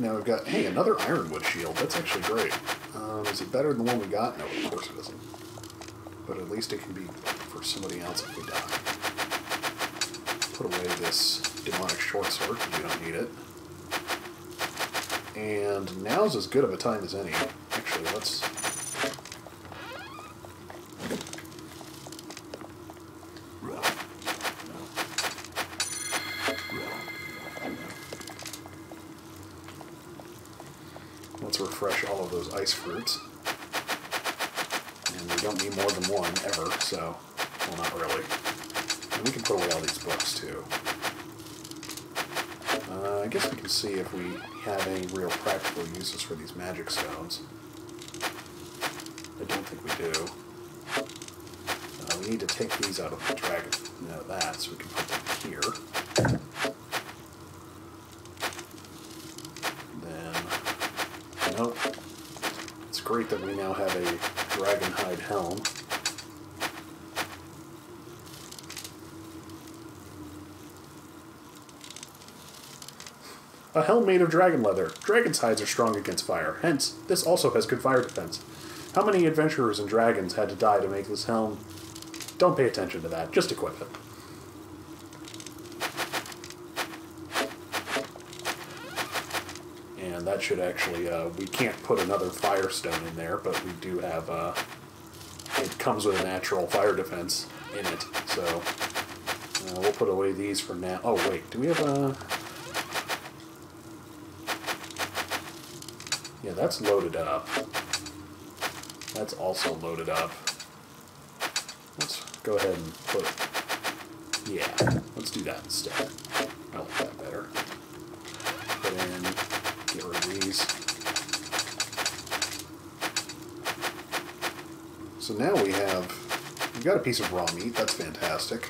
Now we've got, hey, another ironwood shield. That's actually great. Um, is it better than the one we got? No, of course it isn't. But at least it can be for somebody else if we die. Put away this demonic short sword because we don't need it. And now's as good of a time as any. Actually, let's... Let's And we don't need more than one ever, so, well, not really. And we can put away all these books too. Uh, I guess we can see if we have any real practical uses for these magic stones. I don't think we do. Uh, we need to take these out of the dragon, out of that, so we can put them here. Then, nope. It's great that we now have a dragon hide helm. A helm made of dragon leather. Dragon's hides are strong against fire. Hence, this also has good fire defense. How many adventurers and dragons had to die to make this helm? Don't pay attention to that. Just equip it. And that should actually, uh, we can't put another firestone in there, but we do have, uh, it comes with a natural fire defense in it. So, uh, we'll put away these for now. Oh, wait, do we have a... Yeah, that's loaded up. That's also loaded up. Let's go ahead and put... Yeah, let's do that instead. These. So now we have, we've got a piece of raw meat, that's fantastic.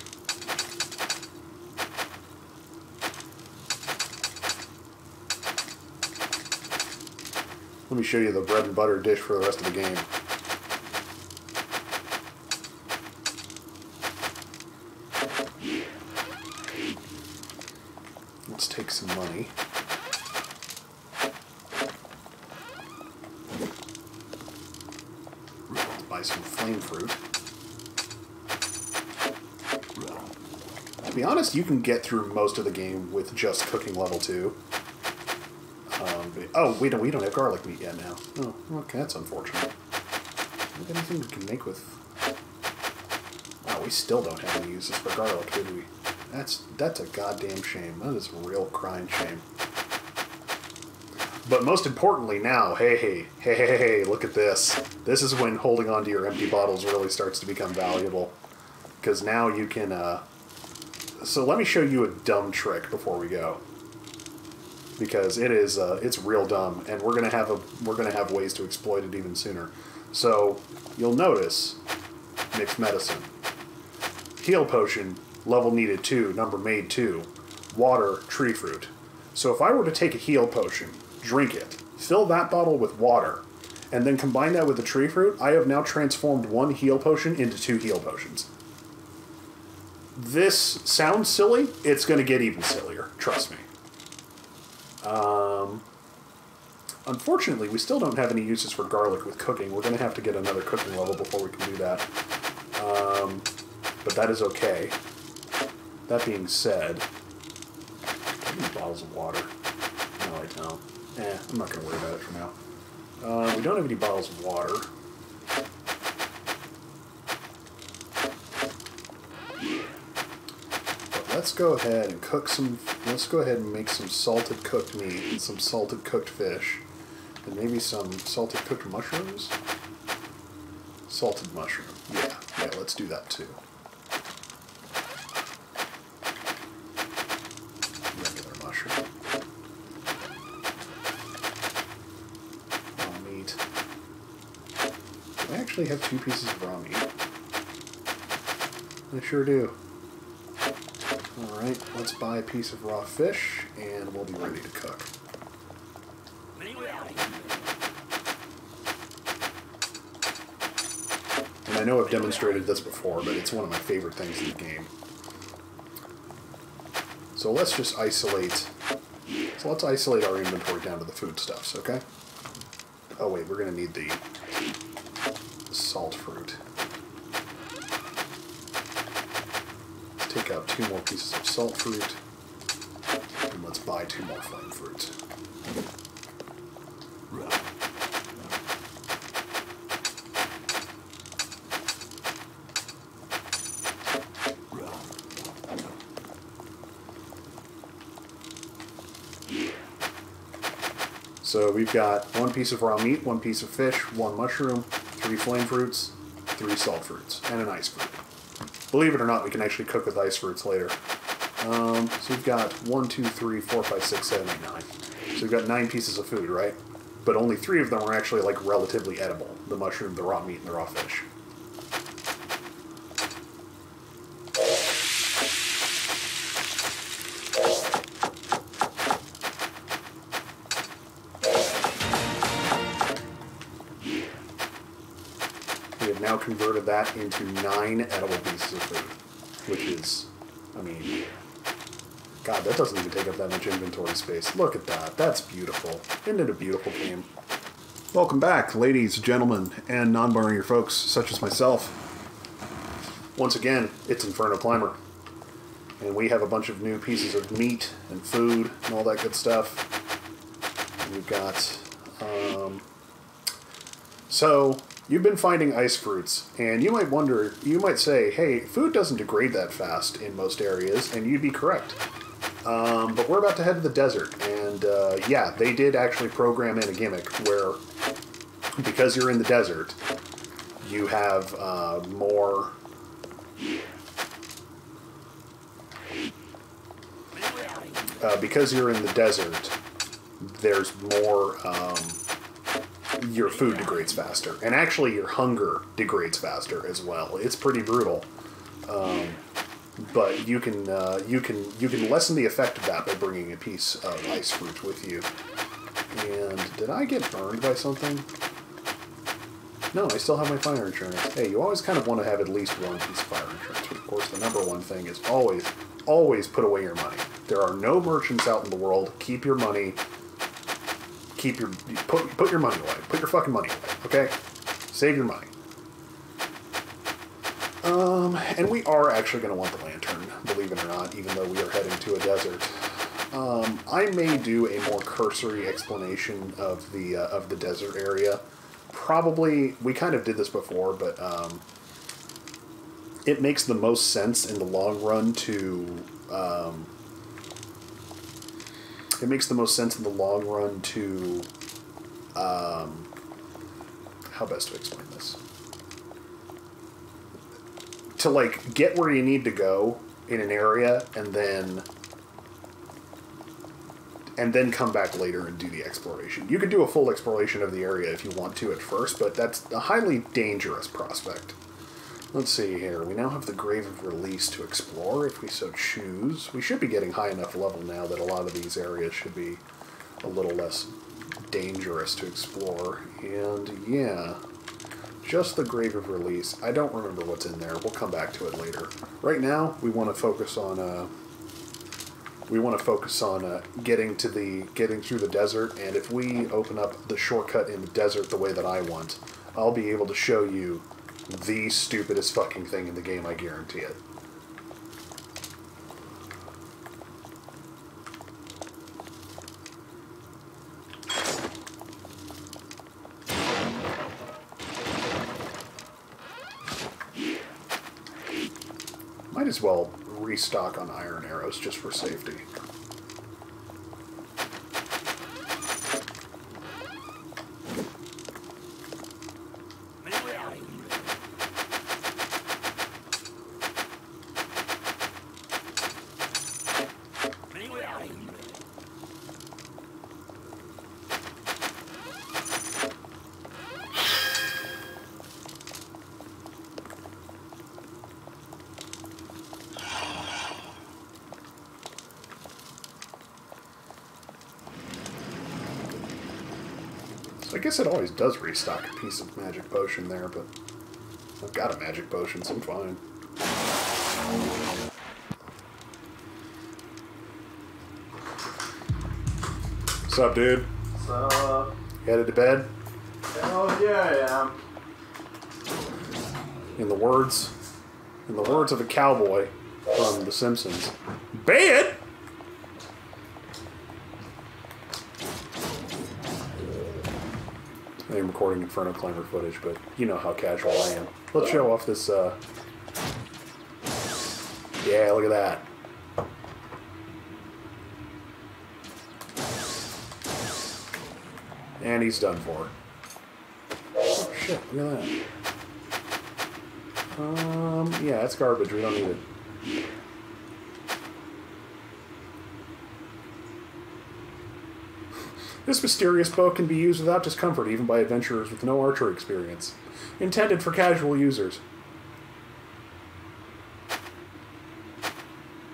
Let me show you the bread and butter dish for the rest of the game. Let's take some money. Let's buy some flame fruit. To be honest, you can get through most of the game with just cooking level 2. Um, oh, we don't we don't have garlic meat yet now. Oh, okay, that's unfortunate. Is there anything we can make with? Oh, we still don't have any uses for garlic, did we? That's that's a goddamn shame. That is a real crying shame. But most importantly now, hey, hey, hey, hey, hey, look at this. This is when holding on to your empty bottles really starts to become valuable. Because now you can, uh... So let me show you a dumb trick before we go because it is uh, it's real dumb, and we're gonna have a we're gonna have ways to exploit it even sooner. So you'll notice mixed medicine, heal potion, level needed two, number made two, water, tree fruit. So if I were to take a heal potion, drink it, fill that bottle with water, and then combine that with the tree fruit, I have now transformed one heal potion into two heal potions. This sounds silly. It's going to get even sillier. Trust me. Um, unfortunately, we still don't have any uses for garlic with cooking. We're going to have to get another cooking level before we can do that. Um, but that is okay. That being said, bottles of water. No, I don't. Eh, I'm not going to worry about it for now. Uh, we don't have any bottles of water. But let's go ahead and cook some. Let's go ahead and make some salted cooked meat and some salted cooked fish, and maybe some salted cooked mushrooms. Salted mushroom. Yeah, yeah. Let's do that too. Regular mushroom. Raw meat. Do I actually have two pieces of raw meat? I sure do. Alright, let's buy a piece of raw fish and we'll be ready to cook. And I know I've demonstrated this before, but it's one of my favorite things in the game. So let's just isolate. So let's isolate our inventory down to the foodstuffs, okay? Oh wait, we're gonna need the salt fruit. Let's take out two more pieces of salt fruit. And let's buy two more flame fruits. So we've got one piece of raw meat, one piece of fish, one mushroom, three flame fruits, three salt fruits, and an ice fruit. Believe it or not, we can actually cook with ice fruits later. Um, so we've got one, two, three, four, five, six, seven, eight, nine. So we've got nine pieces of food, right? But only three of them are actually like relatively edible: the mushroom, the raw meat, and the raw fish. That into nine edible pieces of food, which is, I mean, God, that doesn't even take up that much inventory space. Look at that. That's beautiful. Isn't it a beautiful game? Welcome back, ladies, gentlemen, and non-binary folks such as myself. Once again, it's Inferno Climber. And we have a bunch of new pieces of meat and food and all that good stuff. We've got um, so, you've been finding ice fruits, and you might wonder, you might say, hey, food doesn't degrade that fast in most areas, and you'd be correct. Um, but we're about to head to the desert, and uh, yeah, they did actually program in a gimmick where, because you're in the desert, you have uh, more. Uh, because you're in the desert, there's more. Um, your food degrades faster, and actually your hunger degrades faster as well. It's pretty brutal, um, but you can uh, you can you can lessen the effect of that by bringing a piece of ice fruit with you. And did I get burned by something? No, I still have my fire insurance. Hey, you always kind of want to have at least one piece of fire insurance. But of course, the number one thing is always always put away your money. There are no merchants out in the world. Keep your money keep your put put your money away. Put your fucking money away. Okay, save your money. Um, and we are actually going to want the lantern, believe it or not, even though we are heading to a desert. Um, I may do a more cursory explanation of the uh, of the desert area. Probably, we kind of did this before, but um, it makes the most sense in the long run to um, it makes the most sense in the long run to um, how best to explain this to like get where you need to go in an area and then and then come back later and do the exploration. You could do a full exploration of the area if you want to at first, but that's a highly dangerous prospect. Let's see here. We now have the Grave of Release to explore if we so choose. We should be getting high enough level now that a lot of these areas should be a little less dangerous to explore. And yeah, just the Grave of Release. I don't remember what's in there. We'll come back to it later. Right now, we want to focus on uh, we want to focus on uh, getting to the getting through the desert. And if we open up the shortcut in the desert the way that I want, I'll be able to show you the stupidest fucking thing in the game, I guarantee it. Might as well restock on iron arrows just for safety. Guess it always does restock a piece of magic potion there, but I've got a magic potion, so I'm fine. What's up, dude? So, Headed to bed? hell yeah, I am. In the words, in the words of a cowboy from The Simpsons, bed. Recording Inferno Climber footage, but you know how casual I am. Let's show off this. uh... Yeah, look at that. And he's done for. Oh shit! Look at that. Um, yeah, that's garbage. We don't need it. This mysterious bow can be used without discomfort, even by adventurers with no archery experience. Intended for casual users.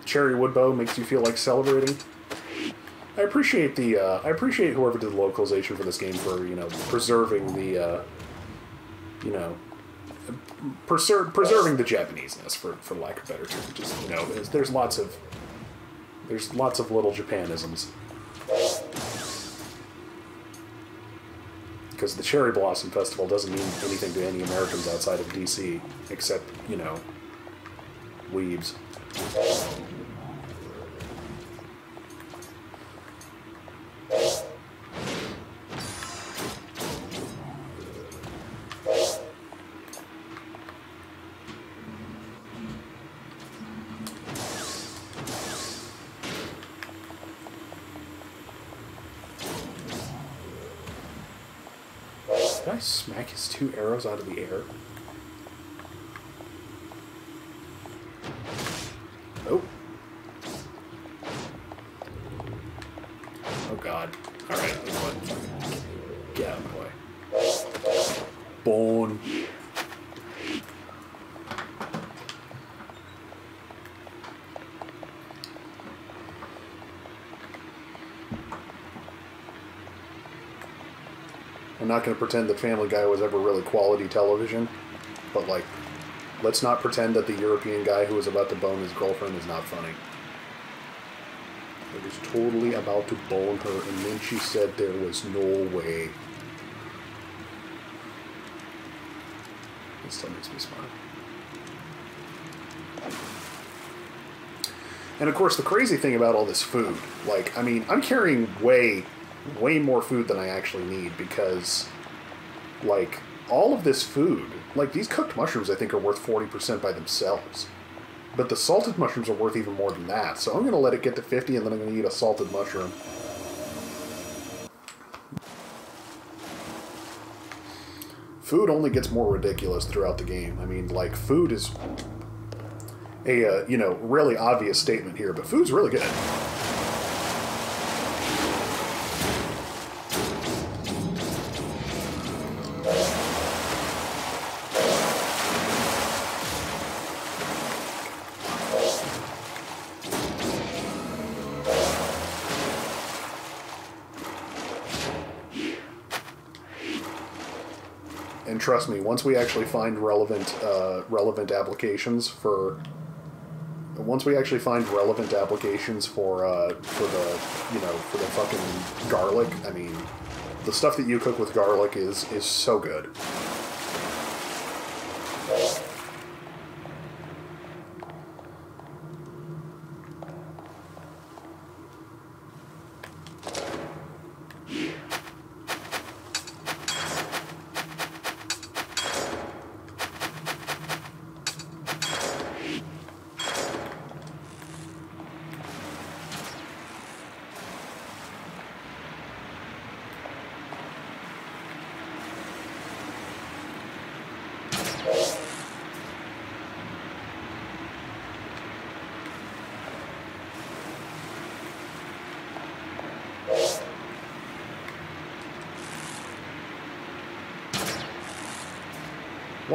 Cherry wood bow makes you feel like celebrating. I appreciate the uh, I appreciate whoever did the localization for this game for you know preserving the uh, you know preser- preserving the Japaneseness for for lack of better term. Just you know, there's, there's lots of there's lots of little Japanisms. Because the Cherry Blossom Festival doesn't mean anything to any Americans outside of DC, except you know, weebs. Arrows out of the air? I'm not going to pretend that Family Guy was ever really quality television, but like, let's not pretend that the European guy who was about to bone his girlfriend is not funny. He was totally about to bone her, and then she said there was no way. It still makes me smile. And of course, the crazy thing about all this food, like, I mean, I'm carrying way, way more food than I actually need because, like, all of this food, like, these cooked mushrooms, I think, are worth 40% by themselves. But the salted mushrooms are worth even more than that. So I'm going to let it get to 50 and then I'm going to eat a salted mushroom. Food only gets more ridiculous throughout the game. I mean, like, food is a uh, you know really obvious statement here, but food's really good. Trust me, once we actually find relevant uh, relevant applications for once we actually find relevant applications for uh, for the you know for the fucking garlic, I mean, the stuff that you cook with garlic is is so good.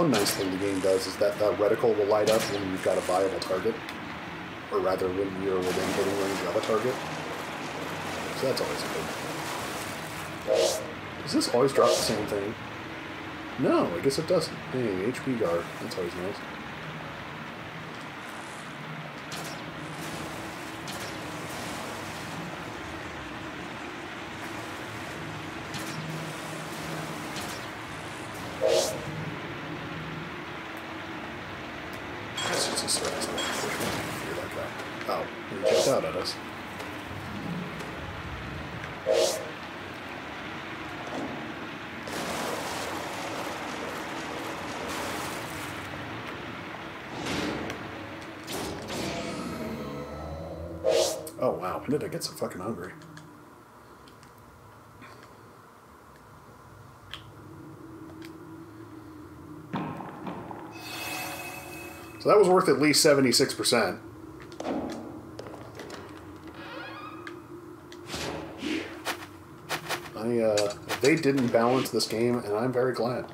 One nice thing the game does is that that reticle will light up when you've got a viable target, or rather, when you're within hitting range of a target. So that's always good. Does this always drop the same thing? No, I guess it doesn't. Hey, HP guard. That's always nice. That's just a service. Figure that out. Oh, he checked out at us. Oh wow, when did I get so fucking hungry? So that was worth at least 76%. I, uh, they didn't balance this game, and I'm very glad.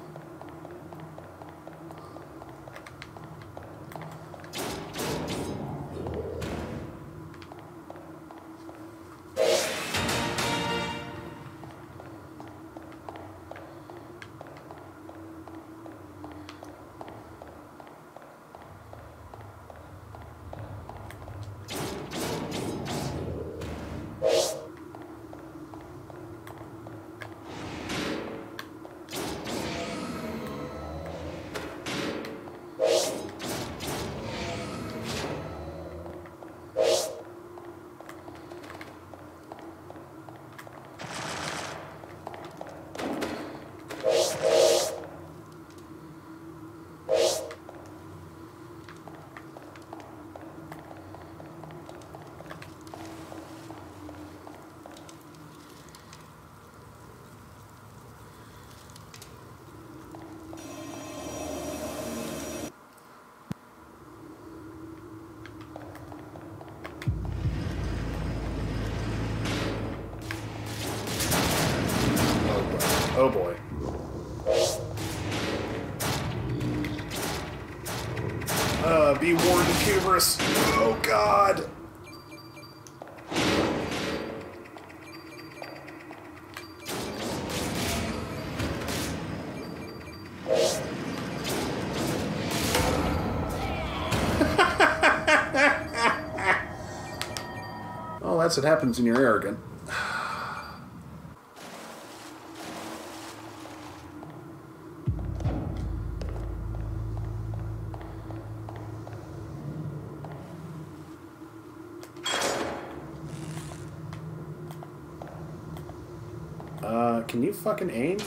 That's what happens when you're arrogant. Uh, can you fucking aim?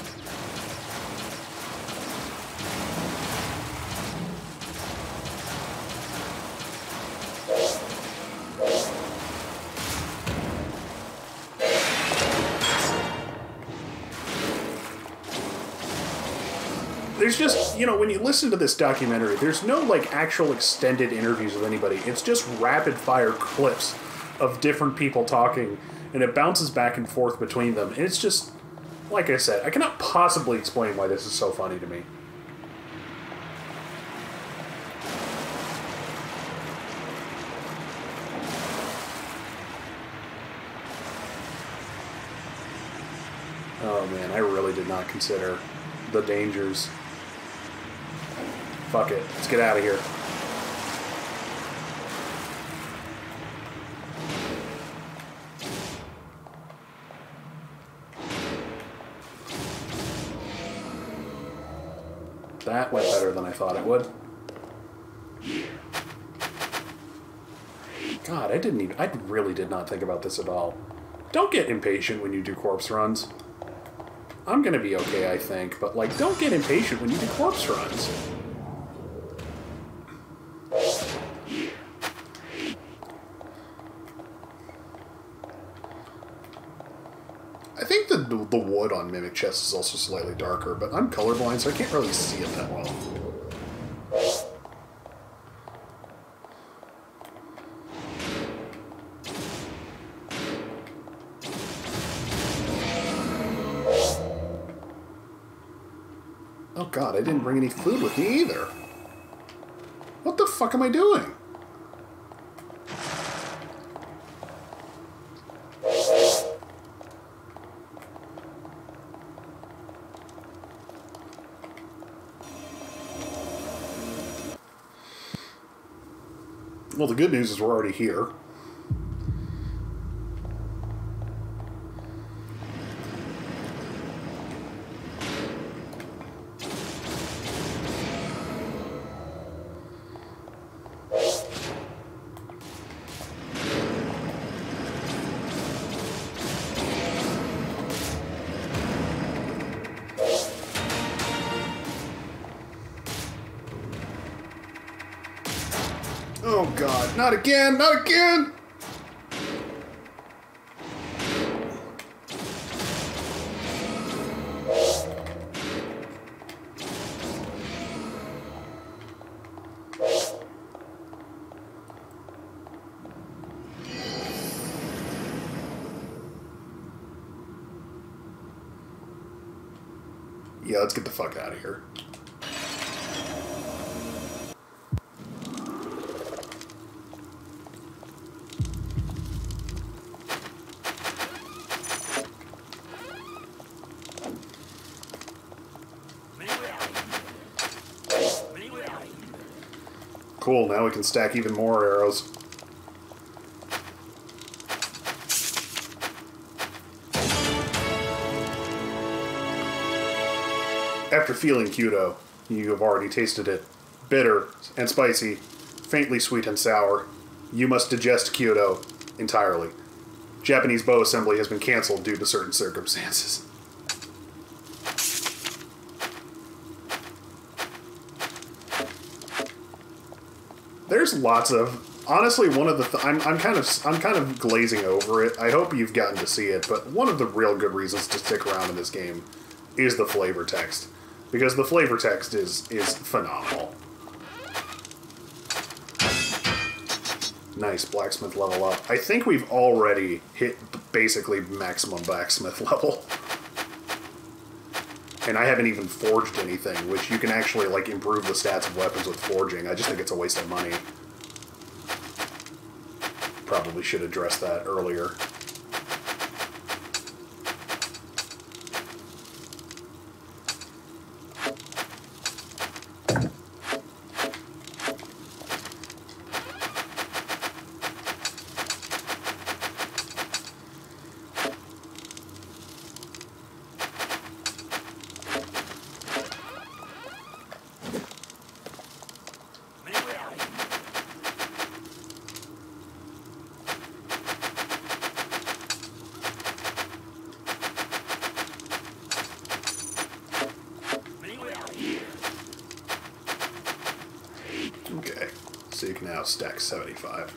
You know, when you listen to this documentary, there's no, like, actual extended interviews with anybody. It's just rapid fire clips of different people talking, and it bounces back and forth between them. And it's just, like I said, I cannot possibly explain why this is so funny to me. Oh man, I really did not consider the dangers. Fuck it, let's get out of here. That went better than I thought it would. God, I didn't even. I really did not think about this at all. Don't get impatient when you do corpse runs. I'm gonna be okay, I think, but like, don't get impatient when you do corpse runs. I think the the wood on Mimic Chest is also slightly darker, but I'm colorblind, so I can't really see it that well. Oh god, I didn't bring any food with me either. What the fuck am I doing? Good news is we're already here. Not again, not again! Yeah, let's get the fuck out of here. Cool, now we can stack even more arrows. After feeling Kyudo, you have already tasted it. Bitter and spicy, faintly sweet and sour. You must digest Kyudo entirely. Japanese bow assembly has been cancelled due to certain circumstances. There's lots of honestly one of the th- I'm, I'm kind of I'm kind of glazing over it. I hope you've gotten to see it, but one of the real good reasons to stick around in this game is the flavor text because the flavor text is is phenomenal. Nice blacksmith level up. I think we've already hit basically maximum blacksmith level. And I haven't even forged anything, which you can actually like improve the stats of weapons with forging. I just think it's a waste of money. Probably should address that earlier. Okay, so you can now stack 75.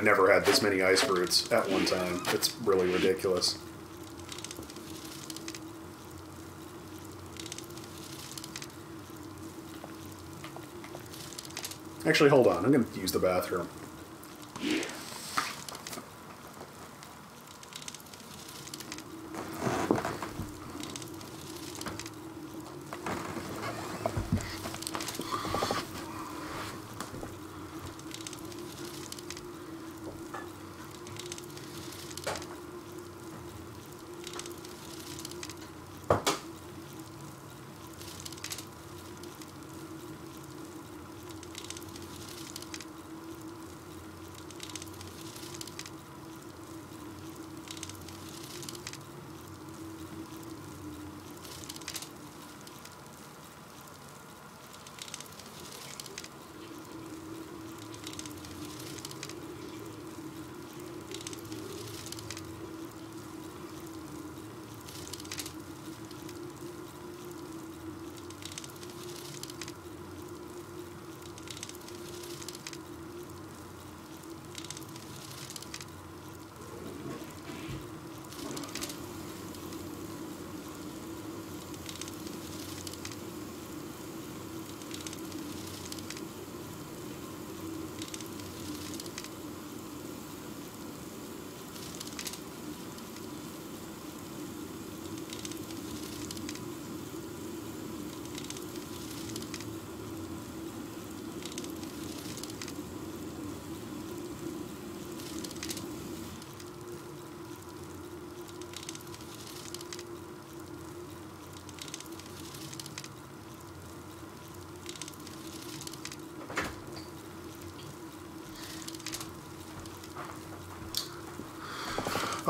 I've never had this many ice fruits at one time. It's really ridiculous. Actually, hold on. I'm going to use the bathroom.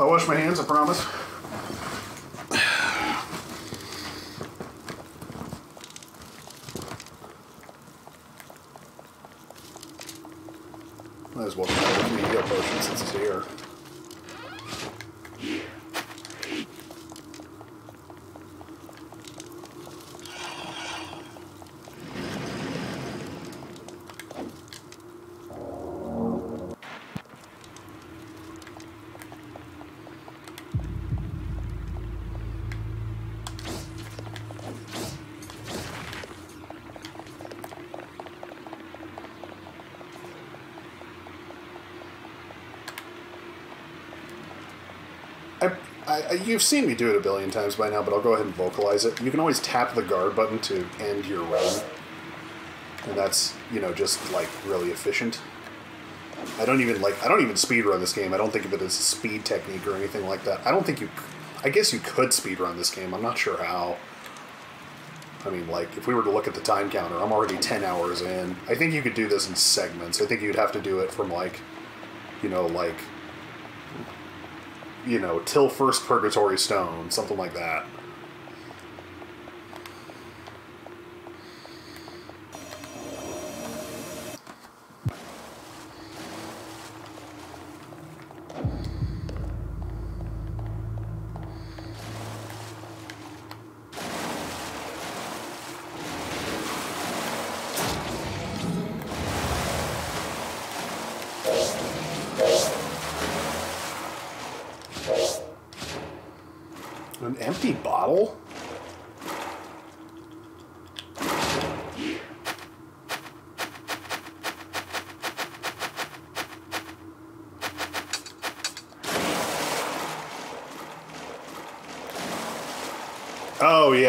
I'll wash my hands, I promise. Might as well try the heal potion since it's here. I, you've seen me do it a billion times by now, but I'll go ahead and vocalize it. You can always tap the guard button to end your run, and that's you know just like really efficient. I don't even like I don't even speed run this game. I don't think of it as a speed technique or anything like that. I don't think you. I guess you could speed run this game. I'm not sure how. I mean, like if we were to look at the time counter, I'm already ten hours in. I think you could do this in segments. I think you'd have to do it from like, you know, like you know, till first purgatory stone, something like that.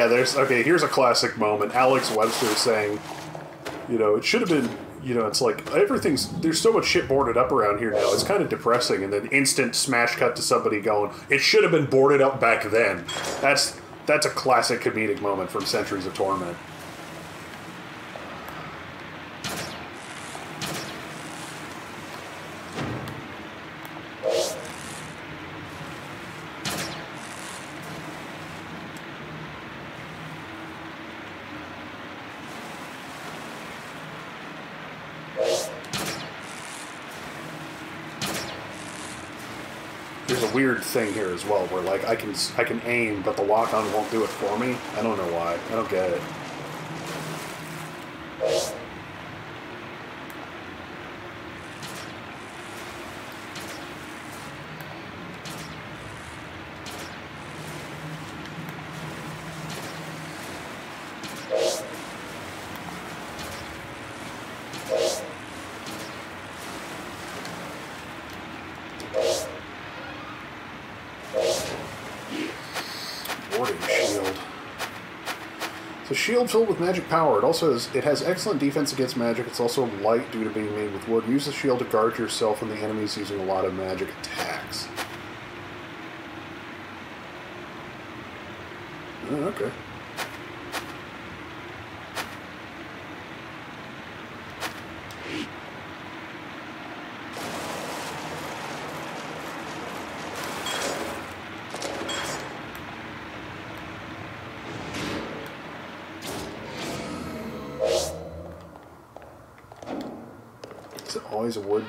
Yeah, there's okay. Here's a classic moment. Alex Webster saying, you know, it should have been, you know, it's like everything's there's so much shit boarded up around here now. It's kind of depressing. And then instant smash cut to somebody going, it should have been boarded up back then. That's that's a classic comedic moment from Centuries of Torment. There's a weird thing here as well, where like I can I can aim, but the lock on won't do it for me. I don't know why. I don't get it. Warding shield. It's a shield filled with magic power. It also has it has excellent defense against magic. It's also light due to being made with wood. Use the shield to guard yourself and the enemies using a lot of magic attacks. Oh, okay. Is it always a wood?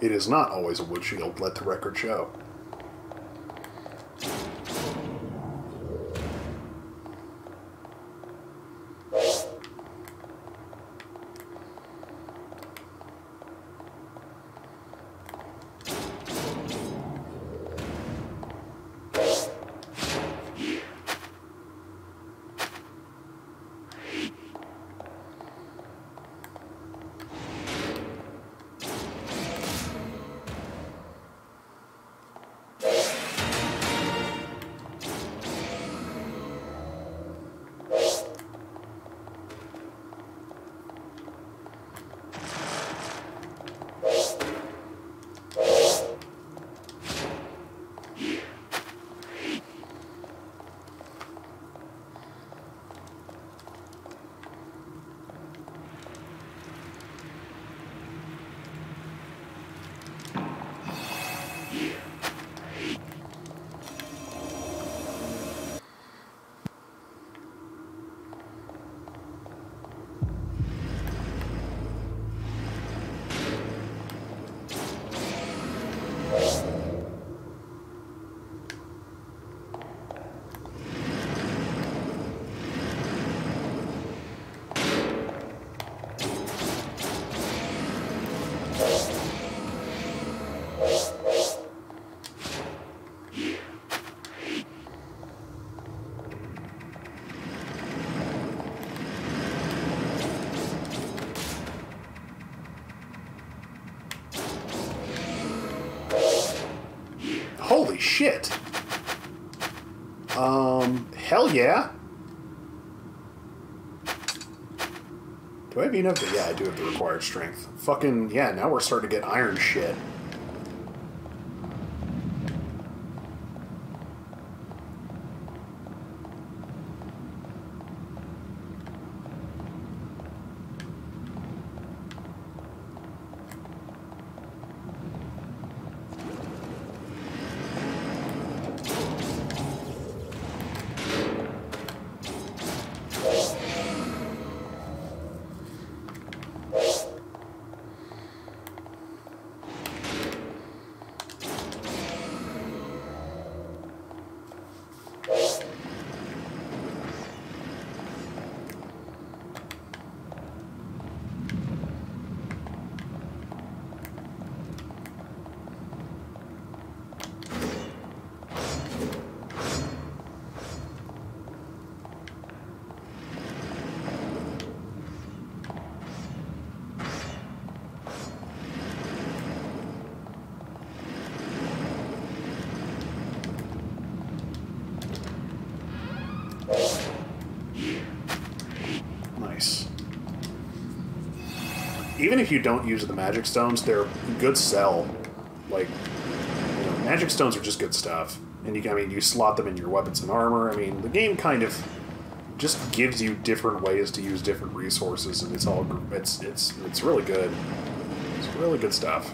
It is not always a wood shield, let the record show. Shit. Um, hell yeah. Do I have enough? Yeah, I do have the required strength. Fucking, yeah, now we're starting to get iron shit. Nice. Even if you don't use the magic stones, they're good sell. Like, you know, magic stones are just good stuff. And you, I mean, you slot them in your weapons and armor. I mean, the game kind of just gives you different ways to use different resources, and it's all it's it's it's really good. It's really good stuff.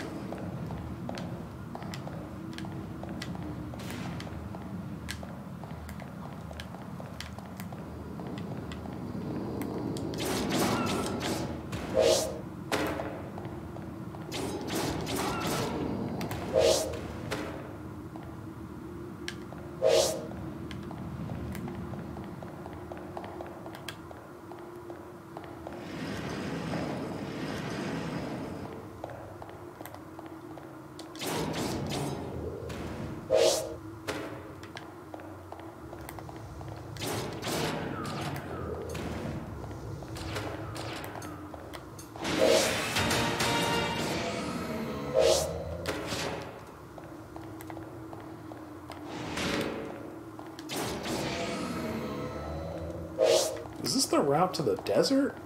Route to the desert?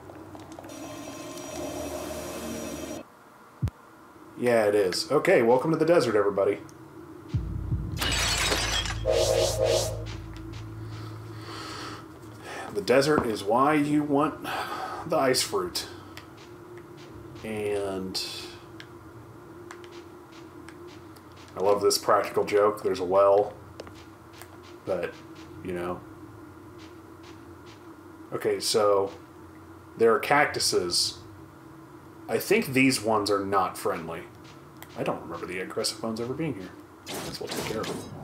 Yeah, it is. Okay, welcome to the desert, everybody. The desert is why you want the ice fruit. And I love this practical joke. There's a well, but, you know, Okay, so there are cactuses. I think these ones are not friendly. I don't remember the aggressive ones ever being here. Guess we'll take care of them.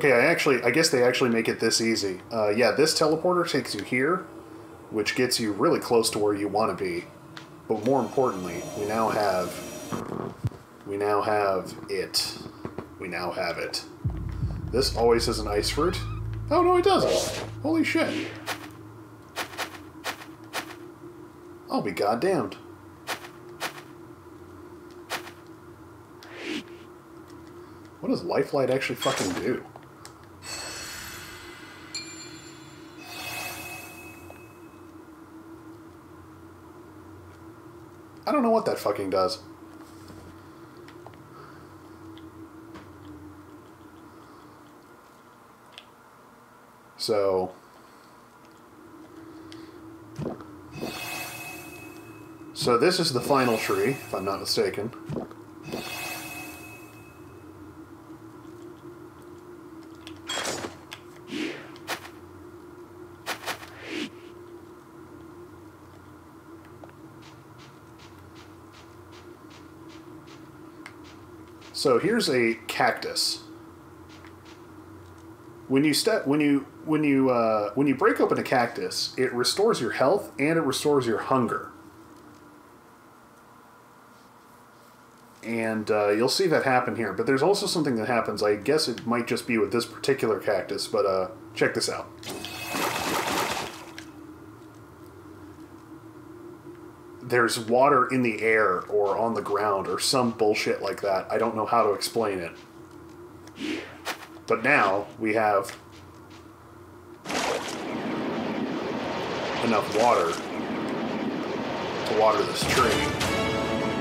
Okay, I actually, I guess they actually make it this easy. Uh, yeah, this teleporter takes you here, which gets you really close to where you want to be. But more importantly, we now have, we now have it. We now have it. This always has an ice fruit. Oh no, it doesn't. Holy shit. I'll be goddamned. What does Lifelight actually fucking do? Fucking does. So... So this is the final tree, if I'm not mistaken. Here's a cactus. when you step when you when you uh, when you break open a cactus, it restores your health and it restores your hunger. And uh, you'll see that happen here. But there's also something that happens. I guess it might just be with this particular cactus, but uh, check this out. There's water in the air or on the ground or some bullshit like that. I don't know how to explain it. But now we have enough water to water this tree.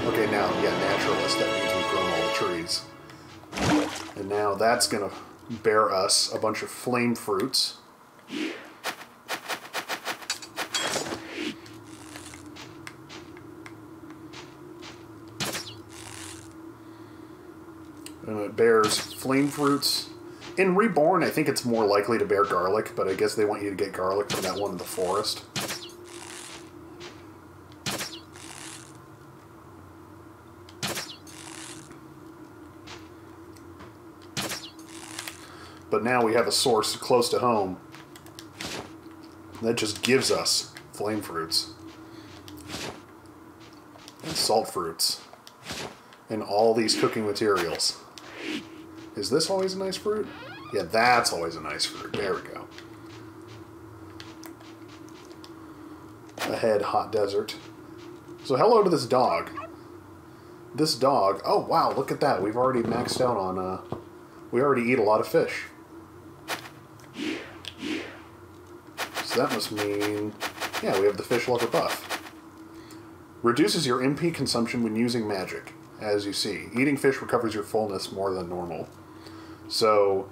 Okay, now, yeah, naturalist, that means we've grown all the trees. And now that's gonna bear us a bunch of flame fruits. And it bears flame fruits. In Reborn, I think it's more likely to bear garlic, but I guess they want you to get garlic from that one in the forest. But now we have a source close to home that just gives us flame fruits and salt fruits and all these cooking materials. Is this always a nice fruit? Yeah, that's always a nice fruit. There we go. Ahead, hot desert. So hello to this dog. This dog. Oh wow, look at that. We've already maxed out on. Uh, we already eat a lot of fish. So that must mean, yeah, we have the fish lover buff. Reduces your MP consumption when using magic, as you see. Eating fish recovers your fullness more than normal. So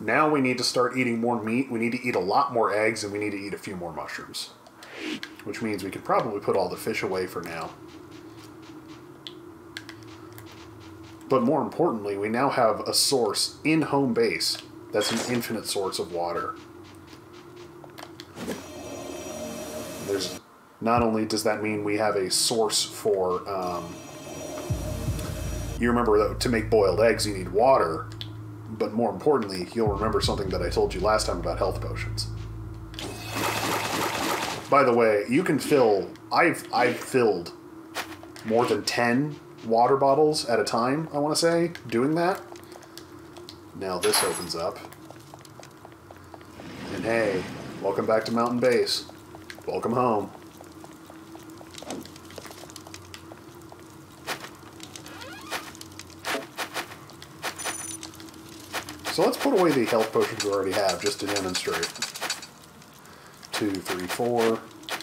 now we need to start eating more meat. We need to eat a lot more eggs, and we need to eat a few more mushrooms. Which means we could probably put all the fish away for now. But more importantly, we now have a source in home base that's an infinite source of water. There's not only does that mean we have a source for um, you remember that to make boiled eggs you need water, but more importantly, you'll remember something that I told you last time about health potions. By the way, you can fill I've I've filled more than 10 water bottles at a time, I want to say, doing that. Now this opens up. And hey, welcome back to Mountain Base. Welcome home. So let's put away the health potions we already have just to demonstrate. Two, three, four.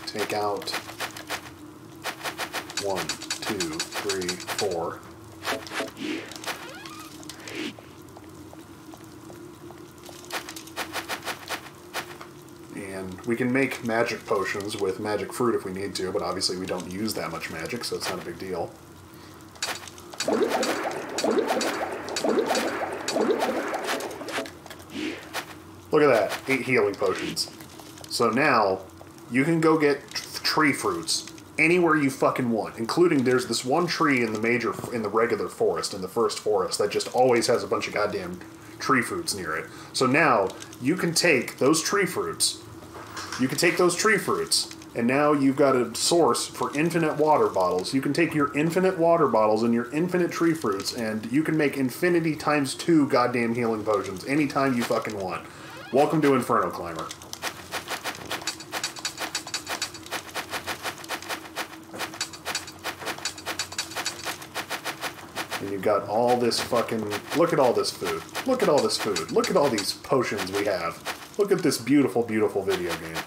Take out one, two, three, four. And we can make magic potions with magic fruit if we need to, but obviously we don't use that much magic, so it's not a big deal. Look at that, eight healing potions. So now, you can go get tree fruits anywhere you fucking want, including there's this one tree in the major, in the regular forest, in the first forest, that just always has a bunch of goddamn tree fruits near it. So now, you can take those tree fruits, you can take those tree fruits, and now you've got a source for infinite water bottles. You can take your infinite water bottles and your infinite tree fruits, and you can make infinity times two goddamn healing potions anytime you fucking want. Welcome to Inferno Climber. And you've got all this fucking. Look at all this food. Look at all this food. Look at all these potions we have. Look at this beautiful, beautiful video game.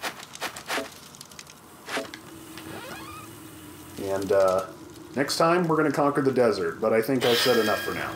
And uh, next time we're going to conquer the desert, but I think I've said enough for now.